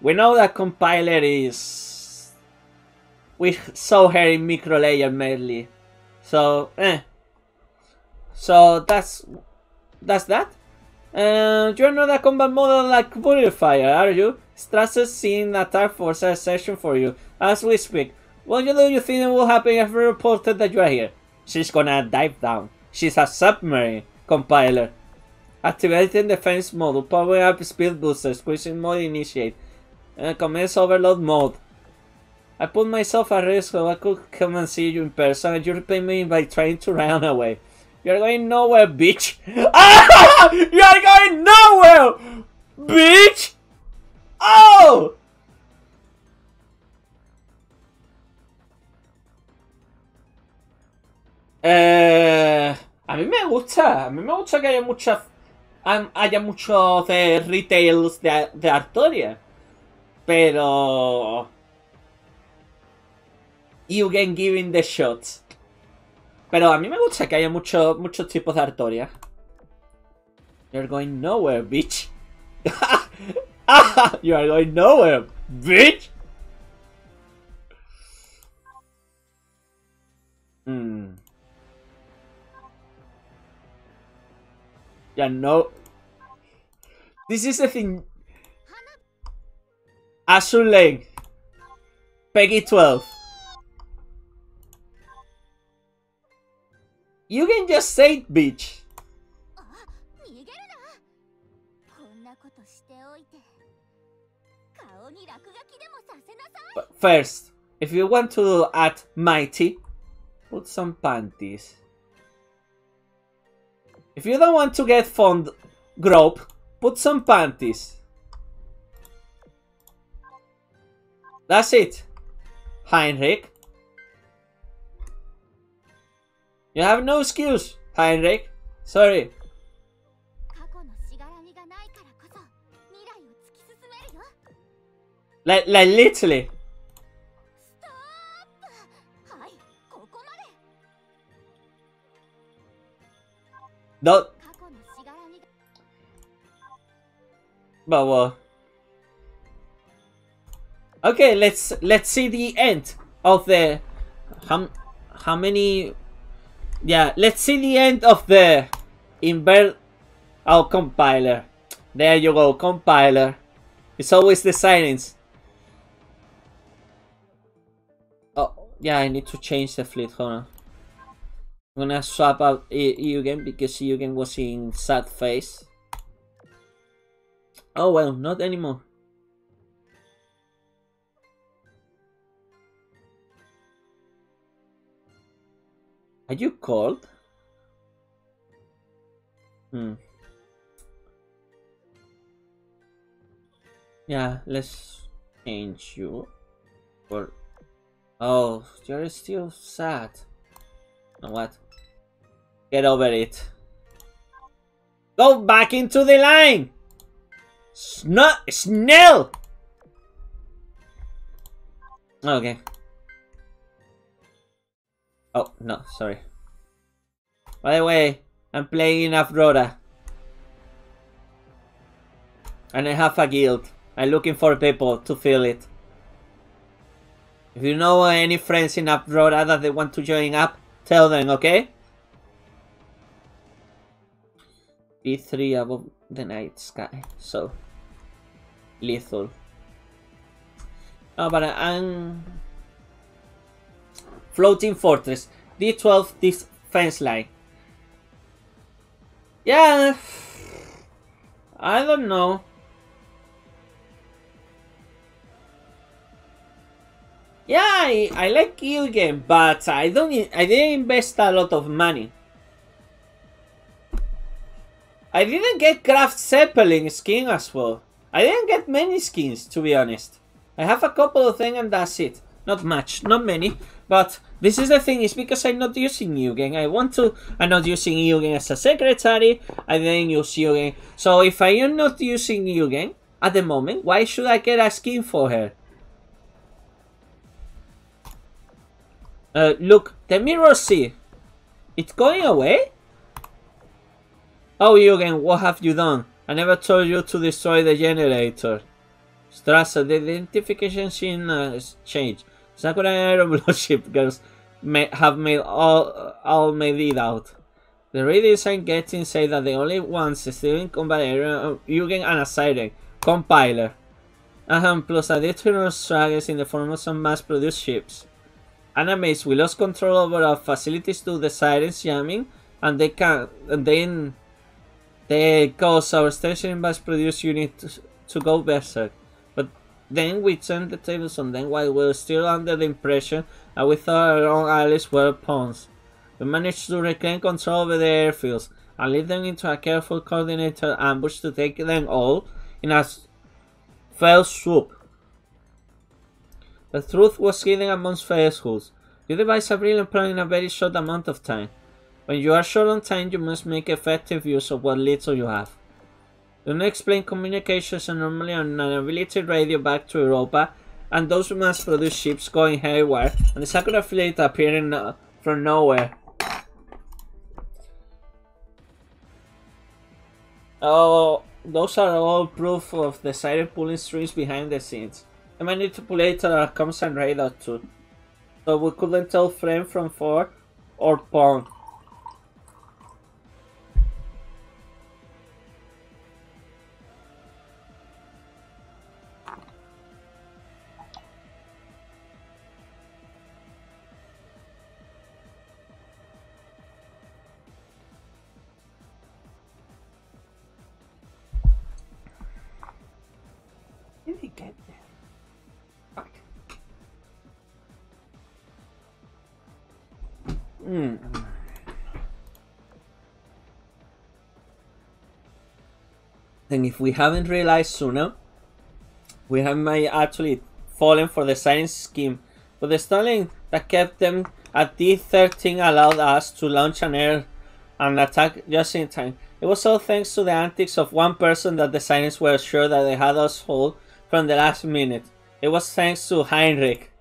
[SPEAKER 1] We know that compiler is. We saw her in micro layer mainly, so eh. So that's that's that. Uh, you're not a combat model like Purifier, are you? Strasser seeing a task force a session for you as we speak. What do you think will happen if we reported that you are here? She's gonna dive down. She's a submarine compiler. Activating defense mode, powering up speed booster, squeezing mode initiate. Uh, commence overload mode. I put myself at risk so I could come and see you in person and you repay me by trying to run away. You're going nowhere, bitch! Ah! You're going nowhere! Bitch! Oh! Eh, a mí me gusta, a mí me gusta que haya muchas haya muchos de retails de, de Artoria. Pero. You can giving the shots. Pero a mí me gusta que haya muchos muchos tipos de Artoria. You're going nowhere, bitch. you are going nowhere, bitch. Hmm. Yeah, no. This is the thing. Azul Lane. Peggy 12. You can just say it, bitch. But first, if you want to add mighty, put some panties. If you don't want to get fond grope, put some panties. That's it, Heinrich. You have no excuse, Heinrich. Sorry. Like, like literally. Don't. But well. Okay, let's let's see the end of the how how many yeah, let's see the end of the invert oh compiler. There you go, compiler. It's always the silence. Oh yeah, I need to change the fleet, hold on. I'm gonna swap out Eugen because Eugen was in sad face. Oh well, not anymore. Are you cold? Hmm. Yeah, let's change you. For oh, you're still sad. You know what? Get over it. Go back into the line. Snell. Okay. Oh no, sorry. By the way, I'm playing in Avrora. And I have a guild. I'm looking for people to fill it. If you know any friends in Avrora that they want to join up, tell them, okay? E3 above the night sky, so lethal. Oh, but I'm floating fortress D12 defense line. Yeah, I don't know. Yeah, I, I like game but I don't. I didn't invest a lot of money. I didn't get Graf Zeppelin skin as well. I didn't get many skins, to be honest. I have a couple of things and that's it. Not much, not many. But this is the thing, it's because I'm not using Eugen. I want to, I'm not using Eugen as a secretary. I didn't use Eugen. So if I am not using Eugen at the moment, why should I get a skin for her? Uh, look, the mirror see. It's going away? Oh, Eugen, what have you done? I never told you to destroy the generator. Strasser, the identification scene uh, has changed. Sakura and Aero ship girls may have made all all made it out. The redesign getting say that the only ones still in combat are Eugen and a siren compiler. Ahem, plus additional struggles in the form of some mass-produced ships. Animates we lost control over our facilities to the sirens jamming, and they can and then they cause our station mass-produced unit to, to go berserk. Then we turned the tables on them while we were still under the impression that we thought our own allies were pawns. We managed to reclaim control over the airfields and lead them into a careful coordinated ambush to take them all in a fell swoop. The truth was hidden amongst falsehoods. You devise a brilliant plan in a very short amount of time. When you are short on time, you must make effective use of what little you have. Do not explain communications anomaly on an ability radio back to Europa, and those mass produce ships going haywire, and the Sakura fleet appearing uh, from nowhere. Oh, those are all proof of the siren pulling strings behind the scenes. A manipulator comes and radar too. So we couldn't tell friend from foe or pawn. Hmm. And if we haven't realized sooner, we have might actually fallen for the science scheme. But the stalling that kept them at D13 allowed us to launch an air and attack just in time. It was all thanks to the antics of one person that the scientists were sure that they had us hold from the last minute. It was thanks to Heinrich.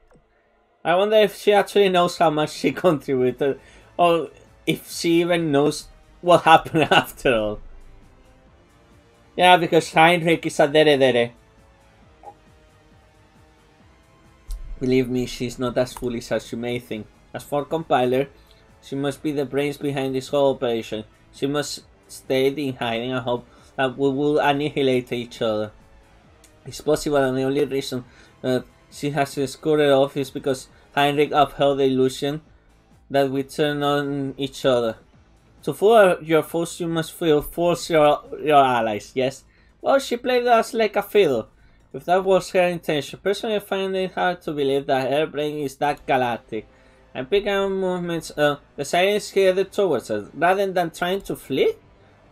[SPEAKER 1] I wonder if she actually knows how much she contributed, or if she even knows what happened after all. Yeah, because Heinrich is a dere dere. Believe me, she's not as foolish as you may think. As for Compiler, she must be the brains behind this whole operation. She must stay in hiding and hope that we will annihilate each other. It's possible and the only reason that she has scurried off is because Heinrich upheld the illusion that we turn on each other. To fool your foes, you must feel force your, your allies, yes? Well, she played us like a fiddle. If that was her intention, personally I find it hard to believe that her brain is that galactic. And picking up movements, uh, the silence headed towards us, rather than trying to flee?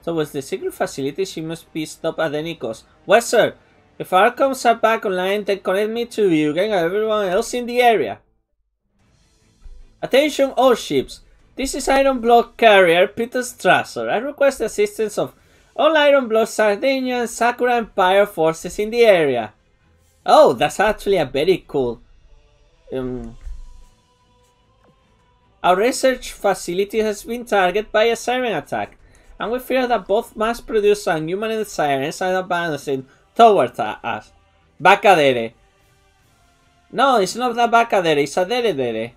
[SPEAKER 1] towards the secret facility, she must be stopped at any cost. Well, sir, if comms are back online, then connect me to you and everyone else in the area. Attention all ships. This is Iron Blood carrier Peter Strasser. I request the assistance of all Iron Blood Sardinia and Sakura Empire forces in the area. Oh, that's actually a very cool. Um, our research facility has been targeted by a siren attack, and we fear that both mass-produced and human sirens are advancing towards us. Bacadere. No, it's not a Bacadere, it's a Dere Dere.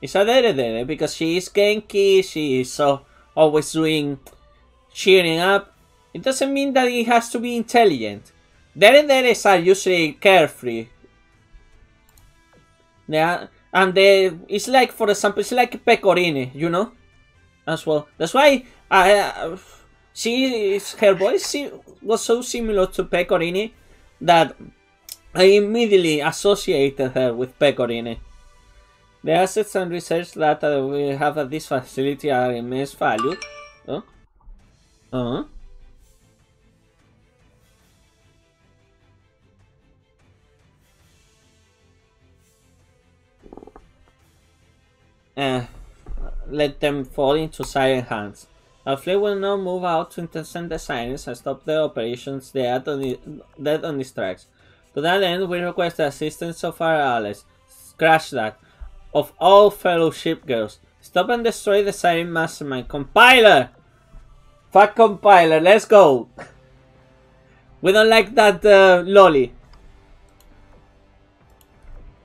[SPEAKER 1] It's a Dere Dere because she is Genki, she is so always doing cheering up. It doesn't mean that it has to be intelligent. Dere Deres are usually carefree. Are, and they, it's like, for example, it's like Pecorine, you know, as well. That's why I, uh, she, her voice was so similar to Pecorine that I immediately associated her with Pecorine. The assets and research data we have at this facility are immense value. Oh? Uh-huh. Uh, let them fall into silent hands. Our fleet will now move out to intercept the sirens and stop the operations dead on, the, dead on these tracks. To that end, we request the assistance of our allies. Scratch that. Of all fellow ship girls. Stop and destroy the siren mastermind. Compiler! Fuck compiler, let's go! We don't like that uh, lolly.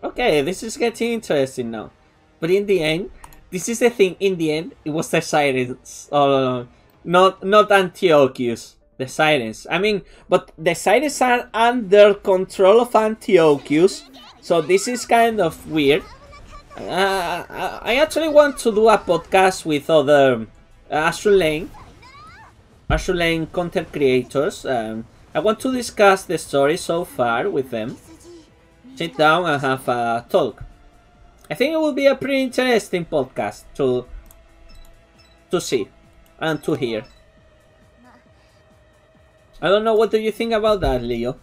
[SPEAKER 1] Okay, this is getting interesting now. But in the end, this is the thing. In the end, it was the sirens, uh, not not Antiochus. The sirens. I mean, but the sirens are under control of Antiochus, so this is kind of weird. Uh, I- actually want to do a podcast with other uh, Astral Lane, content creators. Um, I want to discuss the story so far with them. Sit down and have a talk. I think it will be a pretty interesting podcast to to see and to hear. I don't know what do you think about that, Leo?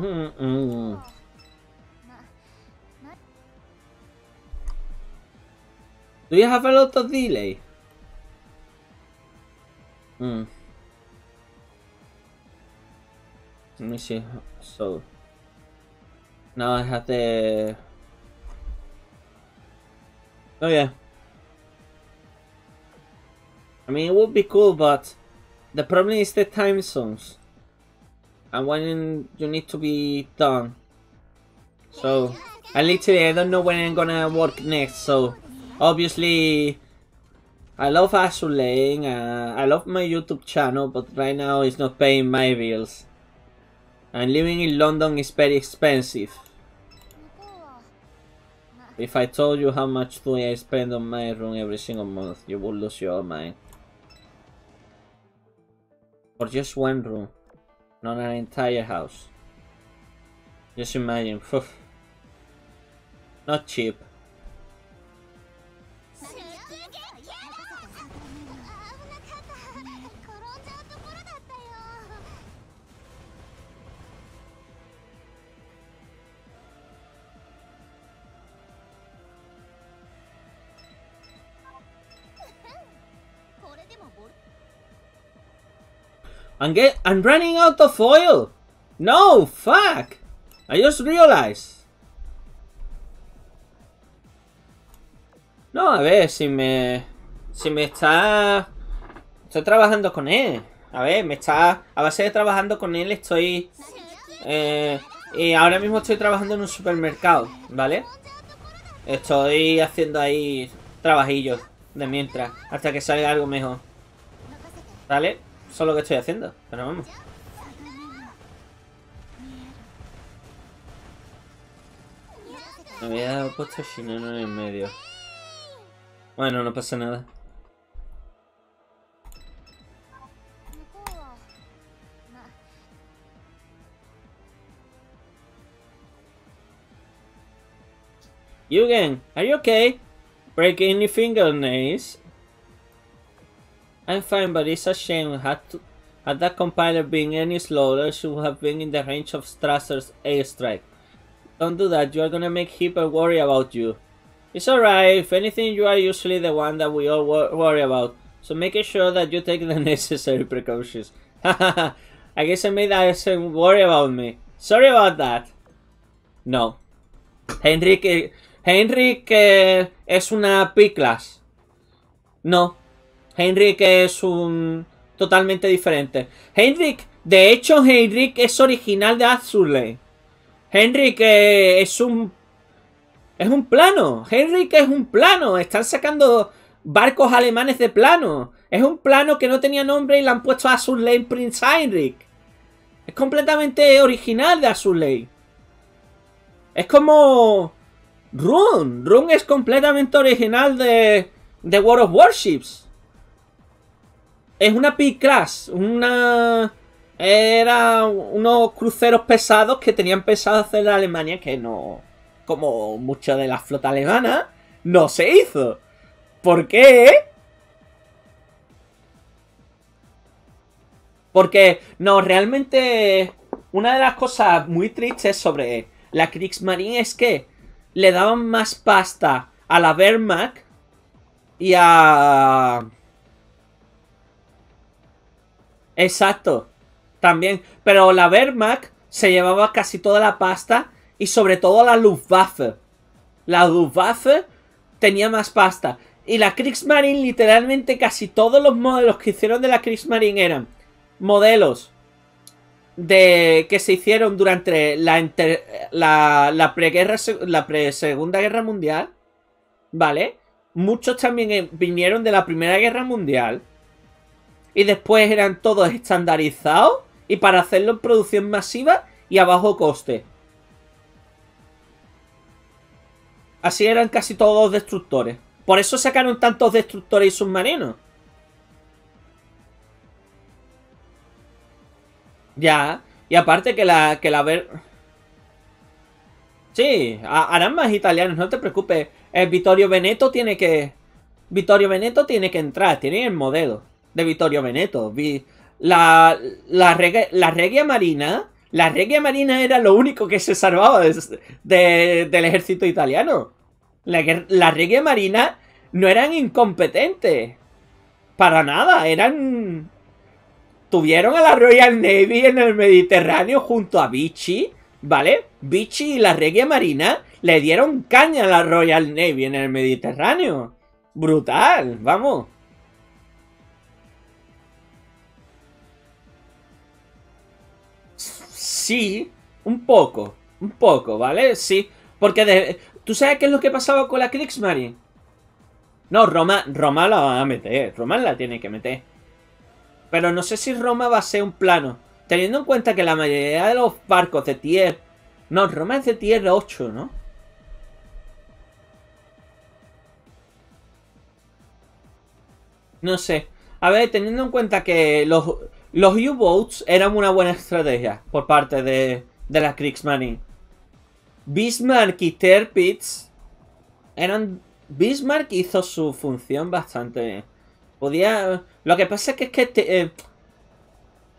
[SPEAKER 1] Do you have a lot of delay? Hmm. Let me see. So now I have the. Oh yeah. I mean, it would be cool, but the problem is the time zones and when you need to be done. So I literally I don't know when I'm gonna work next. So obviously I love Azul Lane. Uh, I love my YouTube channel, but right now it's not paying my bills. And living in London is very expensive. If I told you how much do I spend on my room every single month, you would lose your mind. For just one room not an entire house. Just imagine, not cheap. I'm get I'm running out of oil. No, fuck. I just realized. No, a ver, si me... Si me está... Estoy trabajando con él. A ver, me está... A base de trabajando con él estoy... Eh, y ahora mismo estoy trabajando en un supermercado, ¿vale? Estoy haciendo ahí trabajillos de mientras, hasta que salga algo mejor. ¿Vale? Eso es lo que estoy haciendo, pero vamos. Me había puesto Shinano en el medio. Bueno, no pasa nada. Yugen, are you okay? Break any fingernails? I'm fine, but it's a shame. Had, to, had that compiler been any slower, she would have been in the range of Strasser's airstrike. Don't do that, you are gonna make Hipper worry about you. It's alright, if anything, you are usually the one that we all wor- worry about. So making sure that you take the necessary precautions. I guess I made Asen worry about me. Sorry about that. No. Henrik, Henrik eh, es una P-Class. No. Henrik es un... Totalmente diferente. Henrik, de hecho, Henrik es original de Azurley. Henrik eh, es un... Es un plano. Henrik es un plano. Están sacando barcos alemanes de plano. Es un plano que no tenía nombre y le han puesto a Azurley Prince Heinrich. Es completamente original de Azurley. Es como... Rune. Rune es completamente original de, de World of Warships. Es una P-Class. Una... Era unos cruceros pesados que tenían pensado hacer la Alemania que no... Como mucha de la flota alemana, no se hizo. ¿Por qué? Porque, no, realmente una de las cosas muy tristes sobre la Kriegsmarine es que le daban más pasta a la Wehrmacht y a... Exacto, también. Pero la Wehrmacht se llevaba casi toda la pasta y sobre todo la Luftwaffe. La Luftwaffe tenía más pasta. Y la Kriegsmarine, literalmente casi todos los modelos que hicieron de la Kriegsmarine eran modelos de que se hicieron durante la, preguerra, la pre Segunda Guerra Mundial, ¿vale? Muchos también eh, vinieron de la Primera Guerra Mundial y después eran todos estandarizados y para hacerlo en producción masiva y a bajo coste. Así eran casi todos los destructores. Por eso sacaron tantos destructores y submarinos. Ya. Y aparte que la, que la ver... Sí, ha- harán más italianos, no te preocupes. Vittorio Veneto tiene que... Vittorio Veneto tiene que entrar, tiene el modelo de Vittorio Veneto. La, la, reg- la Regia Marina... La Regia Marina era lo único que se salvaba de- de- del ejército italiano. La, la Regia Marina no eran incompetentes. Para nada, eran tuvieron a la Royal Navy en el Mediterráneo junto a Vichy, ¿vale? Vichy y la Regia Marina le dieron caña a la Royal Navy en el Mediterráneo. Brutal, vamos. Sí, un poco, un poco, ¿vale? Sí, porque ¿tú sabes qué es lo que pasaba con la Kriegsmarine? No, Roma, Roma la va a meter, Roma la tiene que meter. Pero no sé si Roma va a ser un plano. Teniendo en cuenta que la mayoría de los barcos de tier... No, Roma es de tier 8, ¿no? No sé. A ver, teniendo en cuenta que los, los U-Boats eran una buena estrategia por parte de, de la Kriegsmarine. Bismarck y Tirpitz eran... Bismarck hizo su función bastante bien. Podía... Lo que pasa es que, es que eh,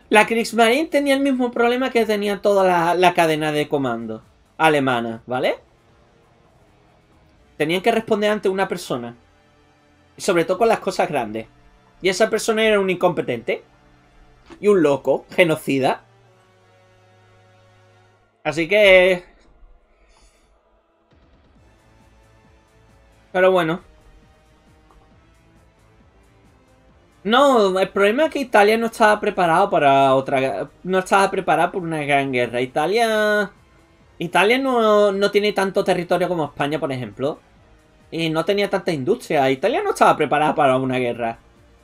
[SPEAKER 1] la Kriegsmarine tenía el mismo problema que tenía toda la, la cadena de comando alemana, ¿vale? Tenían que responder ante una persona. Sobre todo con las cosas grandes. Y esa persona era un incompetente. Y un loco, genocida. Así que... Pero bueno. No, el problema es que Italia no estaba preparado para otra no estaba preparada por una gran guerra. Italia Italia no, no tiene tanto territorio como España, por ejemplo. Y no tenía tanta industria. Italia no estaba preparada para una guerra.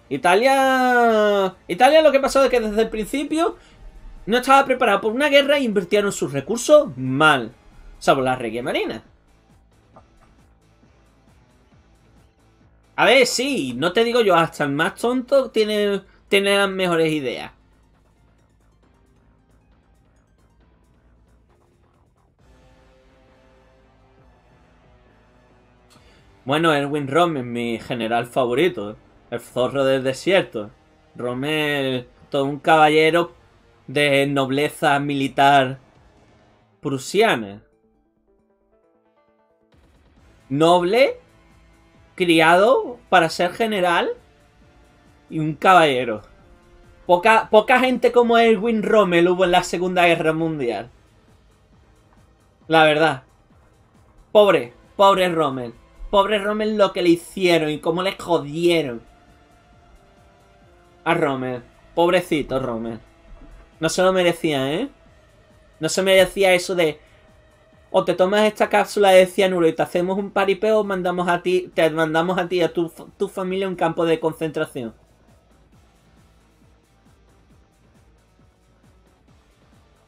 [SPEAKER 1] Italia Italia lo que pasó es que desde el principio no estaba preparada por una guerra e invirtieron sus recursos mal. Salvo la regia marina. A ver, sí, no te digo yo, hasta el más tonto tiene, tiene las mejores ideas. Bueno, Erwin Rommel, mi general favorito. El zorro del desierto. Rommel, todo un caballero de nobleza militar prusiana. Noble, criado para ser general y un caballero. Poca, poca gente como Erwin Rommel hubo en la Segunda Guerra Mundial. La verdad. Pobre, pobre Rommel. Pobre Rommel lo que le hicieron y cómo le jodieron. A Rommel. Pobrecito Rommel. No se lo merecía, ¿eh? No se merecía eso de... O te tomas esta cápsula de cianuro y te hacemos un paripeo o mandamos a ti, te mandamos a ti y a tu, tu familia a un campo de concentración.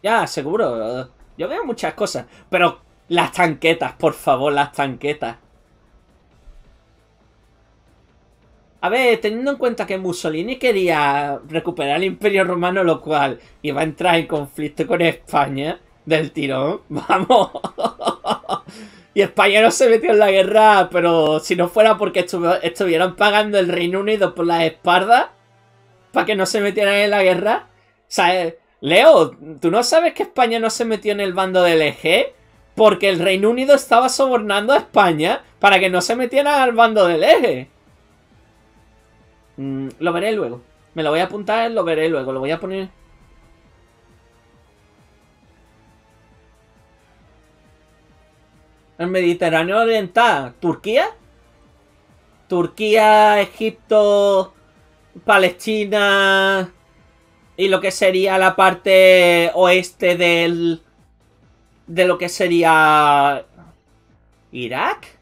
[SPEAKER 1] Ya, seguro. Yo veo muchas cosas. Pero las tanquetas, por favor, las tanquetas. A ver, teniendo en cuenta que Mussolini quería recuperar el Imperio Romano, lo cual iba a entrar en conflicto con España del tirón, vamos. y España no se metió en la guerra, pero si no fuera porque estu- estuvieran pagando el Reino Unido por las espaldas, para que no se metieran en la guerra. ¿Sabes? Leo, ¿tú no sabes que España no se metió en el bando del eje? Porque el Reino Unido estaba sobornando a España para que no se metieran al bando del eje. Mm, lo veré luego. Me lo voy a apuntar, lo veré luego. Lo voy a poner. El Mediterráneo Oriental. ¿Turquía? Turquía, Egipto, Palestina. Y lo que sería la parte oeste del. De lo que sería. Irak.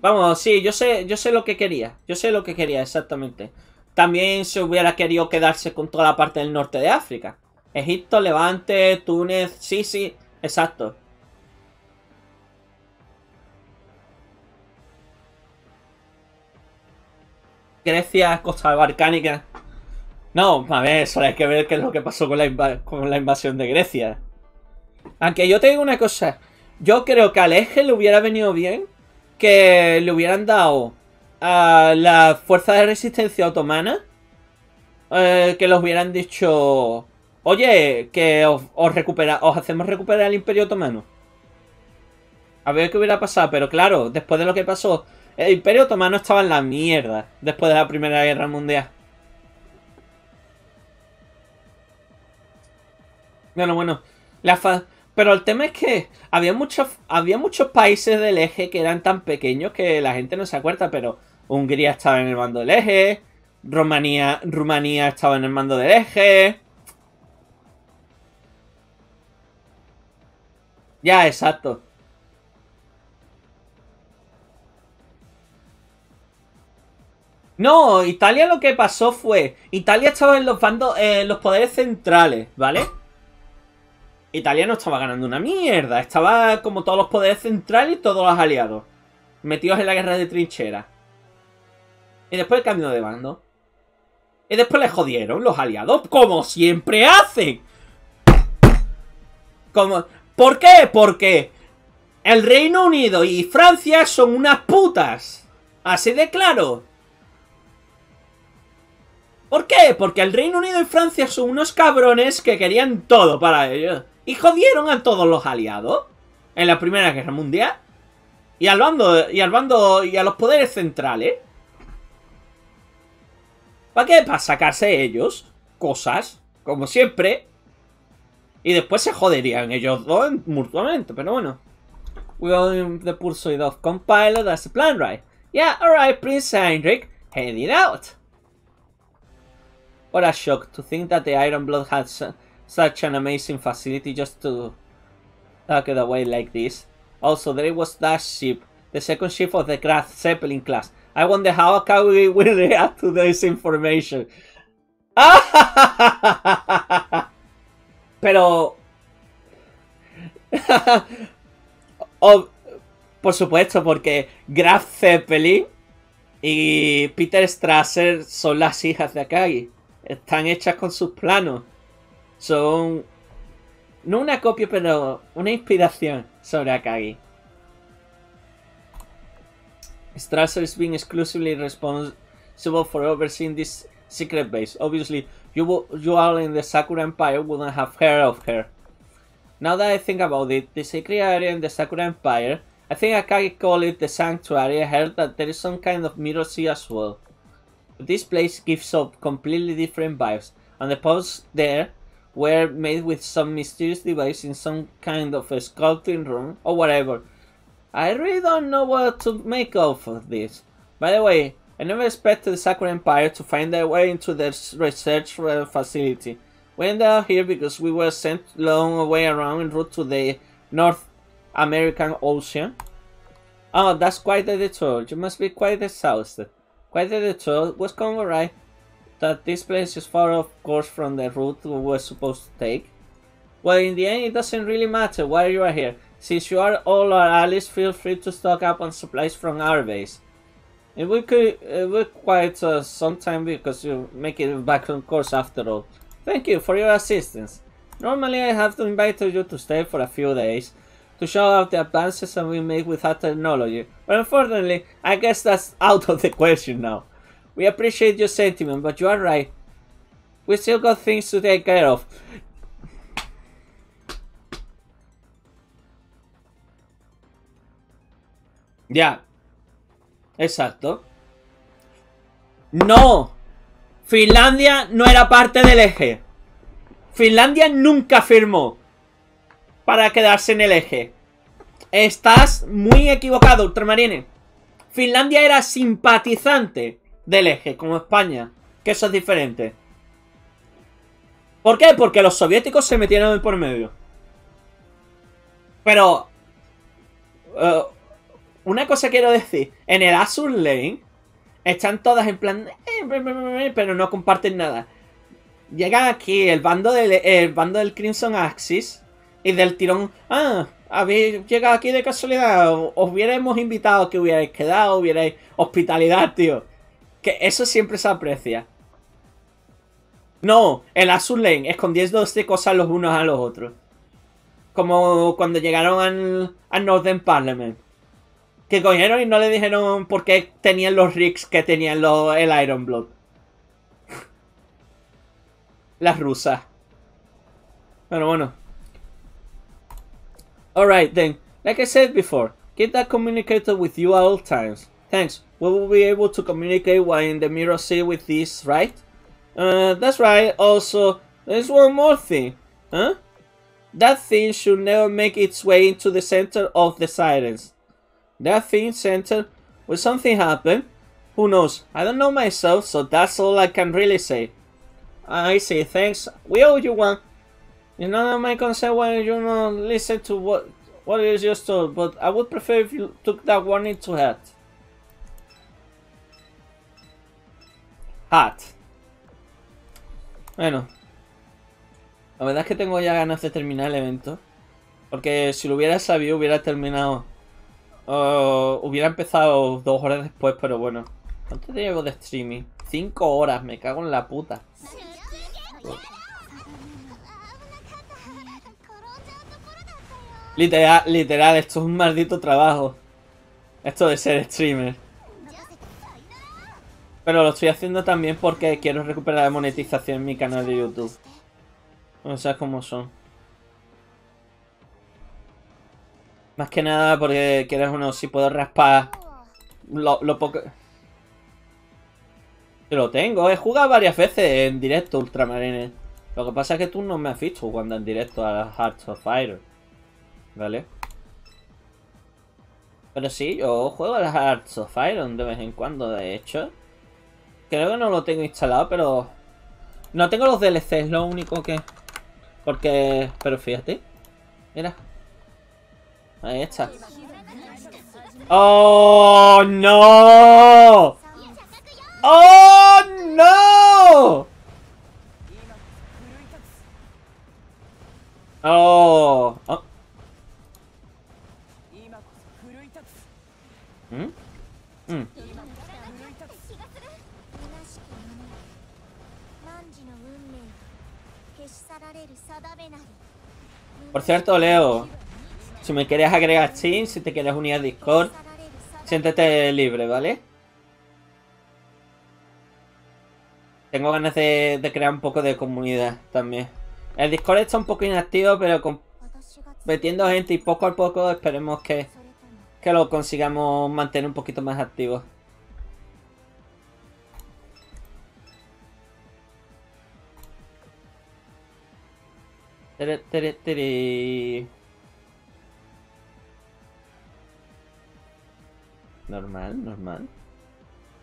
[SPEAKER 1] Vamos, sí, yo sé, yo sé lo que quería. Yo sé lo que quería, exactamente. También se hubiera querido quedarse con toda la parte del norte de África. Egipto, Levante, Túnez, sí, sí, exacto. Grecia, costa balcánica. No, a ver, solo hay que ver qué es lo que pasó con la, con la invasión de Grecia. Aunque yo te digo una cosa. Yo creo que al eje le hubiera venido bien que le hubieran dado a la fuerza de resistencia otomana eh, que les hubieran dicho oye que os, os os hacemos recuperar el imperio otomano a ver qué hubiera pasado pero claro después de lo que pasó el imperio otomano estaba en la mierda después de la primera guerra mundial. Bueno bueno la fa- pero el tema es que había muchos, había muchos países del eje que eran tan pequeños que la gente no se acuerda, pero Hungría estaba en el mando del eje, Rumanía, Rumanía estaba en el mando del eje. Ya, exacto. No, Italia lo que pasó fue, Italia estaba en los bandos, eh, los poderes centrales, ¿vale? Italia no estaba ganando una mierda. Estaba como todos los poderes centrales y todos los aliados. Metidos en la guerra de trinchera. Y después el cambio de bando. Y después le jodieron los aliados. Como siempre hacen. ¿Por qué? Porque el Reino Unido y Francia son unas putas. Así de claro. ¿Por qué? Porque el Reino Unido y Francia son unos cabrones que querían todo para ellos. Y jodieron a todos los aliados en la Primera Guerra Mundial. Y al bando, y al bando, y a los poderes centrales. ¿Para qué? Para sacarse ellos cosas, como siempre. Y después se joderían ellos dos mutuamente, pero bueno. We in the pursuit of compiled, that's the plan, right? Yeah, alright, Prince Heinrich, heading out. What a shock to think that the Iron Blood had such an amazing facility just to tuck it away like this. Also, there was that ship, the second ship of the Graf Zeppelin class. I wonder how Akawi will react to this information. Pero... Oh, por supuesto, porque Graf Zeppelin y Peter Strasser son las hijas de Akagi. Están hechas con sus planos. Son... No una copia, pero una inspiración sobre Akagi. Strasser is being exclusively responsible for overseeing this secret base. Obviously, you you all in the Sakura Empire wouldn't have heard of her. Now that I think about it, the secret area in the Sakura Empire, I think Akagi call it the Sanctuary. I heard that there is some kind of mirror sea as well. But this place gives off completely different vibes, and the posts there were made with some mysterious device in some kind of a sculpting room or whatever. I really don't know what to make of this. By the way, I never expected the Sakura Empire to find their way into their research uh, facility. We ended up here because we were sent long way around en route to the North American Ocean. Oh, that's quite a detour. You must be quite exhausted. Quite a detour. Was Kongou right? That this place is far off course from the route we were supposed to take? Well, in the end, it doesn't really matter why you are here. Since you are all our allies, feel free to stock up on supplies from our base. It will, it will quite uh, some time because you make it back on course after all. Thank you for your assistance. Normally I have to invite you to stay for a few days to show off the advances that we make with our technology, but unfortunately I guess that's out of the question now. We appreciate your sentiment, but you are right. We still got things to take care of. Ya. Exacto. No. Finlandia no era parte del eje. Finlandia nunca firmó para quedarse en el eje. Estás muy equivocado, Ultramarine. Finlandia era simpatizante del eje, como España. Que eso es diferente. ¿Por qué? Porque los soviéticos se metieron por medio. Pero... eh, una cosa quiero decir. En el Azur Lane están todas en plan... eh, Pero no comparten nada. Llega aquí el bando del, el bando del Crimson Axis y del tirón... Ah, habéis llegado aquí de casualidad. Os hubiéramos invitado que hubierais quedado, hubierais hospitalidad, tío. Que eso siempre se aprecia. No, el Azur Lane, escondiéndose cosas los unos a los otros. Como cuando llegaron al, al Northern Parliament. Que cogieron y no le dijeron por qué tenían los rigs que tenían los, el Iron Blood. Las rusas. Pero bueno. Alright then. Like I said before, keep that communicator with you at all times. Thanks. We will be able to communicate while in the Mirror Sea with this, right? Uh, that's right. Also, there's one more thing. Huh? That thing should never make its way into the center of the sirens. That thing center, will something happen? Who knows? I don't know myself, so that's all I can really say. I say thanks. We owe you one. It's none of my concern when you don't listen to what what is your story, but I would prefer if you took that warning to heart. Hat. Bueno. La verdad es que tengo ya ganas de terminar el evento. Porque si lo hubiera sabido, hubiera terminado. hubiera empezado dos horas después, pero bueno. ¿Cuánto te llevo de streaming? Cinco horas, me cago en la puta. Literal, literal, esto es un maldito trabajo. Esto de ser streamer. Pero lo estoy haciendo también porque quiero recuperar la monetización en mi canal de YouTube. O sea, cómo son. Más que nada porque quieres uno, si puedo raspar lo, lo poco... Lo tengo, he jugado varias veces en directo Ultramarines. Lo que pasa es que tú no me has visto jugando en directo a Hearts of Fire. ¿Vale? Pero sí, yo juego a las Hearts of Iron de vez en cuando, de hecho. Creo que no lo tengo instalado, pero... No tengo los DLCs, lo único que... Porque... Pero fíjate. Mira. Ahí está. ¡Oh, no! ¡Oh, no! ¡Oh! oh. ¿Mm? Por cierto, Leo, si me quieres agregar Steam, si te quieres unir a Discord, siéntete libre, ¿vale? Tengo ganas de, de crear un poco de comunidad también. El Discord está un poco inactivo, pero metiendo gente y poco a poco esperemos que, que lo consigamos mantener un poquito más activo. Tere, tere, tere. Normal, normal.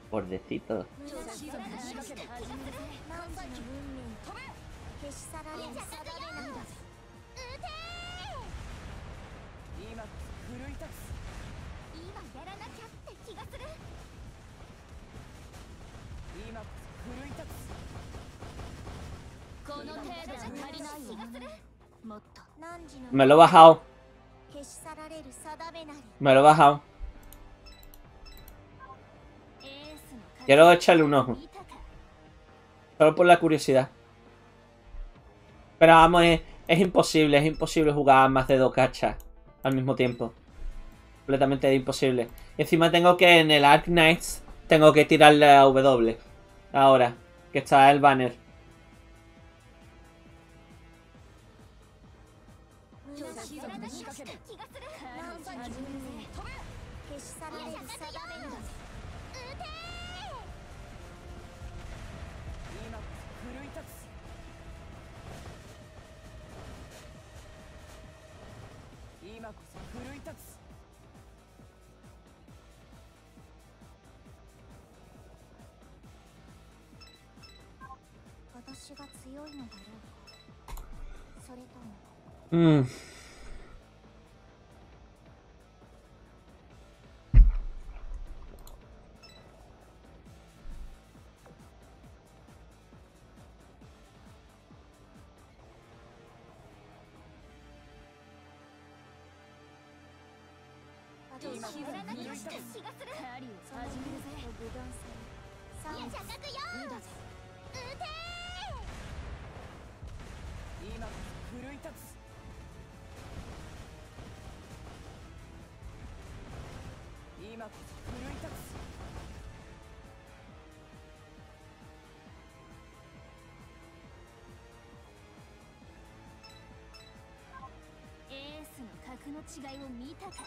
[SPEAKER 1] Bordecito. Me lo he bajado. Me lo he bajado. Quiero echarle un ojo. Solo por la curiosidad. Pero vamos, es, imposible, es imposible jugar más de dos cachas al mismo tiempo. Completamente imposible. Y encima tengo que en el Ark Knights tengo que tirar la W. Ahora, que está el banner.
[SPEAKER 4] Hmm. 違いを見たか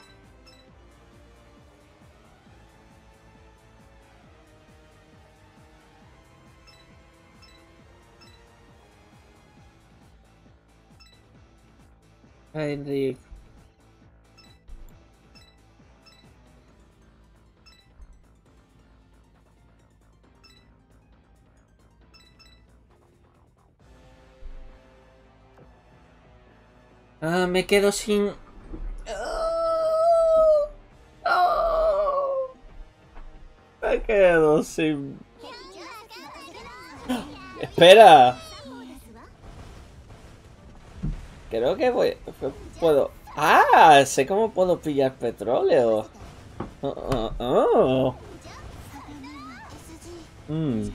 [SPEAKER 1] Ay, Rick. Ah, me quedo sin... Espera. Creo que voy... Puedo... Ah, sé cómo puedo pillar petróleo. Oh, oh, oh. Mm.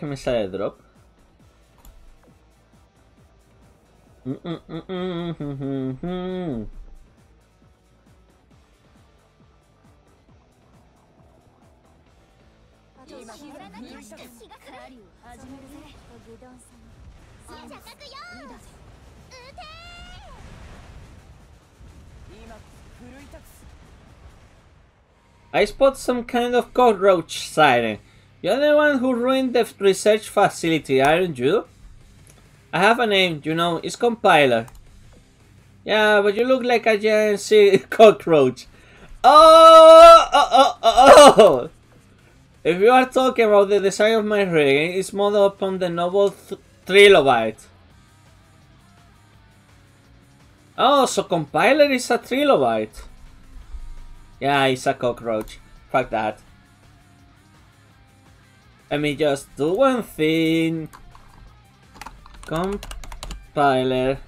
[SPEAKER 1] drop? Mm, mm, mm, I spot some kind of cockroach sighting. You're the one who ruined the research facility, aren't you? I have a name, you know, it's Compiler. Yeah, but you look like a giant cockroach. Oh, oh, oh, oh, oh! If you are talking about the design of my ring, it's modeled upon the novel th Trilobite. Oh, so Compiler is a Trilobite. Yeah, it's a cockroach. Fuck that. Let me just do one thing. Compiler.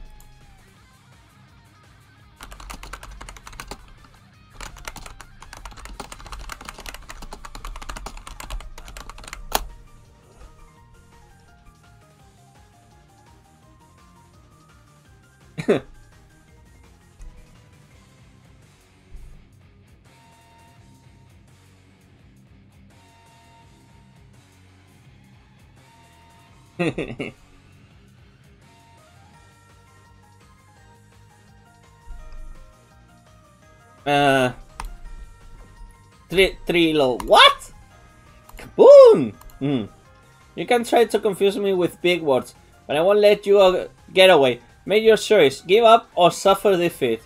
[SPEAKER 1] uh, tri Trilo. What? Kaboom! Hmm. You can try to confuse me with big words, but I won't let you uh, get away. Make your choice. Give up or suffer defeat.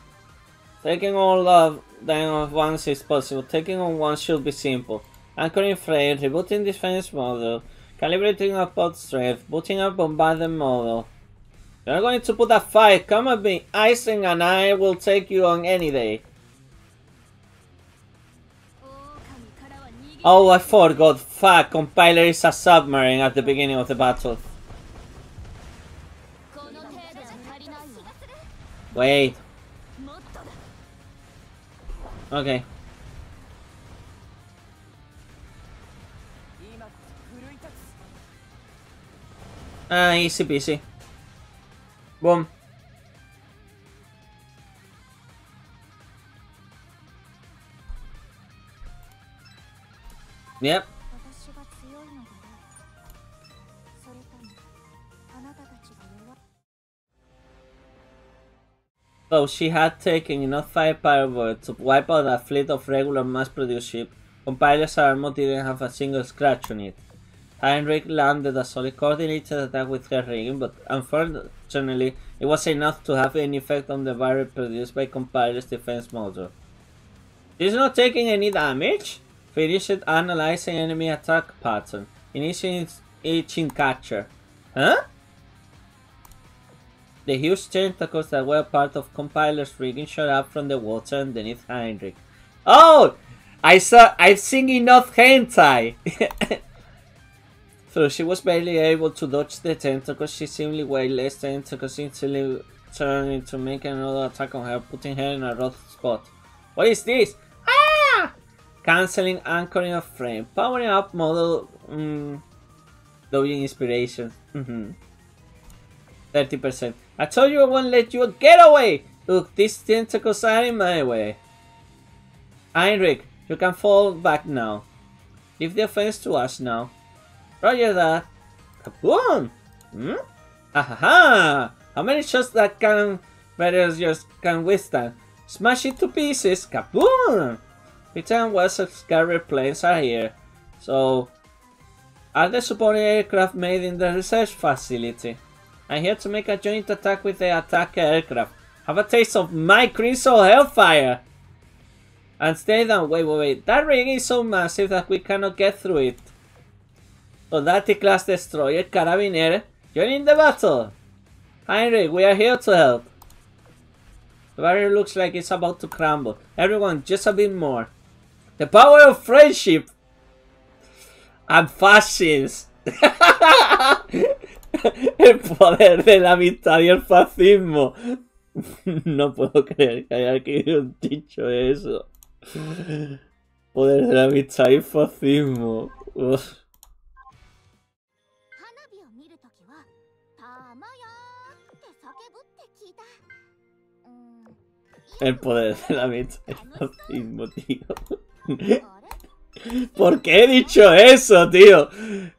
[SPEAKER 1] Taking all of them at once is possible. Taking on one should be simple. Anchoring frame, rebooting defense model, Calibrating output strength, booting up bombardment model. You're going to put a fight, come at me, Icing and I will take you on any day. Oh, I forgot, fuck, Compiler is a submarine at the beginning of the battle. Wait. Okay. Ah, easy peasy. Boom. Yep. So she had taken enough firepower to wipe out a fleet of regular mass-produced ships. Compiler's armor didn't have a single scratch on it. Heinrich landed a solid coordinated attack with her rigging, but unfortunately it was enough to have any effect on the barrier produced by Compiler's defense module. She's not taking any damage? Finished analyzing enemy attack pattern. Initiating itching catcher. Huh? The huge tentacles that were part of Compiler's rigging shot up from the water underneath Heinrich. Oh! I saw I've seen enough hentai! Though she was barely able to dodge the tentacles, she seemingly way less tentacles instantly turning to make another attack on her, putting her in a rough spot. What is this? Ah! Canceling anchoring of frame. Powering up model dodging inspiration. Mhm. 30%. I told you I won't let you get away! Look, these tentacles are in my way. Heinrich, you can fall back now. Leave the offense to us now. Roger that. Kaboom! Hmm? Ahaha! How many shots that can barriers just can withstand? Smash it to pieces! Kaboom! Return Wessex carrier planes are here. So, are the supporting aircraft made in the research facility? I'm here to make a joint attack with the attack aircraft. Have a taste of my Crimson Hellfire! And stay down. Wait, wait, wait. That ring is so massive that we cannot get through it. Soldati class destroyer, Carabiniere, joining the battle! Heinrich, we are here to help. The barrier looks like it's about to crumble. Everyone, just a bit more. The power of friendship! And fascists! el poder de la amistad y el fascismo. No puedo creer que haya dicho eso. Poder de la amistad y fascismo. Uf. El poder de la mecha mismo, tío. ¿Por qué he dicho eso, tío?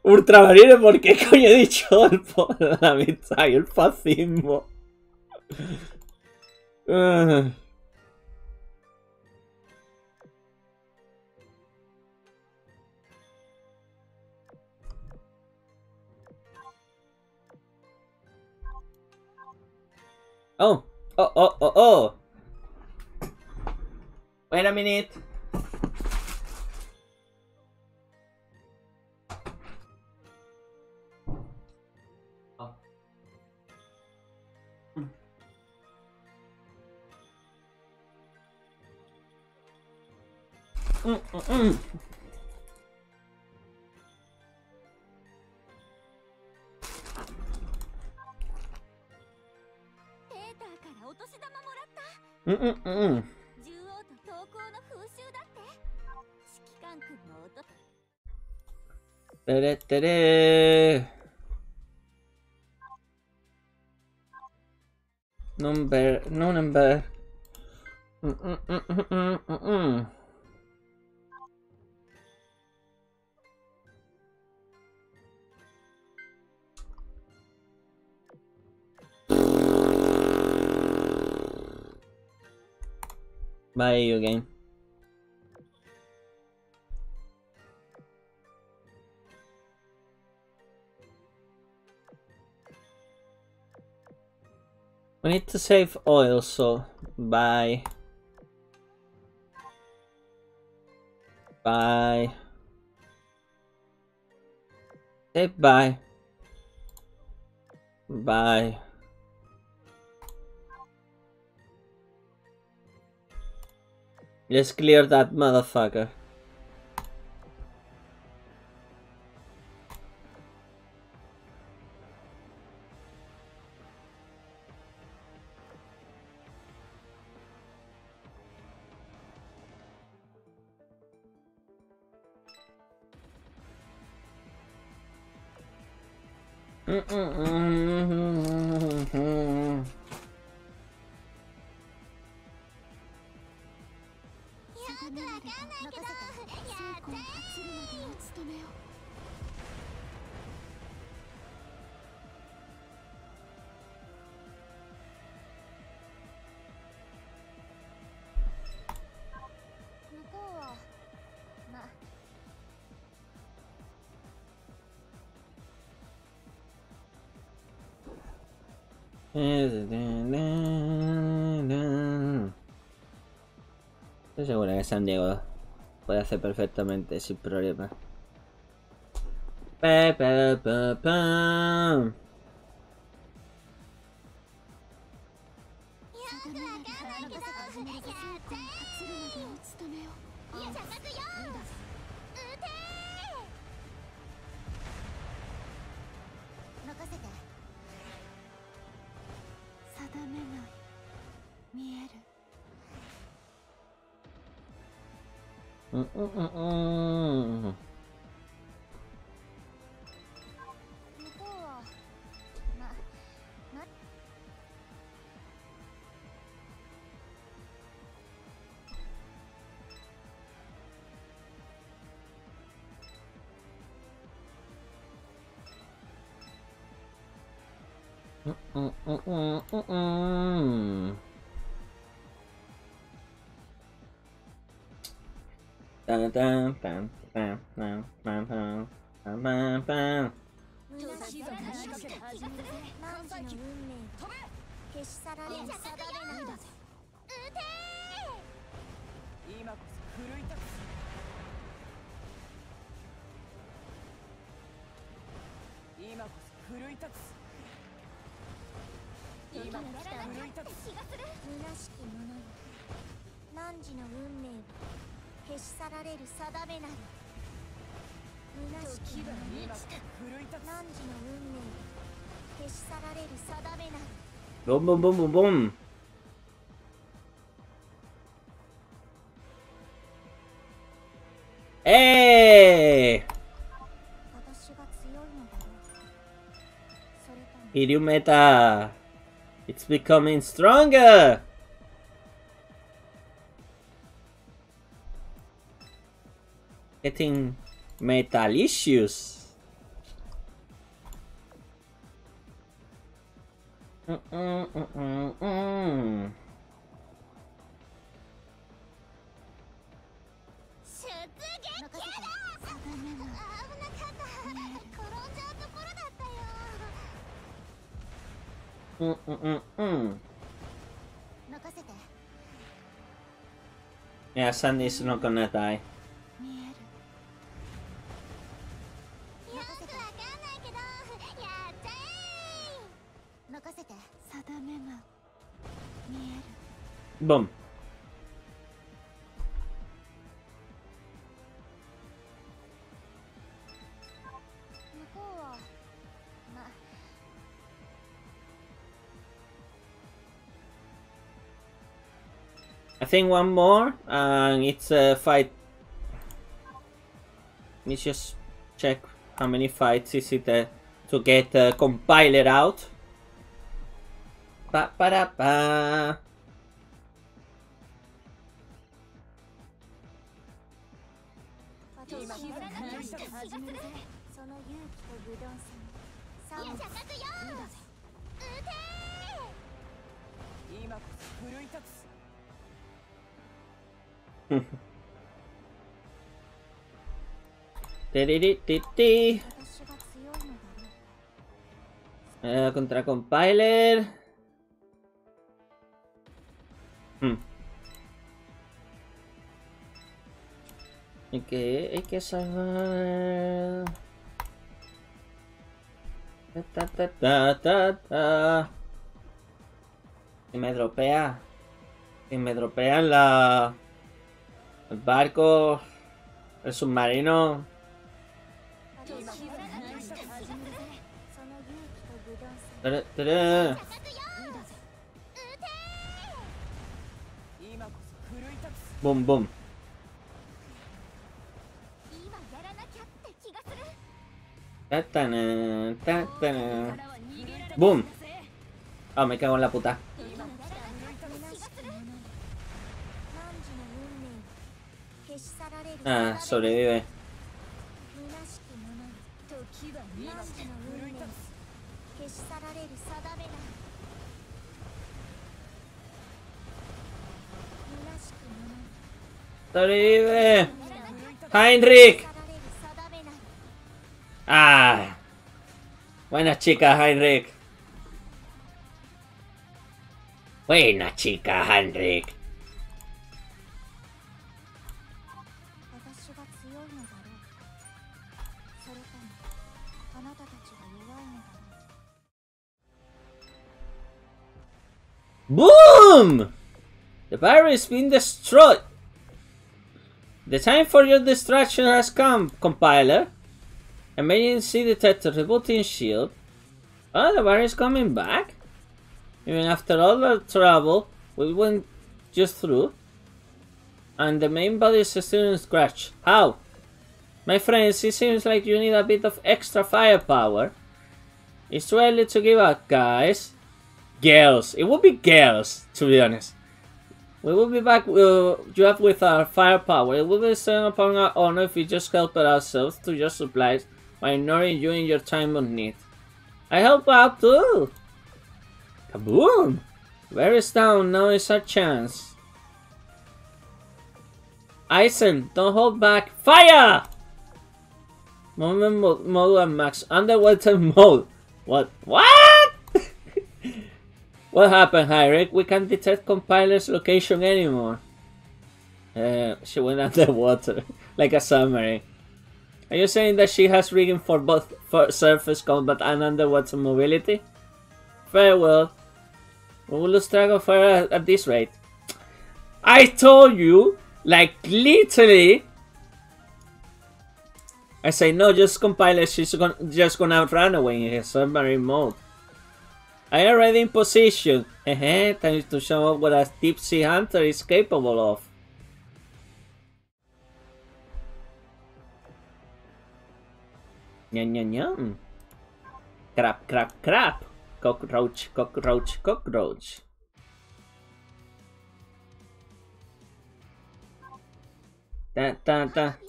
[SPEAKER 1] Ultramarines, ¿por qué coño he dicho el poder de la amistad y el fascismo? Ah. Oh, oh, oh, oh, oh. Wait a minute. Oh. Mm, mm, mm.
[SPEAKER 2] ペ Da
[SPEAKER 1] -da -da number, no number. Mm -mm -mm Bye, again. We need to save oil, so bye. Bye. Say bye. Bye. Let's clear that motherfucker. Mm-mm-mm. San Diego puede hacer perfectamente sin problema.
[SPEAKER 2] タンタンん
[SPEAKER 1] ンタ
[SPEAKER 2] ンタンんンタンタンタンタン消しられ定めないだぜ撃て
[SPEAKER 3] 今こそ
[SPEAKER 2] しきものよ何の運命し去られる定めなり虚しき
[SPEAKER 3] に満ちた何
[SPEAKER 2] 時の運命消し去られる定めなり
[SPEAKER 1] Boom, boom, boom, boom, boom.
[SPEAKER 2] Hey!
[SPEAKER 1] Hiryu Meta! It's becoming stronger! getting metal issues. Mm -mm -mm Mm -mm -mm yeah, Sandy's not gonna die. Think one more, and it's a fight. Let's just check how many fights is it uh, to get uh, compiler out. Ba ba da ba. Eh, contra compiler. Hmm. Ok, hay que. Ta, ta, ta, ta, ta. Me dropea. Si me dropean la. El barco. El submarino.
[SPEAKER 3] 私はやらなきゃって気がするその勇気と武道さん
[SPEAKER 1] Tere, tere.
[SPEAKER 3] 着くよ撃て
[SPEAKER 8] 今こそ奮い立つ
[SPEAKER 1] Boom, boom.
[SPEAKER 3] 今やらなきゃって気がする
[SPEAKER 1] Ta ta na, ta ta na.
[SPEAKER 4] からは逃げられない
[SPEAKER 1] Boom. Ah, me cago en la puta.
[SPEAKER 3] 今やらなきゃって気がする汝の運命消し去られる
[SPEAKER 1] Ah, sobrevive.
[SPEAKER 3] 去られる定めなり虚しきものに
[SPEAKER 1] Sobrevive.
[SPEAKER 3] 消し
[SPEAKER 1] Heinrich.
[SPEAKER 3] 去られる定めなり
[SPEAKER 1] Ah. Buena chica, Heinrich. Buena chica, Heinrich. Boom! The barrier has been destroyed. The time for your destruction has come, compiler. Emergency detector rebooting shield. Oh, the barrier is coming back. Even after all the trouble we went just through. And the main body is still in scratch. How? My friends, it seems like you need a bit of extra firepower. It's too early to give up, guys. Girls. It will be girls, to be honest. We will be back uh, up with our firepower. It will be stand upon our honor if we just help ourselves to your supplies by ignoring you in your time of need. I help out too! Kaboom! Where is down? Now is our chance. Eisen, don't hold back. Fire! Moment mode, mode and max. Underwater mode. What? What? What happened, Heinrich? We can't detect compiler's location anymore. Uh, she went underwater, like a submarine. Are you saying that she has rigging for both for surface combat and underwater mobility? Very well. We will lose track of her at, at this rate. I told you, like literally. I say no, just compiler. She's gonna just gonna run away in her submarine mode. I already in position. Time to show up what a deep sea hunter is capable of. Nyam nyam nyam. Crap, crap, crap. Cockroach, cockroach, cockroach. Da da da.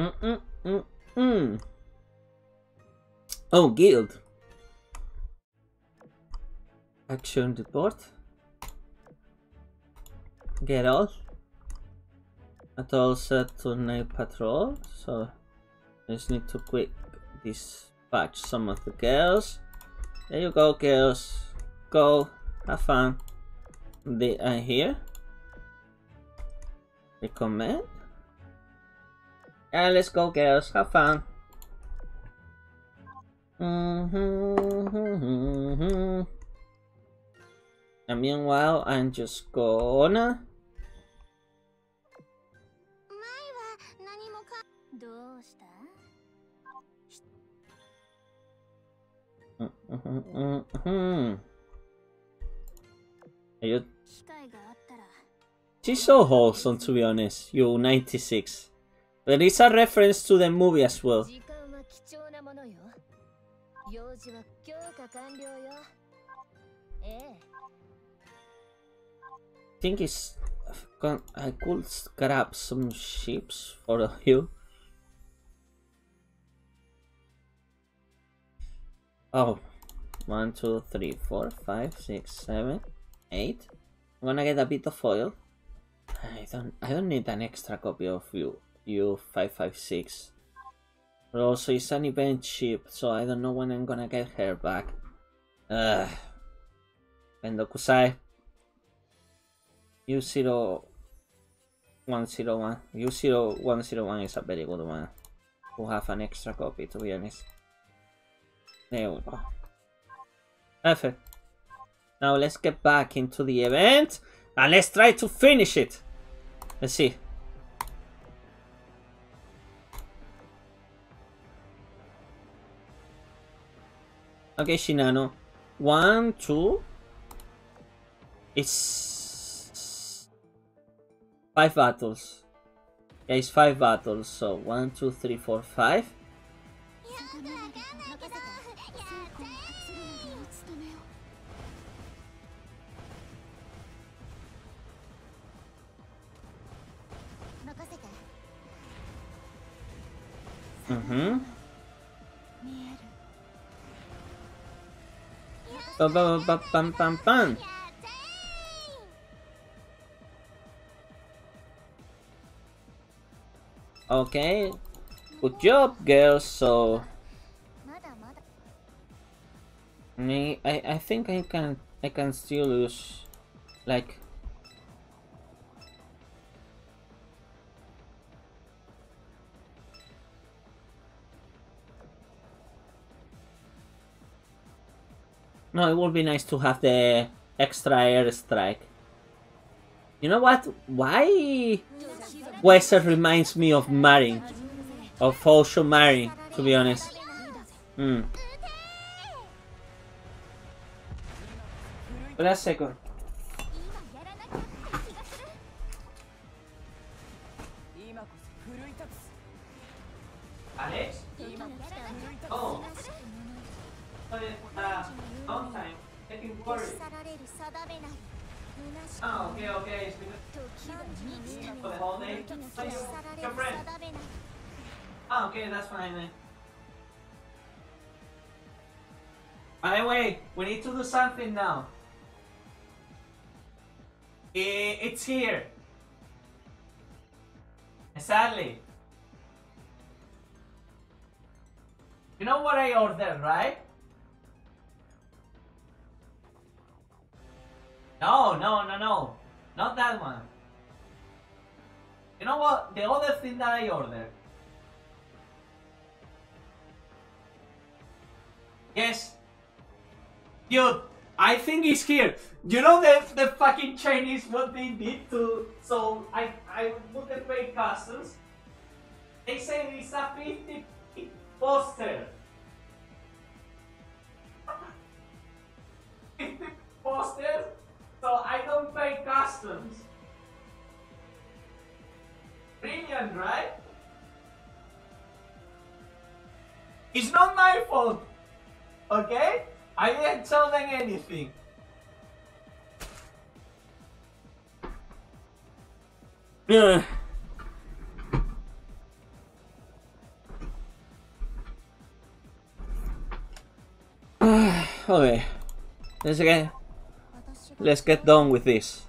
[SPEAKER 1] Mm mm mm. Oh, guild. Action report. Get all. At all set to night patrol. So I just need to quick dispatch some of the girls. There you go, girls. Go. Have fun. They are here. Recommend. Let's go girls, have fun. Mm -hmm, mm -hmm. And meanwhile, I'm just gonna...
[SPEAKER 2] Mm
[SPEAKER 1] -hmm. Are you... She's so wholesome, to be honest. You're 96. There is a reference to the movie as well. I think it's... I could grab some ships for the hill. Oh, one, two, three, four, five, six, seven, eight. I'm gonna get a bit of oil. I don't. I don't need an extra copy of you you five five six. But also, it's an event ship, so I don't know when I'm gonna get her back. Ugh. Bendokusai. U zero one zero one. U zero one zero one is a very good one. We'll have an extra copy to be honest. There we go. Perfect. Now let's get back into the event and let's try to finish it. Let's see. Okay, Shinano. One, two. It's five battles. Yeah, it's five battles. So one, two, three, four, five. Mm-hmm. Bum bum bum bum bum bum. Okay. Good job, girls. So. I, I I think I can I can still use like No, it would be nice to have the extra airstrike. You know what? Why Weser reminds me of Marin. Of Ocean Marin, to be honest. Hmm. Wait a second. Oh, okay, okay, it's because for the whole day.
[SPEAKER 3] But
[SPEAKER 1] your friend. Ah, okay, that's fine then. By the way, we need to do something now. It's here. Sadly. You know what I ordered, right? No, no, no, no. Not that one. You know what? The other thing that I ordered. Yes. Dude, I think it's here. You know the the fucking Chinese what they did to so I I put the pay customs. They say it's a 50 poster. 50 posters, so I don't pay customs. Brilliant, right? It's not my fault. Okay? I didn't tell them anything. Ugh. Okay.
[SPEAKER 2] 私が
[SPEAKER 1] let's get done with this.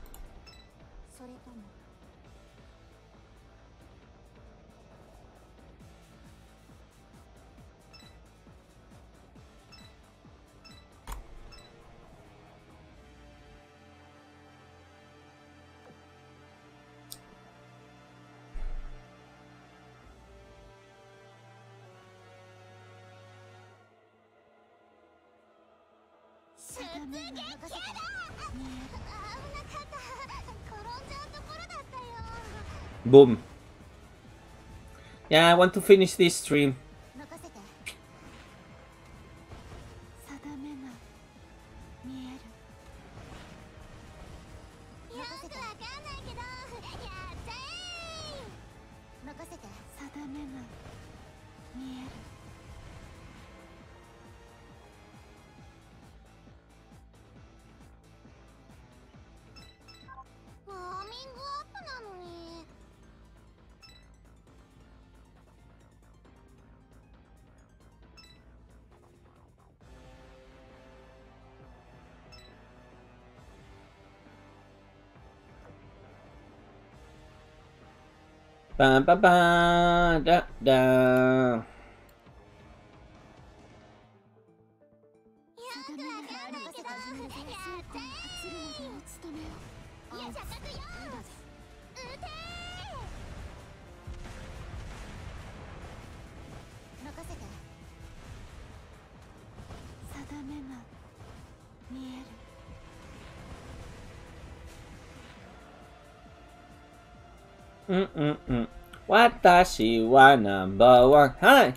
[SPEAKER 1] Boom. Yeah, I want to finish this stream. バン
[SPEAKER 2] Kashiwa number one. Hi!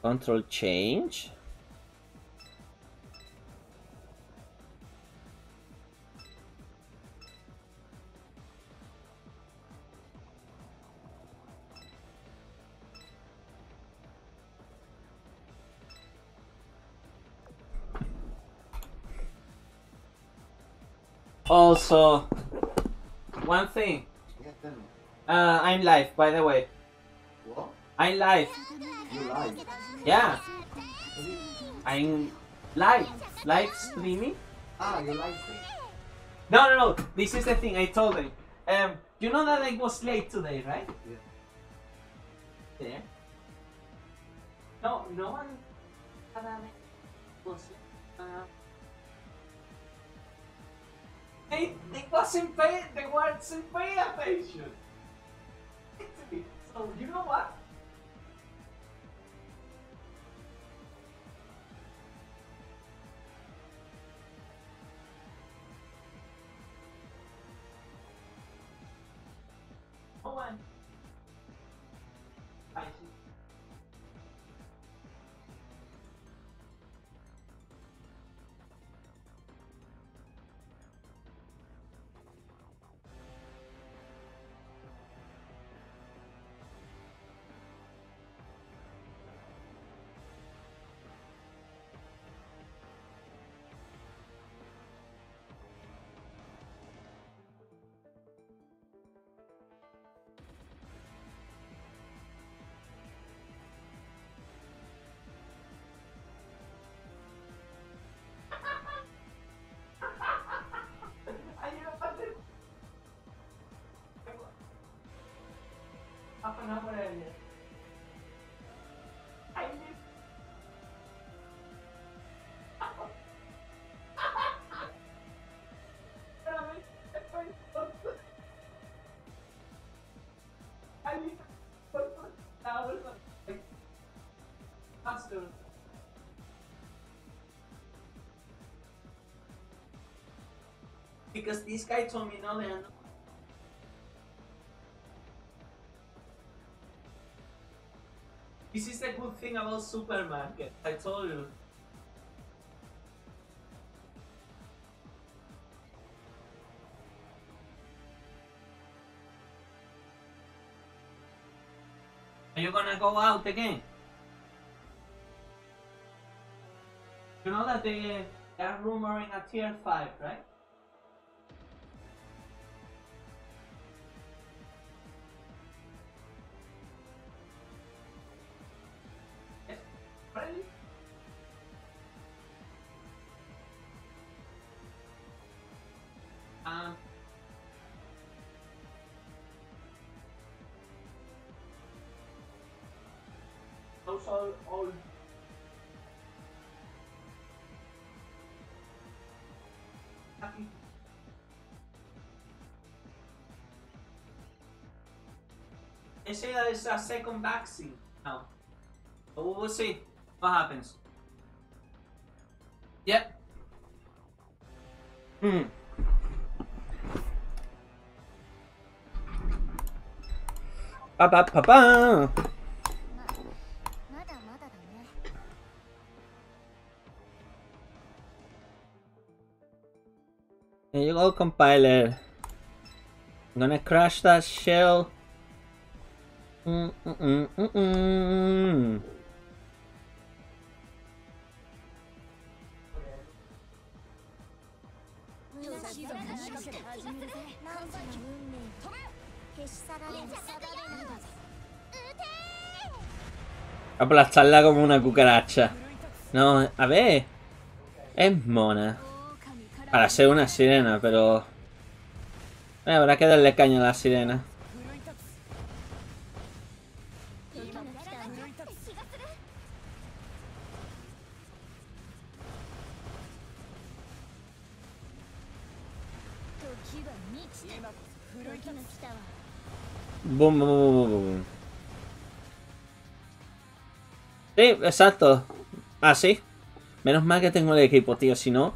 [SPEAKER 1] Control change. Also, one thing.
[SPEAKER 9] Yeah, tell me.
[SPEAKER 1] Uh, I'm live, by the way.
[SPEAKER 9] What?
[SPEAKER 1] I'm live.
[SPEAKER 9] You lied.
[SPEAKER 1] Yeah, I'm live. Live streaming.
[SPEAKER 9] Ah, you live streaming?
[SPEAKER 1] No, no, no. This is the thing I told them. Um, you know that I was late today, right?
[SPEAKER 9] Yeah.
[SPEAKER 1] Yeah. No, no one. Was. Uh, they, they wasn't paying. They wasn't paying attention. So you know what? Half an hour earlier. I like, faster. Because this guy told me no, they thing about supermarket. I told you. Are you gonna go out again? You know that they, they are rumoring a tier 5, right? Those all, all They say that it's a second vaccine now. But we will see what happens. Yep. Hmm. Ba ba ba ba. shell compiler. Non è crash da shell. Mm -mm -mm, mm, mm,
[SPEAKER 2] mm.
[SPEAKER 1] Abbrazzarla come una cucaraccia. No, a vabbè. È mona. Para ser una sirena, pero... Eh, habrá que darle caña a la sirena. Boom, boom, boom, boom, Sí, exacto. Así. Ah, Menos mal que tengo el equipo, tío. Si no,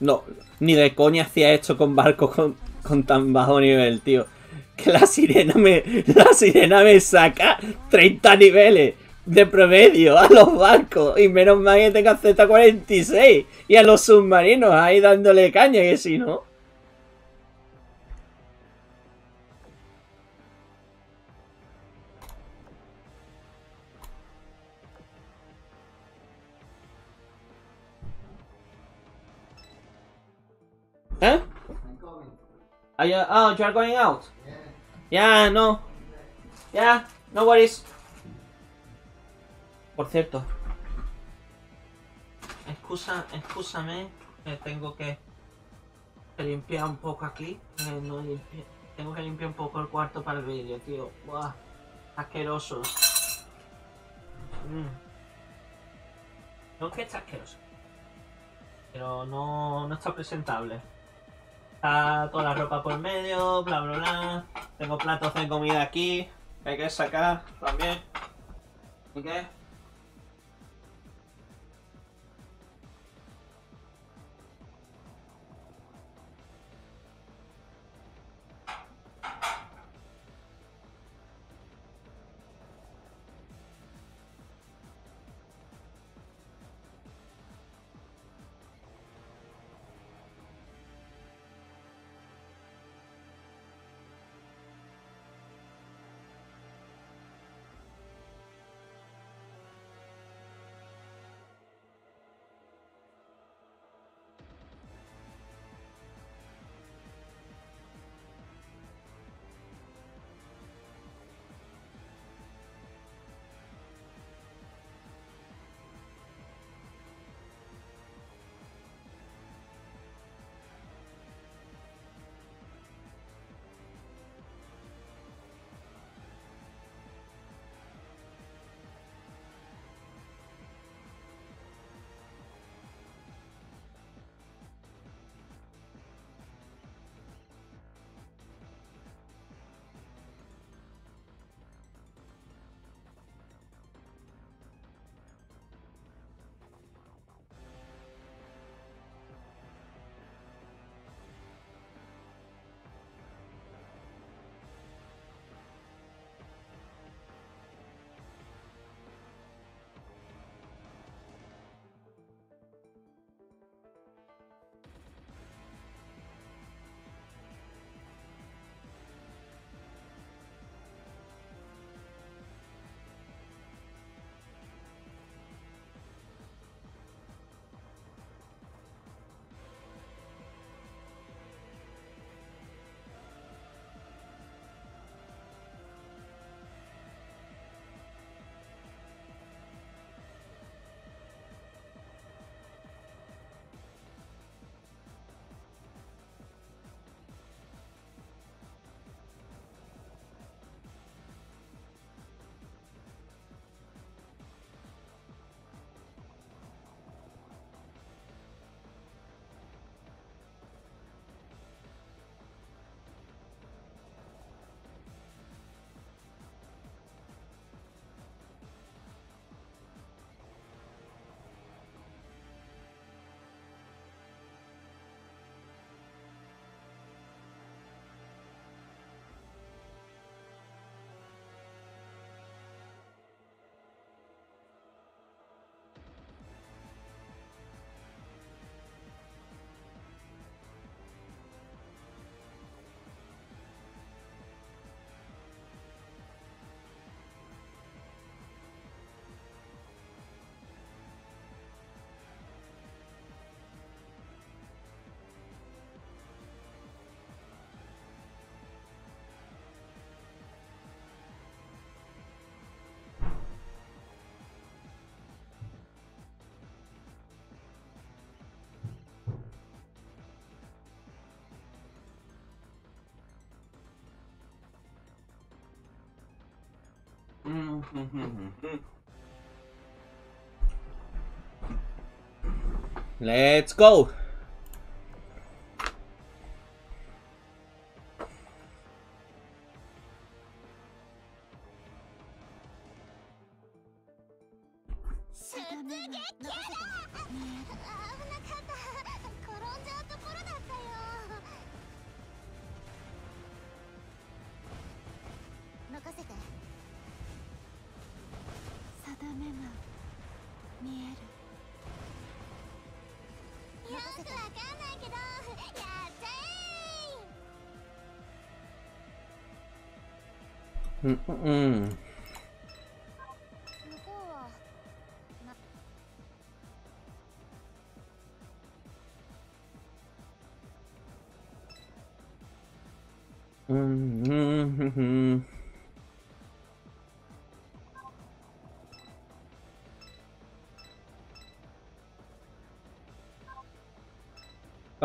[SPEAKER 1] no, ni de coña hacía esto con barcos con, tan bajo nivel, tío. Que la sirena me. La sirena me saca 30 niveles de promedio a los barcos. Y menos mal que tenga Z46. Y a los submarinos ahí dándole caña, que si no. Are you, oh, you are going out?
[SPEAKER 9] Yeah.
[SPEAKER 1] Yeah, no. Yeah, no worries. Por cierto. Excusa, excúsame, tengo que, limpiar un poco aquí. Eh, tengo que limpiar un poco el cuarto para el vídeo, tío. Buah, asqueroso. Mm. No que está asqueroso. Pero no, no está presentable. Está toda la ropa por medio, bla bla bla. Tengo platos de comida aquí que hay que sacar también. ¿Y qué? Mm-hmm. Let's go.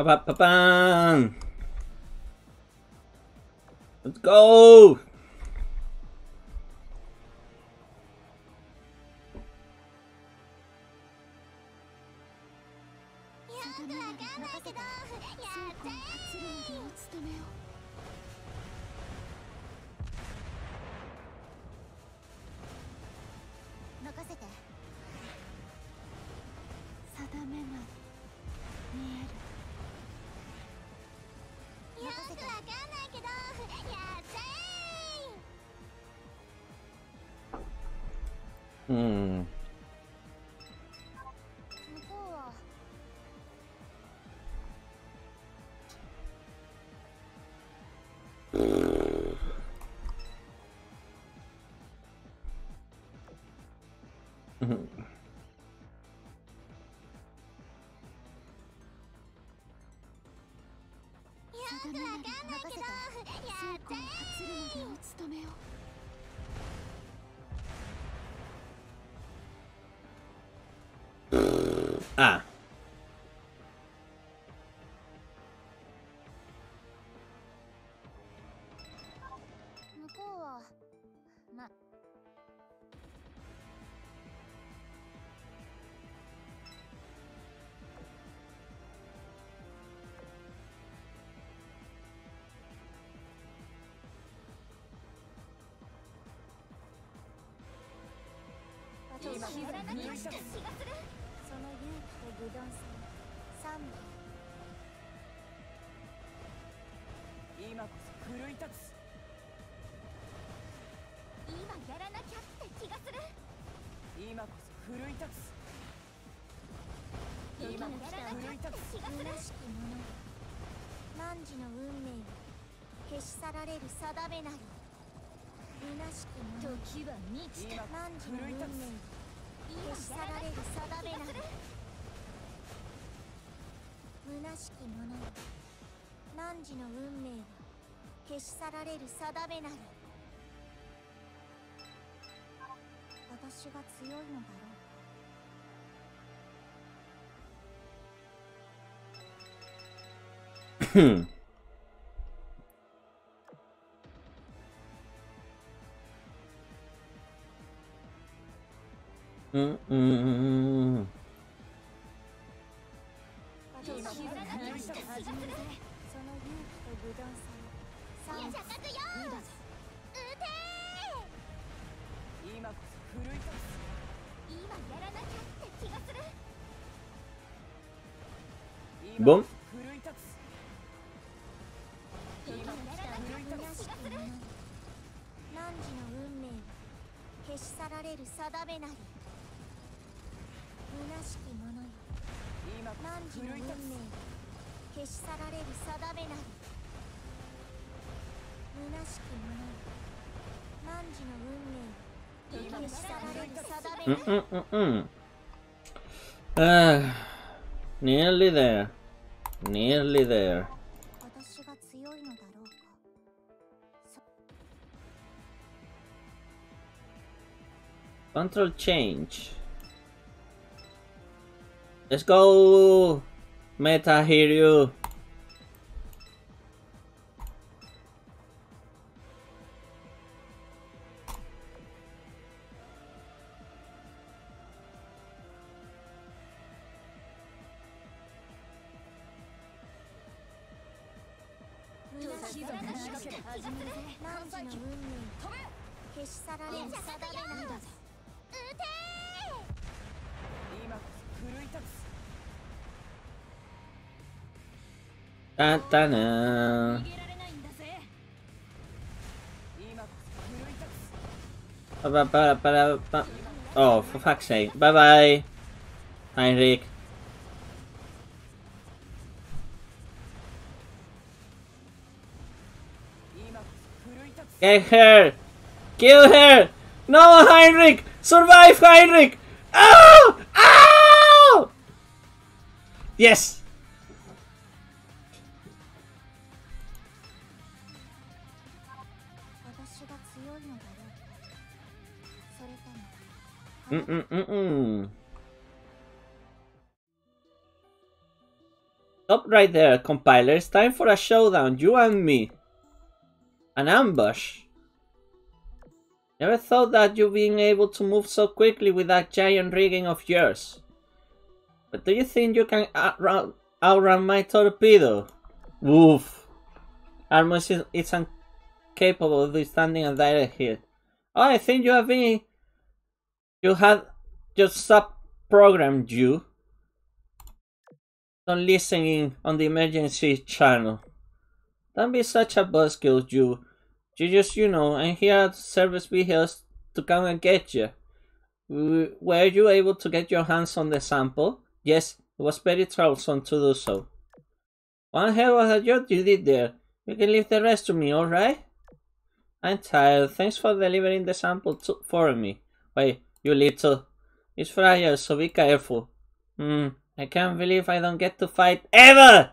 [SPEAKER 1] Ba -ba -ba Let's go!
[SPEAKER 2] Ah. しがする
[SPEAKER 8] 立つ。今
[SPEAKER 2] やらなきゃって気がする。
[SPEAKER 8] 今こそ奮い立つ。今こそ奮い立つ
[SPEAKER 2] 虚しき者何時の運命を消し去られる定めなり。虚しき者。
[SPEAKER 4] 時は満ち
[SPEAKER 8] た。何
[SPEAKER 2] 時の運命を消し去られる定めなり。虚しき者。何時の運命は消し去られる定めなり私が強いのだろう。か Mm -mm
[SPEAKER 1] -mm uh, nearly there. Nearly there. Control change. Let's go, Meta Hiryu. fuck's sake. Bye-bye, Heinrich. Get her! Kill her! No, Heinrich! Survive, Heinrich! Oh! Oh! Yes! Stop right there, compiler. It's time for a showdown, you and me. An ambush. Never thought that you being able to move so quickly with that giant rigging of yours. But do you think you can outrun, outrun my torpedo? Woof. Almost is it's incapable of withstanding a direct hit. Oh, I think you have been you had just sub-programmed you. Don't listen in on the emergency channel. Don't be such a buzzkill, you. You just, you know, I'm here at service vehicles to come and get you. Were you able to get your hands on the sample? Yes, it was very troublesome to do so. One hell of a job you did there. You can leave the rest to me, alright? I'm tired. Thanks for delivering the sample to- for me. Wait, you little. It's fragile, so be careful. Hmm, I can't believe I don't get to fight ever!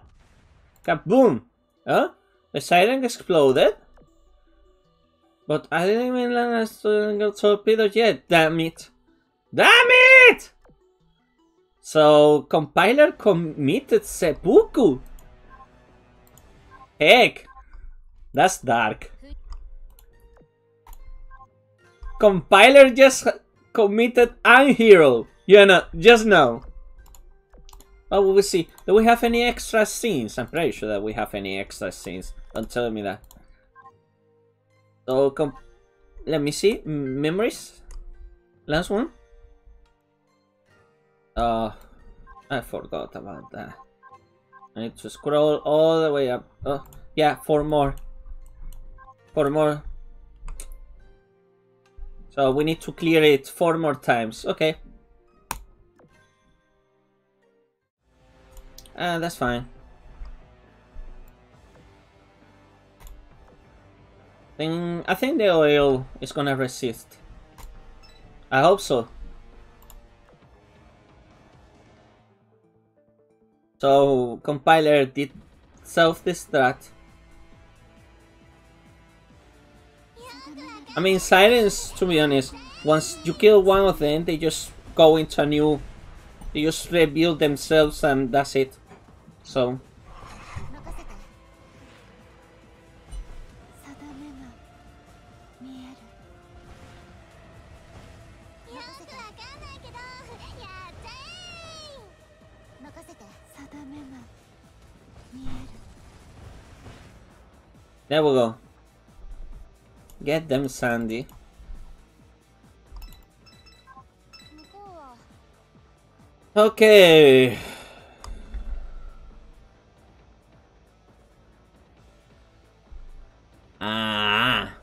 [SPEAKER 1] Kaboom! Huh? The siren exploded? But I didn't even land a torpedo yet, damn it! Damn it! So, compiler committed seppuku? Heck! That's dark. Compiler just committed unhero. You know, just now. Well, we will see. Do we have any extra scenes? I'm pretty sure that we have any extra scenes. Don't tell me that. So, com let me see. M- memories? Last one? Uh, I forgot about that. I need to scroll all the way up. Oh, yeah, four more. Four more. So we need to clear it four more times. Okay. Uh, that's fine. Think, I think the oil is gonna resist. I hope so. So, compiler did self-destruct. I mean, silence to be honest, once you kill one of them, they just go into a new... They just rebuild themselves and that's it. So. There we go. Get them sandy. Okay. Ah.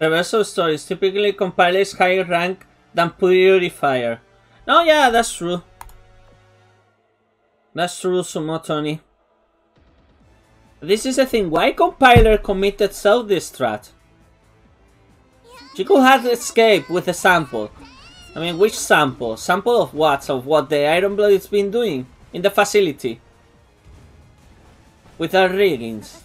[SPEAKER 1] Reversal stories typically compilers higher rank than Purifier. No, yeah, that's true. That's true, Sumo Tony. This is the thing. Why compiler committed self-destruct? Jiku have escaped with a sample. I mean, which sample? Sample of what? Of what the Iron Blood has been doing in the facility. With our riggings.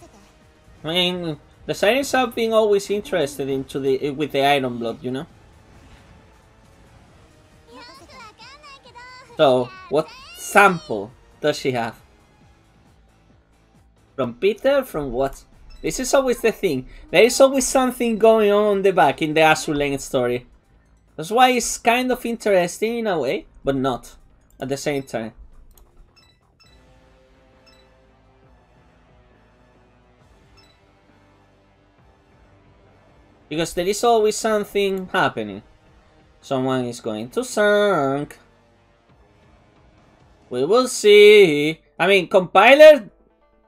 [SPEAKER 1] I mean, the Sirens have been always interested into the eh, with the Iron Blood, you know? So, what sample does she have? From Peter? From what? This is always the thing. There is always something going on on the back in the Azur Lane story. That's why it's kind of interesting in a way, but not at the same time. Because there is always something happening. Someone is going to sunk. We will see. I mean, compiler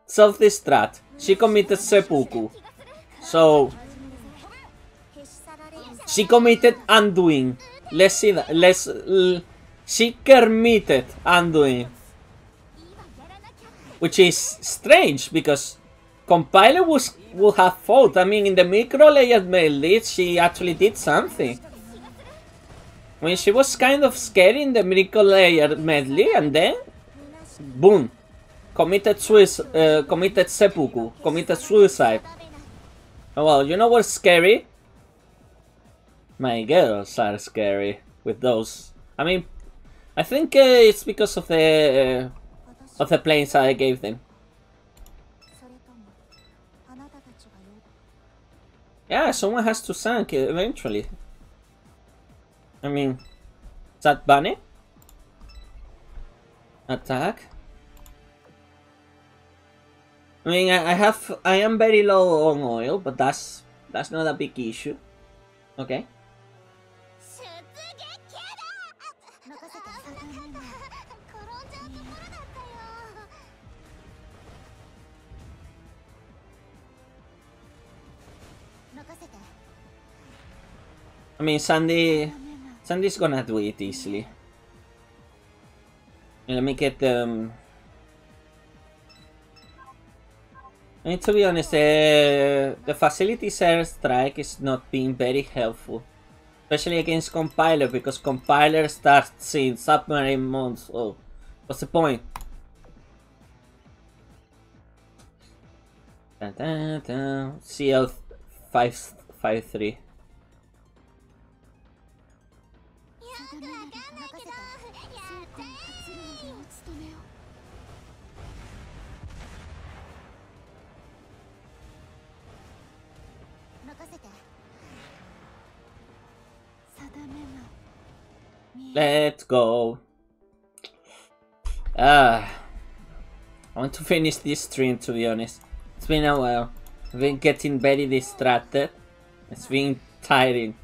[SPEAKER 1] self-destruct. She committed seppuku. So, she committed undoing. Let's see that. Let's. she committed undoing. Which is strange because compiler was would have thought. I mean, in the Microlayer Medley, she actually did something. I mean, she was kind of scared in the Microlayer Medley, and then, boom, committed suicide, uh, committed seppuku, committed suicide. Oh, well, you know what's scary? My girls are scary with those. I mean, I think uh, it's because of the uh, of the planes I gave them. Yeah, someone has to sink eventually. I mean, is that Bunny? Attack. I mean, I, have, I am very low on oil, but that's, that's not a big issue. Okay. I mean, Sandy, Sandy's gonna do it easily. Let me get um, And to be honest, uh, the server airstrike is not being very helpful. Especially against compiler, because compiler starts seeing submarine modes. Oh, what's the point?
[SPEAKER 2] CL553.
[SPEAKER 1] Let's go. Ah, I want to finish this stream to be honest. It's been a while. I've been getting very distracted. It's been tiring.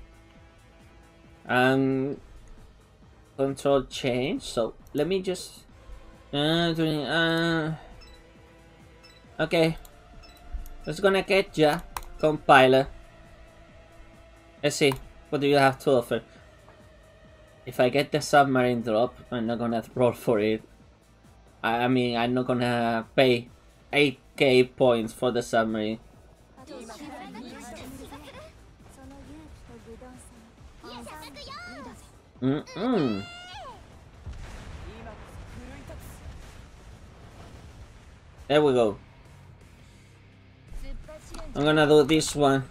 [SPEAKER 1] Um, control change. So let me just. Uh. Uh. Okay. Let's gonna get ya, compiler. Let's see. What do you have to offer? If I get the submarine drop, I'm not gonna roll for it. I, mean, I'm not gonna pay 8k points for the submarine.
[SPEAKER 8] Mm -mm.
[SPEAKER 1] There we go. I'm gonna do this one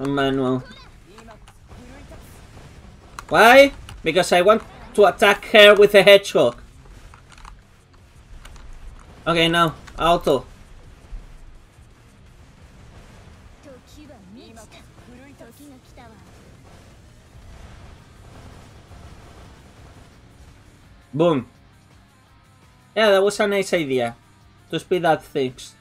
[SPEAKER 1] on manual. Why? Because I want to attack her with a hedgehog. Okay, now. Auto. Boom. Yeah, that was a nice idea. To speed up things.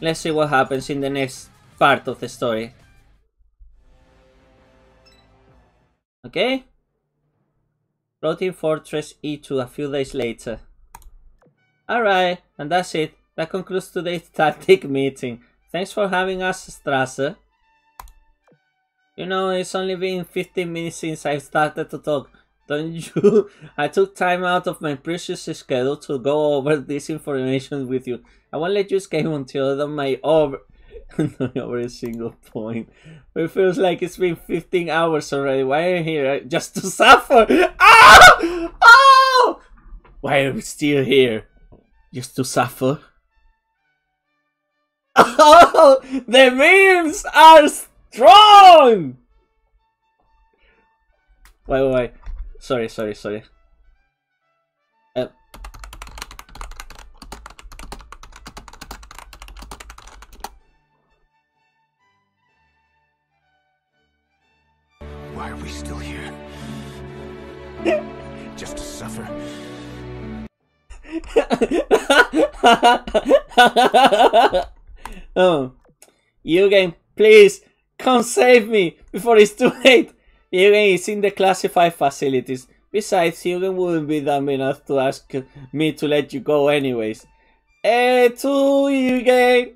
[SPEAKER 1] Let's see what happens in the next part of the story. Okay? Floating Fortress E2 a few days later. Alright, and that's it. That concludes today's tactic meeting. Thanks for having us, Strasser. You know, it's only been 15 minutes since I've started to talk. Don't you? I took time out of my precious schedule to go over this information with you. I won't let you escape until I've my over a single point. It feels like it's been 15 hours already. Why are you here? Just to suffer? Ah! Oh! Why are we still here? Just to suffer? Oh! The memes are strong! Wait, wait, wait. Sorry, sorry, sorry. oh, Eugen, please come save me before it's too late. Eugen is in the classified facilities. Besides, Eugen wouldn't be dumb enough to ask me to let you go anyways. Eh, to Eugen.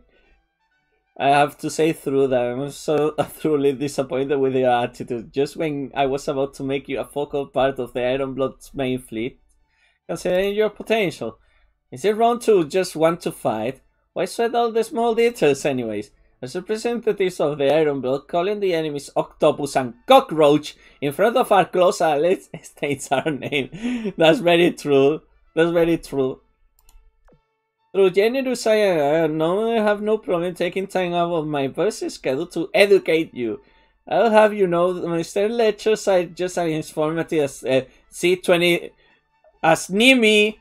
[SPEAKER 1] I have to say through that I'm so truly disappointed with your attitude. Just when I was about to make you a focal part of the Iron Blood's main fleet, considering your potential. Is it wrong to just want to fight? Why sweat all the small details anyways? As representatives of the Ironblood, calling the enemies octopus and cockroach in front of our close allies states our name. That's very true. That's very true. Through generous I I have no problem taking time out of my busy schedule to educate you. I'll have you know that my stern lectures just as informative as uh, C20 as Nimi.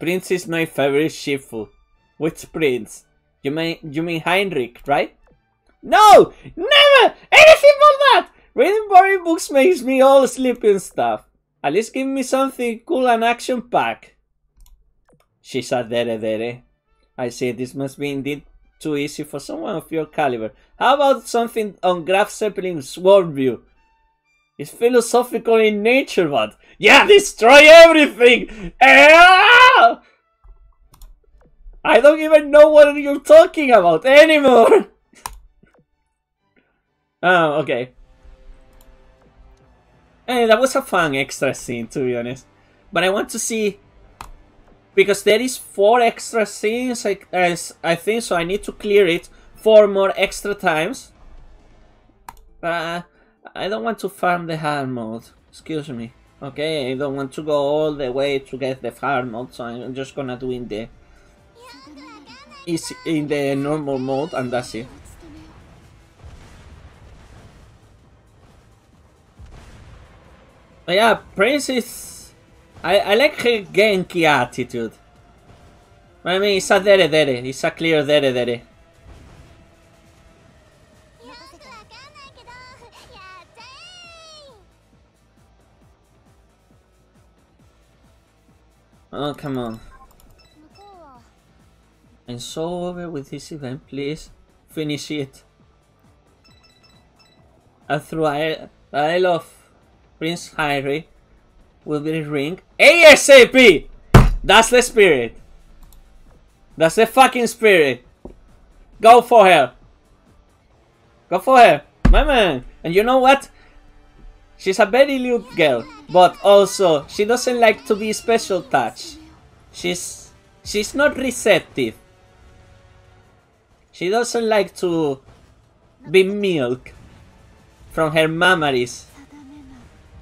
[SPEAKER 1] Prince is my favorite shifu. Which prince? You mean you mean Heinrich, right? No! Never! Anything but that! Reading boring books makes me all sleepy and stuff. At least give me something cool and action packed. She's a dere dere. I say this must be indeed too easy for someone of your caliber. How about something on Graf Zeppelin's worldview? It's philosophical in nature, but yeah, destroy everything! Ah! I don't even know what you're talking about anymore! oh, okay. Eh, that was a fun extra scene, to be honest. But I want to see because there is four extra scenes I, I think so I need to clear it four more extra times but uh, I don't want to farm the hard mode excuse me okay I don't want to go all the way to get the hard mode so I'm just gonna do in the easy in the normal mode and that's it but yeah Princess, I, I like her Genki attitude. I mean, it's a dere dere. It's a clear dere dere. Oh, come on. And so over with this event, please. Finish it. I threw I, love Prince Harry will be the ring ASAP! That's the spirit. That's the fucking spirit. Go for her. Go for her. My man. And you know what? She's a very little girl. But also, she doesn't like to be special touch. She's she's not receptive. She doesn't like to be milked from her mammaries,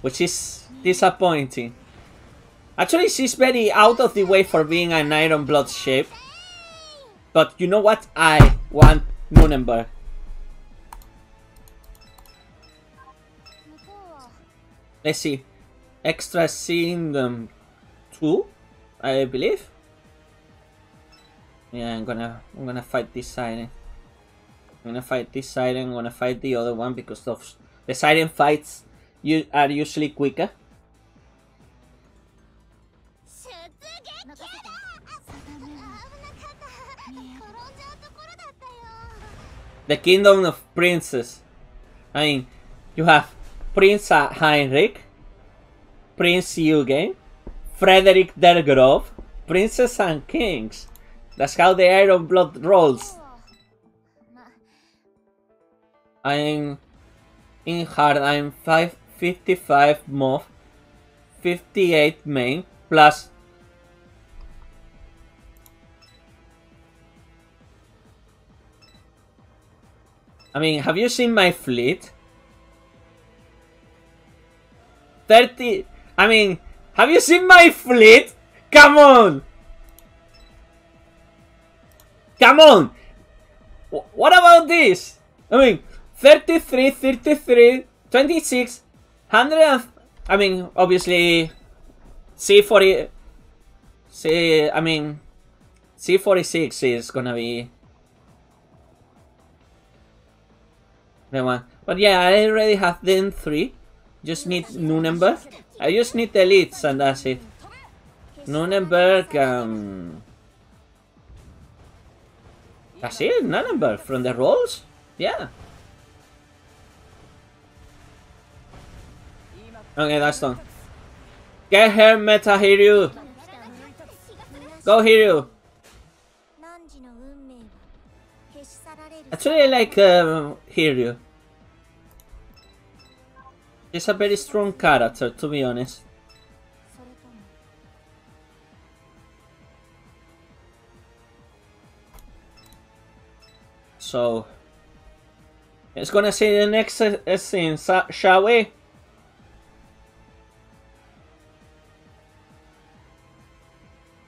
[SPEAKER 1] which is disappointing. Actually, she's very out of the way for being an Iron Blood shape. But you know what? I want
[SPEAKER 3] Moonember.
[SPEAKER 1] Let's see extra seeing them too, I believe. Yeah, I'm gonna I'm gonna fight this siren. I'm gonna fight this siren. I'm gonna fight the other one because of the siren fights you are usually quicker. The Kingdom of Princes. I mean, you have Prince Heinrich, Prinz Eugen, Frederick der Große, Princes and Kings. That's how the Iron Blood rolls. I'm in hard. I'm 555 mob, 58 main plus. I mean, have you seen my fleet? 30. I mean, have you seen my fleet? Come on! Come on! Wh- What about this? I mean, 33, 33, 26, 100 and, I mean, obviously, C40, C, I mean, Z46 is gonna be the one. But yeah, I already have them three. just need Nuremberg. I just need elites and that's it. Nuremberg, um... That's it, Nuremberg, from the rolls? Yeah. Okay, that's done. Get her, Meta Hiryu! Go, Hiryu! Actually, I like um, Hiryu. He's a very strong character, to be honest. So, it's gonna see the next uh, scene, shall we?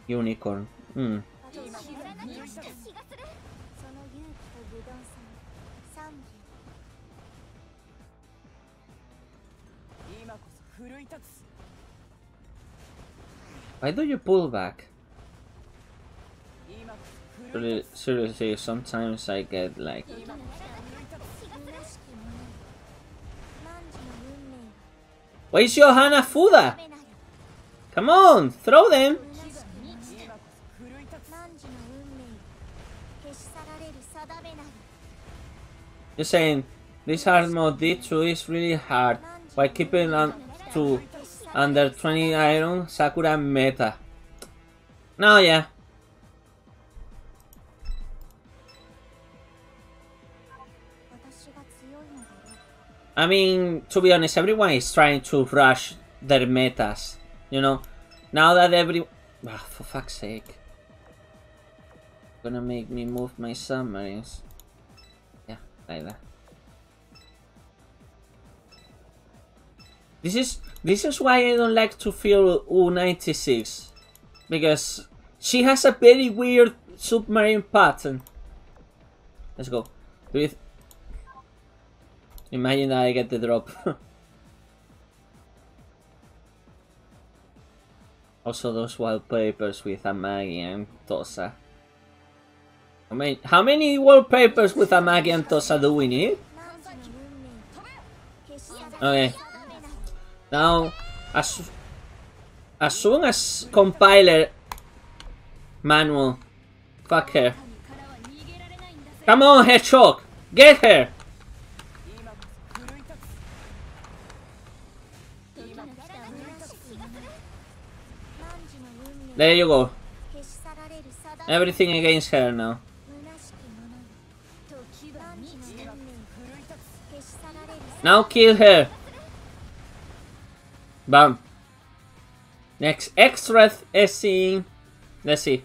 [SPEAKER 1] Unicorn. Hmm. Why do you pull back? Seriously, sometimes I get like...
[SPEAKER 2] Why
[SPEAKER 1] is your Hanafuda? Come on, throw them! You're saying, this hard mode D2 is really hard, by keeping on to under 20 Iron, Sakura Meta. No, yeah. I mean, to be honest, everyone is trying to rush their metas, you know? Now that every... Ah, for fuck's sake. Gonna make me move my submarines. Yeah, like that. This is this is why I don't like to feel U96. Because she has a very weird submarine pattern. Let's go. Breathe. Imagine that I get the drop. also those wallpapers with Amagi and Tosa. I mean, how many wallpapers with Amagi and Tosa do we need? Okay. Now, as as soon as compiler manual, fuck her. Come on, Hedgehog, get her. There you go. Everything against her now. Now kill her. Bam. Next, Xref SC. Let's see.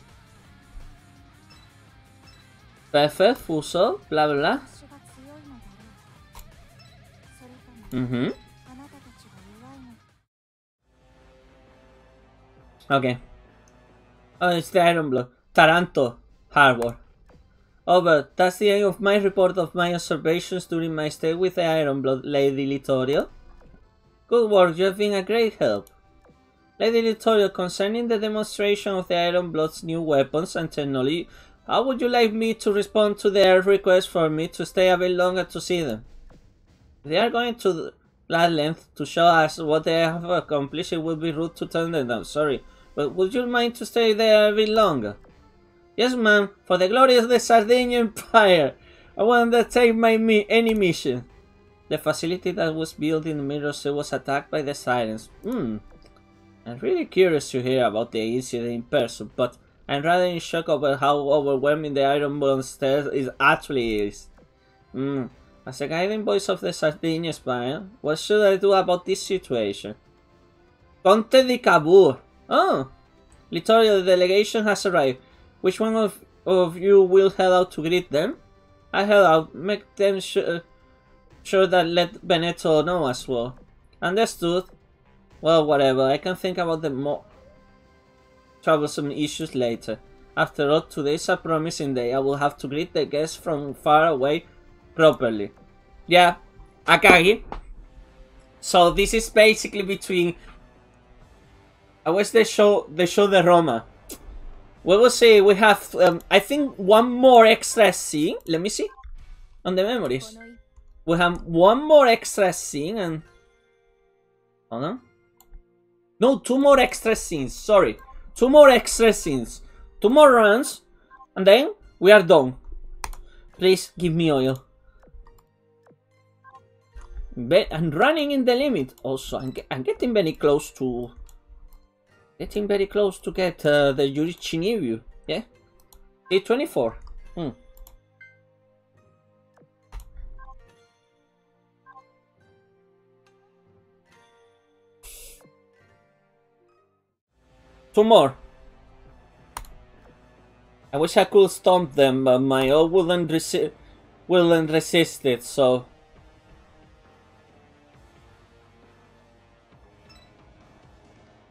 [SPEAKER 1] Perfect, Fuso. blah blah blah. Mm-hmm. Okay. Oh, it's the Iron Block. Taranto Harbor. Oh, Over. That's the end of my report of my observations during my stay with the Iron Blood, Lady Littorio. Good work, you have been a great help. Lady Littorio, concerning the demonstration of the Iron Blood's new weapons and technology, how would you like me to respond to their request for me to stay a bit longer to see them? They are going to that length to show us what they have accomplished, it would be rude to turn them down. Sorry, but would you mind to stay there a bit longer? Yes, ma'am. For the glory of the Sardinian Empire, I will undertake my any mission. The facility that was built in Mirror was attacked by the Sirens. Hmm. I'm really curious to hear about the incident in person, but I'm rather in shock over how overwhelming the Iron Monster is actually is. Hmm. As a guiding voice of the Sardinia Spire, what should I do about this situation? Conte di Cavour. Oh, Littorio, the delegation has arrived. Which one of, of you will head out to greet them? I head out. Make them sure, sure that let Veneto know as well. Understood. Well, whatever. I can think about the more troublesome issues later. After all, today's a promising day. I will have to greet the guests from far away properly. Yeah, Akagi. So this is basically between. I was the show the show the Roma. We will see. We have um, I think one more extra scene. Let me see on the memories. We have one more extra scene and Hold on. No, two more extra scenes. Sorry. Two more extra scenes. Two more runs. And then we are done. Please give me oil. Be- I'm running in the limit. Also, I'm, ge- I'm getting very close to... Getting very close to get uh, the Yurichi Nibiu. Yeah? D24. Hmm. Two more. I wish I could stomp them, but my old wouldn't resist wouldn't resist it, so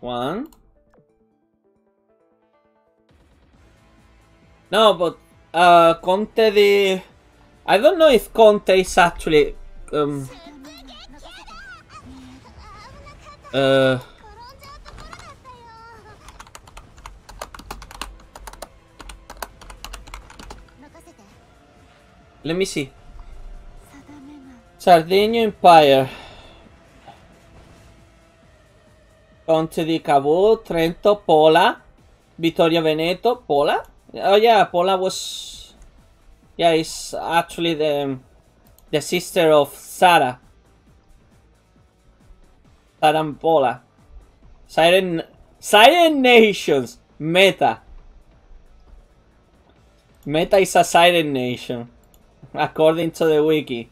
[SPEAKER 1] one. No, but uh Conte the I don't know if Conte is actually um uh let me see. Sardinia Empire. Conte di Cavour, Trento, Pola, Vittoria Veneto, Pola. Oh yeah, Pola was yeah, it's actually the the sister of Sara. Sara Pola. Siren Siren Nations Meta. Meta is a Siren Nation, according to the wiki.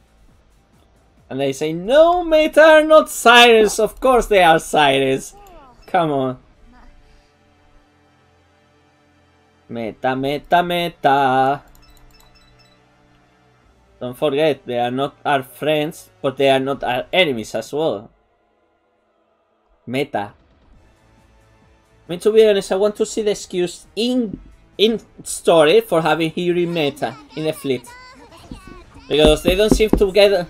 [SPEAKER 1] And they say, no, Meta are not sirens. Of course they are sirens. Come on. Meta, meta, meta. Don't forget, they are not our friends, but they are not our enemies as well. Meta. I mean, to be honest, I want to see the excuse in in story for having Hiryu Meta in the fleet. Because they don't seem to get...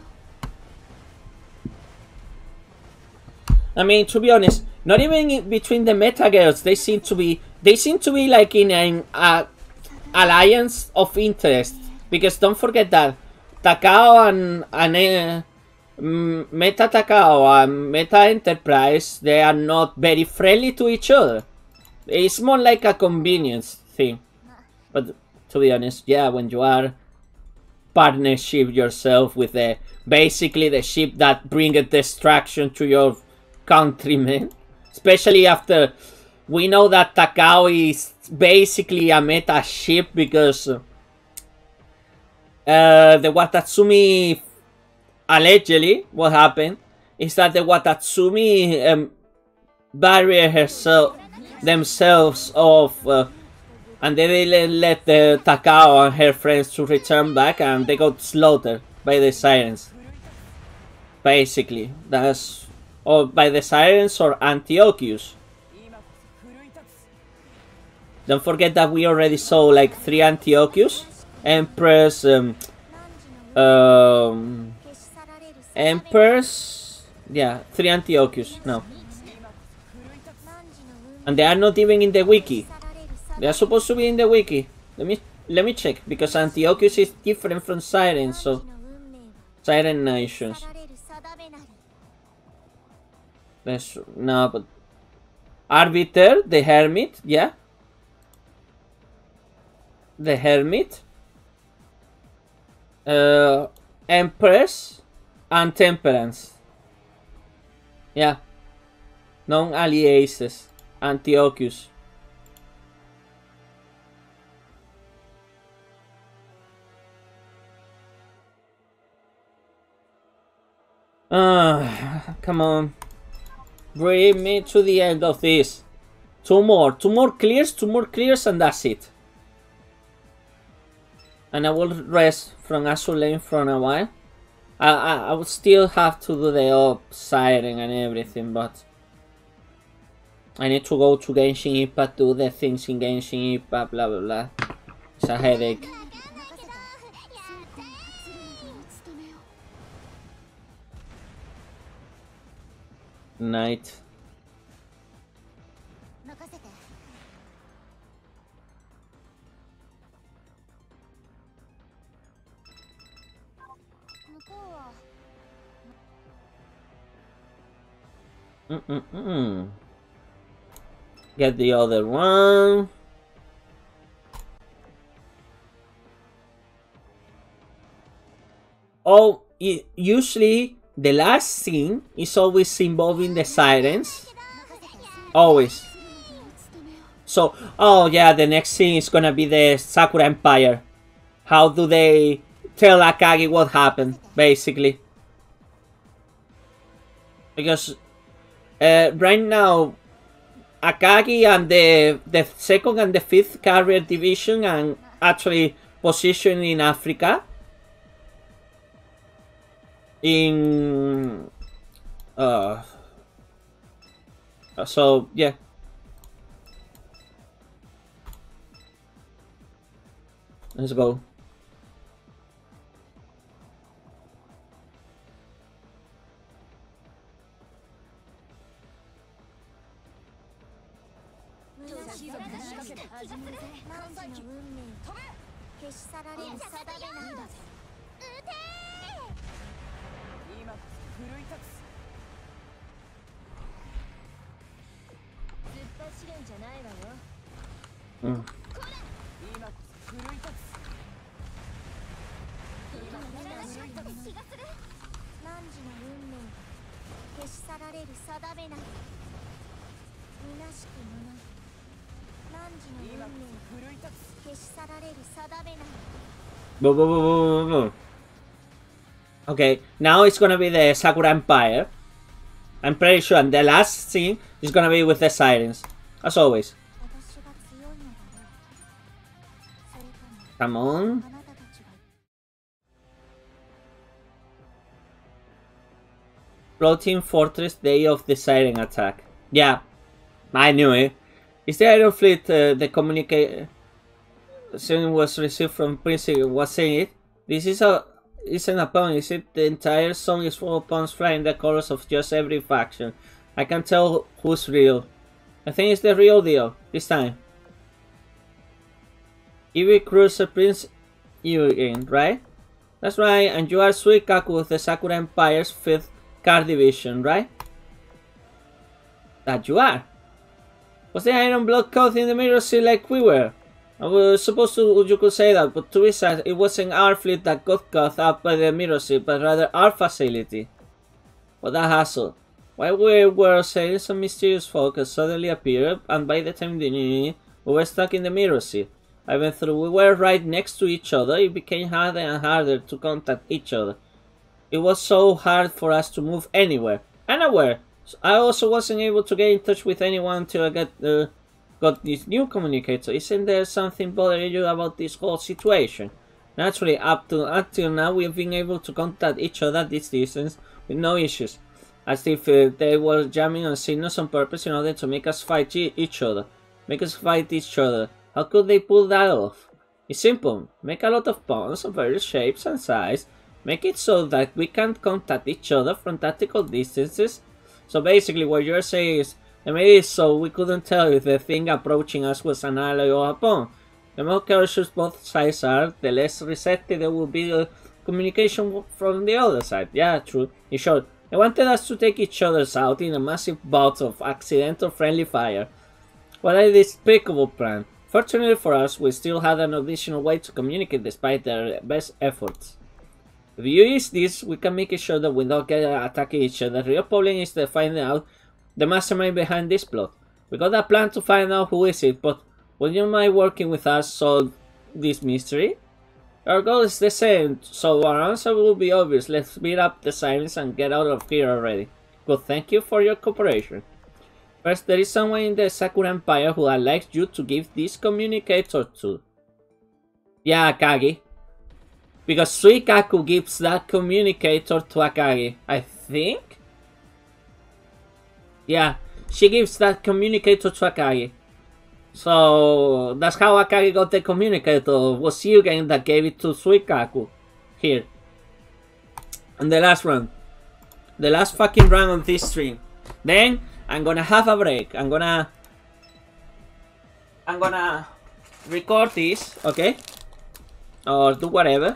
[SPEAKER 1] I mean, to be honest, not even between the meta girls, they seem to be they seem to be like in an uh, alliance of interest. Because don't forget that Takao and and uh, mm, Meta Takao and Meta Enterprise they are not very friendly to each other. It's more like a convenience thing. But to be honest, yeah, when you are partnership yourself with the basically the ship that bringeth destruction to your countrymen. Especially after we know that Takao is basically a meta ship because uh, the Watatsumi allegedly what happened is that the Watatsumi um, barrier herself themselves of uh, and they didn't let the Takao and her friends to return back and they got slaughtered by the sirens. Basically, that's or by the sirens or Antiochus. Don't forget that we already saw like three Antiochus, Empress, um, um, Empress, yeah, three Antiochus. No, and they are not even in the wiki. They are supposed to be in the wiki. Let me let me check because Antiochus is different from Siren, so Siren nations. That's no, but Arbiter, the Hermit, yeah. The Hermit, uh, Empress, and Temperance. Yeah. Non-aliases. Antiochus. Ah, come on. Bring me to the end of this. Two more. Two more clears, two more clears, and that's it. And I will rest from Azur Lane for a while. I, I, I will still have to do the up siren and everything, but... I need to go to Genshin Impact, do the things in Genshin Impact, blah blah blah. It's a headache.
[SPEAKER 2] Knight. Mm -mm
[SPEAKER 1] -mm. Get the other one. Oh, usually the last scene is always involving the sirens. Always. So, oh yeah, the next scene is gonna be the Sakura Empire. How do they tell Akagi what happened, basically? Because uh, right now, Akagi and the the second and the fifth carrier division and actually position in Africa. In uh, so yeah. Let's go. Mm.
[SPEAKER 8] 今こそ奮い立つ
[SPEAKER 2] 何時の運命消し去られる定めなり虚しくもの何時の
[SPEAKER 8] 今こ
[SPEAKER 2] 運命
[SPEAKER 8] そ奮い立つ
[SPEAKER 2] 消し去られる定めなり
[SPEAKER 1] Boo, boo, boo, boo, boo, boo. Okay, now it's gonna be the Sakura Empire. I'm pretty sure and the last scene is gonna be with the sirens. As always. Come on. Floating Fortress Day of the Siren Attack. Yeah, I knew it. Is the Iron Fleet uh, the communication was received from Prince was saying it? This is a isn't a pun, is it? The entire song is full of puns flying the colors of just every faction. I can tell who's real. I think it's the real deal, this time. Eevee Cruiser Prince again, right? That's right, and you are Zuikaku with the Sakura Empire's 5th card division, right? That you are. Was the Iron Blood caught in the Mirror Sea like we were? I was supposed to, you could say that, but to be said, it wasn't our fleet that got caught up by the Mirror Sea, but rather our facility. What a hassle. While we were sailing, some mysterious focus suddenly appeared, and by the time they knew we were stuck in the Mirror Sea. Even though we were right next to each other, it became harder and harder to contact each other. It was so hard for us to move anywhere. Anywhere. I also wasn't able to get in touch with anyone until I got uh, got this new communicator. Isn't there something bothering you about this whole situation? Naturally, up to until now, we've been able to contact each other this distance with no issues, as if uh, they were jamming on signals on purpose in order to make us fight each other, make us fight each other. How could they pull that off? It's simple. Make a lot of pawns of various shapes and size. Make it so that we can't contact each other from tactical distances. So basically, what you're saying is, they made it so we couldn't tell if the thing approaching us was an ally or a pawn. The more cautious both sides are, the less receptive there will be uh, communication from the other side. Yeah, true. In short, they wanted us to take each other's out in a massive bout of accidental friendly fire. What a despicable plan. Fortunately for us, we still had an additional way to communicate despite their best efforts. If you use this, we can make sure that we don't get attacking each other. The real problem is to find out the mastermind behind this plot. We got a plan to find out who is it, but would you mind working with us solve this mystery? Our goal is the same, so our answer will be obvious. Let's beat up the silence and get out of here already. Good, thank you for your cooperation. First, there is someone in the Sakura Empire who I'd like you to give this communicator to. Yeah, Akagi. Because Zuikaku gives that communicator to Akagi, I think? Yeah, she gives that communicator to Akagi. So, that's how Akagi got the communicator. Was Eugen that gave it to Zuikaku. Here. And the last round. The last fucking round on this stream. Then, I'm gonna have a break. I'm gonna... I'm gonna record this, okay? Or do whatever.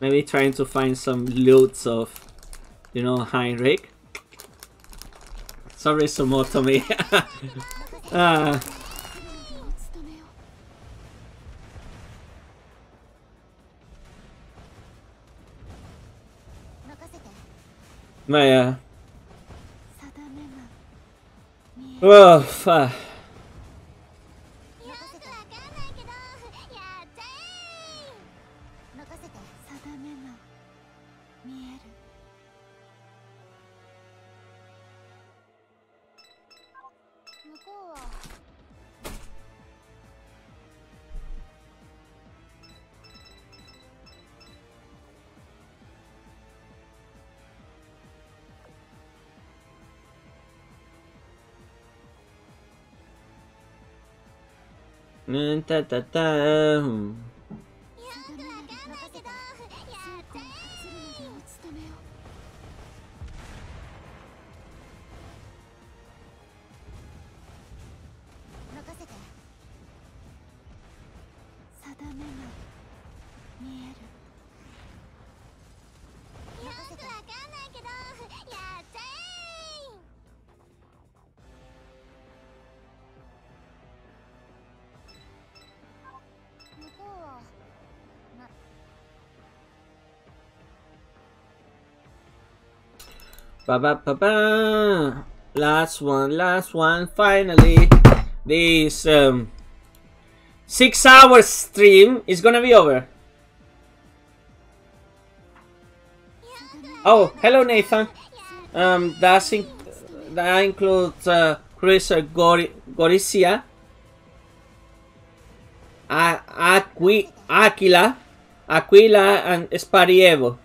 [SPEAKER 1] Maybe trying to find some loads of, you know, Heinrich. Sorry, Sumotomi. ah.
[SPEAKER 2] 務め
[SPEAKER 1] Oh,
[SPEAKER 2] uh, fuck.
[SPEAKER 1] Mm, ta ta Ba ba ba ba. Last one, last one. Finally, this um, six hour stream is gonna be over. Oh, hello Nathan. Um, that's in, that includes uh, Cruiser Gor- Gorizia, A- Aqui- Aquila, Aquila, and Sparviero.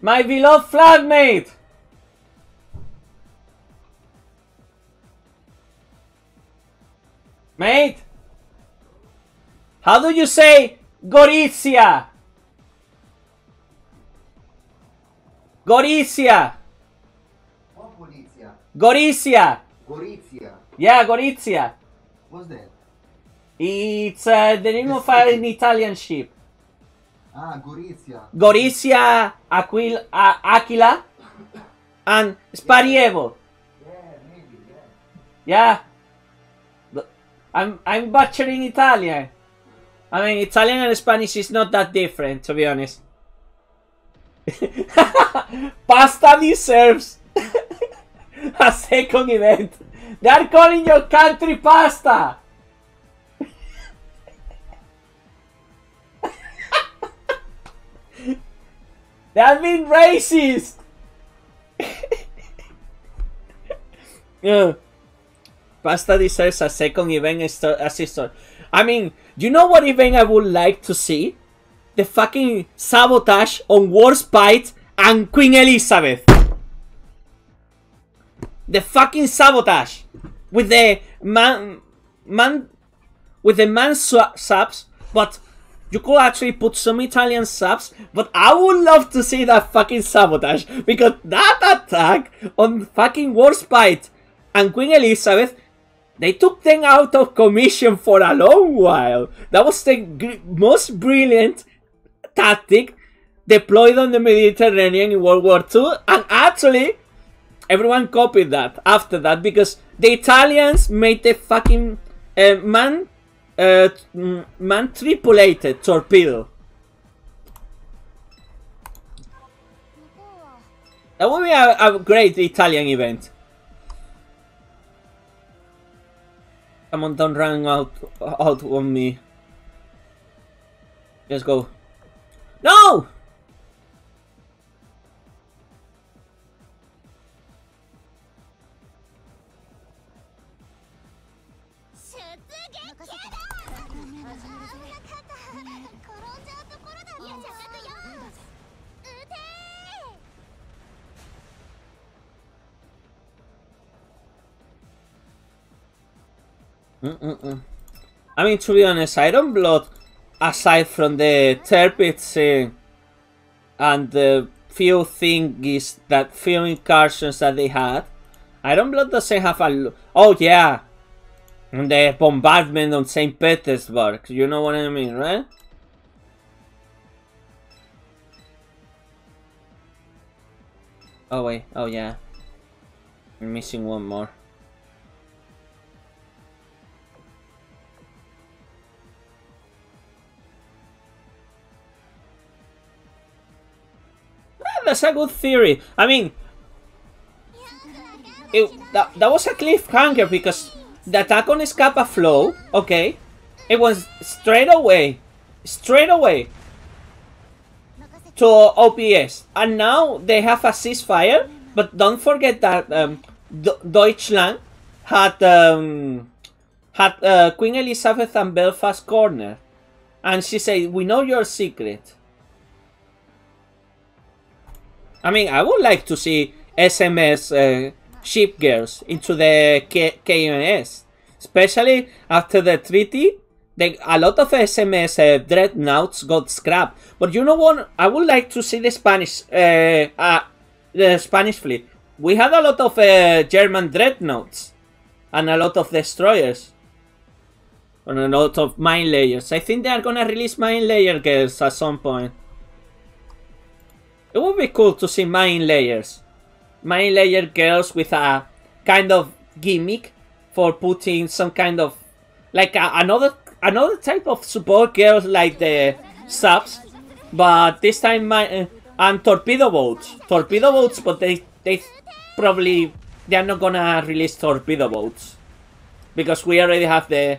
[SPEAKER 1] My beloved flagmate! Mate! Mate! How do you say Gorizia? Gorizia!
[SPEAKER 9] What Gorizia?
[SPEAKER 1] Gorizia!
[SPEAKER 9] Gorizia.
[SPEAKER 1] Yeah, Gorizia.
[SPEAKER 9] What's that?
[SPEAKER 1] It's uh, the name of an Italian ship.
[SPEAKER 9] Ah, Gorizia.
[SPEAKER 1] Gorizia, Aquil, uh, Aquila, and Sparviero.
[SPEAKER 9] Yeah, maybe, yeah.
[SPEAKER 1] Yeah. I'm I'm butchering Italian. I mean Italian and Spanish is not that different to be honest. Pasta deserves a second event. They are calling your country pasta. Are being racist. yeah. Pasta deserves a second event as a sister. I mean, you know what event I would like to see? The fucking sabotage on Warspite and Queen Elizabeth. The fucking sabotage with the man, man, with the man subs, but you could actually put some Italian subs. But I would love to see that fucking sabotage because that attack on fucking Warspite and Queen Elizabeth they took them out of commission for a long while. That was the most brilliant tactic deployed on the Mediterranean in World War II, and actually, everyone copied that after that because the Italians made the fucking uh, man uh, mantripulated torpedo. That would be a, a great Italian event. Come on, don't run out, out on me. Let's go. No! Mm-mm-mm. I mean, to be honest, Iron Blood, aside from the Tirpitz scene and the few thingies that few incursions that they had, Iron Blood doesn't have a. Oh, yeah! And the bombardment on St. Petersburg, you know what I mean, right? Oh wait, oh yeah. I'm missing one more. That's a good theory. I mean, it, that, that was a cliffhanger because the attack on Scapa Flow, okay, it was straight away, straight away to OPS, and now they have a ceasefire. But don't forget that um, Deutschland had um, had uh, Queen Elizabeth and Belfast corner, and she said, "We know your secret." I mean, I would like to see SMS uh, ship girls into the KMS, especially after the treaty. A lot of SMS uh, dreadnoughts got scrapped, but you know what? I would like to see the Spanish, uh, uh, the Spanish fleet. We had a lot of uh, German dreadnoughts and a lot of destroyers and a lot of mine layers. I think they are gonna release mine layer girls at some point. It would be cool to see main layers. Main layer girls with a kind of gimmick for putting some kind of like a, another another type of support girls like the subs, but this time my, uh, and torpedo boats, torpedo boats, but they they probably they are not gonna release torpedo boats. Because we already have the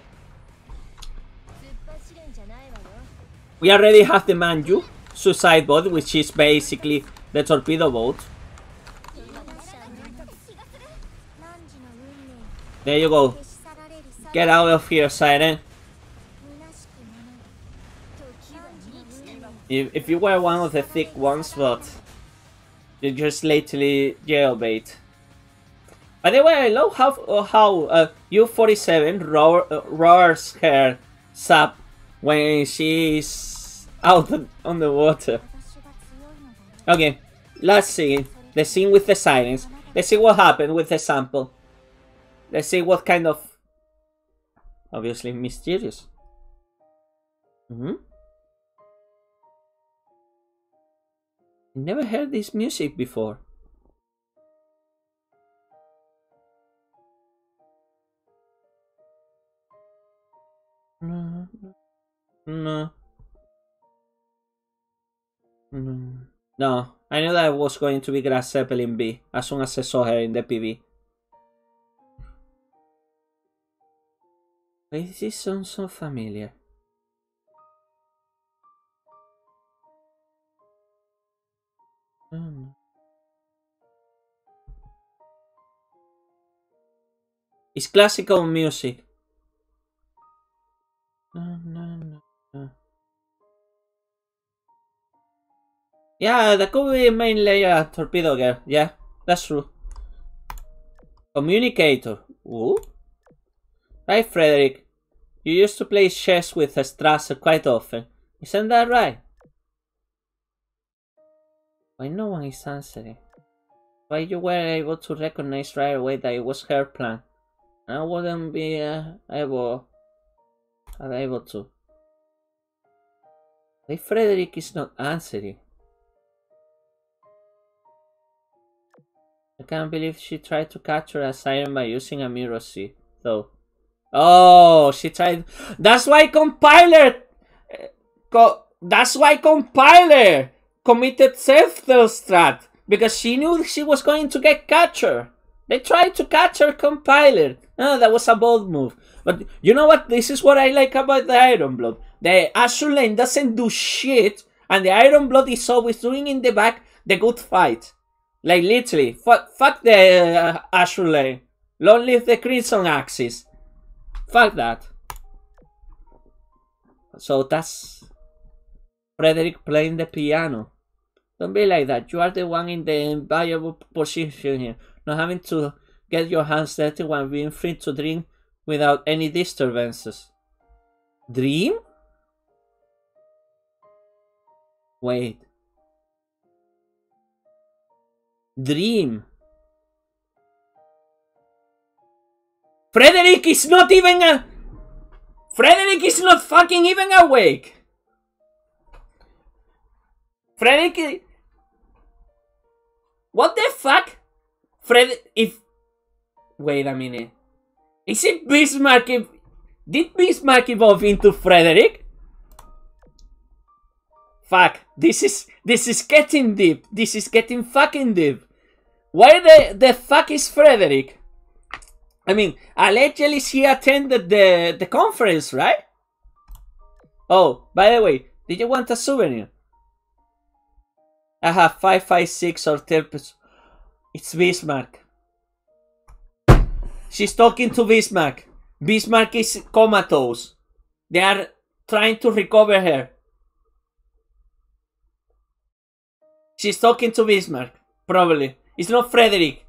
[SPEAKER 1] we already have the Manju suicide boat, which is basically the torpedo boat. There you go. Get out of here, Siren. If, if you were one of the thick ones, but you just lately jailbait. By the way, I love how uh, how uh, U47 roar, uh, roars her sap when she's out on the water. Okay, last scene. The scene with the silence. Let's see what happened with the sample. Let's see what kind of... Obviously mysterious. Mm -hmm. Never heard this music before. No. No. No. No. I knew that was going to be Graf Zeppelin B as soon as I saw her in the PV. Wait, this sounds so familiar. Hmm. It's classical music. No, no, no, Yeah, that could be main layer torpedo girl. Yeah, that's true. Communicator. Ooh. Right, Frederick. You used to play chess with Strasser quite often. Isn't that right? Why no one is answering? Why you were able to recognize right away that it was her plan? I wouldn't be uh, able, able to. Why Frederick is not answering? I can't believe she tried to capture a siren by using a mirror C, though. Oh, she tried. That's why compiler. Co that's why compiler committed self-stealth strat because she knew she was going to get captured. They tried to capture compiler. Oh, that was a bold move. But you know what? This is what I like about the Iron Blood. The Azur Lane doesn't do shit, and the Iron Blood is always doing in the back the good fight. Like literally, fuck, fuck the uh, Azur Lane. Long live the Crimson Axis. Fuck that. So that's Frederick playing the piano. Don't be like that. You are the one in the enviable position here, not having to get your hands dirty while being free to drink without any disturbances. Dream? Wait. Dream. Frederick is not even a. Frederick is not fucking even awake. Frederick. What the fuck? Fred, if. Wait a minute. Is it Bismarck? If... Did Bismarck evolve into Frederick? Fuck. This is. This is getting deep. This is getting fucking deep. Where the, the fuck is Frederick? I mean, allegedly she attended the, the conference, right? Oh, by the way, did you want a souvenir? I have 556 or 10 pesos. It's Bismarck. She's talking to Bismarck. Bismarck is comatose. They are trying to recover her. She's talking to Bismarck. Probably. It's not Frederick.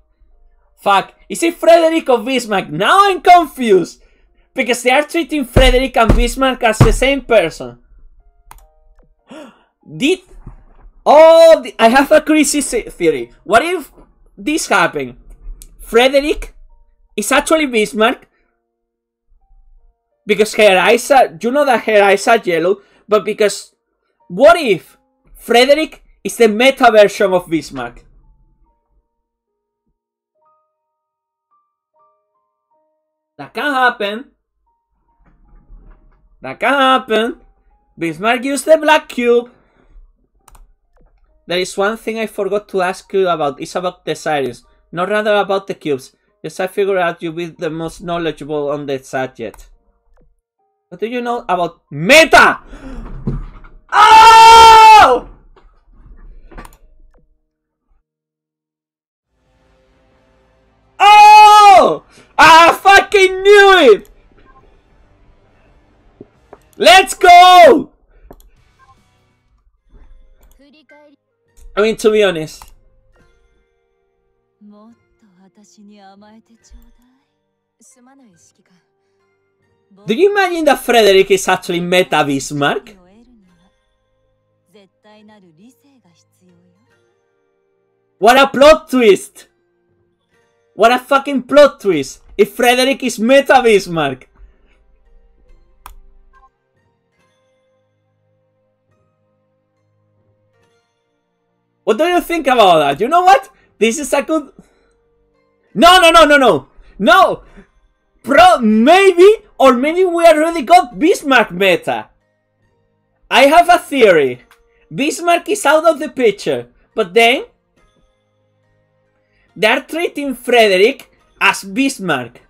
[SPEAKER 1] Fuck. Is it Frederick or Bismarck? Now I'm confused. Because they are treating Frederick and Bismarck as the same person. Did Oh, the- I have a crazy theory. What if this happened? Frederick is actually Bismarck because her eyes are, you know that her eyes are yellow, but because what if Frederick is the meta version of Bismarck? That can happen. That can happen. Bismarck used the black cube. There is one thing I forgot to ask you about. It's about the series, not rather about the cubes. Yes, I figured out you'll be the most knowledgeable on the subject. What do you know about meta? Oh! Oh! I fucking knew it! Let's go! I mean, to be honest. Do you imagine that Frederick is actually Meta Bismarck? What a plot twist! What a fucking plot twist! If Frederick is Meta Bismarck! What do you think about that? You know what? This is a good. No, no, no, no, no! No! Pro, maybe, or maybe we already got Bismarck meta. I have a theory. Bismarck is out of the picture, but then they're treating Frederick as Bismarck.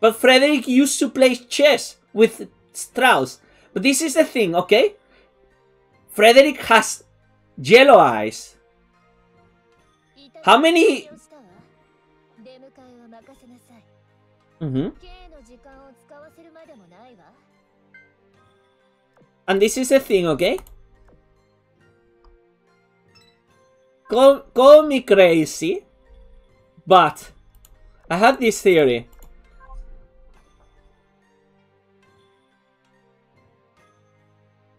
[SPEAKER 1] But Frederick used to play chess with Strauss. But this is the thing, okay? Frederick has yellow eyes. How many...
[SPEAKER 4] Mm
[SPEAKER 1] -hmm. And this is the thing, okay? Call, call me crazy, but I have this theory.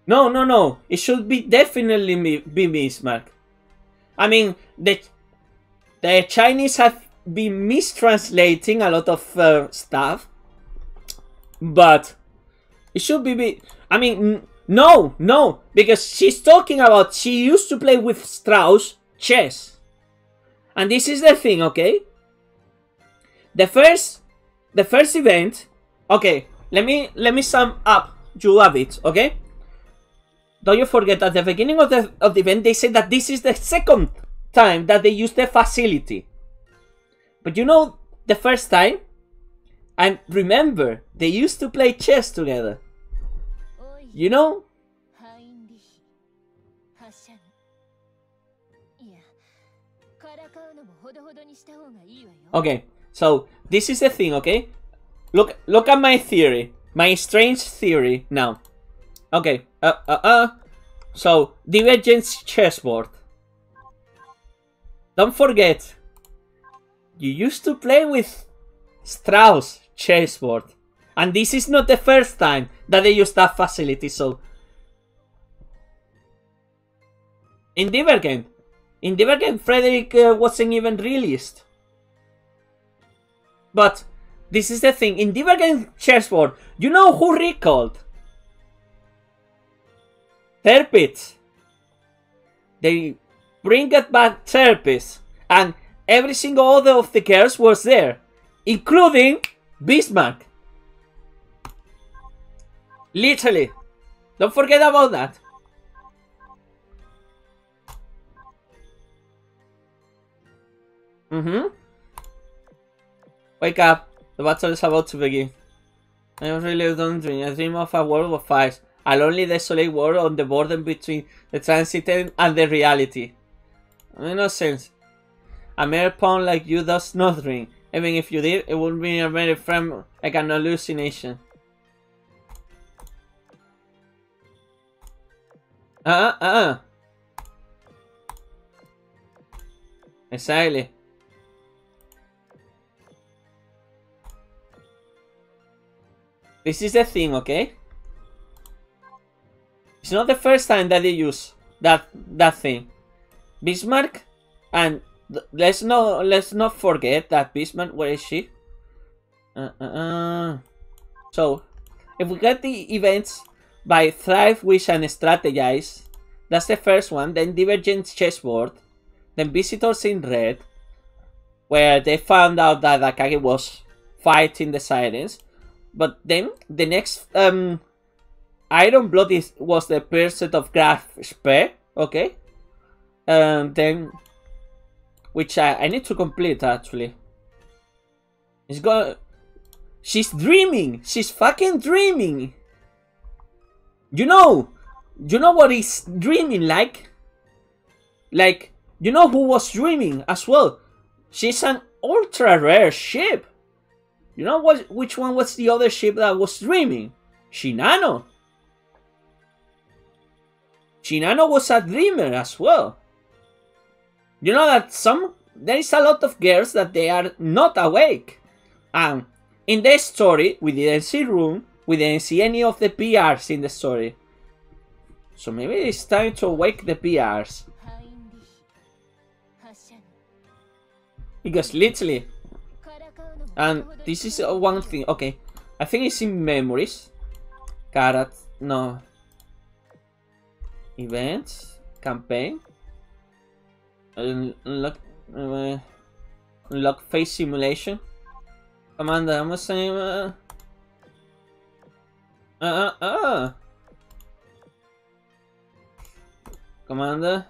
[SPEAKER 1] No, no, no. It should be definitely me, be Bismarck. I mean, the the Chinese have been mistranslating a lot of uh, stuff, but it should be. be I mean, no, no, because she's talking about she used to play with Strauss chess, and this is the thing, okay? The first, the first event. Okay, let me let me sum up you a bit, okay? Don't you forget at the beginning of the of the event they said that this is the second time that they use the facility. But you know the first time? And remember, they used to play chess together. You know? Okay, so this is the thing, okay? Look look at my theory. My strange theory now. Okay, uh uh uh. So divergence chessboard. Don't forget. You used to play with Strauss chessboard. And this is not the first time that they use that facility, so in Divergent. In Divergent, Frederick uh, wasn't even released. But this is the thing. In Divergent chessboard, you know who recalled? Tirpitz. They bring it back Tirpitz. And every single other of the girls was there, including Bismarck. Literally. Don't forget about that. Mm-hmm. Wake up. The battle is about to begin. I am really don't dream. I dream of a world of fires. A lonely, desolate world on the border between the transcendent and the reality. No sense. A mere pawn like you does not dream. Even if you did, it would be a very firm, like an hallucination. Uh uh uh. Exactly. This is the thing, okay? It's not the first time that they use that that thing. Bismarck, and let's not let's not forget that Bismarck. Where is she? Uh, uh, uh. So, if we get the events by Strive, Wish, and Strategize, that's the first one. Then Divergent Chessboard, then Visitors in Red, where they found out that Akagi was fighting the Sirens. But then the next um Iron Blood is was the Pursuit of Graf Spee, okay? And then which I, I need to complete actually. It's got She's dreaming! She's fucking dreaming! You know you know what is dreaming like? Like you know who was dreaming as well? She's an ultra rare ship. You know what? Which one was the other ship that was dreaming? Shinano. Shinano was a dreamer as well. You know that some there is a lot of girls that they are not awake. And in this story, we didn't see Roon, we didn't see any of the PRs in the story. So maybe it's time to wake the PRs. Because literally, and this is uh, one thing. Okay, I think it's in memories. Karat, no. Events, campaign. Un- Unlock, uh, unlock face simulation. Commander, I'm saying. Uh, uh, uh, uh. Commander.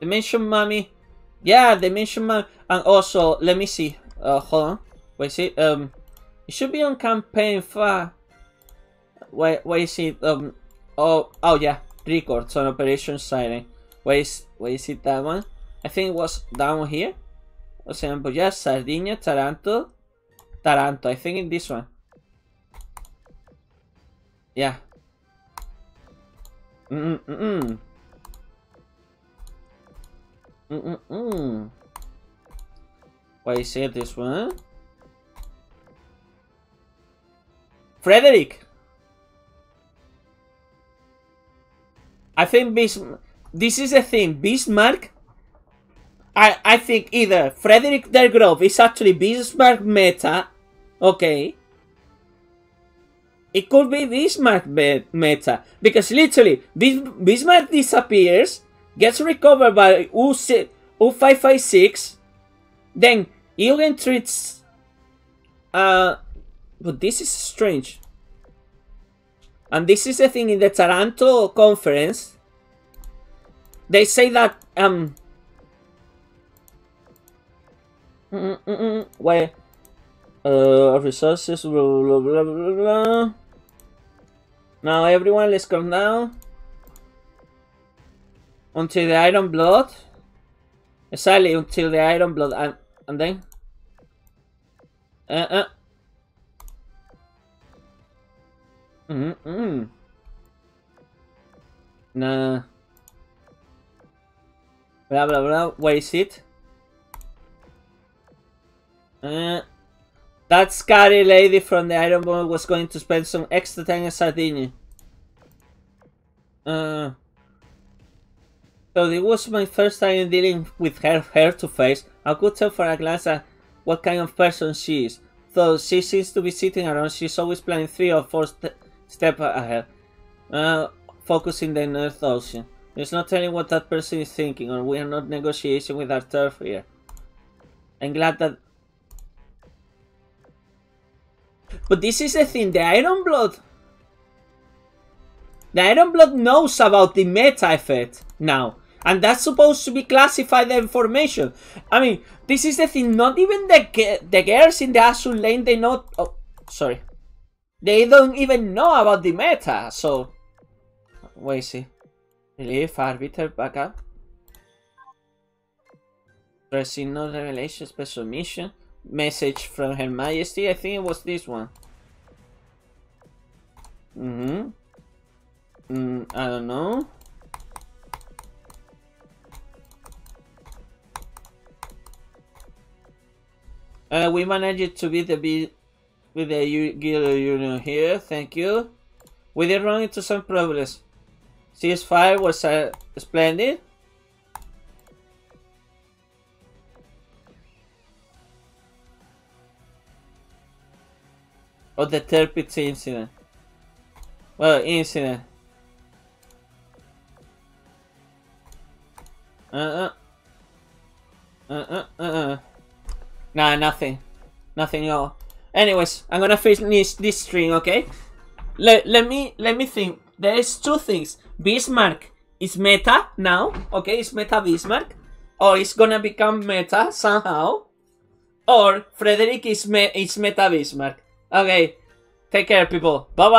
[SPEAKER 1] Dimension Mommy. Yeah, Dimension Man, and also let me see. Uh, hold on. Wait, see. Um, it should be on campaign five. Wait, wait, see. Um, oh, oh yeah, records on Operation Siren. Wait, is, wait, is it that one? I think it was down here. For example, yeah, Sardinia, Taranto, Taranto. I think in this one. Yeah. Mm mm mm. Why it this one? Frederick! I think Bis this is the thing. Bismarck. I I think either Frederick der Große is actually Bismarck meta. Okay. It could be Bismarck meta because literally Bis- Bismarck disappears, gets recovered by U U556, then Eugen treats. Uh, but this is strange. And this is the thing in the Taranto conference. They say that um. Mm, mm, mm, where uh resources blah blah blah blah blah. Now everyone, let's calm down. Until the Iron Blood. Exactly, until the Iron Blood, and and then. Uh uh. Mm mm. Nah. Blah blah blah. Where is it? Uh, that scary lady from the Iron Blood was going to spend some extra time in Sardinia. Uh, so it was my first time dealing with her hair to face. I could tell for a glance at what kind of person she is. Though she seems to be sitting around, she's always planning three or four st- steps ahead. Uh, focusing the North Ocean. There's no telling what that person is thinking, or we are not negotiating with our turf here. I'm glad that. But this is the thing: the Iron Blood. The Iron Blood knows about the meta effect now, and that's supposed to be classified information. I mean, this is the thing. Not even the the girls in the Azul lane they know. Oh, sorry. They don't even know about the meta. So, wait, see. Relief, arbiter, backup. Pressing no revelation, special mission. Message from Her Majesty. I think it was this one. Mm-hmm. Mm, I don't know. Uh, we managed to beat the beat with the Guild Union here. Thank you. We did run into some problems. CS5 was uh, splendid. Or the Tirpitz incident. Well, incident. Uh uh. Uh uh uh uh. Nah, nothing. Nothing at all. Anyways, I'm gonna finish this string, okay? Let, let me let me think. There is two things. Bismarck is meta now, okay? It's meta Bismarck, or it's gonna become meta somehow, or Frederick is me is meta Bismarck. Okay, take care, people. Bye bye.